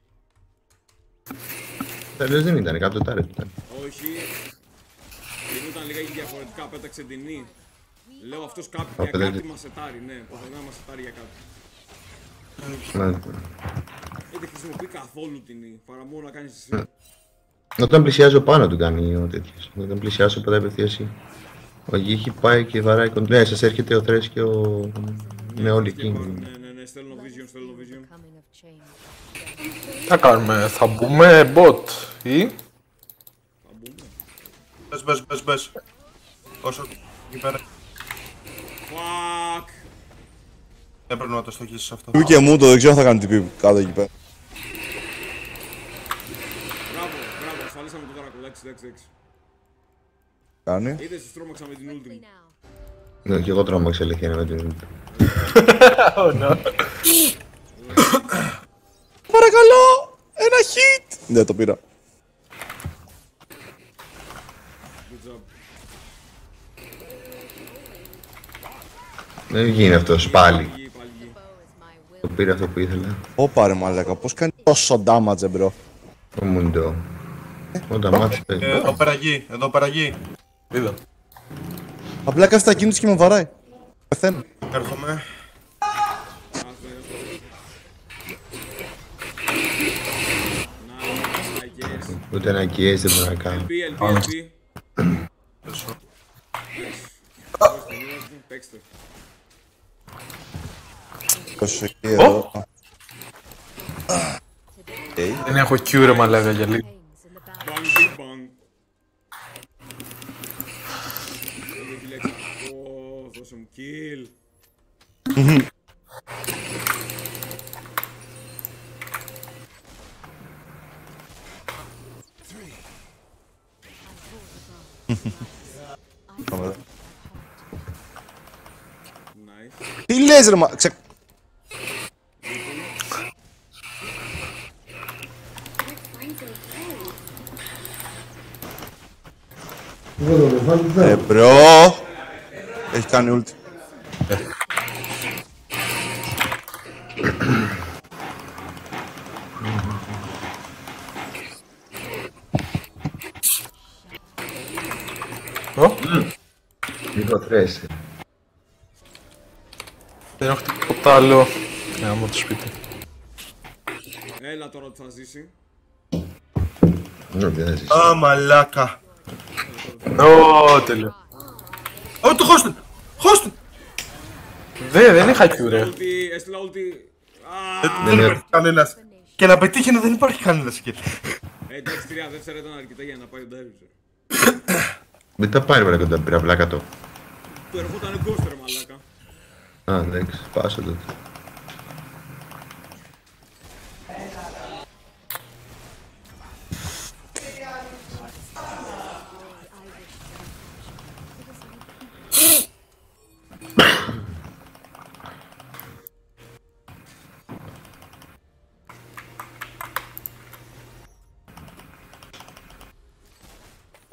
[SPEAKER 3] Τέλος δεν ήταν, κάτω τάρε ήταν.
[SPEAKER 1] Όχι. Δεν ήταν λίγα διαφορετικά, πέταξε την νη. Λέω αυτός κάποιο για
[SPEAKER 3] Απ'
[SPEAKER 1] κάτι
[SPEAKER 3] δεν-
[SPEAKER 1] μας σετάρει, ναι. Προσπαθεί να μας σετάρει για κάτι.
[SPEAKER 3] Να-
[SPEAKER 1] Ε, δεν χρησιμοποιεί καθόλου την νη, παρά μόνο να κάνεις εσύ.
[SPEAKER 3] Όταν πλησιάζω πάνω του κάνει ο τέτοιος. Όταν πλησιάσω πατάει απευθείαση. Ο Γη έχει πάει και βαράει κοντ... Ναι, σας έρχεται ο Θρές και ο... Ναι, όλοι
[SPEAKER 1] Και
[SPEAKER 3] εκεί.
[SPEAKER 1] πάρω- Ναι, ναι, ναι, στέλνω vision, στέλνω vision.
[SPEAKER 5] Coming of change.
[SPEAKER 10] Τι θα κάνουμε, θα μπούμε bot ή...
[SPEAKER 1] Θα μπούμε.
[SPEAKER 7] Μπες, μπες, μπες, μπες. Όσο εκεί πέρα.
[SPEAKER 1] Fuck.
[SPEAKER 7] Έπρεπε να το στοχίσεις αυτό.
[SPEAKER 8] Του και μου το δεν ξέρω αν θα κάνει τυπή κάτω εκεί πέρα.
[SPEAKER 1] Μπράβο, μπράβο, ασφαλίσαμε το δράκο, εντάξει, εντάξει, εντάξει.
[SPEAKER 8] Κάνει.
[SPEAKER 1] Είδες, τους τρόμαξα με την ulti μου.
[SPEAKER 5] Now.
[SPEAKER 3] Ναι, και εγώ τρόμαξα αλήθεια με την...
[SPEAKER 8] Παρακαλώ! Ένα hit! Ναι, το πήρα.
[SPEAKER 1] Good job.
[SPEAKER 3] Δεν γίνει αυτός πάλι.
[SPEAKER 1] Γη, πάλι γη.
[SPEAKER 5] Bow is my will.
[SPEAKER 3] Το πήρε αυτό που ήθελα.
[SPEAKER 8] Ω ρε μαλάκα, πώς κάνει τόσο damage, μπρο.
[SPEAKER 3] Ο Μουντό. Όταν μάθεις
[SPEAKER 7] Ε,
[SPEAKER 3] παίζει.
[SPEAKER 7] Εδώ πέρα γη, εδώ πέρα γη.
[SPEAKER 10] Είδα.
[SPEAKER 8] Απλά κάθεται ακίνητος και με βαράει. Πεθαίνω.
[SPEAKER 7] Έρχομαι.
[SPEAKER 1] Άστο, άστο. Nice, I guess.
[SPEAKER 3] Ούτε ένα κιές δεν μπορεί να κάνει.
[SPEAKER 1] LP, LP, LP.
[SPEAKER 7] Πέσω.
[SPEAKER 1] Παίξτε.
[SPEAKER 8] Πόσο εκεί εδώ.
[SPEAKER 10] Δεν έχω Q ρε μαλάκα για λίγο.
[SPEAKER 5] Hangs in the balance.
[SPEAKER 8] Τι λες ρε μα... Ξε... Ε, μπρο! Έχει κάνει ult.
[SPEAKER 10] Ω,
[SPEAKER 3] Λίγο θρέσε.
[SPEAKER 10] Δεν έχω τίποτα άλλο. Για να μου το σπίτι.
[SPEAKER 1] Έλα τώρα ότι θα ζήσει.
[SPEAKER 3] Ναι, δεν θα ζήσει.
[SPEAKER 7] Α, μαλάκα.
[SPEAKER 10] Ω, τέλειο.
[SPEAKER 7] Ω, το χώστε. Χώστε.
[SPEAKER 10] Δε, δεν είχα Q ρε.
[SPEAKER 1] Ulti, έστειλα ulti. Α,
[SPEAKER 7] Δεν υπάρχει κανένας. Και να πετύχει δεν υπάρχει κανένας εκεί.
[SPEAKER 1] Ε, εντάξει, τρία δεύτερα ήταν αρκετά για να πάει ο Ντάιβιζερ.
[SPEAKER 3] Δεν τα πάρει βρε κοντά πυραυλάκα το.
[SPEAKER 1] Του ερχόταν γκόστερ, μαλάκα.
[SPEAKER 3] Α, εντάξει, πάσε τότε.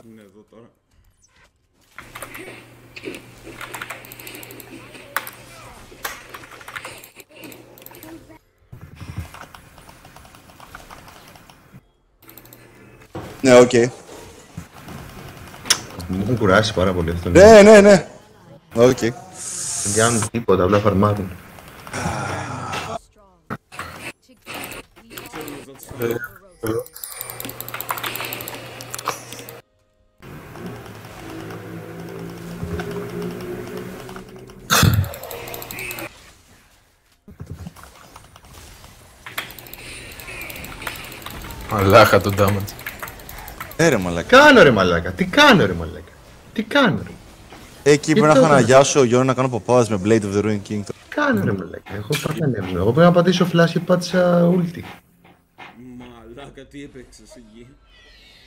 [SPEAKER 1] Είναι εδώ τώρα.
[SPEAKER 8] Ναι, οκ.
[SPEAKER 3] Μου έχουν κουράσει πάρα πολύ αυτό.
[SPEAKER 8] Ναι, ναι, ναι. Οκ.
[SPEAKER 3] Δεν κάνουν τίποτα, απλά φαρμάρουν.
[SPEAKER 10] Μαλάκα το damage.
[SPEAKER 8] Ε, ρε μαλάκα.
[SPEAKER 3] Κάνω ρε μαλάκα, τι κάνω ρε μαλάκα. Τι κάνω ρε.
[SPEAKER 8] Εκεί
[SPEAKER 3] Τι
[SPEAKER 8] πρέπει να
[SPEAKER 3] το
[SPEAKER 8] είχα
[SPEAKER 3] έκανες;
[SPEAKER 8] αναγιάσω ο Γιώργο να κάνω παπάδες με Blade of the Ruin King.
[SPEAKER 3] Κάνω ρε μαλάκα. Εγώ πάντα ανέβουμε. Εγώ πρέπει να πατήσω flash και πάτησα ulti.
[SPEAKER 1] Μαλάκα, τι έπαιξες εκεί.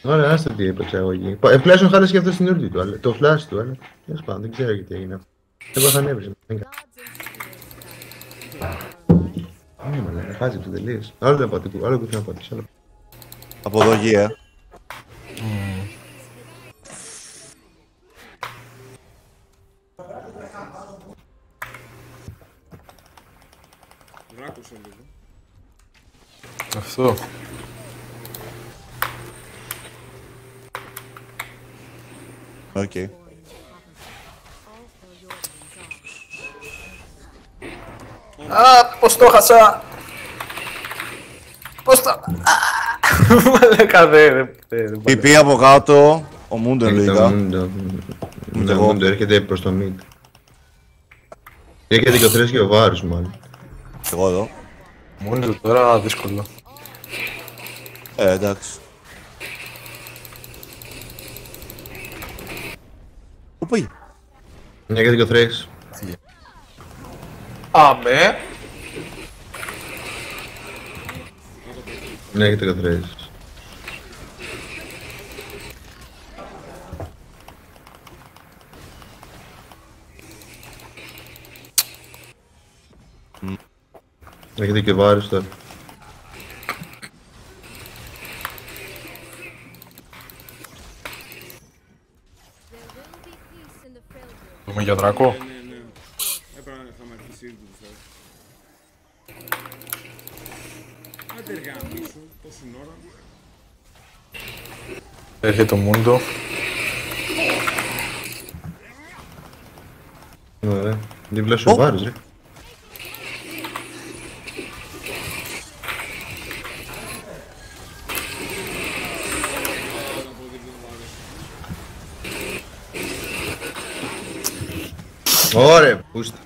[SPEAKER 3] Ωραία, άστο τι έπαιξα εγώ εκεί. Πα- Ε, Φλάσον χάλασε και αυτό στην ulti του, αλλά- το flash του, αλλά τέλος πάντων, δεν ξέρω γιατί έγινε αυτό. Εγώ θα ανέβριζε. Ναι, μαλάκα, χάζει το τελείως. Άλλο δεν πατήσω, άλλο που θέλω να πατήσω. άλλο.
[SPEAKER 8] Από εδώ γη, ε.
[SPEAKER 1] Δράκωσε λίγο.
[SPEAKER 10] Αυτό.
[SPEAKER 8] Οκ.
[SPEAKER 10] Α, πώς το χάσα. Πώς το... Α, Μαλάκα, δεν... δεν- δεν- δεν-
[SPEAKER 8] PP από κάτω. Ο Μούντο
[SPEAKER 3] Έρχεται
[SPEAKER 8] λογικά.
[SPEAKER 3] ο Μούντο.
[SPEAKER 8] Ούτε
[SPEAKER 3] Το
[SPEAKER 8] εγώ.
[SPEAKER 3] Μούντο έρχεται προς το mid. Έρχεται και ο Θρέας και ο Βάρος μάλλον.
[SPEAKER 8] Εγώ εδώ.
[SPEAKER 10] Μόνο τώρα δύσκολο.
[SPEAKER 8] Ε, εντάξει. Πού πήγε;
[SPEAKER 3] Έρχεται και ο Θρέας.
[SPEAKER 10] Αμέ.
[SPEAKER 3] Έρχεται και ο Θρέας. Έρχεται και ο Βάρος τώρα.
[SPEAKER 10] Δούμε για δράκο.
[SPEAKER 1] Ναι, ναι. Έπρεπε να είχαμε αρχίσει ήδη του Θεού. Άντε ρε γαμίσου, τόση ώρα.
[SPEAKER 10] Έρχεται το Μούντο.
[SPEAKER 3] Ωραία. Δίπλα σου ο Βάρος ρε. Ωραία, πούστα.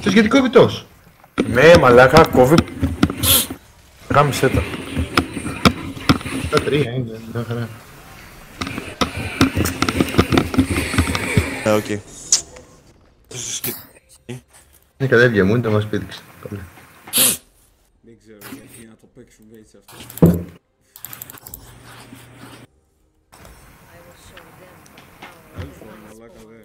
[SPEAKER 3] Θες γιατί κόβει τόσο.
[SPEAKER 10] Ναι, μαλάκα, κόβει. Γάμισε τα.
[SPEAKER 3] Τα τρία είναι, μια χαρά.
[SPEAKER 8] Ε, οκ.
[SPEAKER 3] Είναι κατέβγε μου, δεν μας πήδηξε. Καλά.
[SPEAKER 1] Δεν ξέρω γιατί να το παίξουν έτσι αυτό. Έλφω, μαλάκα δε.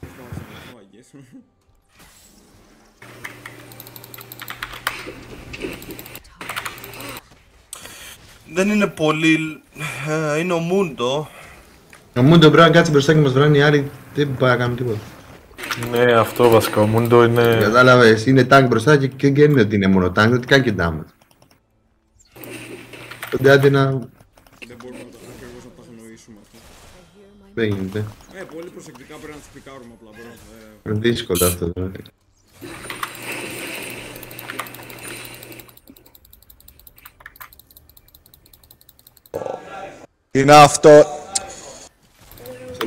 [SPEAKER 1] Αυτό, I guess.
[SPEAKER 7] Δεν είναι πολύ. ε, είναι ο Μούντο.
[SPEAKER 3] Ο Μούντο πρέπει να κάτσει μπροστά και μας βράνει οι άλλοι, δεν πάει να κάνουμε τίποτα.
[SPEAKER 10] Ναι, αυτό βασικά. Ο Μούντο είναι.
[SPEAKER 3] Κατάλαβες, είναι τάγκ μπροστά και και δεν είναι ότι είναι μόνο τάγκ, ότι κάνει και damage. Οπότε άντε να...
[SPEAKER 1] Δεν μπορούμε να τα, ακριβώς να τα γνωρίσουμε αυτό.
[SPEAKER 3] Δεν γίνεται.
[SPEAKER 1] Ε, πολύ προσεκτικά πρέπει να τους πικάρουμε απλά. Πρέπει να, ε,
[SPEAKER 3] Είναι δύσκολο αυτό δηλαδή.
[SPEAKER 8] Είναι αυτό.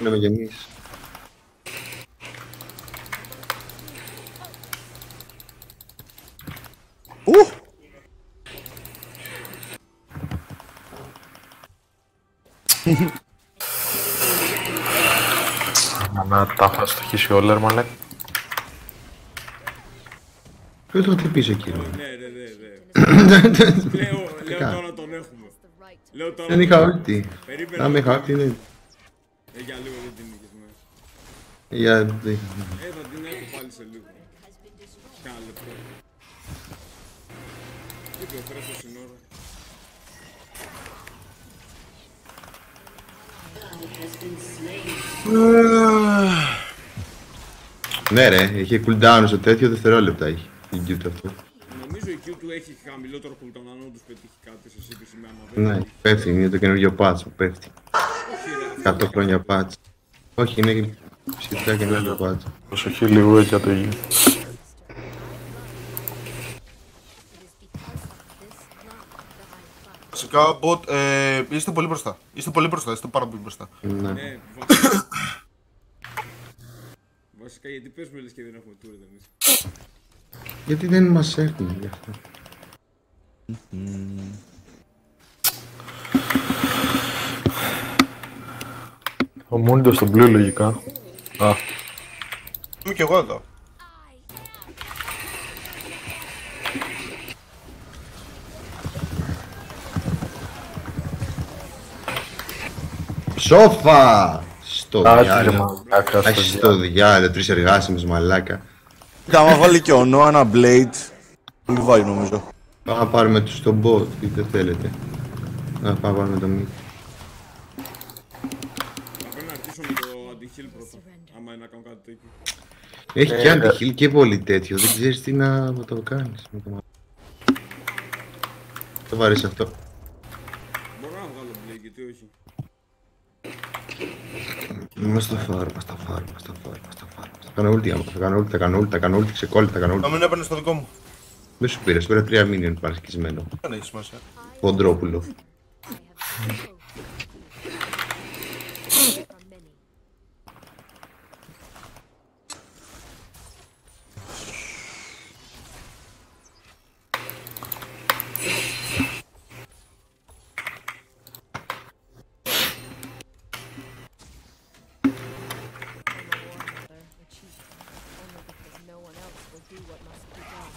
[SPEAKER 3] λέμε κι εμείς.
[SPEAKER 8] Ου!
[SPEAKER 10] Να τα έχω στοχίσει ο Λέρ, μαλάκα.
[SPEAKER 3] Ποιος το χτυπήσει εκεί, ρε.
[SPEAKER 1] Ναι, ναι, ναι, ναι. Λέω, λέω
[SPEAKER 3] Καλά.
[SPEAKER 1] τώρα τον έχουμε. Λέω τώρα
[SPEAKER 3] Δεν είχα ulti.
[SPEAKER 1] Περίμενε.
[SPEAKER 3] Αν είχα ulti, είναι...
[SPEAKER 1] Ε, για λίγο δεν την είχες, ναι.
[SPEAKER 3] Για...
[SPEAKER 1] Ε, θα την έχω πάλι σε λίγο. Κάνα λεπτό. Είπε ο Χρέστος στην ώρα.
[SPEAKER 3] Ναι ρε, είχε cooldown στο τέτοιο δευτερόλεπτα έχει. Η Q του αυτό.
[SPEAKER 1] Νομίζω η Q του έχει χαμηλότερο cooldown αν όντως πετύχει κάτι σε σύγκριση με άμα δεν
[SPEAKER 3] Ναι,
[SPEAKER 1] έχει.
[SPEAKER 3] πέφτει, είναι το καινούργιο patch που πέφτει.
[SPEAKER 1] Όχι, ρε,
[SPEAKER 3] 100 χρόνια patch. Όχι, είναι σχετικά καινούργιο patch.
[SPEAKER 10] Προσοχή λίγο για το γη.
[SPEAKER 7] Βασικά, bot, ε, είστε πολύ μπροστά. Είστε πολύ μπροστά, είστε πάρα πολύ μπροστά.
[SPEAKER 3] Ναι.
[SPEAKER 1] Ναι, βασικά. Βασικά γιατί πες μου λες και δεν έχουμε tour εμείς.
[SPEAKER 3] Γιατί δεν μας έχουν γι' αυτό.
[SPEAKER 10] Ο Μούντο στον blue λογικά. Α,
[SPEAKER 7] Είμαι κι εγώ εδώ.
[SPEAKER 3] Σόφα! Στο
[SPEAKER 10] Κάτσε, ρε
[SPEAKER 3] διάλογο.
[SPEAKER 10] μαλάκα, στο
[SPEAKER 3] Έχεις στο διάλογο, τρεις εργάσιμες μαλάκα.
[SPEAKER 8] Και άμα βάλει και ο Νό ένα blade, μην βάλει νομίζω.
[SPEAKER 3] Πάμε να πάρουμε τους στον bot, τι δεν θέλετε. Να πάμε να πάρουμε το mid.
[SPEAKER 1] Θα πρέπει να αρχίσω με το anti-heal πρώτα. Άμα είναι να κάνω κάτι τέτοιο.
[SPEAKER 3] Έχει
[SPEAKER 10] Ε,
[SPEAKER 3] και anti-heal και πολύ τέτοιο, δεν ξέρεις τι να το κάνεις. με το μάτι. Το βαρύς αυτό.
[SPEAKER 1] Μπορώ να βγάλω blade, γιατί όχι.
[SPEAKER 3] Μας το φάρμα, μας το φάρμα, μας το φάρμα, μας το φάρμα. Θα κάνω ulti, άμα θα κάνω ulti, θα κάνω ulti, θα κάνω ulti, ξεκόλλη, θα κάνω
[SPEAKER 7] Να
[SPEAKER 3] ulti.
[SPEAKER 7] μην έπαιρνες στο δικό μου.
[SPEAKER 3] Δεν σου πήρε, σου πήρα τρία minion παρασκισμένο.
[SPEAKER 7] Δεν έχει σημασία.
[SPEAKER 3] Ποντρόπουλο.
[SPEAKER 5] No one else will do what must be done.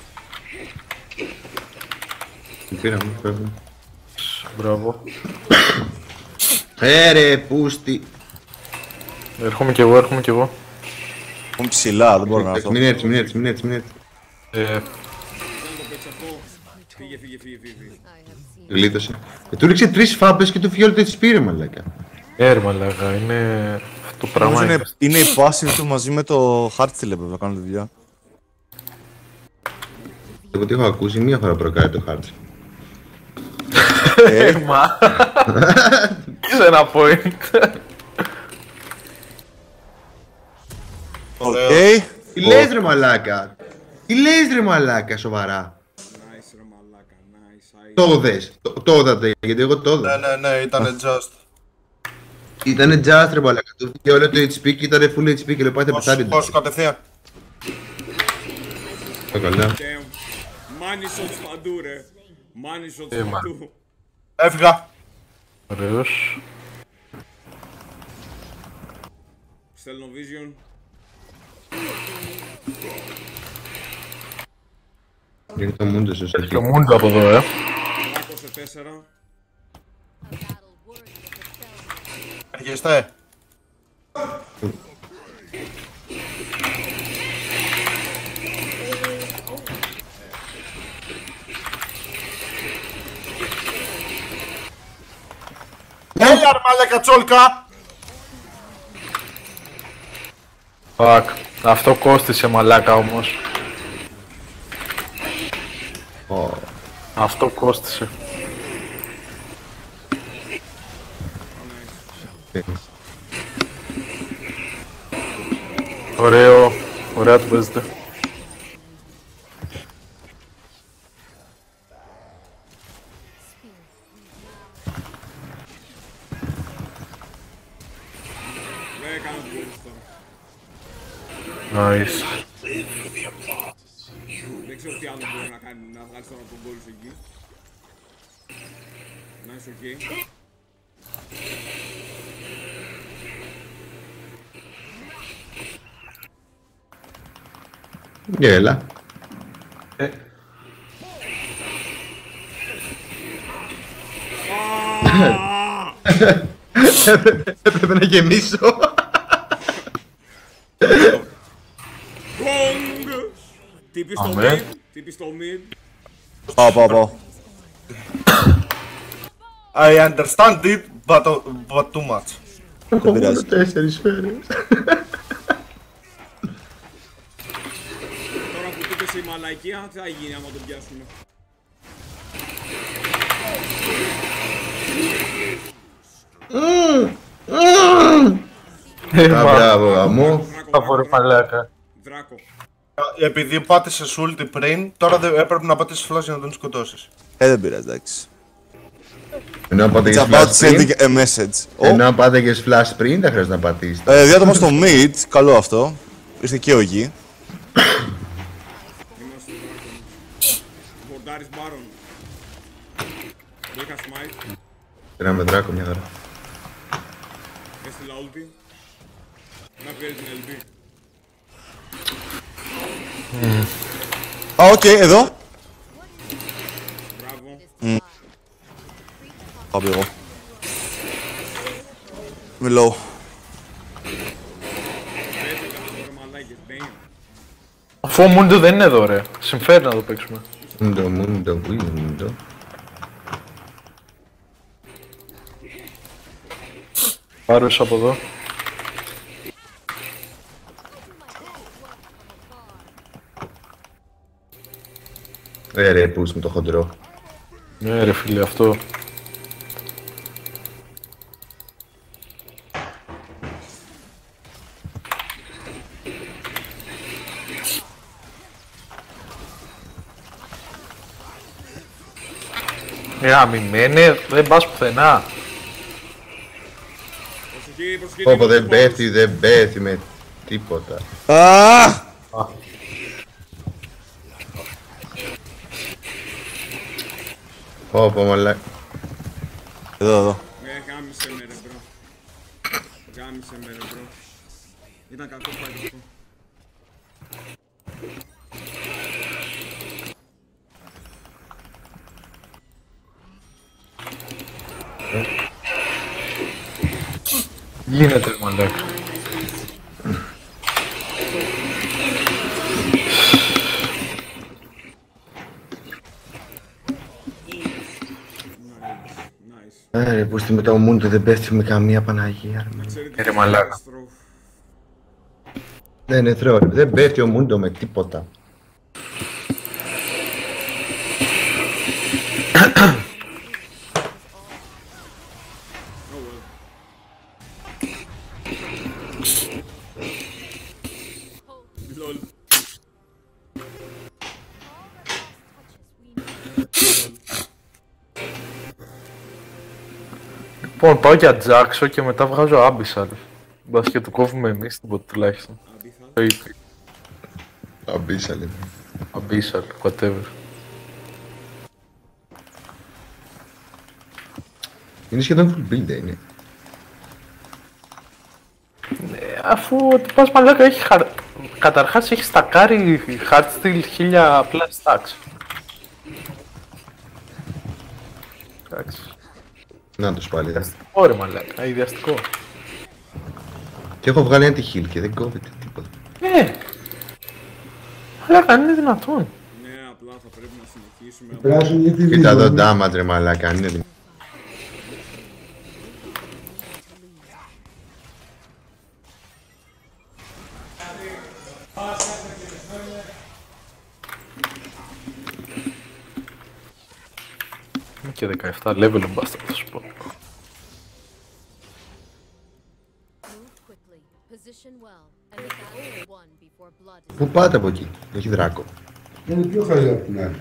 [SPEAKER 3] Την πήραμε, φεύγουμε.
[SPEAKER 10] μπράβο.
[SPEAKER 3] Ε, ρε, πούστη.
[SPEAKER 10] Έρχομαι κι εγώ, έρχομαι κι εγώ.
[SPEAKER 8] Είμαι ψηλά, δεν μπορώ να έρθω.
[SPEAKER 3] Μην έρθεις, μην έρθεις, μην έρθεις, μην έρθεις.
[SPEAKER 10] Ε,
[SPEAKER 1] Δεν το παίξω αυτό. Φύγε, φύγε, φύγε, φύγε. φύγε.
[SPEAKER 3] Γλίτωσε. Ε, του ρίξε τρεις φάπες και του φύγει όλο το HP ρε μαλάκα.
[SPEAKER 10] ε, ρε μαλάκα, είναι... Αυτό το πράγμα
[SPEAKER 8] Νομίζω
[SPEAKER 10] είναι.
[SPEAKER 8] είναι, είναι η passive του μαζί με το Heartsteel έπρεπε να κάνω τη δουλειά.
[SPEAKER 3] Εγώ τι έχω ακούσει, μία φορά προκάρει το χάρτη.
[SPEAKER 10] Ε, μα. Είσαι ένα point.
[SPEAKER 8] Οκ.
[SPEAKER 3] Τι λες ρε μαλάκα; Τι λες ρε μαλάκα, σοβαρά;
[SPEAKER 1] Nice, ρε μαλάκα, nice.
[SPEAKER 3] Το δες, το- το είδατε, γιατί εγώ το
[SPEAKER 7] Ναι,
[SPEAKER 3] είδα.
[SPEAKER 7] ναι, ναι, ήταν just.
[SPEAKER 3] Ήτανε just ρε μαλάκα, του βγήκε όλο το HP και ήτανε full HP και λέω πάτε
[SPEAKER 7] Πώς,
[SPEAKER 3] πεθάνετε.
[SPEAKER 7] πώς κατευθείαν.
[SPEAKER 3] Το καλά.
[SPEAKER 1] Damn. Money shots παντού, ρε. Money shots
[SPEAKER 10] Ε, μα.
[SPEAKER 1] παντού.
[SPEAKER 7] Έφυγα.
[SPEAKER 10] Ωραίος.
[SPEAKER 1] Στέλνω vision.
[SPEAKER 3] Είναι το μούντο σου
[SPEAKER 10] Έχει το Μούντο από εδώ, ε.
[SPEAKER 1] Λάκο σε 4.
[SPEAKER 7] Έρχεστε. Έλα ρε μαλάκα τσόλκα!
[SPEAKER 10] Fuck. Αυτό κόστισε μαλάκα όμως. Αυτό κόστισε. Ωραίο. Ωραία του παίζετε.
[SPEAKER 3] Έλα.
[SPEAKER 10] Ε,
[SPEAKER 3] Έπρεπε να γεμίσω.
[SPEAKER 1] Gong! Τύπη στο
[SPEAKER 10] Αμέ.
[SPEAKER 1] mid, τύπη στο mid.
[SPEAKER 8] Πάω, πάω, πάω.
[SPEAKER 7] I understand it, but, but too much.
[SPEAKER 3] Έχω μόνο
[SPEAKER 8] πειράζει.
[SPEAKER 3] τέσσερις σφαίρες.
[SPEAKER 1] Τώρα που του είπες η μαλακία, τι θα γίνει άμα τον πιάσουμε.
[SPEAKER 3] Α, μπράβο, γαμό.
[SPEAKER 10] Θα φορέ μαλάκα.
[SPEAKER 1] Δράκο.
[SPEAKER 7] Επειδή πάτησε ulti πριν, τώρα δεν έπρεπε να πατήσεις flash για να τον σκοτώσεις.
[SPEAKER 8] Ε, δεν πειράζει, εντάξει.
[SPEAKER 3] Ενώ αν πάτε
[SPEAKER 8] It's
[SPEAKER 3] και
[SPEAKER 8] about
[SPEAKER 3] flash πριν,
[SPEAKER 8] sending a message. Ω,
[SPEAKER 3] ενώ αν πάτε και flash πριν, δεν χρειάζεται να πατήσετε.
[SPEAKER 8] ε, διάτομα στο mid, καλό αυτό. Ήρθε και ο γη.
[SPEAKER 1] Είμαστε δράκο. Βορντάρης Μπάρον. Το είχα smite,
[SPEAKER 3] Ένα με δράκο μια χαρά.
[SPEAKER 1] έστειλα ulti. Να βγάλει την LB.
[SPEAKER 8] Α, οκ, εδώ.
[SPEAKER 1] Μπράβο.
[SPEAKER 8] Πάω εγώ. Είμαι low.
[SPEAKER 1] Πέτυχα τώρα μαλάκες, damn.
[SPEAKER 10] Αφού ο Μούντο δεν είναι εδώ, ρε. Συμφέρει να το παίξουμε.
[SPEAKER 3] Μούντο, μούντο, μούντο.
[SPEAKER 10] Πάρω εσύ από εδώ.
[SPEAKER 3] Ε, ρε, πούς με το χοντρό.
[SPEAKER 10] Ναι, ρε φίλε, αυτό. Ε, αμυμένε, δεν πας πουθενά.
[SPEAKER 1] Προσοχή, προσοχή.
[SPEAKER 3] Πω, πω,
[SPEAKER 1] τίποτα,
[SPEAKER 3] δεν
[SPEAKER 1] τίποτα.
[SPEAKER 3] πέφτει, δεν πέφτει με τίποτα.
[SPEAKER 8] Α!
[SPEAKER 3] Πω, πω, μαλάκα.
[SPEAKER 8] Εδώ, εδώ.
[SPEAKER 1] Ε, γάμησέ με ρε bro. Γάμησέ με ρε bro. Ήταν κακό fight αυτό.
[SPEAKER 10] Γίνεται, ρε μαλάκα.
[SPEAKER 1] Nice.
[SPEAKER 3] Ε, ρε, πούς τη μετά ο Μούντο δεν πέφτει με καμία Παναγία. ρε, μαλάκα.
[SPEAKER 1] Ξέρετε
[SPEAKER 10] Ε, ρε
[SPEAKER 1] τι
[SPEAKER 10] μαλάκα.
[SPEAKER 1] καταστροφή.
[SPEAKER 3] Δεν είναι θρέο, ρε. Δεν πέφτει ο Μούντο με τίποτα.
[SPEAKER 10] Λοιπόν, πάω για Τζάξο και μετά βγάζω Άμπισαλ. Μπας και το κόβουμε εμείς τίποτα τουλάχιστον.
[SPEAKER 1] Αμπίθαλ.
[SPEAKER 10] Το είπε.
[SPEAKER 3] Αμπίσα, λέει.
[SPEAKER 10] Αμπίσαλ, whatever.
[SPEAKER 3] Είναι σχεδόν full build, είναι.
[SPEAKER 10] Ε, αφού ο τυπάς μαλάκα έχει χαρ... Καταρχάς έχει στακάρει hardstyle 1000 plus stacks. Εντάξει.
[SPEAKER 3] Να τους πάλι. δε.
[SPEAKER 10] Ωραία μαλάκα, ιδιαστικό.
[SPEAKER 3] Και έχω βγάλει anti-heal και δεν κόβεται τίποτα.
[SPEAKER 10] Ε, μαλάκα είναι δυνατόν.
[SPEAKER 1] Ναι, απλά θα πρέπει να συνεχίσουμε.
[SPEAKER 3] Κοίτα εδώ damage, ρε μαλάκα. Είναι δυνατό.
[SPEAKER 10] Και 17 level ο bastard θα σου πω.
[SPEAKER 5] Move quickly. Position well. And the battle is won before blood is
[SPEAKER 3] Πού πάτε από εκεί, έχει δράκο.
[SPEAKER 12] Είναι πιο χαλιά από την άλλη.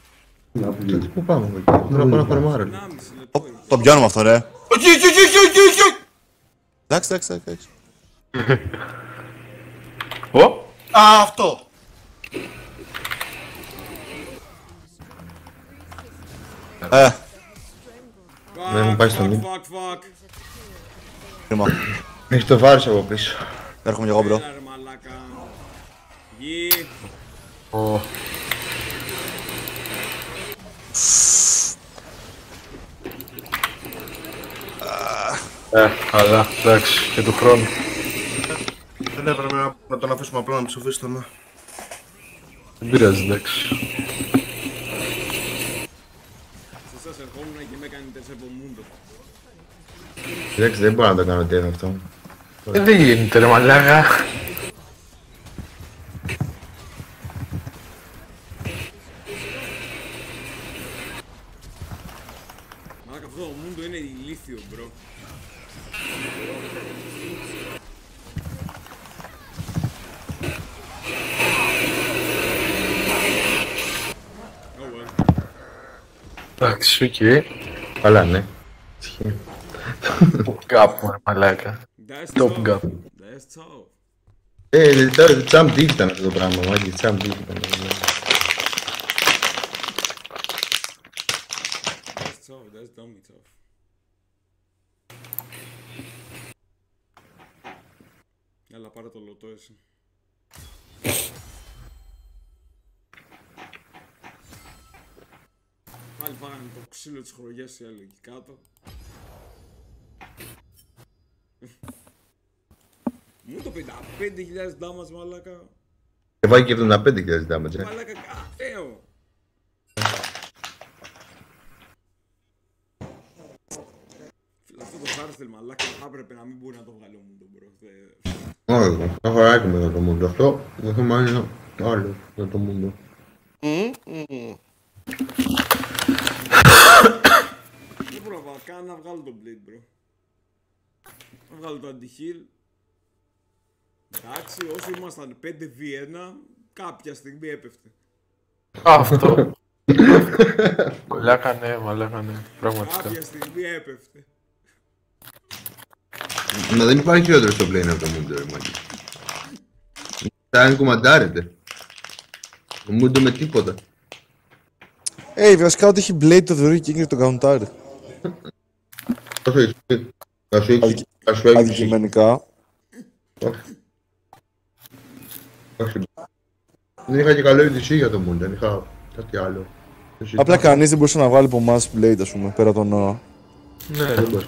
[SPEAKER 3] Τότε πού πάμε από εκεί, πρέπει να πάω να φαρμάρω. λίγο.
[SPEAKER 1] 1,5 λεπτό.
[SPEAKER 8] Το πιάνουμε αυτό, ρε.
[SPEAKER 7] Εκεί, εκεί, εκεί, εκεί, εκεί!
[SPEAKER 8] Εντάξει, εντάξει, εντάξει.
[SPEAKER 10] Ω!
[SPEAKER 7] Α, αυτό!
[SPEAKER 8] Ε,
[SPEAKER 3] Δεν μου πάει στο
[SPEAKER 1] Fuck,
[SPEAKER 3] μη.
[SPEAKER 1] fuck, fuck.
[SPEAKER 8] κρίμα.
[SPEAKER 3] Έχει το βάρος από πίσω.
[SPEAKER 8] Έρχομαι κι εγώ, bro.
[SPEAKER 1] Έλα ρε μαλάκα. Γη.
[SPEAKER 10] Ω. Ε, αλλά εντάξει, και του χρόνου.
[SPEAKER 7] Δεν έπρεπε να, να τον αφήσουμε απλά να ψοφήσει τον.
[SPEAKER 10] Δεν πειράζει, εντάξει.
[SPEAKER 1] Σε εσάς ερχόμουν και με έκανε τερσέπο μούντο.
[SPEAKER 3] Εντάξει, δεν μπορώ να το κάνω τι είναι αυτό.
[SPEAKER 10] Ε, δεν γίνεται ρε μαλάκα.
[SPEAKER 1] Μαλάκα αυτό το Mundo είναι ηλίθιο, bro. Oh well.
[SPEAKER 10] Εντάξει, οκ.
[SPEAKER 3] Καλά, ναι. Ισχύει.
[SPEAKER 10] Gap μου, ρε μαλάκα.
[SPEAKER 1] That's
[SPEAKER 10] Top
[SPEAKER 1] tough.
[SPEAKER 10] gap.
[SPEAKER 1] That's tough.
[SPEAKER 3] Ε, τώρα τσάμπ τι ήταν αυτό το πράγμα, μάγκη, τσάμπ τι ήταν. ναι.
[SPEAKER 1] That's tough. That's dummy tough. Έλα, πάρε το λωτό εσύ. Πάλι φάγανε το ξύλο της χρονιάς οι άλλοι εκεί κάτω. Μου το 55.000 damage μαλάκα.
[SPEAKER 3] Και πάει και 75.000 damage, ε.
[SPEAKER 1] Μαλάκα κατέω. Φίλε, αυτό το Heartsteel μαλάκα θα έπρεπε να μην μπορεί να το βγάλει ο Mundo bro. Θε-
[SPEAKER 3] Όχι, θα χωράκι με το Mundo. Αυτό το θέμα είναι άλλο με το μούντο.
[SPEAKER 1] Δεν μπορώ να βάλω καν να βγάλω τον blade bro. Να βγάλω το anti-heal. Εντάξει, όσο ήμασταν 5v1, κάποια στιγμή έπεφτε.
[SPEAKER 10] Αυτό. Μαλάκα ναι, μαλάκα ναι. Πραγματικά.
[SPEAKER 1] Κάποια στιγμή έπεφτε.
[SPEAKER 3] Μα δεν υπάρχει χειρότερο στο plane από το μούντο, ρε μάγκη. Θα είναι κουμαντάρετε. Το μούντο με τίποτα.
[SPEAKER 8] Ε, βασικά ότι έχει Blade το θεωρεί και είναι το καουντάρι.
[SPEAKER 3] Όσο έχει. Θα σου έχει. Θα σου έχεις.
[SPEAKER 8] Αντικειμενικά.
[SPEAKER 3] Όχι. Δεν είχα και καλό EDC για το μούντο, δεν είχα κάτι άλλο. Δεν συζητάω.
[SPEAKER 8] Απλά κανείς δεν μπορούσε να βάλει από εμάς Blade, ας πούμε, πέρα τον Noah.
[SPEAKER 10] Ναι.
[SPEAKER 3] Δεν μπορεί.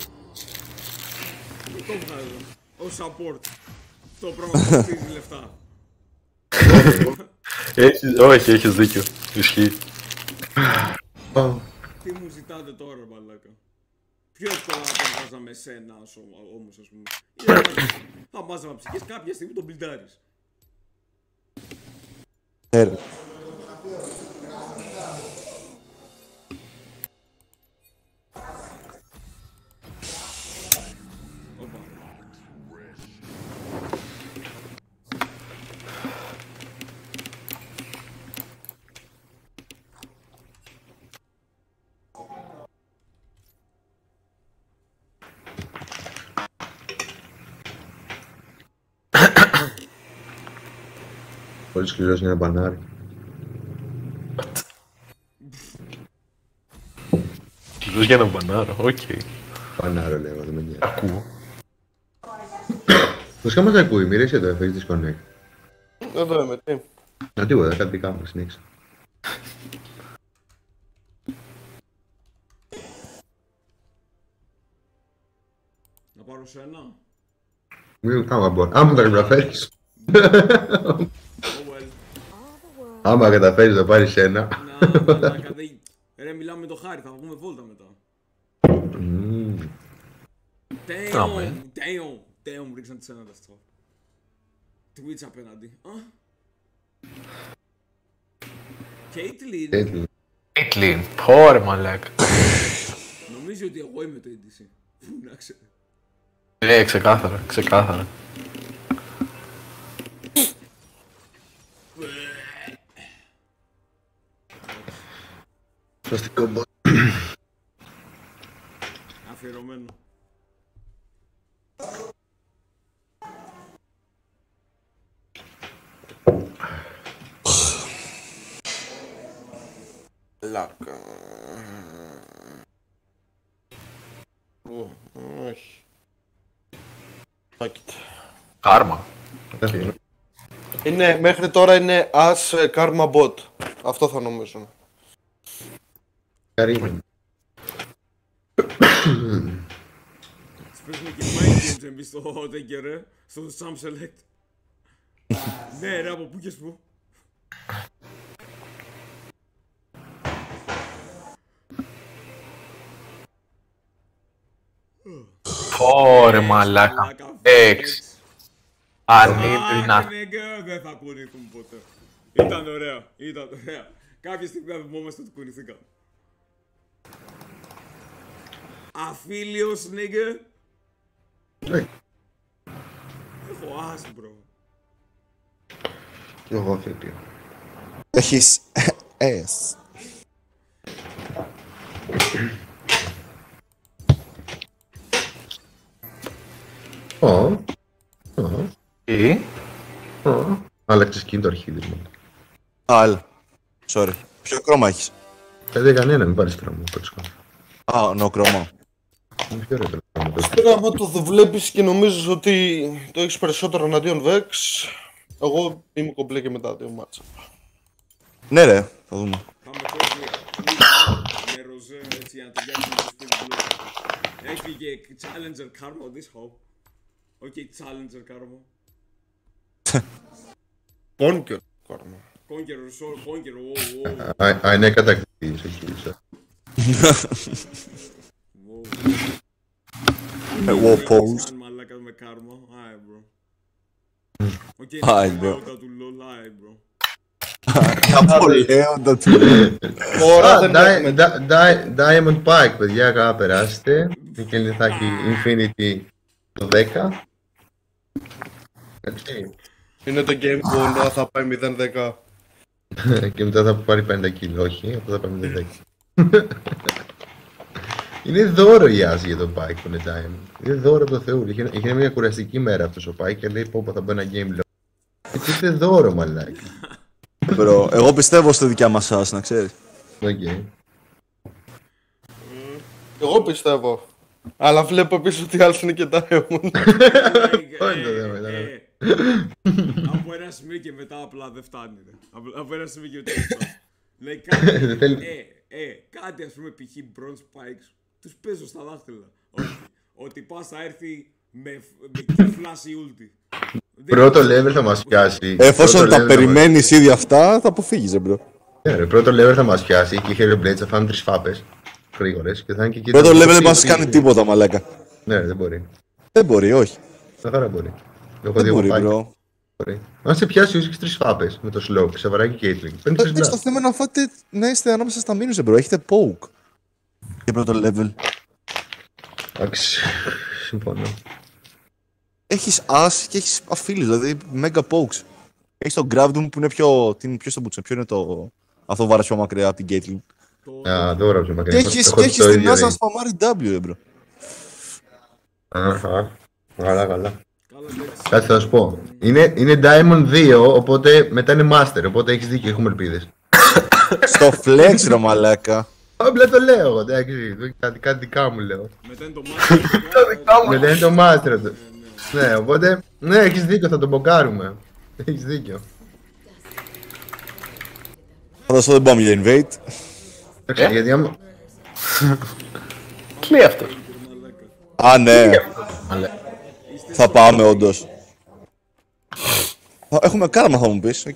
[SPEAKER 1] Δεν το βγάζω. Ως support. Αυτό πράγμα που κοστίζει λεφτά.
[SPEAKER 10] Έχεις, όχι, έχεις δίκιο. Ισχύει.
[SPEAKER 1] Τι μου ζητάτε τώρα, μαλάκα. Πιο εύκολα να τον βάζαμε εσένα όσο- όμως, ας πούμε. Ή να βάζεις- Θα μάζεμα ψυχές κάποια στιγμή τον μπιλντάρεις.
[SPEAKER 3] Πολύ σκληρός είναι μπανάρι.
[SPEAKER 10] Κιλούς για να μπανάρω, οκ.
[SPEAKER 3] Μπανάρο λέω, δεν με νοιάζει.
[SPEAKER 10] Ακούω.
[SPEAKER 3] Βασικά μας ακούει, μοιράσαι το, έχεις disconnect.
[SPEAKER 7] Εδώ είμαι, τι.
[SPEAKER 3] Να τίποτα, κάτι δικά μου, συνέχισε.
[SPEAKER 1] Να πάρω σένα.
[SPEAKER 3] Μην άμα μπορεί. Άμα τα καταφέρεις.
[SPEAKER 1] Oh well.
[SPEAKER 3] Άμα καταφέρεις να πάρεις ένα.
[SPEAKER 1] Να, μαλάκα, δεν... Ρε, μιλάμε με το χάρι, θα βγούμε βόλτα μετά.
[SPEAKER 3] Μμμ.
[SPEAKER 1] Damn,
[SPEAKER 10] Αμέ.
[SPEAKER 1] damn, damn, ρίξαν τη σένα τα στροφ. Twitch απέναντι. Α. Caitlyn,
[SPEAKER 3] Έτσι.
[SPEAKER 10] Ιτλίν, πόρε μαλάκα.
[SPEAKER 1] νομίζει ότι εγώ είμαι το EDC. Πού να ξέρει.
[SPEAKER 10] Ναι, ξεκάθαρα, ξεκάθαρα.
[SPEAKER 3] Φραστικό μπο...
[SPEAKER 1] Αφιερωμένο.
[SPEAKER 7] Λάκα. Όχι.
[SPEAKER 10] Κάρμα.
[SPEAKER 7] Είναι, μέχρι τώρα είναι as ε, karma bot. Αυτό θα νομίζουμε.
[SPEAKER 3] Καρύμι.
[SPEAKER 1] Παίζουμε και mind games εμείς στο Denker, ρε. Στο Sam Select. ναι ρε, από πού και σπου.
[SPEAKER 10] Ωρε μαλάκα. Έξι. Ανίπληνα.
[SPEAKER 1] Αχ, νέγκα, δεν θα κουνηθούν ποτέ. Ήταν ωραία, ήταν ωραία. Κάποια στιγμή θα θυμόμαστε ότι κουνηθήκαμε. Αφίλιος, νέγκα.
[SPEAKER 3] Ναι.
[SPEAKER 1] Έχω άσπρο.
[SPEAKER 3] Κι εγώ φίλιο.
[SPEAKER 8] Έχεις S.
[SPEAKER 3] Ω. Ω.
[SPEAKER 10] Τι.
[SPEAKER 3] Ω. Άλλαξε skin το αρχίδι μου.
[SPEAKER 8] Αλ. Sorry. Ποιο χρώμα έχεις;
[SPEAKER 3] Δεν δεν κανένα, μην πάρεις χρώμα. Κότσο.
[SPEAKER 8] Α, νο χρώμα.
[SPEAKER 3] Είναι πιο ωραίο το χρώμα. το-
[SPEAKER 7] Τώρα άμα το βλέπεις και νομίζεις ότι το έχεις περισσότερο εναντίον Vex, εγώ είμαι κομπλέ και με τα δύο μάτσα.
[SPEAKER 8] Ναι ρε, θα δούμε.
[SPEAKER 1] Πάμε τώρα με ροζέ, έτσι, για να ταιριάξουμε το Spin Blue. Έχει και Challenger Karma this hoe. Όχι Challenger Karma.
[SPEAKER 7] Πόνκιο κόρμα.
[SPEAKER 1] Conqueror, sorry, Conqueror, wow, wow.
[SPEAKER 3] Α, α, είναι κατακτητής εκεί. σε.
[SPEAKER 8] Εγώ pose.
[SPEAKER 1] Σαν μαλάκα με κάρμα. Άι, bro. Οκ,
[SPEAKER 8] Άι,
[SPEAKER 1] είναι
[SPEAKER 8] bro.
[SPEAKER 1] τα του LOL, άι, bro.
[SPEAKER 8] Απολέοντα του.
[SPEAKER 7] Τώρα
[SPEAKER 3] Α,
[SPEAKER 7] δεν
[SPEAKER 3] Di-
[SPEAKER 7] έχουμε.
[SPEAKER 3] Di- Di- Diamond Pike, παιδιά, καλά περάστε. Και θα έχει Infinity το 10. Έτσι.
[SPEAKER 7] Είναι το game που όντως θα πάει 0-10.
[SPEAKER 3] και μετά θα πάρει 50 kill, όχι, αυτό θα πάρει 10. Είναι δώρο η Ashe για τον Pyke που είναι Diamond. Είναι δώρο από το Θεού. Είχε, είχε μια κουραστική μέρα αυτός ο Pyke και λέει πω πω θα μπω ένα game low. Έτσι είναι δώρο μαλάκι.
[SPEAKER 8] Bro, εγώ πιστεύω στη δικιά μας σας, να ξέρεις.
[SPEAKER 3] Οκ.
[SPEAKER 7] Εγώ πιστεύω. Αλλά βλέπω επίσης ότι άλλος είναι και Diamond.
[SPEAKER 3] Αυτό είναι το θέμα. ήταν.
[SPEAKER 1] Ε, Από ένα σημείο και μετά απλά δεν φτάνει. ρε. Από- Από ένα σημείο και μετά δεν φτάνει. Ναι, κάτι,
[SPEAKER 3] Δεν θέλει-
[SPEAKER 1] ε, ε, κάτι ας πούμε π.χ. bronze spikes, τους παίζω στα δάχτυλα. Όχι, ότι πας θα έρθει με, με και flash η ulti. Δεν-
[SPEAKER 3] Πρώτο level θα μας πιάσει.
[SPEAKER 8] Εφόσον
[SPEAKER 3] Πρώτο
[SPEAKER 8] τα
[SPEAKER 3] level θα μας-
[SPEAKER 8] περιμένεις ήδη αυτά, θα αποφύγεις, ρε, bro.
[SPEAKER 3] Ναι, ρε, πρώτο level θα μας πιάσει και οι Hero Blades θα φάνε τρεις φάπες γρήγορες και θα είναι και εκεί.
[SPEAKER 8] Πρώτο
[SPEAKER 3] το-
[SPEAKER 8] level δεν μας κάνει τίποτα, μαλάκα.
[SPEAKER 3] Ναι, ρε, δεν μπορεί.
[SPEAKER 8] Δεν μπορεί, όχι.
[SPEAKER 3] Καθαρά μπορεί. Έχω
[SPEAKER 8] Δεν
[SPEAKER 3] δει
[SPEAKER 8] μπορεί,
[SPEAKER 3] εγώ
[SPEAKER 8] bro.
[SPEAKER 3] Μπορεί. Αν σε πιάσει, έχεις τρεις φάπες με το slow, ξεβαράκι και Caitlyn. Παίρνεις τρεις
[SPEAKER 8] Εντάξει, το
[SPEAKER 3] blast.
[SPEAKER 8] θέμα είναι να φάτε να είστε ανάμεσα στα μήνους, bro. Έχετε poke. Και πρώτο level.
[SPEAKER 3] Εντάξει, συμφωνώ.
[SPEAKER 8] Έχεις as και έχεις αφίλεις, δηλαδή mega pokes. Έχεις το Gravdom που είναι πιο... Τι είναι πιο στο μπούτσο, ποιο είναι το... Αυτό βάρας πιο μακριά από την Caitlyn.
[SPEAKER 3] Α, δεν μπορώ να
[SPEAKER 8] Και
[SPEAKER 3] μακριά.
[SPEAKER 8] έχεις,
[SPEAKER 3] Έχω
[SPEAKER 8] και
[SPEAKER 3] το
[SPEAKER 8] έχεις την
[SPEAKER 3] ίδιο
[SPEAKER 8] Asa
[SPEAKER 3] range.
[SPEAKER 8] σπαμάρει W, ε, bro.
[SPEAKER 3] Αχα, Καλά, καλά. Κάτι θα σου πω. Είναι, είναι Diamond 2, οπότε μετά είναι Master, οπότε έχεις δίκιο, έχουμε ελπίδες.
[SPEAKER 8] Στο flex, ρε μαλάκα.
[SPEAKER 3] Απλά το λέω εγώ, εντάξει, κάτι, κάτι δικά μου λέω.
[SPEAKER 1] Μετά είναι το master.
[SPEAKER 3] Μετά είναι το Master. του. Ναι, οπότε, ναι, έχεις δίκιο, θα τον μποκάρουμε. Έχεις δίκιο.
[SPEAKER 8] Φανταστώ δεν πάμε για invade.
[SPEAKER 3] Εντάξει, γιατί άμα...
[SPEAKER 10] Τι λέει αυτός;
[SPEAKER 8] Α, ναι. Θα πάμε, όντως. Θα- Έχουμε Karma, θα μου πεις, οκ.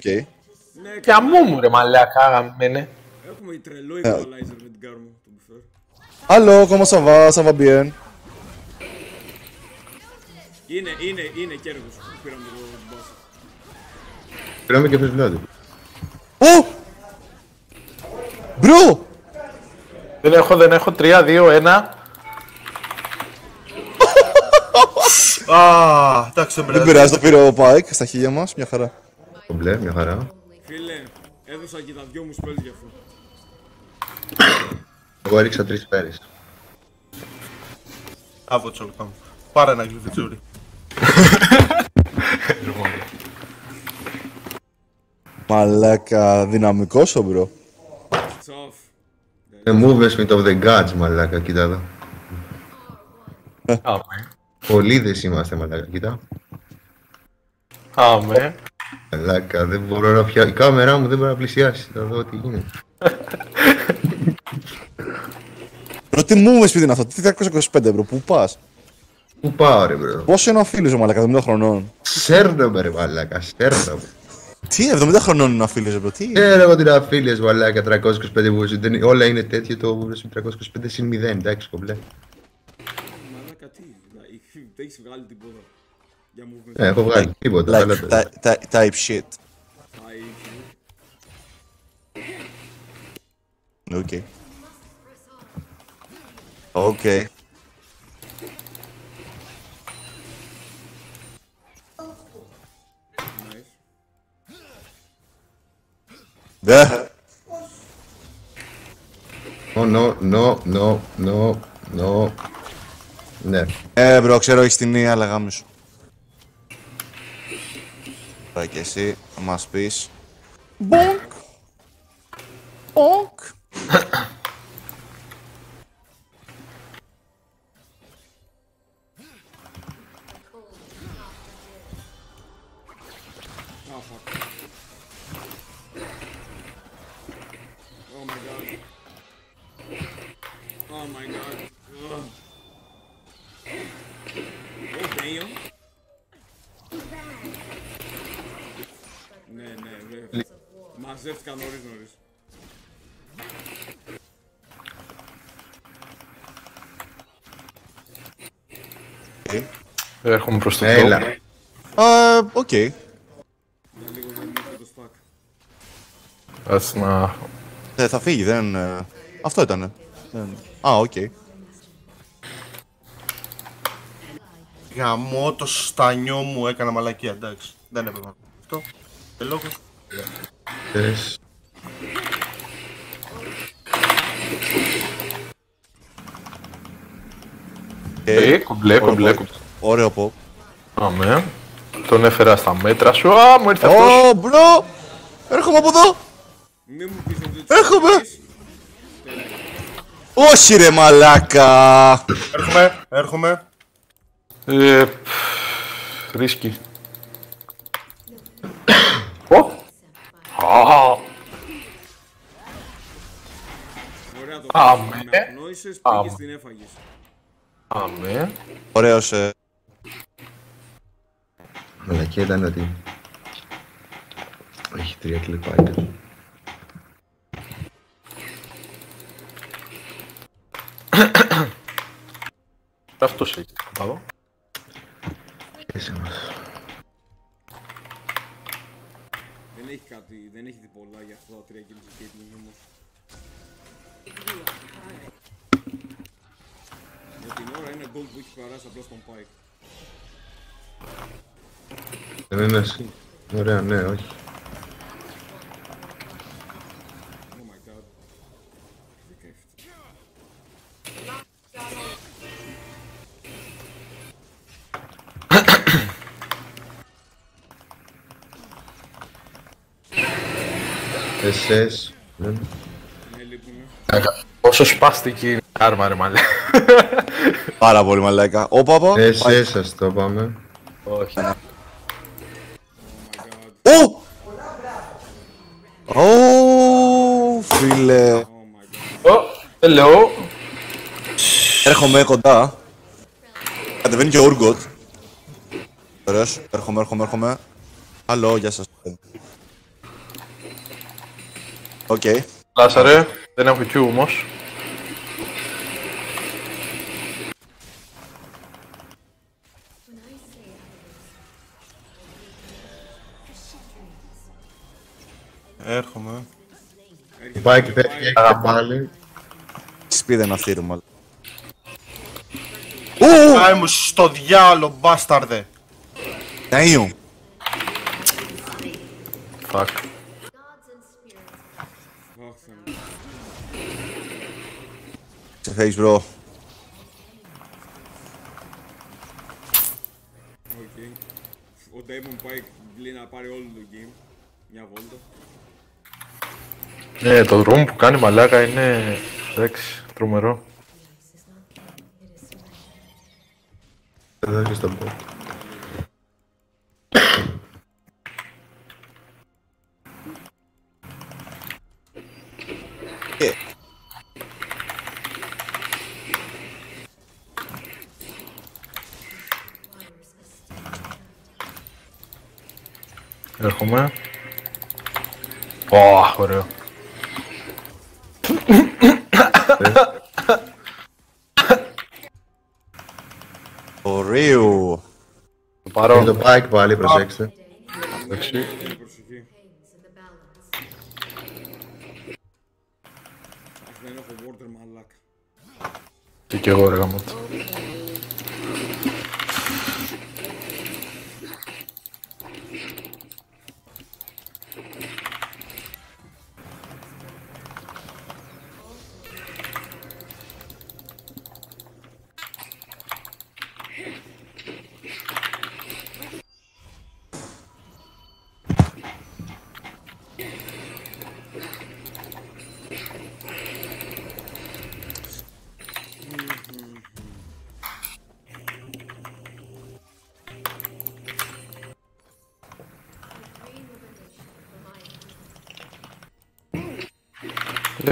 [SPEAKER 10] Και Αμούμου ρε μαλάκα, γαμημένε.
[SPEAKER 1] Έχουμε τρελό
[SPEAKER 8] Ε.
[SPEAKER 1] equalizer με την Karma, το buffer.
[SPEAKER 8] Allô, comment ça va? Ça va bien?
[SPEAKER 1] Είναι, είναι, είναι κέρδος που πήραμε το boss.
[SPEAKER 3] Πήραμε και φεσβιλάτη.
[SPEAKER 8] Ω! Bro!
[SPEAKER 10] Δεν έχω, δεν έχω. 3, 2, 1.
[SPEAKER 7] Α, εντάξει, δεν
[SPEAKER 8] Δεν πειράζει, το πήρε ο Pike στα χίλια μας, μια χαρά.
[SPEAKER 3] Μπλε, μια χαρά.
[SPEAKER 1] Φίλε, έδωσα και τα δυο μου spells για αυτό.
[SPEAKER 3] Εγώ έριξα τρεις σφαίρες.
[SPEAKER 7] Άβο τσολικά μου. Πάρε ένα γλυφιτσούρι.
[SPEAKER 8] Μαλάκα, δυναμικός ο bro.
[SPEAKER 1] Τσαφ.
[SPEAKER 3] The movement of the gods, μαλάκα, κοίτα εδώ.
[SPEAKER 10] Αμέ.
[SPEAKER 3] Πολύδες είμαστε, μαλάκα, κοίτα.
[SPEAKER 10] Αμέ.
[SPEAKER 3] Μαλάκα, δεν μπορώ να πια... Η κάμερά μου δεν μπορεί να πλησιάσει, θα δω τι γίνεται.
[SPEAKER 8] Bro, τι μου σπίτι είναι αυτό, τι 325 ευρώ, πού πας;
[SPEAKER 3] Πού πάω ρε μπρο.
[SPEAKER 8] Πόσο είναι ο φίλος μου, μαλάκα, 70 χρονών;
[SPEAKER 3] Σέρνομαι ρε μαλάκα, σέρνομαι.
[SPEAKER 8] Τι, 70 χρονών είναι ο φίλος, bro, τι.
[SPEAKER 3] Ε, ρε εγώ την αφίλιες μαλάκα, 325 που δεν- όλα είναι τέτοιο, το 325 συν 0, εντάξει κομπλέ.
[SPEAKER 1] Μαλάκα τι, δηλαδή, δεν έχεις βγάλει τίποτα. Για movement.
[SPEAKER 3] Ε, έχω βγάλει τίποτα, αλλά
[SPEAKER 8] Like, ty- ty- type shit.
[SPEAKER 1] Άι,
[SPEAKER 8] Οκ. Οκ.
[SPEAKER 1] nice.
[SPEAKER 8] Δε.
[SPEAKER 3] Oh, no, no, no, no, no. Ναι.
[SPEAKER 8] Ε, bro, ξέρω έχεις την μία, αλλά γάμι σου. Τώρα και εσύ, θα μας πεις. Bonk. Μπονκ.
[SPEAKER 1] Μαζεύτηκαν νωρίς νωρίς.
[SPEAKER 10] Έρχομαι προς το
[SPEAKER 3] Έλα.
[SPEAKER 10] top.
[SPEAKER 8] Α, οκ.
[SPEAKER 1] Για λίγο δεν είναι το stack.
[SPEAKER 10] Ας να...
[SPEAKER 8] Ε, θα φύγει, δεν... ε, Αυτό ήτανε. Δεν- Α, οκ.
[SPEAKER 7] Γαμώ το στανιό μου έκανα μαλακία, εντάξει. Δεν έπρεπε. να- Αυτό. Και λόγο.
[SPEAKER 3] Θες.
[SPEAKER 10] Ε, κομπλέ, κομπλέ, κομπλέ.
[SPEAKER 8] Ωραίο pop.
[SPEAKER 10] Αμέ. Τον έφερα στα μέτρα σου. Α, μου ήρθε αυτός.
[SPEAKER 8] Ω, bro! Έρχομαι από εδώ!
[SPEAKER 1] Μην μου πεις ότι τους
[SPEAKER 8] Έρχομαι!
[SPEAKER 1] ξέρεις.
[SPEAKER 8] Όχι ρε μαλάκα!
[SPEAKER 7] Έρχομαι, έρχομαι.
[SPEAKER 10] Ε, πφ, Ρίσκι. Ω. Α,
[SPEAKER 1] το
[SPEAKER 10] Αμέ.
[SPEAKER 1] κάνεις. Με απνόησες, πήγες
[SPEAKER 10] Αμέ.
[SPEAKER 1] την έφαγες.
[SPEAKER 10] αμέ.
[SPEAKER 8] Ωραίος, ε.
[SPEAKER 3] Μαλακία ήταν ότι... Έχει τρία κλιπάκια.
[SPEAKER 10] Αυτός έχει. Θα δω.
[SPEAKER 3] Είσαι μας.
[SPEAKER 1] Δεν έχει κάτι, δεν έχει δει πολλά για αυτά τα τρία kills του Caitlyn όμως. Για την ώρα είναι gold που έχει περάσει απλά στον Pike.
[SPEAKER 3] Δεν είναι εσύ. Ωραία, ναι, όχι.
[SPEAKER 1] Oh my god. 17.
[SPEAKER 3] Εσές. Δεν...
[SPEAKER 1] Ναι, λείπουμε.
[SPEAKER 10] Πόσο σπάστηκε είναι η άρμα ρε μαλέ.
[SPEAKER 8] Πάρα πολύ μαλάκα. Ω, πάπα.
[SPEAKER 3] Εσές σας το πάμε.
[SPEAKER 10] Όχι.
[SPEAKER 8] Ω! Ω, φίλε.
[SPEAKER 1] Oh my god.
[SPEAKER 10] Ω, hello.
[SPEAKER 8] Έρχομαι κοντά. Κατεβαίνει και ο Ούργκοτ. Ωραίος. Έρχομαι, έρχομαι, έρχομαι. Άλλο, γεια σας. Οκ.
[SPEAKER 10] Λάσα ρε. Δεν έχω Q όμως.
[SPEAKER 7] Έρχομαι.
[SPEAKER 3] Πάει και πέφτει και έχετε πάλι.
[SPEAKER 8] Τι σπίδα είναι αυτή, ρε μάλλον.
[SPEAKER 7] Άι μου στο διάολο, μπάσταρδε.
[SPEAKER 8] Ναΐου.
[SPEAKER 10] Fuck.
[SPEAKER 1] Αχ, Θεέ μου.
[SPEAKER 8] Σε face, bro.
[SPEAKER 1] Οκ. Ο Damon Pike λέει να πάρει όλο το game. Μια βόλτα.
[SPEAKER 10] Ναι, το drum που κάνει μαλάκα είναι Εντάξει, τρομερό.
[SPEAKER 3] Εδώ και στον bot.
[SPEAKER 10] Έρχομαι. Ω, ωραίο.
[SPEAKER 8] Ωραίο.
[SPEAKER 10] Παρόν.
[SPEAKER 3] Είναι το bike πάλι, προσέξτε.
[SPEAKER 10] Εντάξει.
[SPEAKER 1] Προσοχή. Αχ, δεν έχω border μαλάκα.
[SPEAKER 10] Τι κι εγώ ρε γαμώτο.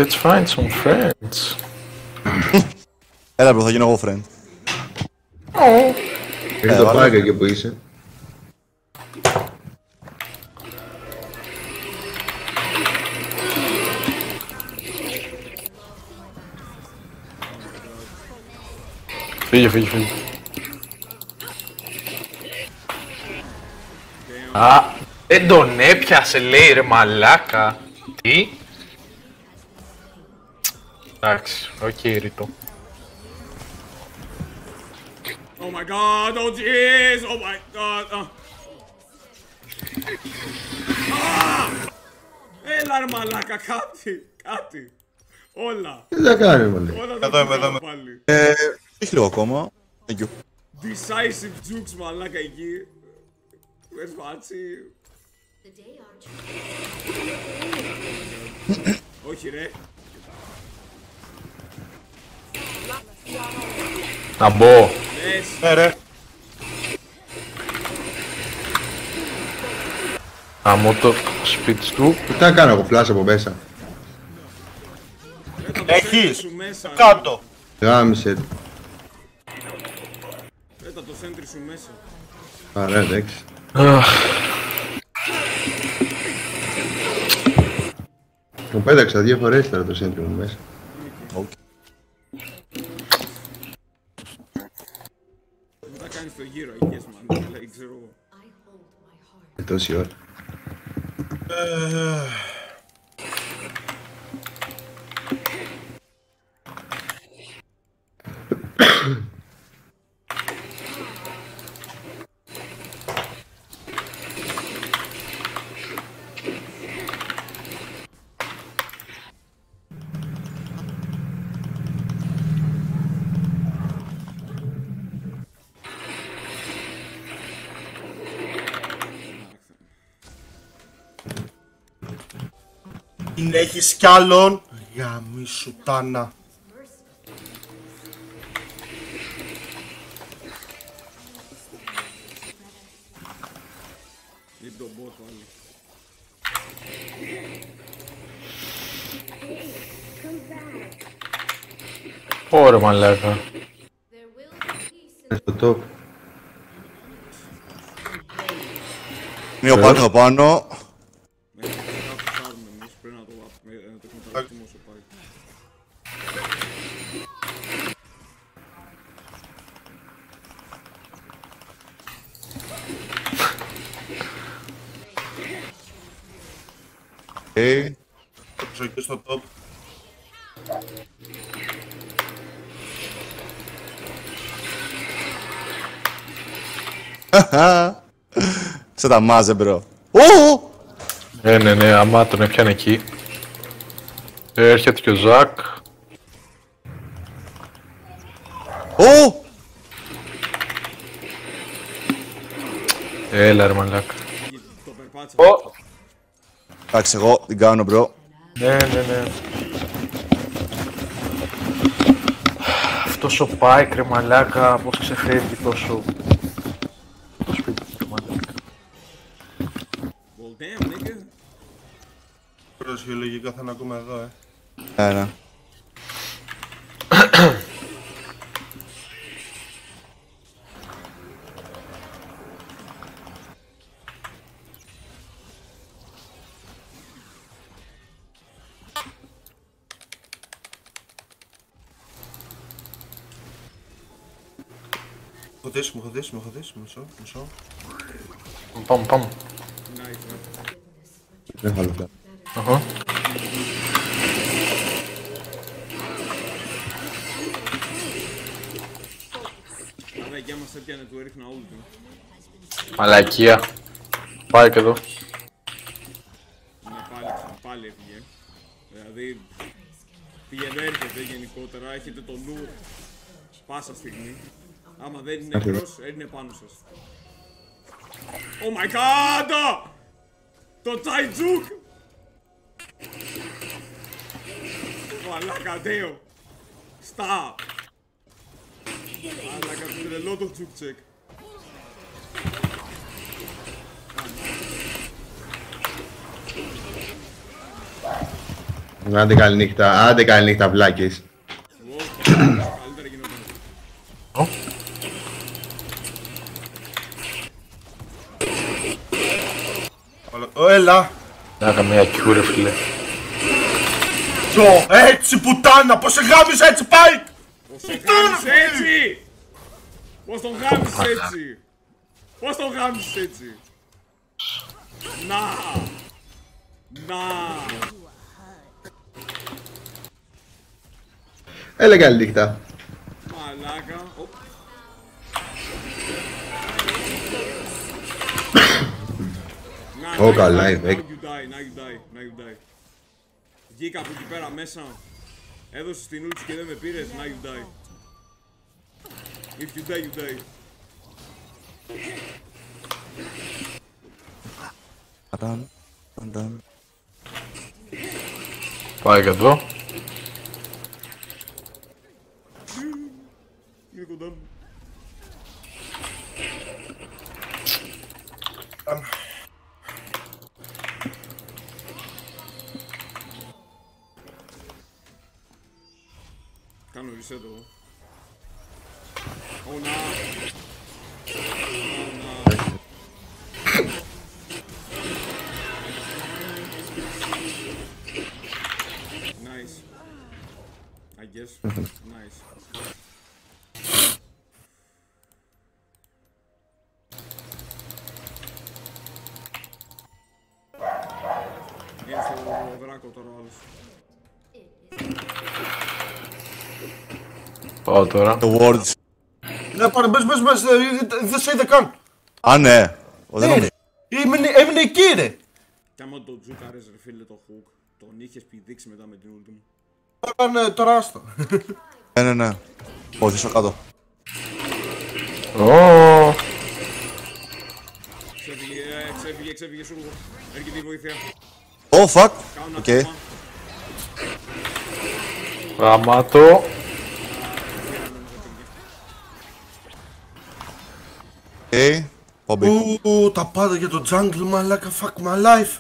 [SPEAKER 10] Let's find some friends.
[SPEAKER 8] Έλα bro, θα γίνω εγώ friend.
[SPEAKER 3] Είναι
[SPEAKER 8] Ε,
[SPEAKER 3] το
[SPEAKER 8] βάλε.
[SPEAKER 3] bike εκεί που είσαι.
[SPEAKER 10] Φύγε, φύγε, φύγε. Α, δεν τον έπιασε λέει ρε μαλάκα. Τι. Εντάξει, οκ ρητό.
[SPEAKER 1] Oh my god, oh jeez, oh my god. ah. Ah! Έλα ρε μαλάκα, κάτι, κάτι. Όλα.
[SPEAKER 3] Τι θα κάνει, μάλλον.
[SPEAKER 1] Όλα
[SPEAKER 7] Εδώ
[SPEAKER 1] τα
[SPEAKER 7] είμαι, εδώ
[SPEAKER 1] πήγα
[SPEAKER 7] είμαι.
[SPEAKER 1] πάλι.
[SPEAKER 8] Ε, έχει λίγο ακόμα. Thank you.
[SPEAKER 1] Decisive jukes μαλάκα εκεί. Πες φάτσι. Όχι ρε.
[SPEAKER 10] Να μπω.
[SPEAKER 1] Λες.
[SPEAKER 7] Ναι ρε.
[SPEAKER 10] Αμώ το σπίτι του.
[SPEAKER 3] Τι θα κάνω εγώ, flash από μέσα.
[SPEAKER 7] Έχεις.
[SPEAKER 1] Σου μέσα.
[SPEAKER 7] Κάτω.
[SPEAKER 3] Γάμισε.
[SPEAKER 1] Πέτα το σέντρι σου μέσα.
[SPEAKER 3] Άρα, εντάξει. Μου πέταξα δύο φορές τώρα το σέντρι μου μέσα. Ε, τόση ώρα.
[SPEAKER 7] Την έχεις κι άλλον. Γαμίσου τάνα.
[SPEAKER 1] Λείπει τον bot πάλι.
[SPEAKER 10] Ωραία μαλάκα.
[SPEAKER 3] Είναι στο top.
[SPEAKER 8] Μείω πάνω πάνω.
[SPEAKER 1] Μέχρι να το πάρουμε εμείς, πρέπει να το, να το εκμεταλλευτούμε όσο πάει.
[SPEAKER 8] Ε,
[SPEAKER 7] Προσοχή στο top.
[SPEAKER 8] Σε τα μάζε bro. Ω!
[SPEAKER 10] Ναι, ναι, ναι, αμά τον έπιανε εκεί. Ε, Έρχεται και ο Ζακ.
[SPEAKER 8] Ω!
[SPEAKER 10] Έλα ρε μαλάκα.
[SPEAKER 1] Το περπάτησα.
[SPEAKER 8] Εντάξει εγώ την κάνω bro.
[SPEAKER 10] Ναι, ναι, ναι. τόσο πάει κρεμαλάκα, πως ξεφεύγει τόσο...
[SPEAKER 7] θα να ακούμε εδώ, ε.
[SPEAKER 8] Ναι, ναι.
[SPEAKER 7] Έχω δέσει, μου έχω δέσει, μου έχω δέσει, μισό, μισό.
[SPEAKER 10] Πάμε, πάμε.
[SPEAKER 1] Nice, man.
[SPEAKER 3] Δεν θα λεπτά.
[SPEAKER 1] Για μας έπιανε του έριχνα όλου του.
[SPEAKER 10] Μαλακία. Πάει και εδώ.
[SPEAKER 1] Ναι, πάλι, πάλι έφυγε. Δηλαδή, πηγαίνει έρχεται γενικότερα, έχετε το νου πάσα στιγμή. Άμα δεν είναι
[SPEAKER 3] Ακριβώς.
[SPEAKER 1] εκτός, είναι πάνω σας. Oh my god! Το Τσαϊτζούκ! Μαλάκα, ντέο! Stop! Μαλάκα, το τρελό το τσουκτσεκ.
[SPEAKER 3] Άντε καλή νύχτα, άντε καλή νύχτα, βλάκες.
[SPEAKER 1] Καλύτερα γινόταν.
[SPEAKER 7] Ω, έλα.
[SPEAKER 10] Να καμία κιού ρε φίλε.
[SPEAKER 7] Τζο, έτσι πουτάνα, πως σε γάμισα έτσι πάει.
[SPEAKER 1] Πώς τον γάμισες έτσι! Πώς τον γάμισες έτσι! Πώς τον γάμισες έτσι! Να! Να!
[SPEAKER 3] Έλα καλή νύχτα.
[SPEAKER 1] Μαλάκα. Οπ. Να,
[SPEAKER 3] Ω,
[SPEAKER 1] now you
[SPEAKER 3] καλά,
[SPEAKER 1] die,
[SPEAKER 3] η
[SPEAKER 1] now
[SPEAKER 3] δέκα.
[SPEAKER 1] you die, now you die, now you die. Βγήκα από εκεί πέρα μέσα. Έδωσες την ούλτ και δεν με πήρες, now you die. If you die, you die.
[SPEAKER 8] Ταν, ταν, ταν.
[SPEAKER 10] Πάει και εδώ.
[SPEAKER 1] Είναι κοντά μου. Κάνω reset εγώ. Ω, να! Ω, να! Nice. I guess. nice. Είναι στο δράκο τώρα ο άλλος.
[SPEAKER 10] Πάω τώρα.
[SPEAKER 8] Το Words.
[SPEAKER 7] Ναι, πάρε, μπες, μπες, μπες, ε, δεν σε είδε καν.
[SPEAKER 8] Α, ναι. Ο, δεν
[SPEAKER 7] Ναι,
[SPEAKER 8] νομίζω.
[SPEAKER 7] ρε. Έμεινε, έμεινε εκεί, ρε.
[SPEAKER 1] Κι άμα το τζούκαρες ρε φίλε το hook, τον είχες πηδήξει μετά με την ulti μου.
[SPEAKER 7] Τώρα, ναι, τώρα άστο.
[SPEAKER 8] Ναι, ναι, ναι. Όχι, στο κάτω.
[SPEAKER 10] Ω,
[SPEAKER 1] Ξέφυγε, ε, ξέφυγε, ξέφυγε σου Έρχεται η βοήθεια.
[SPEAKER 8] Ω, fuck.
[SPEAKER 1] Κάνω
[SPEAKER 8] Οκ.
[SPEAKER 1] ακόμα.
[SPEAKER 10] γαμάτο.
[SPEAKER 8] Οκ. Πόμπι.
[SPEAKER 7] Ου, τα πάντα για το jungle, μαλάκα, fuck my life.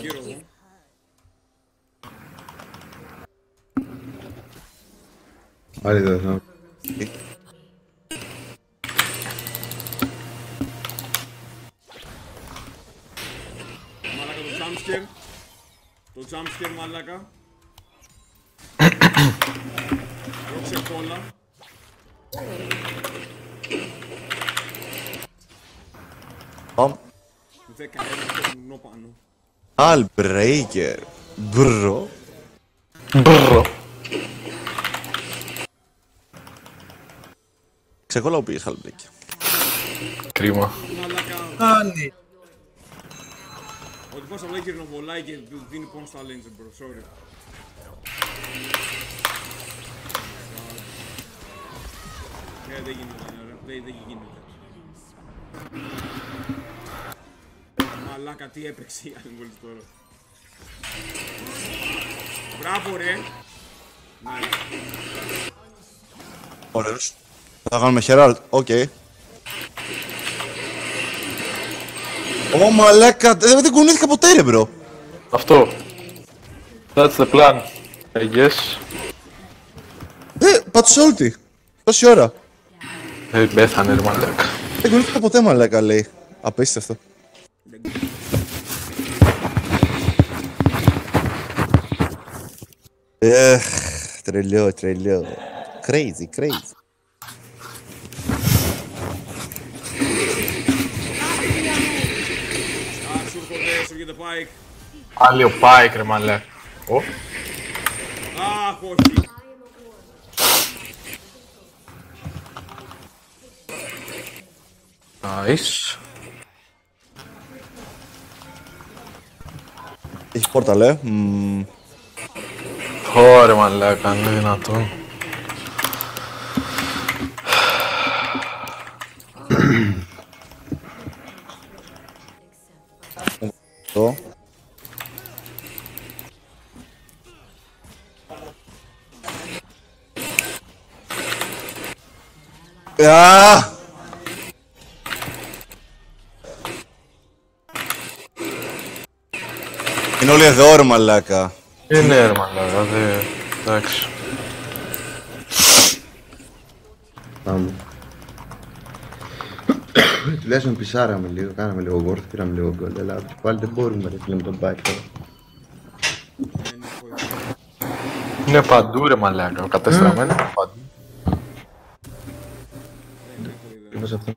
[SPEAKER 1] Γύρω εγώ.
[SPEAKER 3] Άλλη δεν θα.
[SPEAKER 1] Μαλάκα το jumpscare. Το jumpscare μαλάκα. Ρώξε κόλλα.
[SPEAKER 8] Παμ.
[SPEAKER 1] 10 ένα το νο πάνω.
[SPEAKER 8] Albreaker. Μπρο.
[SPEAKER 10] Μπρο.
[SPEAKER 8] Ξεκόλα που πήγες Albreaker.
[SPEAKER 10] Κρίμα.
[SPEAKER 1] Μαλάκα.
[SPEAKER 7] Κάνει.
[SPEAKER 1] Ότι πας απλά γυρνοβολάει και του δίνει πόνο στα lanes, bro. Sorry. Ε, δεν γίνεται, ρε. Δεν, δεν γίνεται. Μαλάκα, τι έπαιξε η άλλη μόλις τώρα. Μπράβο ρε. Nice.
[SPEAKER 8] Ωραίος. Θα κάνουμε Herald, οκ. Ω μαλάκα, δεν δεν κουνήθηκα ποτέ ρε bro.
[SPEAKER 10] Αυτό. That's the plan. I guess.
[SPEAKER 8] Ε, πάτησε ulti. Τόση ώρα.
[SPEAKER 10] Ε, πέθανε ρε μαλάκα.
[SPEAKER 8] Δεν κουνήθηκα ποτέ μαλάκα λέει. Απίστευτο. Εχ, τρελό, τρελό. Crazy, crazy.
[SPEAKER 1] Εντάξει, ουρκωτές, έρχεται Pyke.
[SPEAKER 10] Πάλι ο Pyke ρε μαλάκα. Ω.
[SPEAKER 1] Αχ, όχι.
[SPEAKER 10] Nice.
[SPEAKER 8] Έχει πόρτα λέ. Μμμ.
[SPEAKER 10] Ωραία μαλάκα, είναι δυνατόν.
[SPEAKER 8] Αυτό. Α! Είναι όλοι εδώ ρε μαλάκα.
[SPEAKER 10] Είναι ρε μαλάκα, δε... Εντάξει.
[SPEAKER 3] Πάμε. Τουλάχιστον πισάραμε λίγο, κάναμε λίγο worth, πήραμε λίγο γκολ, αλλά πάλι δεν μπορούμε ρε φίλε με τον bike τώρα.
[SPEAKER 10] Είναι παντού ρε μαλάκα, κατεστραμμένο παντού.
[SPEAKER 3] Είμαστε αυτό.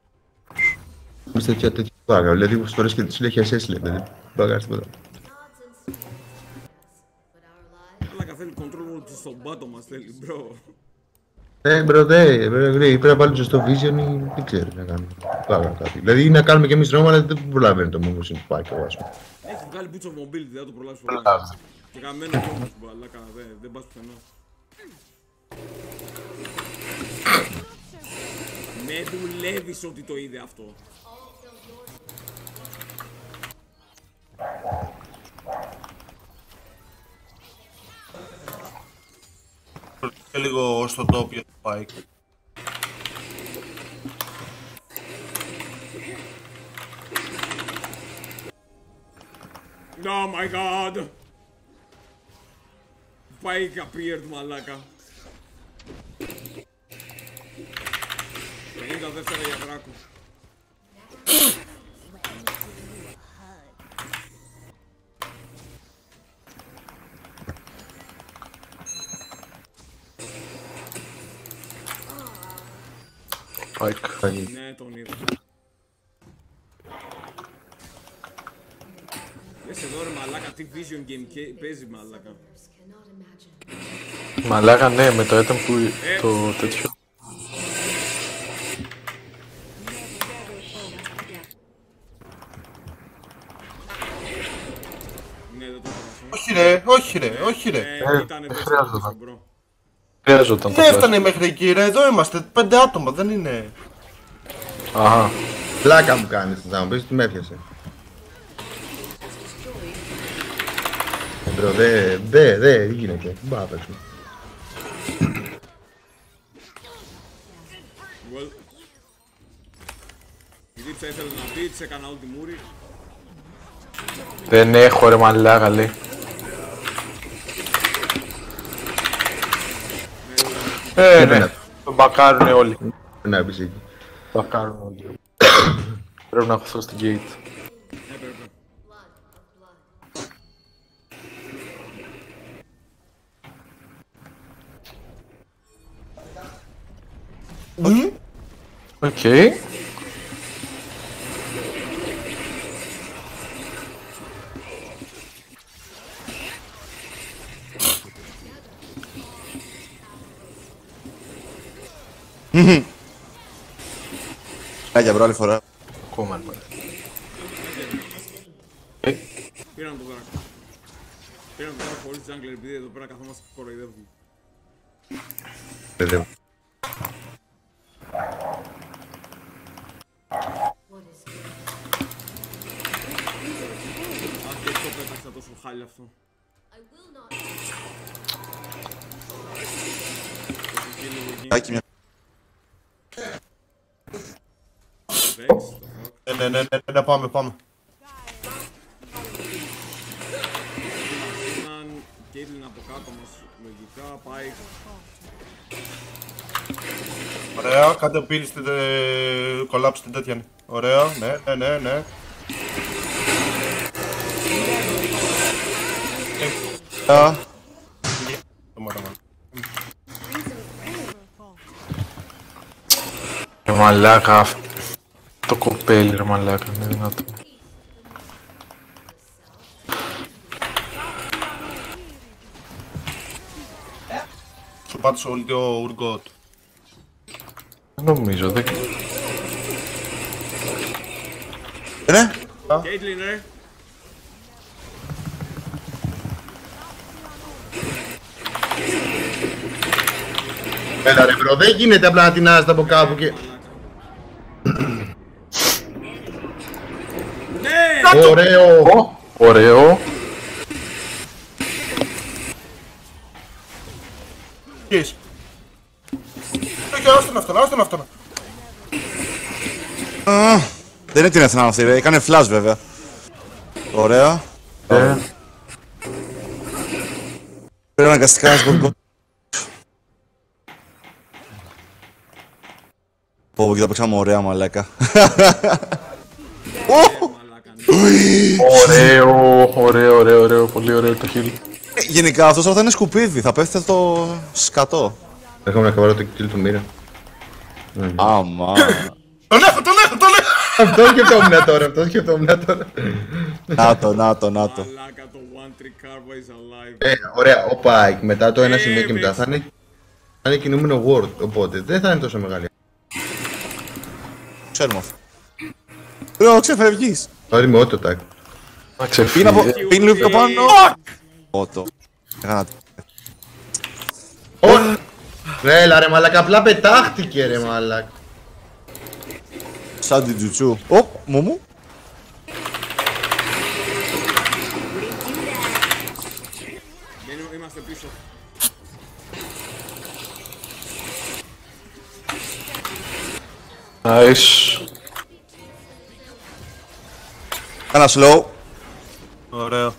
[SPEAKER 3] Είμαστε τέτοια τέτοια μπάγα, δηλαδή όπως φορές και τις συνέχεια εσείς λέτε, δεν μπαγάς τίποτα.
[SPEAKER 1] Μαλάκα θέλει control μόνο του στον πάτο μας θέλει, μπρο.
[SPEAKER 3] Ε, μπρο, δε, μπρο, ρε, πρέπει να βάλουμε στο vision ή δεν ξέρω τι να κάνουμε. Μπάγα κάτι. Δηλαδή να κάνουμε κι εμείς νόμο, αλλά δεν προλαβαίνει το μόνο που πάει και ας πούμε.
[SPEAKER 1] Έχει βγάλει boots of mobility, δεν θα το προλάβεις
[SPEAKER 10] Προλάβει.
[SPEAKER 1] ποτέ. Και γαμμένο κόμμα σου, μαλάκα, δεν, δεν πας πουθενά. Με δουλεύεις ότι το είδε αυτό.
[SPEAKER 7] Και λίγο στο τόπιο του Πάικ.
[SPEAKER 1] Oh my god! Πάει appeared, μαλάκα. 50 δεύτερα για δράκο.
[SPEAKER 10] Πάικ.
[SPEAKER 1] Ναι, τον είδα. Λες εδώ ρε μαλάκα, τι vision game και- παίζει μαλάκα.
[SPEAKER 10] Μαλάκα ναι, με το item που... το τέτοιο.
[SPEAKER 1] Ναι, δεν το φοβάσαι.
[SPEAKER 7] Όχι ρε, όχι ρε, όχι ρε.
[SPEAKER 1] Ε, ήτανε
[SPEAKER 10] δεν
[SPEAKER 1] τόσο
[SPEAKER 10] χρειάζονταν.
[SPEAKER 1] τόσο, μπρο.
[SPEAKER 10] Χρειάζονταν το
[SPEAKER 7] Δεν
[SPEAKER 10] flash.
[SPEAKER 7] έφτανε μέχρι εκεί ρε, εδώ είμαστε, πέντε άτομα, δεν είναι.
[SPEAKER 10] Αχα.
[SPEAKER 3] Πλάκα μου κάνεις, θα μου πεις τι με έφτασε. Ε, Μπρο, δε, δε, δε, δεν γίνεται. Δεν μπορώ να παίξουμε.
[SPEAKER 1] Well. Η δίψα ήθελε να πει, της έκανα όλη τη μούρη.
[SPEAKER 10] Δεν έχω ρε μαλάκα λέει. Ε, ναι. Τον μπακάρουνε όλοι.
[SPEAKER 3] Να πεις εκεί.
[SPEAKER 10] Μπακάρουνε όλοι. Πρέπει να χωθώ στην gate.
[SPEAKER 1] Έπρεπε.
[SPEAKER 10] Οκ.
[SPEAKER 8] Κάκια bro άλλη φορά.
[SPEAKER 10] Ακόμα λοιπόν.
[SPEAKER 1] Πήραμε το δράκο. Πήραμε το δράκο χωρίς jungler επειδή εδώ πέρα καθόμαστε κοροϊδεύουμε.
[SPEAKER 3] Παιδεύω.
[SPEAKER 8] Αχ, και το πέταξα τόσο χάλι αυτό. Άκη μια
[SPEAKER 7] ναι, ναι, ναι, ναι, ναι, πάμε, πάμε.
[SPEAKER 1] Έναν Caitlyn από κάτω μας, λογικά, πάει.
[SPEAKER 7] Ωραία, κάντε πύλη στην τε- collapse στην τέτοια. Ωραία, ναι, ναι, ναι, ναι.
[SPEAKER 8] Α,
[SPEAKER 7] Το μάραμα.
[SPEAKER 10] Ρε μαλάκα, αυτό το κοπέλι ρε μαλάκα, είναι δυνατό.
[SPEAKER 7] Σου πάτησε όλη το ουργκό του.
[SPEAKER 10] Δεν νομίζω, δεν...
[SPEAKER 8] ναι.
[SPEAKER 1] Caitlyn, ρε.
[SPEAKER 3] Έλα ρε bro, δεν γίνεται απλά να την άζετε από κάπου και...
[SPEAKER 1] Ναι!
[SPEAKER 3] Ωραίο!
[SPEAKER 10] Ωραίο.
[SPEAKER 7] Τι είσαι. Όχι, άστον αυτόν, άστον αυτόν.
[SPEAKER 8] Α, Δεν είναι την εθνά αυτή, ρε. Έκανε flash βέβαια. Ωραία.
[SPEAKER 10] Ε,
[SPEAKER 8] Πρέπει αναγκαστικά να σκορπώ. Πω πω και τα παίξαμε ωραία μαλάκα.
[SPEAKER 10] Ωραίο, ωραίο, ωραίο, ωραίο, πολύ ωραίο το χείλ.
[SPEAKER 8] Ε, Γενικά αυτός τώρα θα είναι σκουπίδι, θα πέφτει το σκατό.
[SPEAKER 3] Έχουμε να καβαρώ το kill του Μύρα.
[SPEAKER 8] Άμα.
[SPEAKER 7] Τον έχω, τον έχω, τον έχω.
[SPEAKER 3] Αυτό σκεφτόμουν τώρα, αυτό σκεφτόμουν τώρα.
[SPEAKER 8] Να το, να το, να το.
[SPEAKER 1] Μαλάκα το one trick carva is alive.
[SPEAKER 3] Ε, ωραία, ο Pike μετά το ένα
[SPEAKER 1] Ε,
[SPEAKER 3] σημείο και μετά
[SPEAKER 1] μες.
[SPEAKER 3] θα είναι, θα είναι κινούμενο word, οπότε δεν θα είναι τόσο μεγάλη.
[SPEAKER 8] Ξέρουμε αυτό. Ρο, ξεφεύγεις.
[SPEAKER 3] Sorry με auto tag.
[SPEAKER 10] Να
[SPEAKER 8] Πίνει από...
[SPEAKER 10] ξεφύγει.
[SPEAKER 8] Πίνει λίγο πιο πάνω. Ότο. Έκανα...
[SPEAKER 3] Ω! Ρε, έλα ρε μαλάκα, απλά πετάχτηκε ρε μαλάκα.
[SPEAKER 8] Σαν την τζουτσού. Οπ, μου μου.
[SPEAKER 1] Δεν είμαστε πίσω.
[SPEAKER 10] Nice.
[SPEAKER 8] Κάνα slow.
[SPEAKER 7] Ωραίο.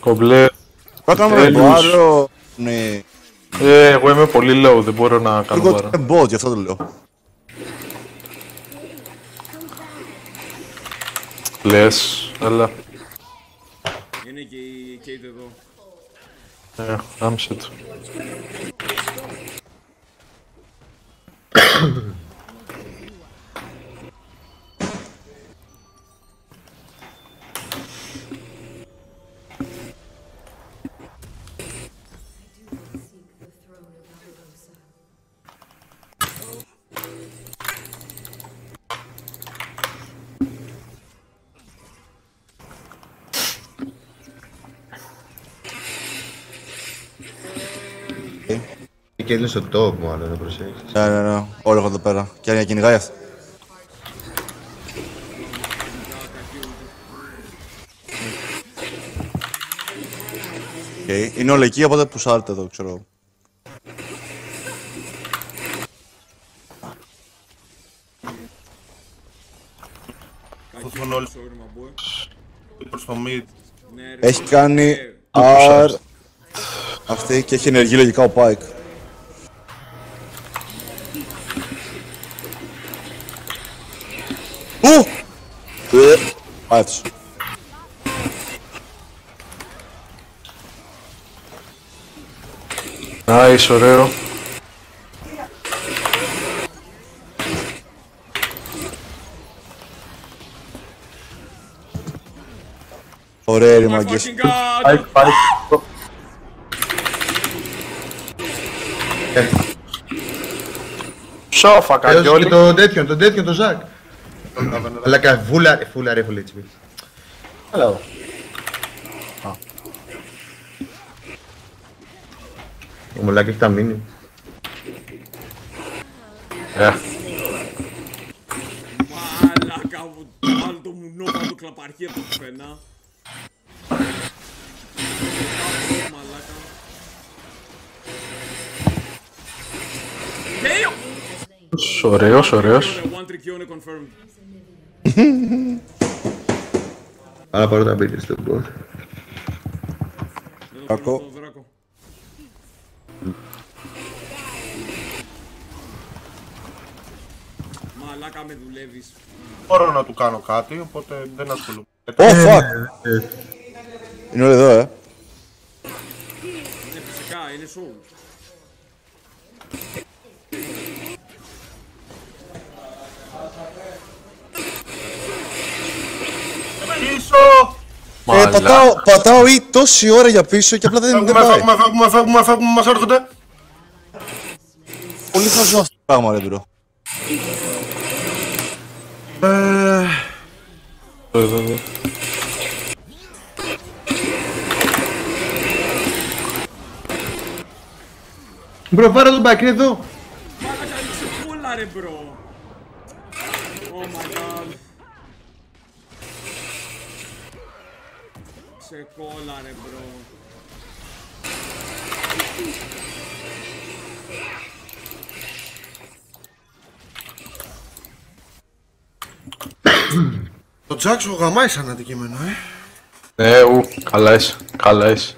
[SPEAKER 10] Κομπλέ.
[SPEAKER 8] Κάτω με
[SPEAKER 10] Τέλους.
[SPEAKER 8] το άλλο. Ναι.
[SPEAKER 10] Ε, εγώ είμαι πολύ low, δεν μπορώ να κάνω
[SPEAKER 8] Εγώ
[SPEAKER 10] παρά.
[SPEAKER 8] είναι bot, γι' αυτό το λέω.
[SPEAKER 10] Λες, αλλά...
[SPEAKER 1] Είναι και η Kate εδώ.
[SPEAKER 10] Ε, άμψε του.
[SPEAKER 3] Και είναι στο top μάλλον, να προσέξεις.
[SPEAKER 8] Ναι, ναι, ναι. Όλο έχω εδώ πέρα. Και αν κυνηγάει αυτό. Okay. Είναι όλα εκεί, οπότε πουσάρτε εδώ, ξέρω.
[SPEAKER 7] Θα έρθουν όλοι
[SPEAKER 1] Sorry, my boy.
[SPEAKER 7] προς το mid.
[SPEAKER 1] Ναι, ρε.
[SPEAKER 8] Έχει κάνει
[SPEAKER 1] Ε,
[SPEAKER 8] R αυτή και έχει ενεργεί λογικά ο Pike. Ου! Ε, Πάει αυτός.
[SPEAKER 10] Nice, ωραίο.
[SPEAKER 8] Ωραία ρε
[SPEAKER 1] my
[SPEAKER 8] μαγκές.
[SPEAKER 1] fucking god!
[SPEAKER 10] Πάει, πάει. Σόφα,
[SPEAKER 3] Έδωσε και
[SPEAKER 10] καγιόλι.
[SPEAKER 3] το τέτοιον, τον τέτοιον, τον Ζακ. Μαλάκα, βούλα, φούλα ρε, φούλα HP.
[SPEAKER 10] Hello.
[SPEAKER 3] Ο μαλάκα έχει τα μείνει.
[SPEAKER 10] Ε,
[SPEAKER 1] Μαλάκα μου, βάλ το μουνό, βάλ το κλαπαρχί από το πουθενά. Μαλάκα.
[SPEAKER 10] Ωραίος, ωραίος.
[SPEAKER 1] One trick Yone confirmed.
[SPEAKER 3] Αλλά πρώτα μπήκε στο bot.
[SPEAKER 8] Κακό.
[SPEAKER 1] Το δράκο. Μαλάκα με δουλεύεις.
[SPEAKER 7] Μπορώ να του κάνω κάτι, οπότε δεν ασχολούμαι.
[SPEAKER 8] Ω, fuck! Είναι όλο εδώ, ε.
[SPEAKER 1] Είναι φυσικά, είναι souls.
[SPEAKER 7] Πίσω!
[SPEAKER 8] Ε, πατάω, πατάω ή τόση ώρα για πίσω και απλά δεν, δεν
[SPEAKER 7] Φεύγουμε,
[SPEAKER 8] πάει.
[SPEAKER 7] φεύγουμε, φεύγουμε, φεύγουμε, φεύγουμε, μας έρχονται.
[SPEAKER 8] Πολύ χαζό αυτό το πράγμα, ρε bro.
[SPEAKER 7] Ε,
[SPEAKER 10] Εδώ, εδώ.
[SPEAKER 3] Bro, πάρε τον back, είναι εδώ.
[SPEAKER 1] Μαλάκα ρίξε κόλλα ρε bro. Oh my god. Σε κόλλα ρε bro.
[SPEAKER 7] Το Τζάξο γαμάει σαν αντικείμενο, ε.
[SPEAKER 10] Ναι, ου, καλά είσαι, καλά είσαι.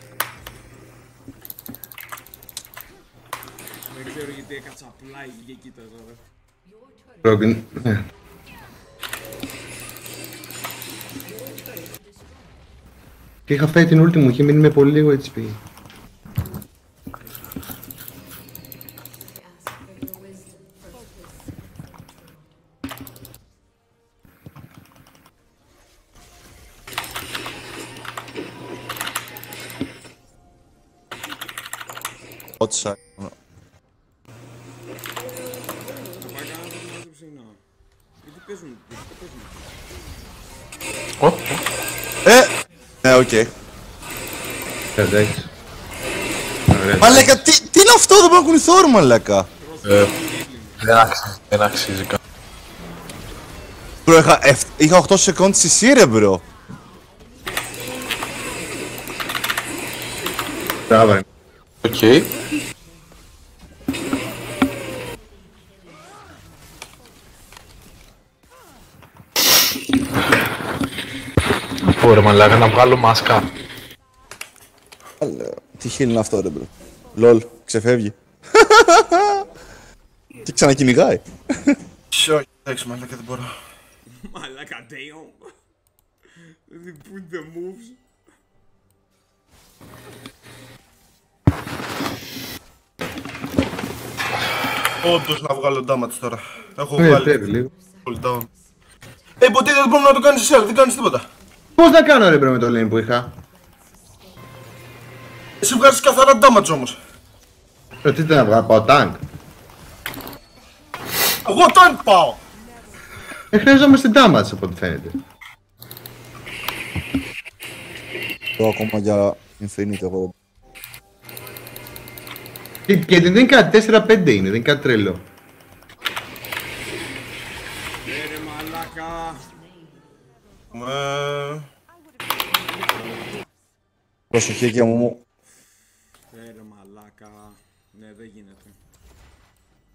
[SPEAKER 1] Δεν ξέρω γιατί έκατσα απλά εκεί και κοίταζα ρε.
[SPEAKER 3] Ρόμπιν, ναι. Και είχα φάει την ulti μου, είχε μείνει με πολύ λίγο HP.
[SPEAKER 8] Ό,τι σα...
[SPEAKER 1] Πάει κανένας να μάζεψε να. Γιατί παίζουν, γιατί παίζουν.
[SPEAKER 10] Ω,
[SPEAKER 8] Ε! Ναι, οκ.
[SPEAKER 3] Εντάξει.
[SPEAKER 8] Μαλάκα, τι, τι είναι αυτό, δεν μπορώ να κουνηθώ, ρε μαλάκα.
[SPEAKER 10] ε, δεν αξίζει, δεν αξίζει καν.
[SPEAKER 8] Μπρο, είχα, εφ- είχα 8 σεκόντ στη ρε μπρο.
[SPEAKER 3] Μπράβο, ρε.
[SPEAKER 10] Οκ. Ωραία μαλάκα να βγάλω μάσκα.
[SPEAKER 8] Αλλά, Τι heal είναι αυτό, ρε bro. Lol, ξεφεύγει. και ξανακυνηγάει.
[SPEAKER 7] Σι, όχι, εντάξει, μαλάκα δεν μπορώ.
[SPEAKER 1] Μαλάκα damn. They put the moves.
[SPEAKER 7] Όντως να βγάλω damage τώρα. Έχω
[SPEAKER 3] Ναι,
[SPEAKER 7] βγάλει
[SPEAKER 3] πρέπει λίγο.
[SPEAKER 7] full down. Ε, ποτέ δεν μπορούμε να το κάνεις εσύ, δεν κάνεις τίποτα.
[SPEAKER 3] Πώς να κάνω ρε bro με το lane που είχα;
[SPEAKER 7] Εσύ βγάζεις καθαρά damage όμως.
[SPEAKER 3] Ε, τι ήταν να βγάλω, πάω tank;
[SPEAKER 7] Εγώ tank πάω.
[SPEAKER 3] Δεν χρειαζόμαστε damage από ό,τι φαίνεται.
[SPEAKER 8] Το ακόμα για Infinite εγώ.
[SPEAKER 3] Και, και δεν είναι κάτι 4-5 είναι, δεν είναι κάτι τρελό.
[SPEAKER 1] Ε, ρε μαλάκα.
[SPEAKER 7] Ε,
[SPEAKER 8] Προσοχή και μου.
[SPEAKER 1] Ε, ρε μαλάκα. Ναι, δεν γίνεται.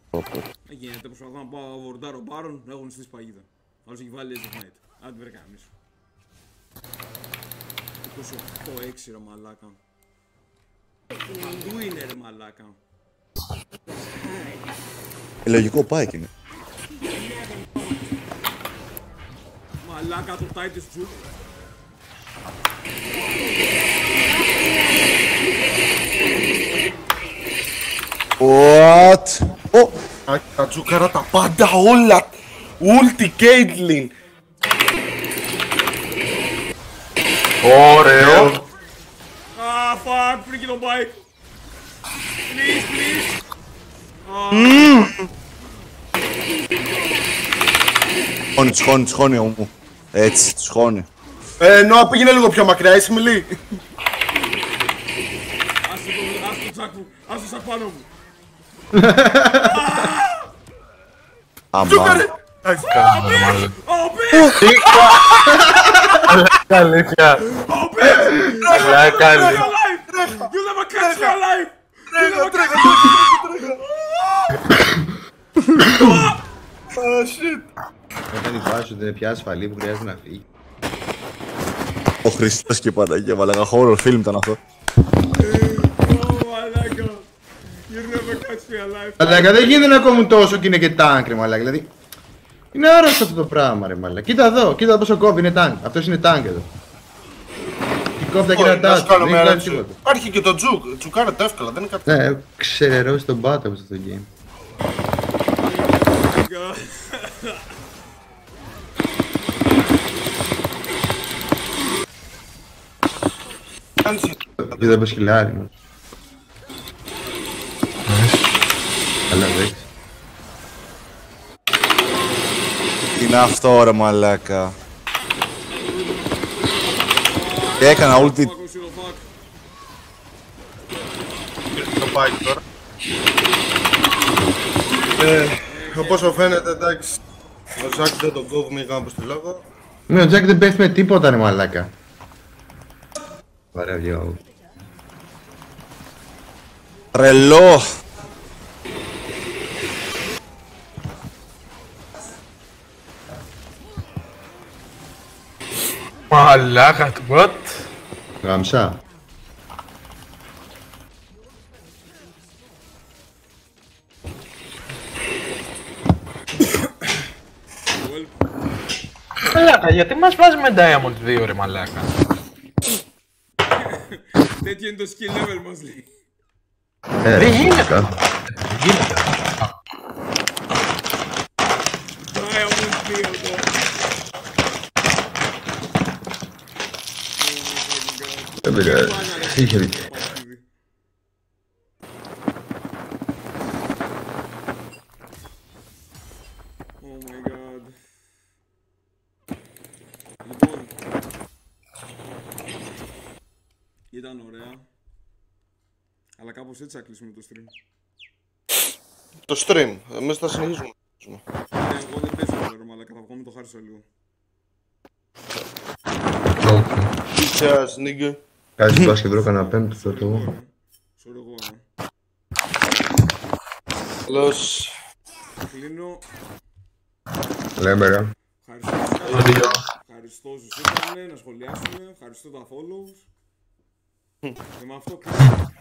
[SPEAKER 8] Πω, πω.
[SPEAKER 1] Δεν γίνεται, προσπαθώ να πάω βορντάρω μπάρον, έχουν στη παγίδα. Άλλος έχει βάλει Age of Night. Άντε βρε κανείς. 28-6 ρε μαλάκα. Παντού είναι ρε μαλάκα.
[SPEAKER 8] Ε, Λογικό πάει και είναι.
[SPEAKER 1] Μαλάκα το Titus Juke.
[SPEAKER 8] What? Ω!
[SPEAKER 7] α, Τα τζούκαρα τα πάντα όλα. Ulti Caitlyn.
[SPEAKER 10] Ωραίο.
[SPEAKER 1] Ah, fuck, πριν και τον bike. Please, please.
[SPEAKER 8] Σχώνει, σχώνει, σχώνει μου. Έτσι, σχώνει.
[SPEAKER 7] Ε, Νόα πήγαινε λίγο πιο μακριά, είσαι μιλή.
[SPEAKER 1] Άσε το, άσε το τσάκ μου, άσε το τσάκ πάνω μου.
[SPEAKER 8] Αμά.
[SPEAKER 7] Τζούκαρε.
[SPEAKER 1] Oh, bitch!
[SPEAKER 10] Αλήθεια.
[SPEAKER 1] Oh, bitch!
[SPEAKER 10] Μαλάκα,
[SPEAKER 1] You'll
[SPEAKER 10] αλήθεια.
[SPEAKER 1] never alive! You'll never catch me alive! You'll never catch me alive!
[SPEAKER 3] ότι είναι πια ασφαλή που χρειάζεται να φύγει.
[SPEAKER 8] Ο Χριστός και η Παναγία, μαλάκα. Horror film ήταν αυτό.
[SPEAKER 1] Μαλάκα. You never catch me alive.
[SPEAKER 3] Μαλάκα δεν γίνεται να κόβουν τόσο και είναι και τάγκ ρε μαλάκα. Δηλαδή είναι άρρωστο αυτό το πράγμα ρε μαλάκα. Κοίτα εδώ, κοίτα πόσο κόβει, είναι τάγκ. Αυτός είναι τάγκ εδώ. Και κόβει τα
[SPEAKER 7] Όχι,
[SPEAKER 3] κοινά
[SPEAKER 7] να
[SPEAKER 3] τάγκ.
[SPEAKER 7] σου κάνω
[SPEAKER 3] Δεν
[SPEAKER 7] μια
[SPEAKER 3] κάνει
[SPEAKER 7] ερώτηση.
[SPEAKER 3] τίποτα.
[SPEAKER 7] Υπάρχει και το τζουκ. Τσουκάρετε εύκολα, δεν είναι κάτι.
[SPEAKER 3] Ναι, ξερερώσει τον πάτο αυτό το game.
[SPEAKER 7] Κάνεις
[SPEAKER 3] Κοίτα πως χιλιάρι μου. Καλά δέξει.
[SPEAKER 8] Τι είναι αυτό ρε μαλάκα; Και έκανα ulti.
[SPEAKER 7] το πάει τώρα. Ε, όπως φαίνεται, εντάξει. Ο Ζάκ δεν τον κόβουμε για να στη λόγο.
[SPEAKER 3] Ναι, ο Τζακ δεν πέφτει με τίποτα ρε μαλάκα. Ωραία βγαίνω.
[SPEAKER 8] Τρελό.
[SPEAKER 10] Μαλάκα του, what?
[SPEAKER 3] Γαμψά.
[SPEAKER 10] Μαλάκα, γιατί μας βάζει με Diamond 2 ρε μαλάκα;
[SPEAKER 1] Τέτοιο είναι το skill level μας λέει.
[SPEAKER 3] Ε,
[SPEAKER 10] Δεν γίνεται.
[SPEAKER 3] φυσικά.
[SPEAKER 1] Diamond 2 εδώ.
[SPEAKER 3] Δεν πειράζει. Είχε δίκιο.
[SPEAKER 1] Oh my god. Λοιπόν. Ήταν ωραία. Αλλά κάπως έτσι θα κλείσουμε το stream.
[SPEAKER 7] Το stream. Εμείς θα συνεχίσουμε.
[SPEAKER 1] Ε, Εγώ δεν παίζω τώρα, μαλάκα. Θα βγω με το χάρισο λίγο.
[SPEAKER 7] Τσιάς, νίγκε.
[SPEAKER 3] Κάτσε πας και βρω κανένα πέμπτο θα το εγώ.
[SPEAKER 1] Sorry εγώ, ε.
[SPEAKER 7] Καλώς.
[SPEAKER 1] Κλείνω.
[SPEAKER 3] Λέμε ρε.
[SPEAKER 1] Ευχαριστώ. Ευχαριστώ όσους ήρθανε να σχολιάσουν. Ευχαριστώ τα follows. Και με αυτό κλείνω.